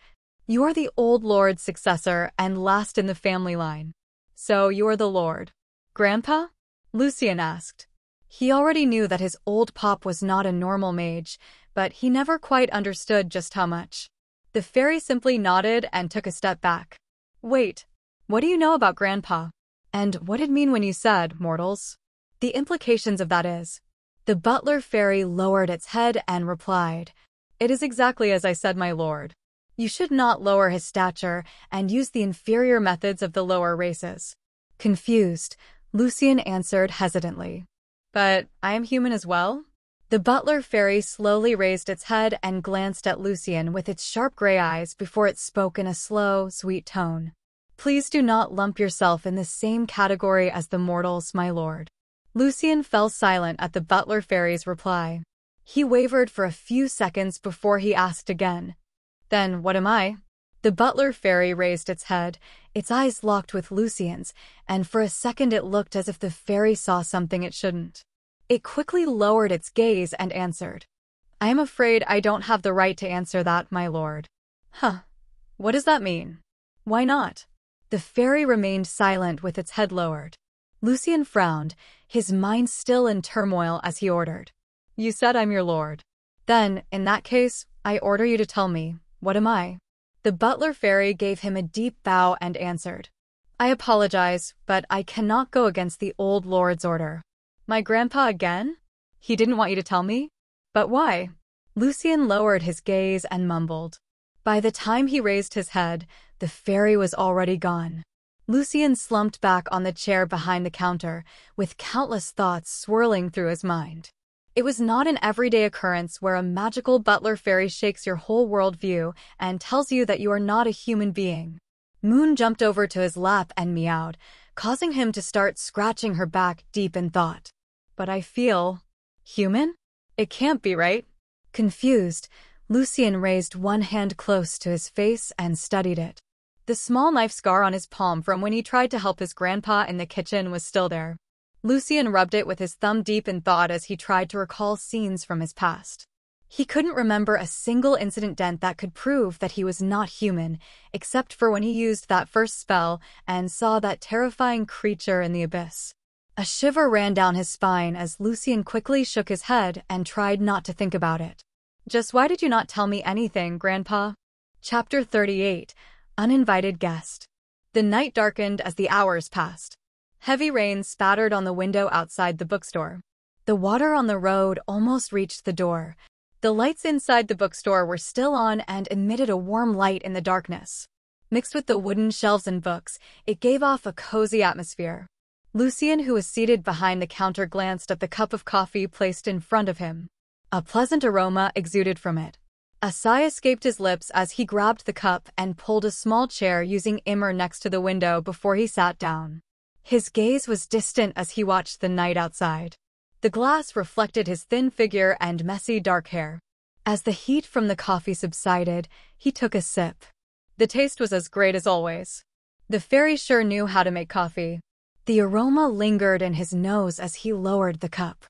You are the old lord's successor and last in the family line. So you are the lord. Grandpa? Lucien asked. He already knew that his old pop was not a normal mage, but he never quite understood just how much. The fairy simply nodded and took a step back. Wait, what do you know about Grandpa? And what did mean when you said, mortals? The implications of that is. The butler fairy lowered its head and replied, It is exactly as I said, my lord. You should not lower his stature and use the inferior methods of the lower races. Confused, Lucien answered hesitantly. But I am human as well? The butler fairy slowly raised its head and glanced at Lucien with its sharp gray eyes before it spoke in a slow, sweet tone. Please do not lump yourself in the same category as the mortals, my lord. Lucien fell silent at the butler fairy's reply. He wavered for a few seconds before he asked again. Then what am I? The butler fairy raised its head, its eyes locked with Lucien's, and for a second it looked as if the fairy saw something it shouldn't. It quickly lowered its gaze and answered. I am afraid I don't have the right to answer that, my lord. Huh. What does that mean? Why not? The fairy remained silent with its head lowered. Lucien frowned, his mind still in turmoil as he ordered. You said I'm your lord. Then, in that case, I order you to tell me, what am I? The butler fairy gave him a deep bow and answered, I apologize, but I cannot go against the old lord's order. My grandpa again? He didn't want you to tell me? But why? Lucien lowered his gaze and mumbled. By the time he raised his head, the fairy was already gone. Lucien slumped back on the chair behind the counter, with countless thoughts swirling through his mind. It was not an everyday occurrence where a magical butler fairy shakes your whole worldview and tells you that you are not a human being. Moon jumped over to his lap and meowed, causing him to start scratching her back deep in thought. But I feel... human? It can't be right. Confused, Lucien raised one hand close to his face and studied it. The small knife scar on his palm from when he tried to help his grandpa in the kitchen was still there. Lucien rubbed it with his thumb deep in thought as he tried to recall scenes from his past. He couldn't remember a single incident dent that could prove that he was not human, except for when he used that first spell and saw that terrifying creature in the abyss. A shiver ran down his spine as Lucien quickly shook his head and tried not to think about it. Just why did you not tell me anything, Grandpa? Chapter 38 Uninvited Guest The night darkened as the hours passed. Heavy rain spattered on the window outside the bookstore. The water on the road almost reached the door. The lights inside the bookstore were still on and emitted a warm light in the darkness. Mixed with the wooden shelves and books, it gave off a cozy atmosphere. Lucien, who was seated behind the counter, glanced at the cup of coffee placed in front of him. A pleasant aroma exuded from it. A sigh escaped his lips as he grabbed the cup and pulled a small chair using Immer next to the window before he sat down. His gaze was distant as he watched the night outside. The glass reflected his thin figure and messy dark hair. As the heat from the coffee subsided, he took a sip. The taste was as great as always. The fairy sure knew how to make coffee. The aroma lingered in his nose as he lowered the cup.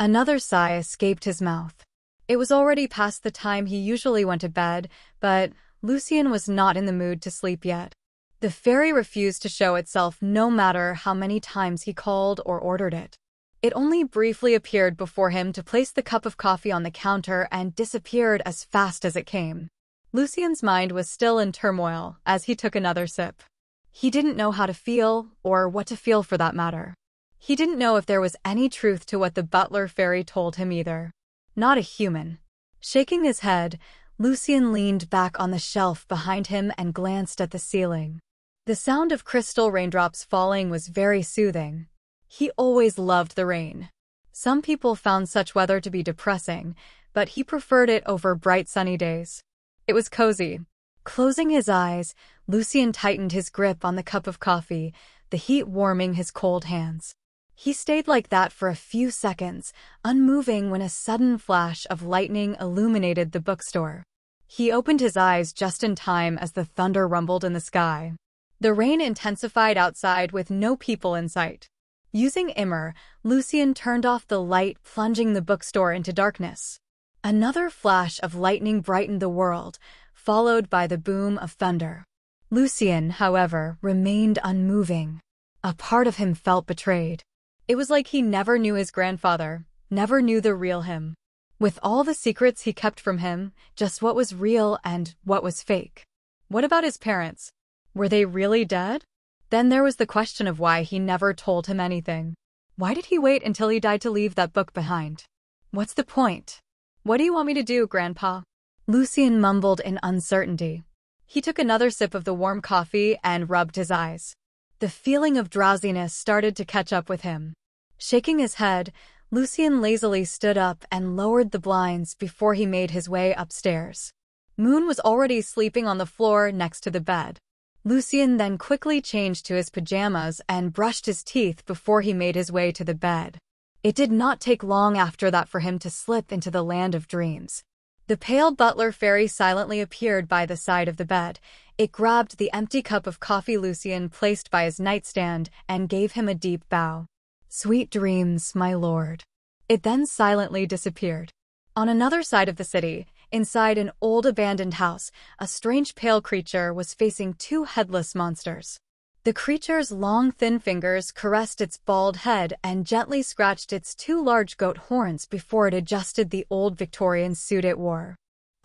Another sigh escaped his mouth. It was already past the time he usually went to bed, but Lucien was not in the mood to sleep yet. The fairy refused to show itself no matter how many times he called or ordered it. It only briefly appeared before him to place the cup of coffee on the counter and disappeared as fast as it came. Lucien's mind was still in turmoil as he took another sip. He didn't know how to feel, or what to feel for that matter. He didn't know if there was any truth to what the butler fairy told him either. Not a human. Shaking his head, Lucien leaned back on the shelf behind him and glanced at the ceiling. The sound of crystal raindrops falling was very soothing. He always loved the rain. Some people found such weather to be depressing, but he preferred it over bright sunny days. It was cozy. Closing his eyes, Lucien tightened his grip on the cup of coffee, the heat warming his cold hands. He stayed like that for a few seconds, unmoving when a sudden flash of lightning illuminated the bookstore. He opened his eyes just in time as the thunder rumbled in the sky. The rain intensified outside with no people in sight. Using Immer, Lucien turned off the light, plunging the bookstore into darkness. Another flash of lightning brightened the world, followed by the boom of thunder. Lucien, however, remained unmoving. A part of him felt betrayed. It was like he never knew his grandfather, never knew the real him. With all the secrets he kept from him, just what was real and what was fake. What about his parents? Were they really dead? Then there was the question of why he never told him anything. Why did he wait until he died to leave that book behind? What's the point? What do you want me to do, Grandpa? Lucien mumbled in uncertainty. He took another sip of the warm coffee and rubbed his eyes. The feeling of drowsiness started to catch up with him. Shaking his head, Lucien lazily stood up and lowered the blinds before he made his way upstairs. Moon was already sleeping on the floor next to the bed. Lucien then quickly changed to his pajamas and brushed his teeth before he made his way to the bed. It did not take long after that for him to slip into the land of dreams. The pale butler fairy silently appeared by the side of the bed. It grabbed the empty cup of coffee Lucien placed by his nightstand and gave him a deep bow. Sweet dreams, my lord. It then silently disappeared. On another side of the city, inside an old abandoned house, a strange pale creature was facing two headless monsters. The creature's long, thin fingers caressed its bald head and gently scratched its two large goat horns before it adjusted the old Victorian suit it wore.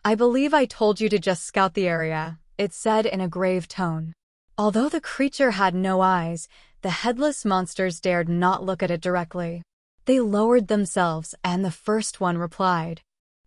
I believe I told you to just scout the area, it said in a grave tone. Although the creature had no eyes, the headless monsters dared not look at it directly. They lowered themselves, and the first one replied.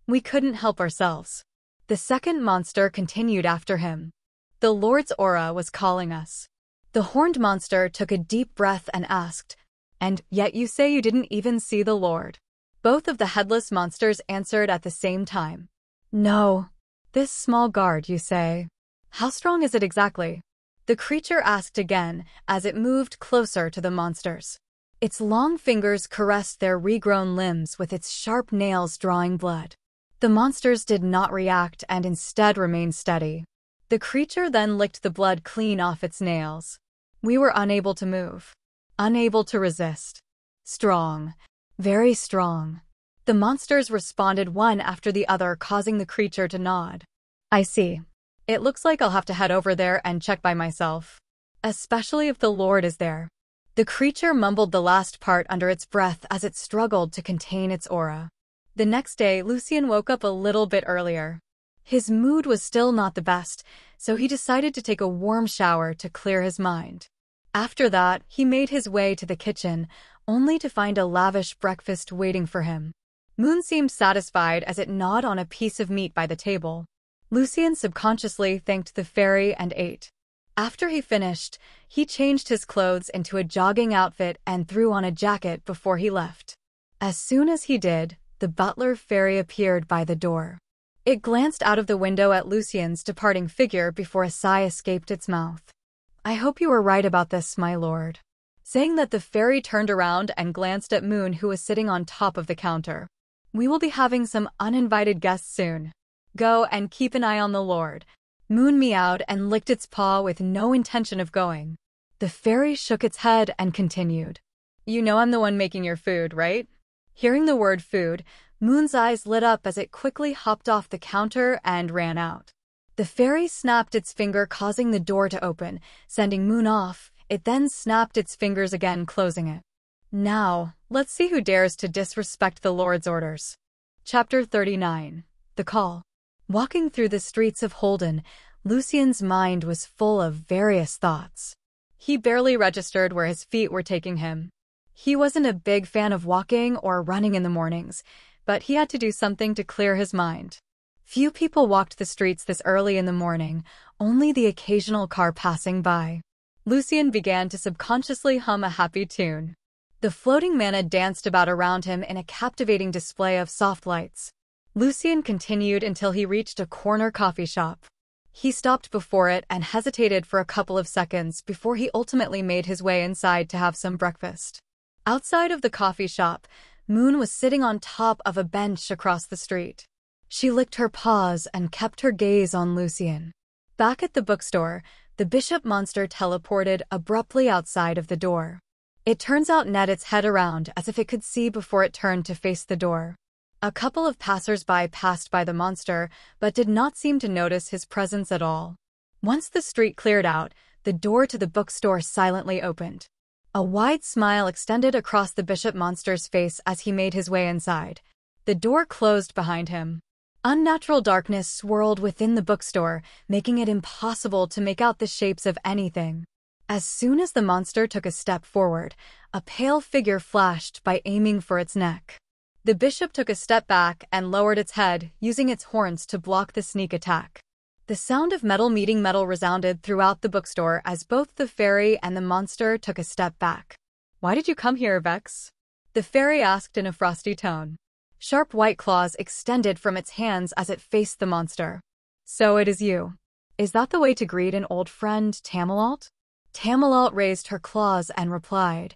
We couldn't help ourselves. The second monster continued after him. The Lord's aura was calling us. The horned monster took a deep breath and asked, And yet you say you didn't even see the Lord. Both of the headless monsters answered at the same time. No. This small guard, you say? How strong is it exactly? The creature asked again as it moved closer to the monsters. Its long fingers caressed their regrown limbs with its sharp nails drawing blood. The monsters did not react and instead remained steady. The creature then licked the blood clean off its nails. We were unable to move. Unable to resist. Strong. Very strong. The monsters responded one after the other, causing the creature to nod. I see. It looks like I'll have to head over there and check by myself. Especially if the Lord is there. The creature mumbled the last part under its breath as it struggled to contain its aura. The next day, Lucien woke up a little bit earlier. His mood was still not the best, so he decided to take a warm shower to clear his mind. After that, he made his way to the kitchen, only to find a lavish breakfast waiting for him. Moon seemed satisfied as it gnawed on a piece of meat by the table. Lucien subconsciously thanked the fairy and ate. After he finished, he changed his clothes into a jogging outfit and threw on a jacket before he left. As soon as he did, the butler fairy appeared by the door. It glanced out of the window at Lucien's departing figure before a sigh escaped its mouth. I hope you were right about this, my lord. Saying that the fairy turned around and glanced at Moon who was sitting on top of the counter. We will be having some uninvited guests soon. Go and keep an eye on the lord. Moon meowed and licked its paw with no intention of going. The fairy shook its head and continued. You know I'm the one making your food, right? Hearing the word food, Moon's eyes lit up as it quickly hopped off the counter and ran out. The fairy snapped its finger causing the door to open, sending Moon off. It then snapped its fingers again, closing it. Now, let's see who dares to disrespect the Lord's orders. Chapter 39 The Call Walking through the streets of Holden, Lucien's mind was full of various thoughts. He barely registered where his feet were taking him. He wasn't a big fan of walking or running in the mornings, but he had to do something to clear his mind. Few people walked the streets this early in the morning, only the occasional car passing by. Lucien began to subconsciously hum a happy tune. The floating mana danced about around him in a captivating display of soft lights. Lucien continued until he reached a corner coffee shop. He stopped before it and hesitated for a couple of seconds before he ultimately made his way inside to have some breakfast. Outside of the coffee shop, Moon was sitting on top of a bench across the street. She licked her paws and kept her gaze on Lucien. Back at the bookstore, the bishop monster teleported abruptly outside of the door. It turns out net its head around as if it could see before it turned to face the door. A couple of passers-by passed by the monster, but did not seem to notice his presence at all. Once the street cleared out, the door to the bookstore silently opened. A wide smile extended across the bishop monster's face as he made his way inside. The door closed behind him. Unnatural darkness swirled within the bookstore, making it impossible to make out the shapes of anything. As soon as the monster took a step forward, a pale figure flashed by aiming for its neck. The bishop took a step back and lowered its head, using its horns to block the sneak attack. The sound of metal meeting metal resounded throughout the bookstore as both the fairy and the monster took a step back. Why did you come here, Vex? The fairy asked in a frosty tone. Sharp white claws extended from its hands as it faced the monster. So it is you. Is that the way to greet an old friend, Tamalalt? Tamalalt raised her claws and replied,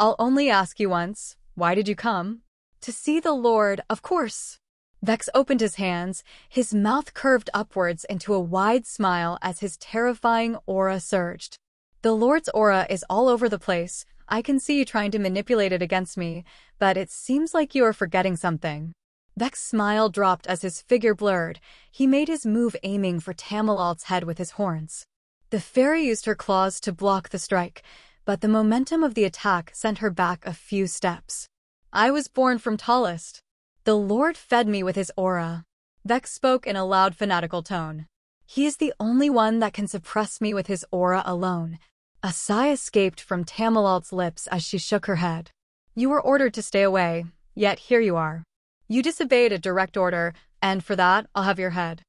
I'll only ask you once, why did you come? To see the Lord, of course. Vex opened his hands, his mouth curved upwards into a wide smile as his terrifying aura surged. The Lord's aura is all over the place. I can see you trying to manipulate it against me, but it seems like you are forgetting something. Vex's smile dropped as his figure blurred. He made his move aiming for Tamalalt's head with his horns. The fairy used her claws to block the strike, but the momentum of the attack sent her back a few steps. I was born from tallest. The Lord fed me with his aura. Vex spoke in a loud fanatical tone. He is the only one that can suppress me with his aura alone. A sigh escaped from Tamalalt's lips as she shook her head. You were ordered to stay away, yet here you are. You disobeyed a direct order, and for that, I'll have your head.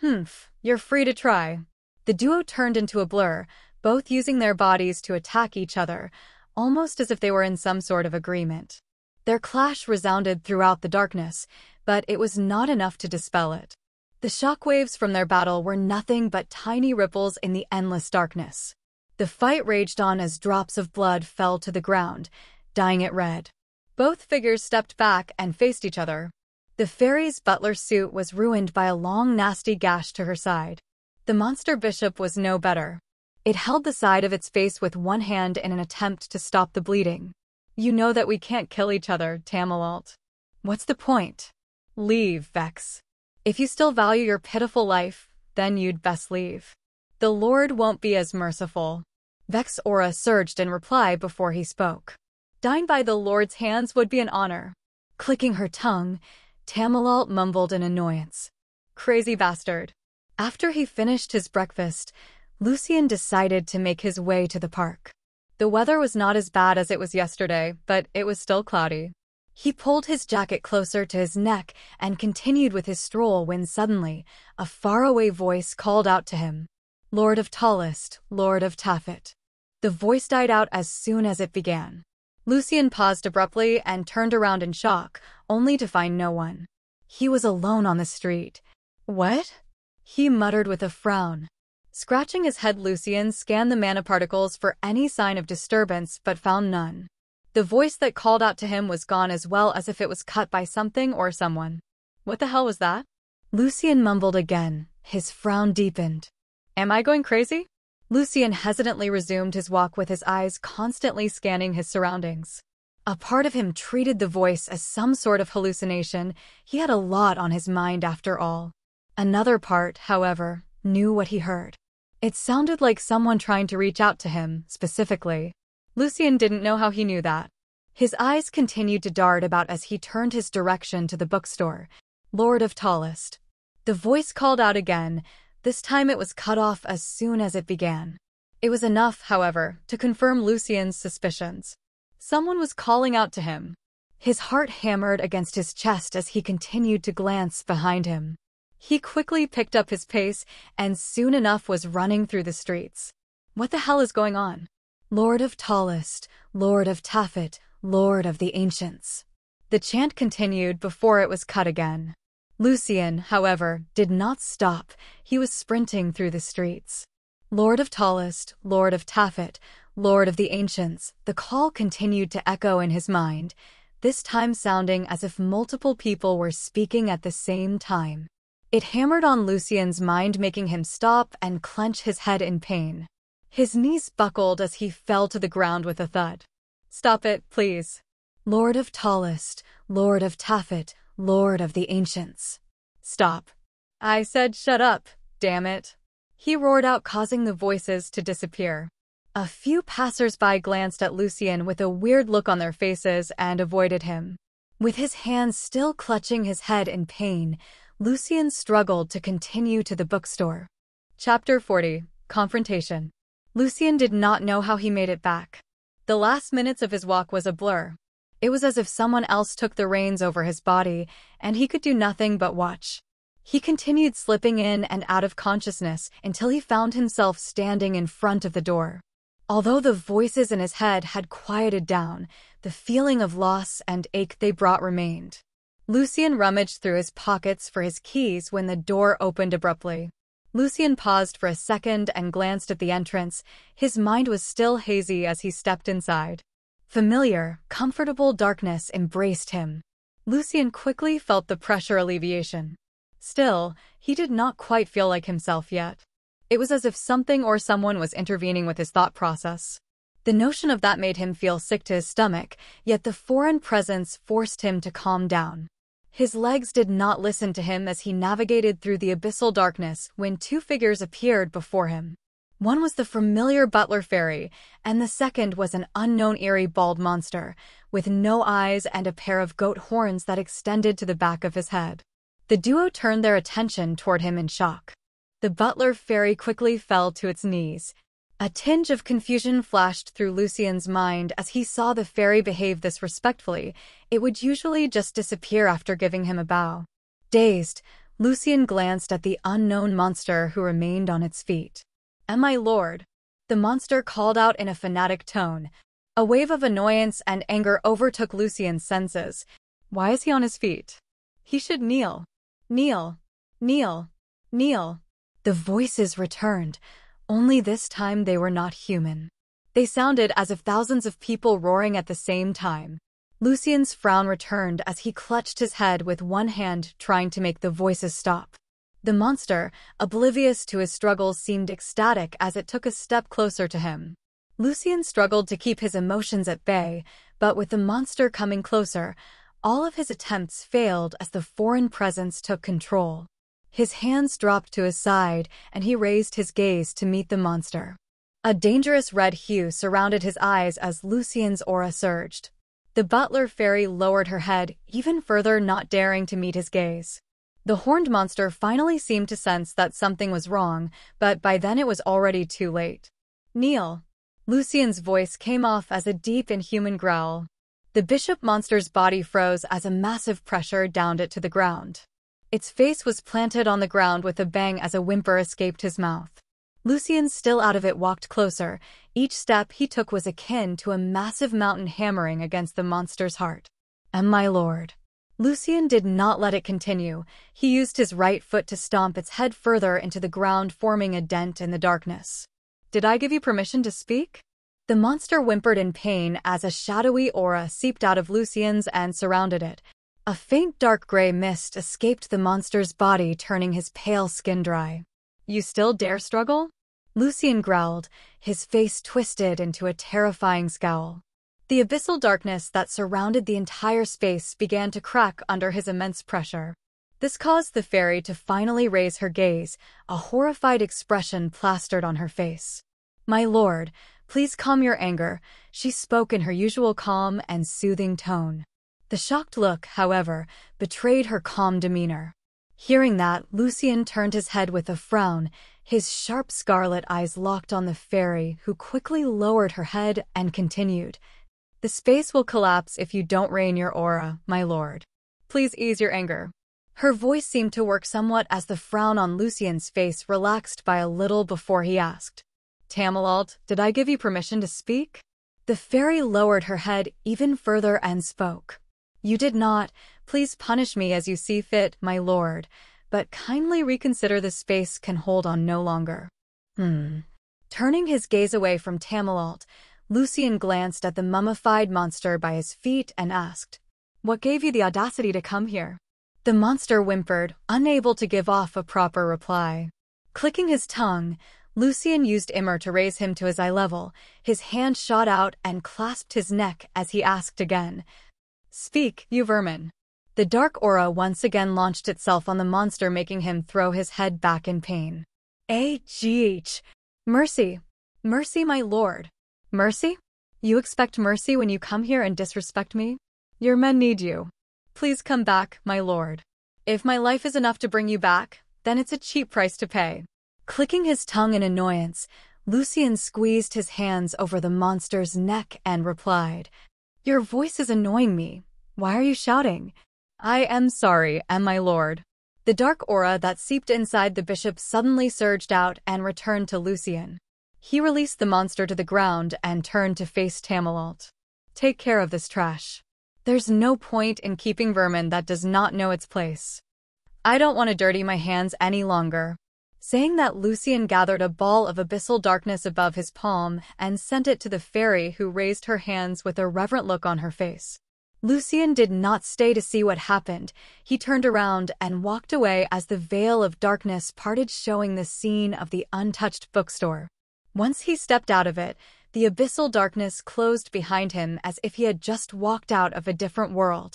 Humph, you're free to try. The duo turned into a blur, both using their bodies to attack each other, almost as if they were in some sort of agreement. Their clash resounded throughout the darkness, but it was not enough to dispel it. The shockwaves from their battle were nothing but tiny ripples in the endless darkness. The fight raged on as drops of blood fell to the ground, dyeing it red. Both figures stepped back and faced each other. The fairy's butler suit was ruined by a long, nasty gash to her side. The monster bishop was no better. It held the side of its face with one hand in an attempt to stop the bleeding. You know that we can't kill each other, Tamalalt. What's the point? Leave, Vex. If you still value your pitiful life, then you'd best leave. The Lord won't be as merciful. Vex aura surged in reply before he spoke. Dying by the Lord's hands would be an honor. Clicking her tongue, Tamalalt mumbled in annoyance. Crazy bastard. After he finished his breakfast, Lucien decided to make his way to the park. The weather was not as bad as it was yesterday, but it was still cloudy. He pulled his jacket closer to his neck and continued with his stroll when suddenly a faraway voice called out to him. Lord of Tallest, Lord of Taffet. The voice died out as soon as it began. Lucien paused abruptly and turned around in shock, only to find no one. He was alone on the street. What? He muttered with a frown. Scratching his head Lucien scanned the mana particles for any sign of disturbance but found none. The voice that called out to him was gone as well as if it was cut by something or someone. What the hell was that? Lucien mumbled again, his frown deepened. Am I going crazy? Lucien hesitantly resumed his walk with his eyes constantly scanning his surroundings. A part of him treated the voice as some sort of hallucination. He had a lot on his mind after all. Another part, however, knew what he heard. It sounded like someone trying to reach out to him, specifically. Lucien didn't know how he knew that. His eyes continued to dart about as he turned his direction to the bookstore. Lord of Tallest. The voice called out again, this time it was cut off as soon as it began. It was enough, however, to confirm Lucien's suspicions. Someone was calling out to him. His heart hammered against his chest as he continued to glance behind him. He quickly picked up his pace and soon enough was running through the streets. What the hell is going on? Lord of Tallest, Lord of Taffet, Lord of the Ancients. The chant continued before it was cut again. Lucien, however, did not stop. He was sprinting through the streets. Lord of Tallest, Lord of Taffet, Lord of the Ancients, the call continued to echo in his mind, this time sounding as if multiple people were speaking at the same time. It hammered on Lucien's mind making him stop and clench his head in pain. His knees buckled as he fell to the ground with a thud. Stop it, please. Lord of Tallest, Lord of Taffet, Lord of the Ancients. Stop. I said shut up, damn it. He roared out causing the voices to disappear. A few passers-by glanced at Lucien with a weird look on their faces and avoided him. With his hands still clutching his head in pain, Lucien struggled to continue to the bookstore. Chapter 40 Confrontation Lucien did not know how he made it back. The last minutes of his walk was a blur. It was as if someone else took the reins over his body, and he could do nothing but watch. He continued slipping in and out of consciousness until he found himself standing in front of the door. Although the voices in his head had quieted down, the feeling of loss and ache they brought remained. Lucien rummaged through his pockets for his keys when the door opened abruptly. Lucien paused for a second and glanced at the entrance. His mind was still hazy as he stepped inside. Familiar, comfortable darkness embraced him. Lucien quickly felt the pressure alleviation. Still, he did not quite feel like himself yet. It was as if something or someone was intervening with his thought process. The notion of that made him feel sick to his stomach, yet the foreign presence forced him to calm down. His legs did not listen to him as he navigated through the abyssal darkness when two figures appeared before him. One was the familiar butler fairy, and the second was an unknown eerie bald monster, with no eyes and a pair of goat horns that extended to the back of his head. The duo turned their attention toward him in shock. The butler fairy quickly fell to its knees, a tinge of confusion flashed through Lucien's mind as he saw the fairy behave this respectfully. It would usually just disappear after giving him a bow. Dazed, Lucien glanced at the unknown monster who remained on its feet. Am I lord? The monster called out in a fanatic tone. A wave of annoyance and anger overtook Lucien's senses. Why is he on his feet? He should kneel. Kneel. Kneel. Kneel. The voices returned, only this time they were not human. They sounded as if thousands of people roaring at the same time. Lucien's frown returned as he clutched his head with one hand trying to make the voices stop. The monster, oblivious to his struggles, seemed ecstatic as it took a step closer to him. Lucien struggled to keep his emotions at bay, but with the monster coming closer, all of his attempts failed as the foreign presence took control. His hands dropped to his side, and he raised his gaze to meet the monster. A dangerous red hue surrounded his eyes as Lucien's aura surged. The butler fairy lowered her head even further, not daring to meet his gaze. The horned monster finally seemed to sense that something was wrong, but by then it was already too late. Kneel, Lucien's voice came off as a deep inhuman growl. The bishop monster's body froze as a massive pressure downed it to the ground. Its face was planted on the ground with a bang as a whimper escaped his mouth. Lucien, still out of it, walked closer. Each step he took was akin to a massive mountain hammering against the monster's heart. And my lord. Lucien did not let it continue. He used his right foot to stomp its head further into the ground, forming a dent in the darkness. Did I give you permission to speak? The monster whimpered in pain as a shadowy aura seeped out of Lucien's and surrounded it. A faint dark gray mist escaped the monster's body, turning his pale skin dry. You still dare struggle? Lucien growled, his face twisted into a terrifying scowl. The abyssal darkness that surrounded the entire space began to crack under his immense pressure. This caused the fairy to finally raise her gaze, a horrified expression plastered on her face. My lord, please calm your anger, she spoke in her usual calm and soothing tone. The shocked look, however, betrayed her calm demeanor. Hearing that, Lucien turned his head with a frown, his sharp scarlet eyes locked on the fairy, who quickly lowered her head and continued. The space will collapse if you don't rein your aura, my lord. Please ease your anger. Her voice seemed to work somewhat as the frown on Lucien's face relaxed by a little before he asked. Tamalalt, did I give you permission to speak? The fairy lowered her head even further and spoke. You did not. Please punish me as you see fit, my lord, but kindly reconsider the space can hold on no longer. Hmm. Turning his gaze away from Tamalalt, Lucien glanced at the mummified monster by his feet and asked, What gave you the audacity to come here? The monster whimpered, unable to give off a proper reply. Clicking his tongue, Lucien used Immer to raise him to his eye level. His hand shot out and clasped his neck as he asked again, Speak, you vermin. The dark aura once again launched itself on the monster, making him throw his head back in pain. A.G.H. Mercy. Mercy, my lord. Mercy? You expect mercy when you come here and disrespect me? Your men need you. Please come back, my lord. If my life is enough to bring you back, then it's a cheap price to pay. Clicking his tongue in annoyance, Lucien squeezed his hands over the monster's neck and replied, Your voice is annoying me. Why are you shouting? I am sorry, and my lord. The dark aura that seeped inside the bishop suddenly surged out and returned to Lucien. He released the monster to the ground and turned to face Tamalalt. Take care of this trash. There's no point in keeping vermin that does not know its place. I don't want to dirty my hands any longer. Saying that, Lucien gathered a ball of abyssal darkness above his palm and sent it to the fairy who raised her hands with a reverent look on her face. Lucien did not stay to see what happened. He turned around and walked away as the veil of darkness parted showing the scene of the untouched bookstore. Once he stepped out of it, the abyssal darkness closed behind him as if he had just walked out of a different world.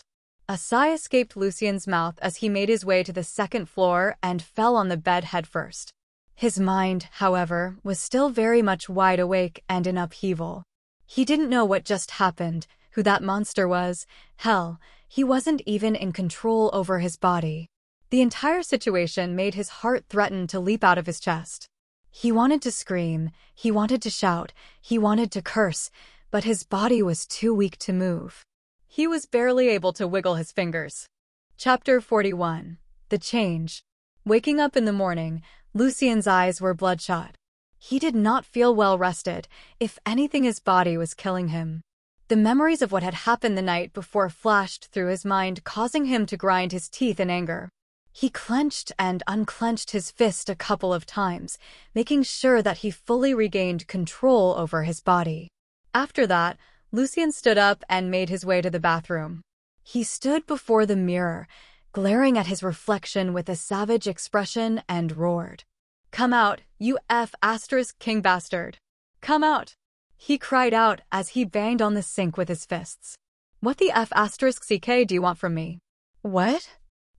A sigh escaped Lucien's mouth as he made his way to the second floor and fell on the bed headfirst. His mind, however, was still very much wide awake and in upheaval. He didn't know what just happened, who that monster was. Hell, he wasn't even in control over his body. The entire situation made his heart threaten to leap out of his chest. He wanted to scream, he wanted to shout, he wanted to curse, but his body was too weak to move. He was barely able to wiggle his fingers. Chapter 41 The Change Waking up in the morning, Lucien's eyes were bloodshot. He did not feel well rested. If anything, his body was killing him. The memories of what had happened the night before flashed through his mind, causing him to grind his teeth in anger. He clenched and unclenched his fist a couple of times, making sure that he fully regained control over his body. After that, Lucien stood up and made his way to the bathroom. He stood before the mirror, glaring at his reflection with a savage expression and roared. Come out, you F asterisk king bastard. Come out. He cried out as he banged on the sink with his fists. What the F asterisk CK do you want from me? What?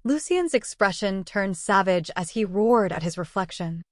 Lucien's expression turned savage as he roared at his reflection.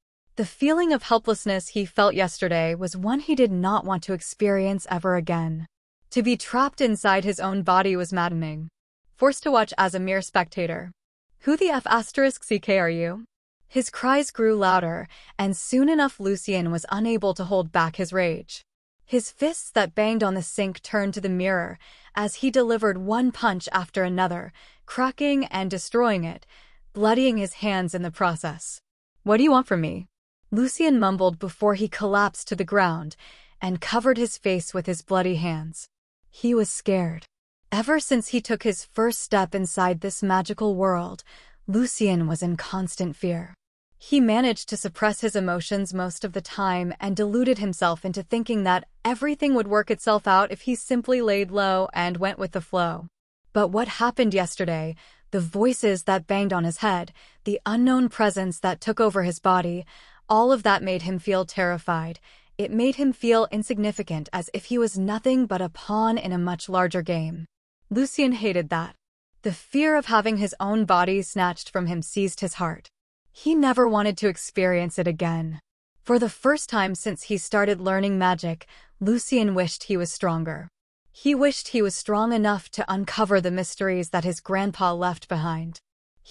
The feeling of helplessness he felt yesterday was one he did not want to experience ever again. To be trapped inside his own body was maddening. Forced to watch as a mere spectator. Who the F asterisk CK are you? His cries grew louder, and soon enough Lucien was unable to hold back his rage. His fists that banged on the sink turned to the mirror as he delivered one punch after another, cracking and destroying it, bloodying his hands in the process. What do you want from me? Lucien mumbled before he collapsed to the ground and covered his face with his bloody hands. He was scared. Ever since he took his first step inside this magical world, Lucien was in constant fear. He managed to suppress his emotions most of the time and deluded himself into thinking that everything would work itself out if he simply laid low and went with the flow. But what happened yesterday, the voices that banged on his head, the unknown presence that took over his body, all of that made him feel terrified. It made him feel insignificant as if he was nothing but a pawn in a much larger game. Lucien hated that. The fear of having his own body snatched from him seized his heart. He never wanted to experience it again. For the first time since he started learning magic, Lucien wished he was stronger. He wished he was strong enough to uncover the mysteries that his grandpa left behind.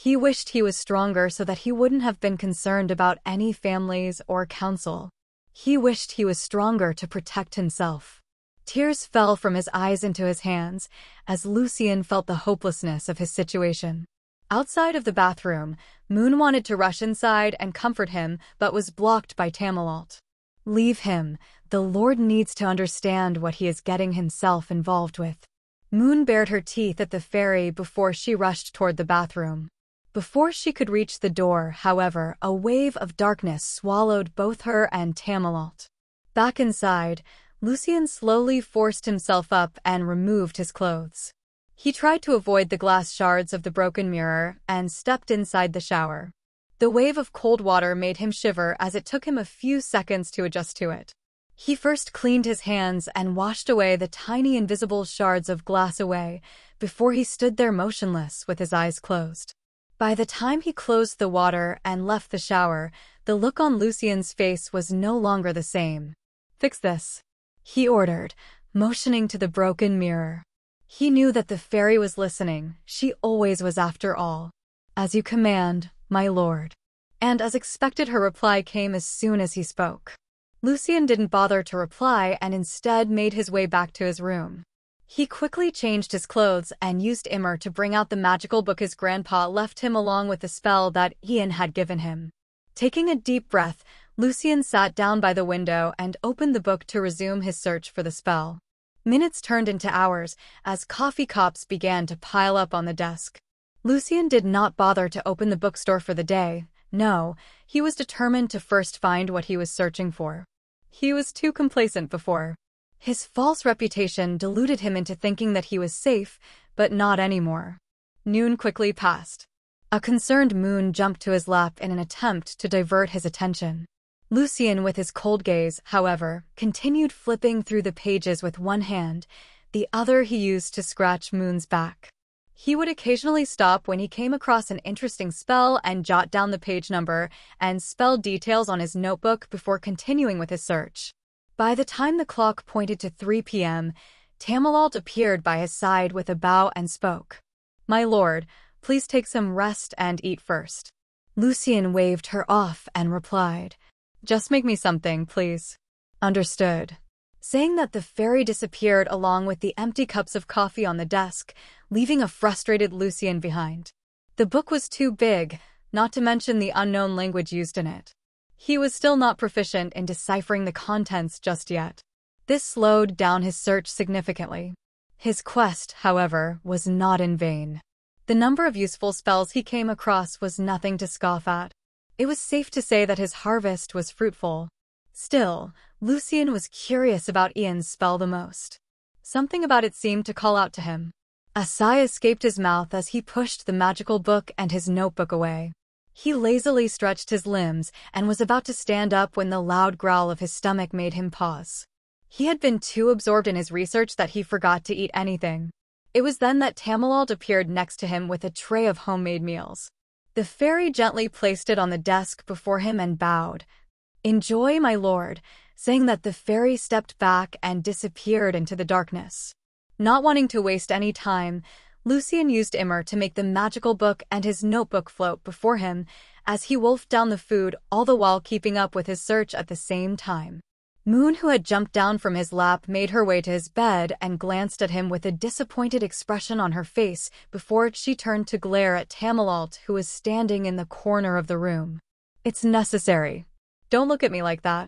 He wished he was stronger so that he wouldn't have been concerned about any families or council. He wished he was stronger to protect himself. Tears fell from his eyes into his hands as Lucien felt the hopelessness of his situation. Outside of the bathroom, Moon wanted to rush inside and comfort him, but was blocked by Tamalalt. Leave him. The Lord needs to understand what he is getting himself involved with. Moon bared her teeth at the fairy before she rushed toward the bathroom. Before she could reach the door, however, a wave of darkness swallowed both her and Tamalalt. Back inside, Lucien slowly forced himself up and removed his clothes. He tried to avoid the glass shards of the broken mirror and stepped inside the shower. The wave of cold water made him shiver as it took him a few seconds to adjust to it. He first cleaned his hands and washed away the tiny invisible shards of glass away before he stood there motionless with his eyes closed. By the time he closed the water and left the shower, the look on Lucien's face was no longer the same. Fix this, he ordered, motioning to the broken mirror. He knew that the fairy was listening. She always was after all. As you command, my lord. And as expected her reply came as soon as he spoke. Lucien didn't bother to reply and instead made his way back to his room. He quickly changed his clothes and used Immer to bring out the magical book his grandpa left him along with the spell that Ian had given him. Taking a deep breath, Lucien sat down by the window and opened the book to resume his search for the spell. Minutes turned into hours as coffee cups began to pile up on the desk. Lucien did not bother to open the bookstore for the day. No, he was determined to first find what he was searching for. He was too complacent before. His false reputation deluded him into thinking that he was safe, but not anymore. Noon quickly passed. A concerned Moon jumped to his lap in an attempt to divert his attention. Lucien, with his cold gaze, however, continued flipping through the pages with one hand, the other he used to scratch Moon's back. He would occasionally stop when he came across an interesting spell and jot down the page number and spell details on his notebook before continuing with his search. By the time the clock pointed to 3 p.m., Tamalalt appeared by his side with a bow and spoke. My lord, please take some rest and eat first. Lucien waved her off and replied, just make me something, please. Understood. Saying that the fairy disappeared along with the empty cups of coffee on the desk, leaving a frustrated Lucien behind. The book was too big, not to mention the unknown language used in it. He was still not proficient in deciphering the contents just yet. This slowed down his search significantly. His quest, however, was not in vain. The number of useful spells he came across was nothing to scoff at. It was safe to say that his harvest was fruitful. Still, Lucien was curious about Ian's spell the most. Something about it seemed to call out to him. A sigh escaped his mouth as he pushed the magical book and his notebook away. He lazily stretched his limbs and was about to stand up when the loud growl of his stomach made him pause. He had been too absorbed in his research that he forgot to eat anything. It was then that Tamalalt appeared next to him with a tray of homemade meals. The fairy gently placed it on the desk before him and bowed. Enjoy, my lord, saying that the fairy stepped back and disappeared into the darkness. Not wanting to waste any time, Lucien used Immer to make the magical book and his notebook float before him as he wolfed down the food all the while keeping up with his search at the same time. Moon, who had jumped down from his lap, made her way to his bed and glanced at him with a disappointed expression on her face before she turned to glare at Tamalalt, who was standing in the corner of the room. It's necessary. Don't look at me like that.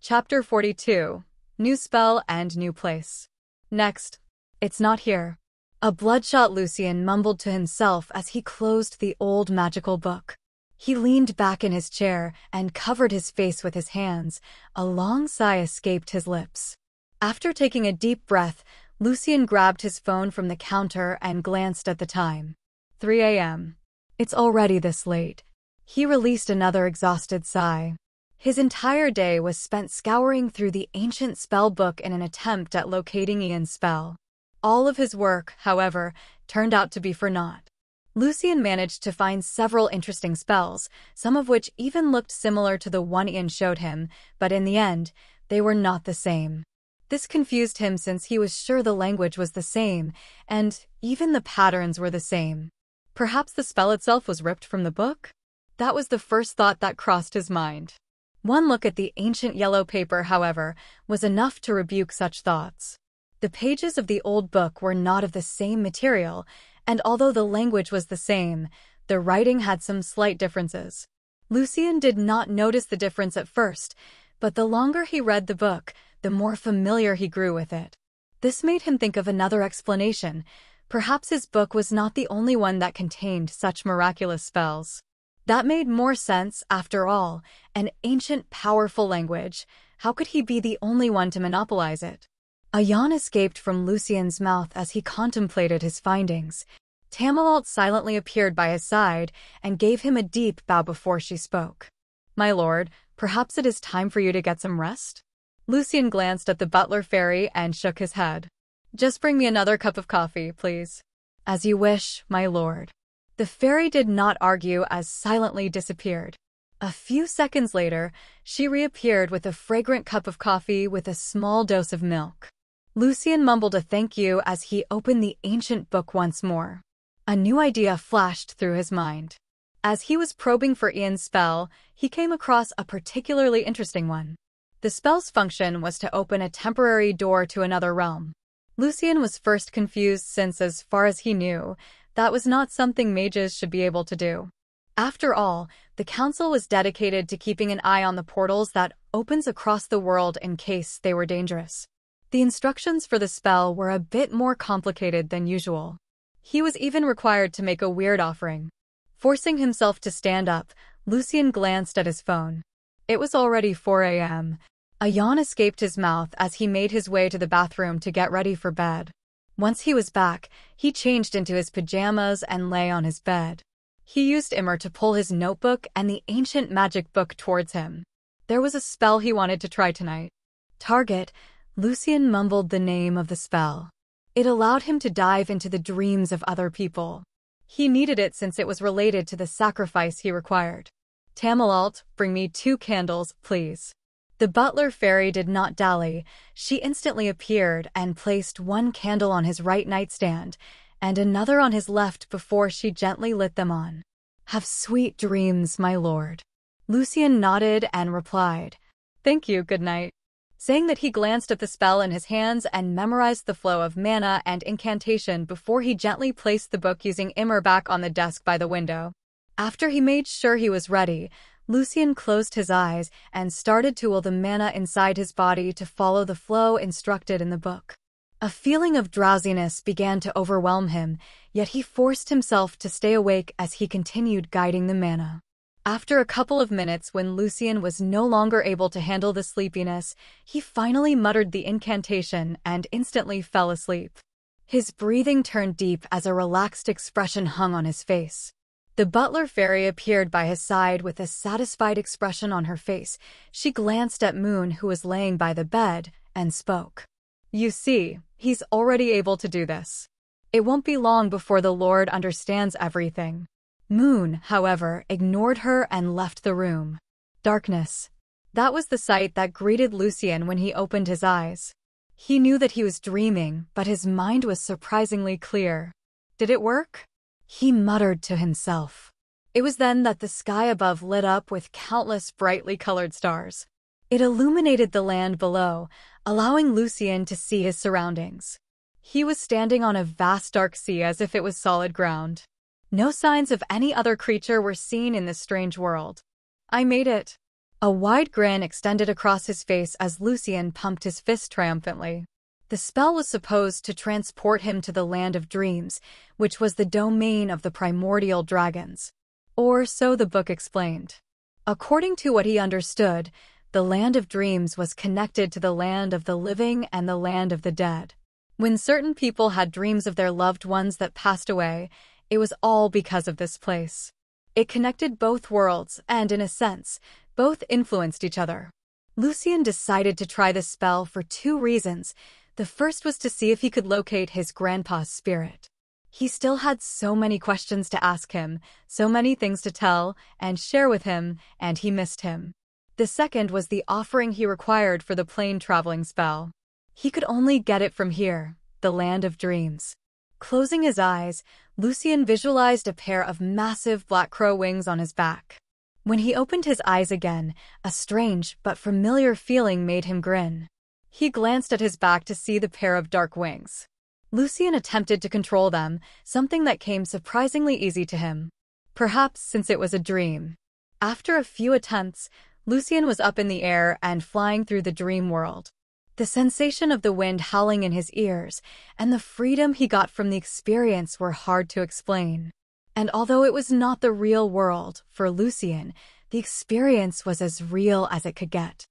Chapter 42 New Spell and New Place. Next. It's not here. A bloodshot Lucien mumbled to himself as he closed the old magical book. He leaned back in his chair and covered his face with his hands. A long sigh escaped his lips. After taking a deep breath, Lucien grabbed his phone from the counter and glanced at the time. 3 a.m. It's already this late. He released another exhausted sigh. His entire day was spent scouring through the ancient spell book in an attempt at locating Ian's spell. All of his work, however, turned out to be for naught. Lucien managed to find several interesting spells, some of which even looked similar to the one Ian showed him, but in the end, they were not the same. This confused him since he was sure the language was the same, and even the patterns were the same. Perhaps the spell itself was ripped from the book? That was the first thought that crossed his mind. One look at the ancient yellow paper, however, was enough to rebuke such thoughts. The pages of the old book were not of the same material, and although the language was the same, the writing had some slight differences. Lucien did not notice the difference at first, but the longer he read the book, the more familiar he grew with it. This made him think of another explanation. Perhaps his book was not the only one that contained such miraculous spells. That made more sense, after all. An ancient, powerful language. How could he be the only one to monopolize it? A yawn escaped from Lucien's mouth as he contemplated his findings. Tamalalt silently appeared by his side and gave him a deep bow before she spoke. My lord, perhaps it is time for you to get some rest? Lucien glanced at the butler fairy and shook his head. Just bring me another cup of coffee, please. As you wish, my lord. The fairy did not argue as silently disappeared. A few seconds later, she reappeared with a fragrant cup of coffee with a small dose of milk. Lucien mumbled a thank you as he opened the ancient book once more. A new idea flashed through his mind. As he was probing for Ian's spell, he came across a particularly interesting one. The spell's function was to open a temporary door to another realm. Lucien was first confused since, as far as he knew, that was not something mages should be able to do. After all, the Council was dedicated to keeping an eye on the portals that opens across the world in case they were dangerous. The instructions for the spell were a bit more complicated than usual. He was even required to make a weird offering. Forcing himself to stand up, Lucien glanced at his phone. It was already 4 a.m. A yawn escaped his mouth as he made his way to the bathroom to get ready for bed. Once he was back, he changed into his pajamas and lay on his bed. He used Immer to pull his notebook and the ancient magic book towards him. There was a spell he wanted to try tonight. Target, Lucien mumbled the name of the spell. It allowed him to dive into the dreams of other people. He needed it since it was related to the sacrifice he required. Tamalalt, bring me two candles, please. The butler fairy did not dally. She instantly appeared and placed one candle on his right nightstand and another on his left before she gently lit them on. Have sweet dreams, my lord. Lucien nodded and replied, Thank you, good night saying that he glanced at the spell in his hands and memorized the flow of mana and incantation before he gently placed the book using Immer back on the desk by the window. After he made sure he was ready, Lucien closed his eyes and started to will the mana inside his body to follow the flow instructed in the book. A feeling of drowsiness began to overwhelm him, yet he forced himself to stay awake as he continued guiding the mana. After a couple of minutes when Lucien was no longer able to handle the sleepiness, he finally muttered the incantation and instantly fell asleep. His breathing turned deep as a relaxed expression hung on his face. The butler fairy appeared by his side with a satisfied expression on her face. She glanced at Moon, who was laying by the bed, and spoke. You see, he's already able to do this. It won't be long before the Lord understands everything. Moon, however, ignored her and left the room. Darkness. That was the sight that greeted Lucien when he opened his eyes. He knew that he was dreaming, but his mind was surprisingly clear. Did it work? He muttered to himself. It was then that the sky above lit up with countless brightly colored stars. It illuminated the land below, allowing Lucien to see his surroundings. He was standing on a vast dark sea as if it was solid ground. No signs of any other creature were seen in this strange world. I made it. A wide grin extended across his face as Lucien pumped his fist triumphantly. The spell was supposed to transport him to the land of dreams, which was the domain of the primordial dragons. Or so the book explained. According to what he understood, the land of dreams was connected to the land of the living and the land of the dead. When certain people had dreams of their loved ones that passed away, it was all because of this place. It connected both worlds, and in a sense, both influenced each other. Lucien decided to try the spell for two reasons. The first was to see if he could locate his grandpa's spirit. He still had so many questions to ask him, so many things to tell and share with him, and he missed him. The second was the offering he required for the plane traveling spell. He could only get it from here, the land of dreams. Closing his eyes, Lucien visualized a pair of massive black crow wings on his back. When he opened his eyes again, a strange but familiar feeling made him grin. He glanced at his back to see the pair of dark wings. Lucien attempted to control them, something that came surprisingly easy to him. Perhaps since it was a dream. After a few attempts, Lucien was up in the air and flying through the dream world. The sensation of the wind howling in his ears and the freedom he got from the experience were hard to explain. And although it was not the real world, for Lucien, the experience was as real as it could get.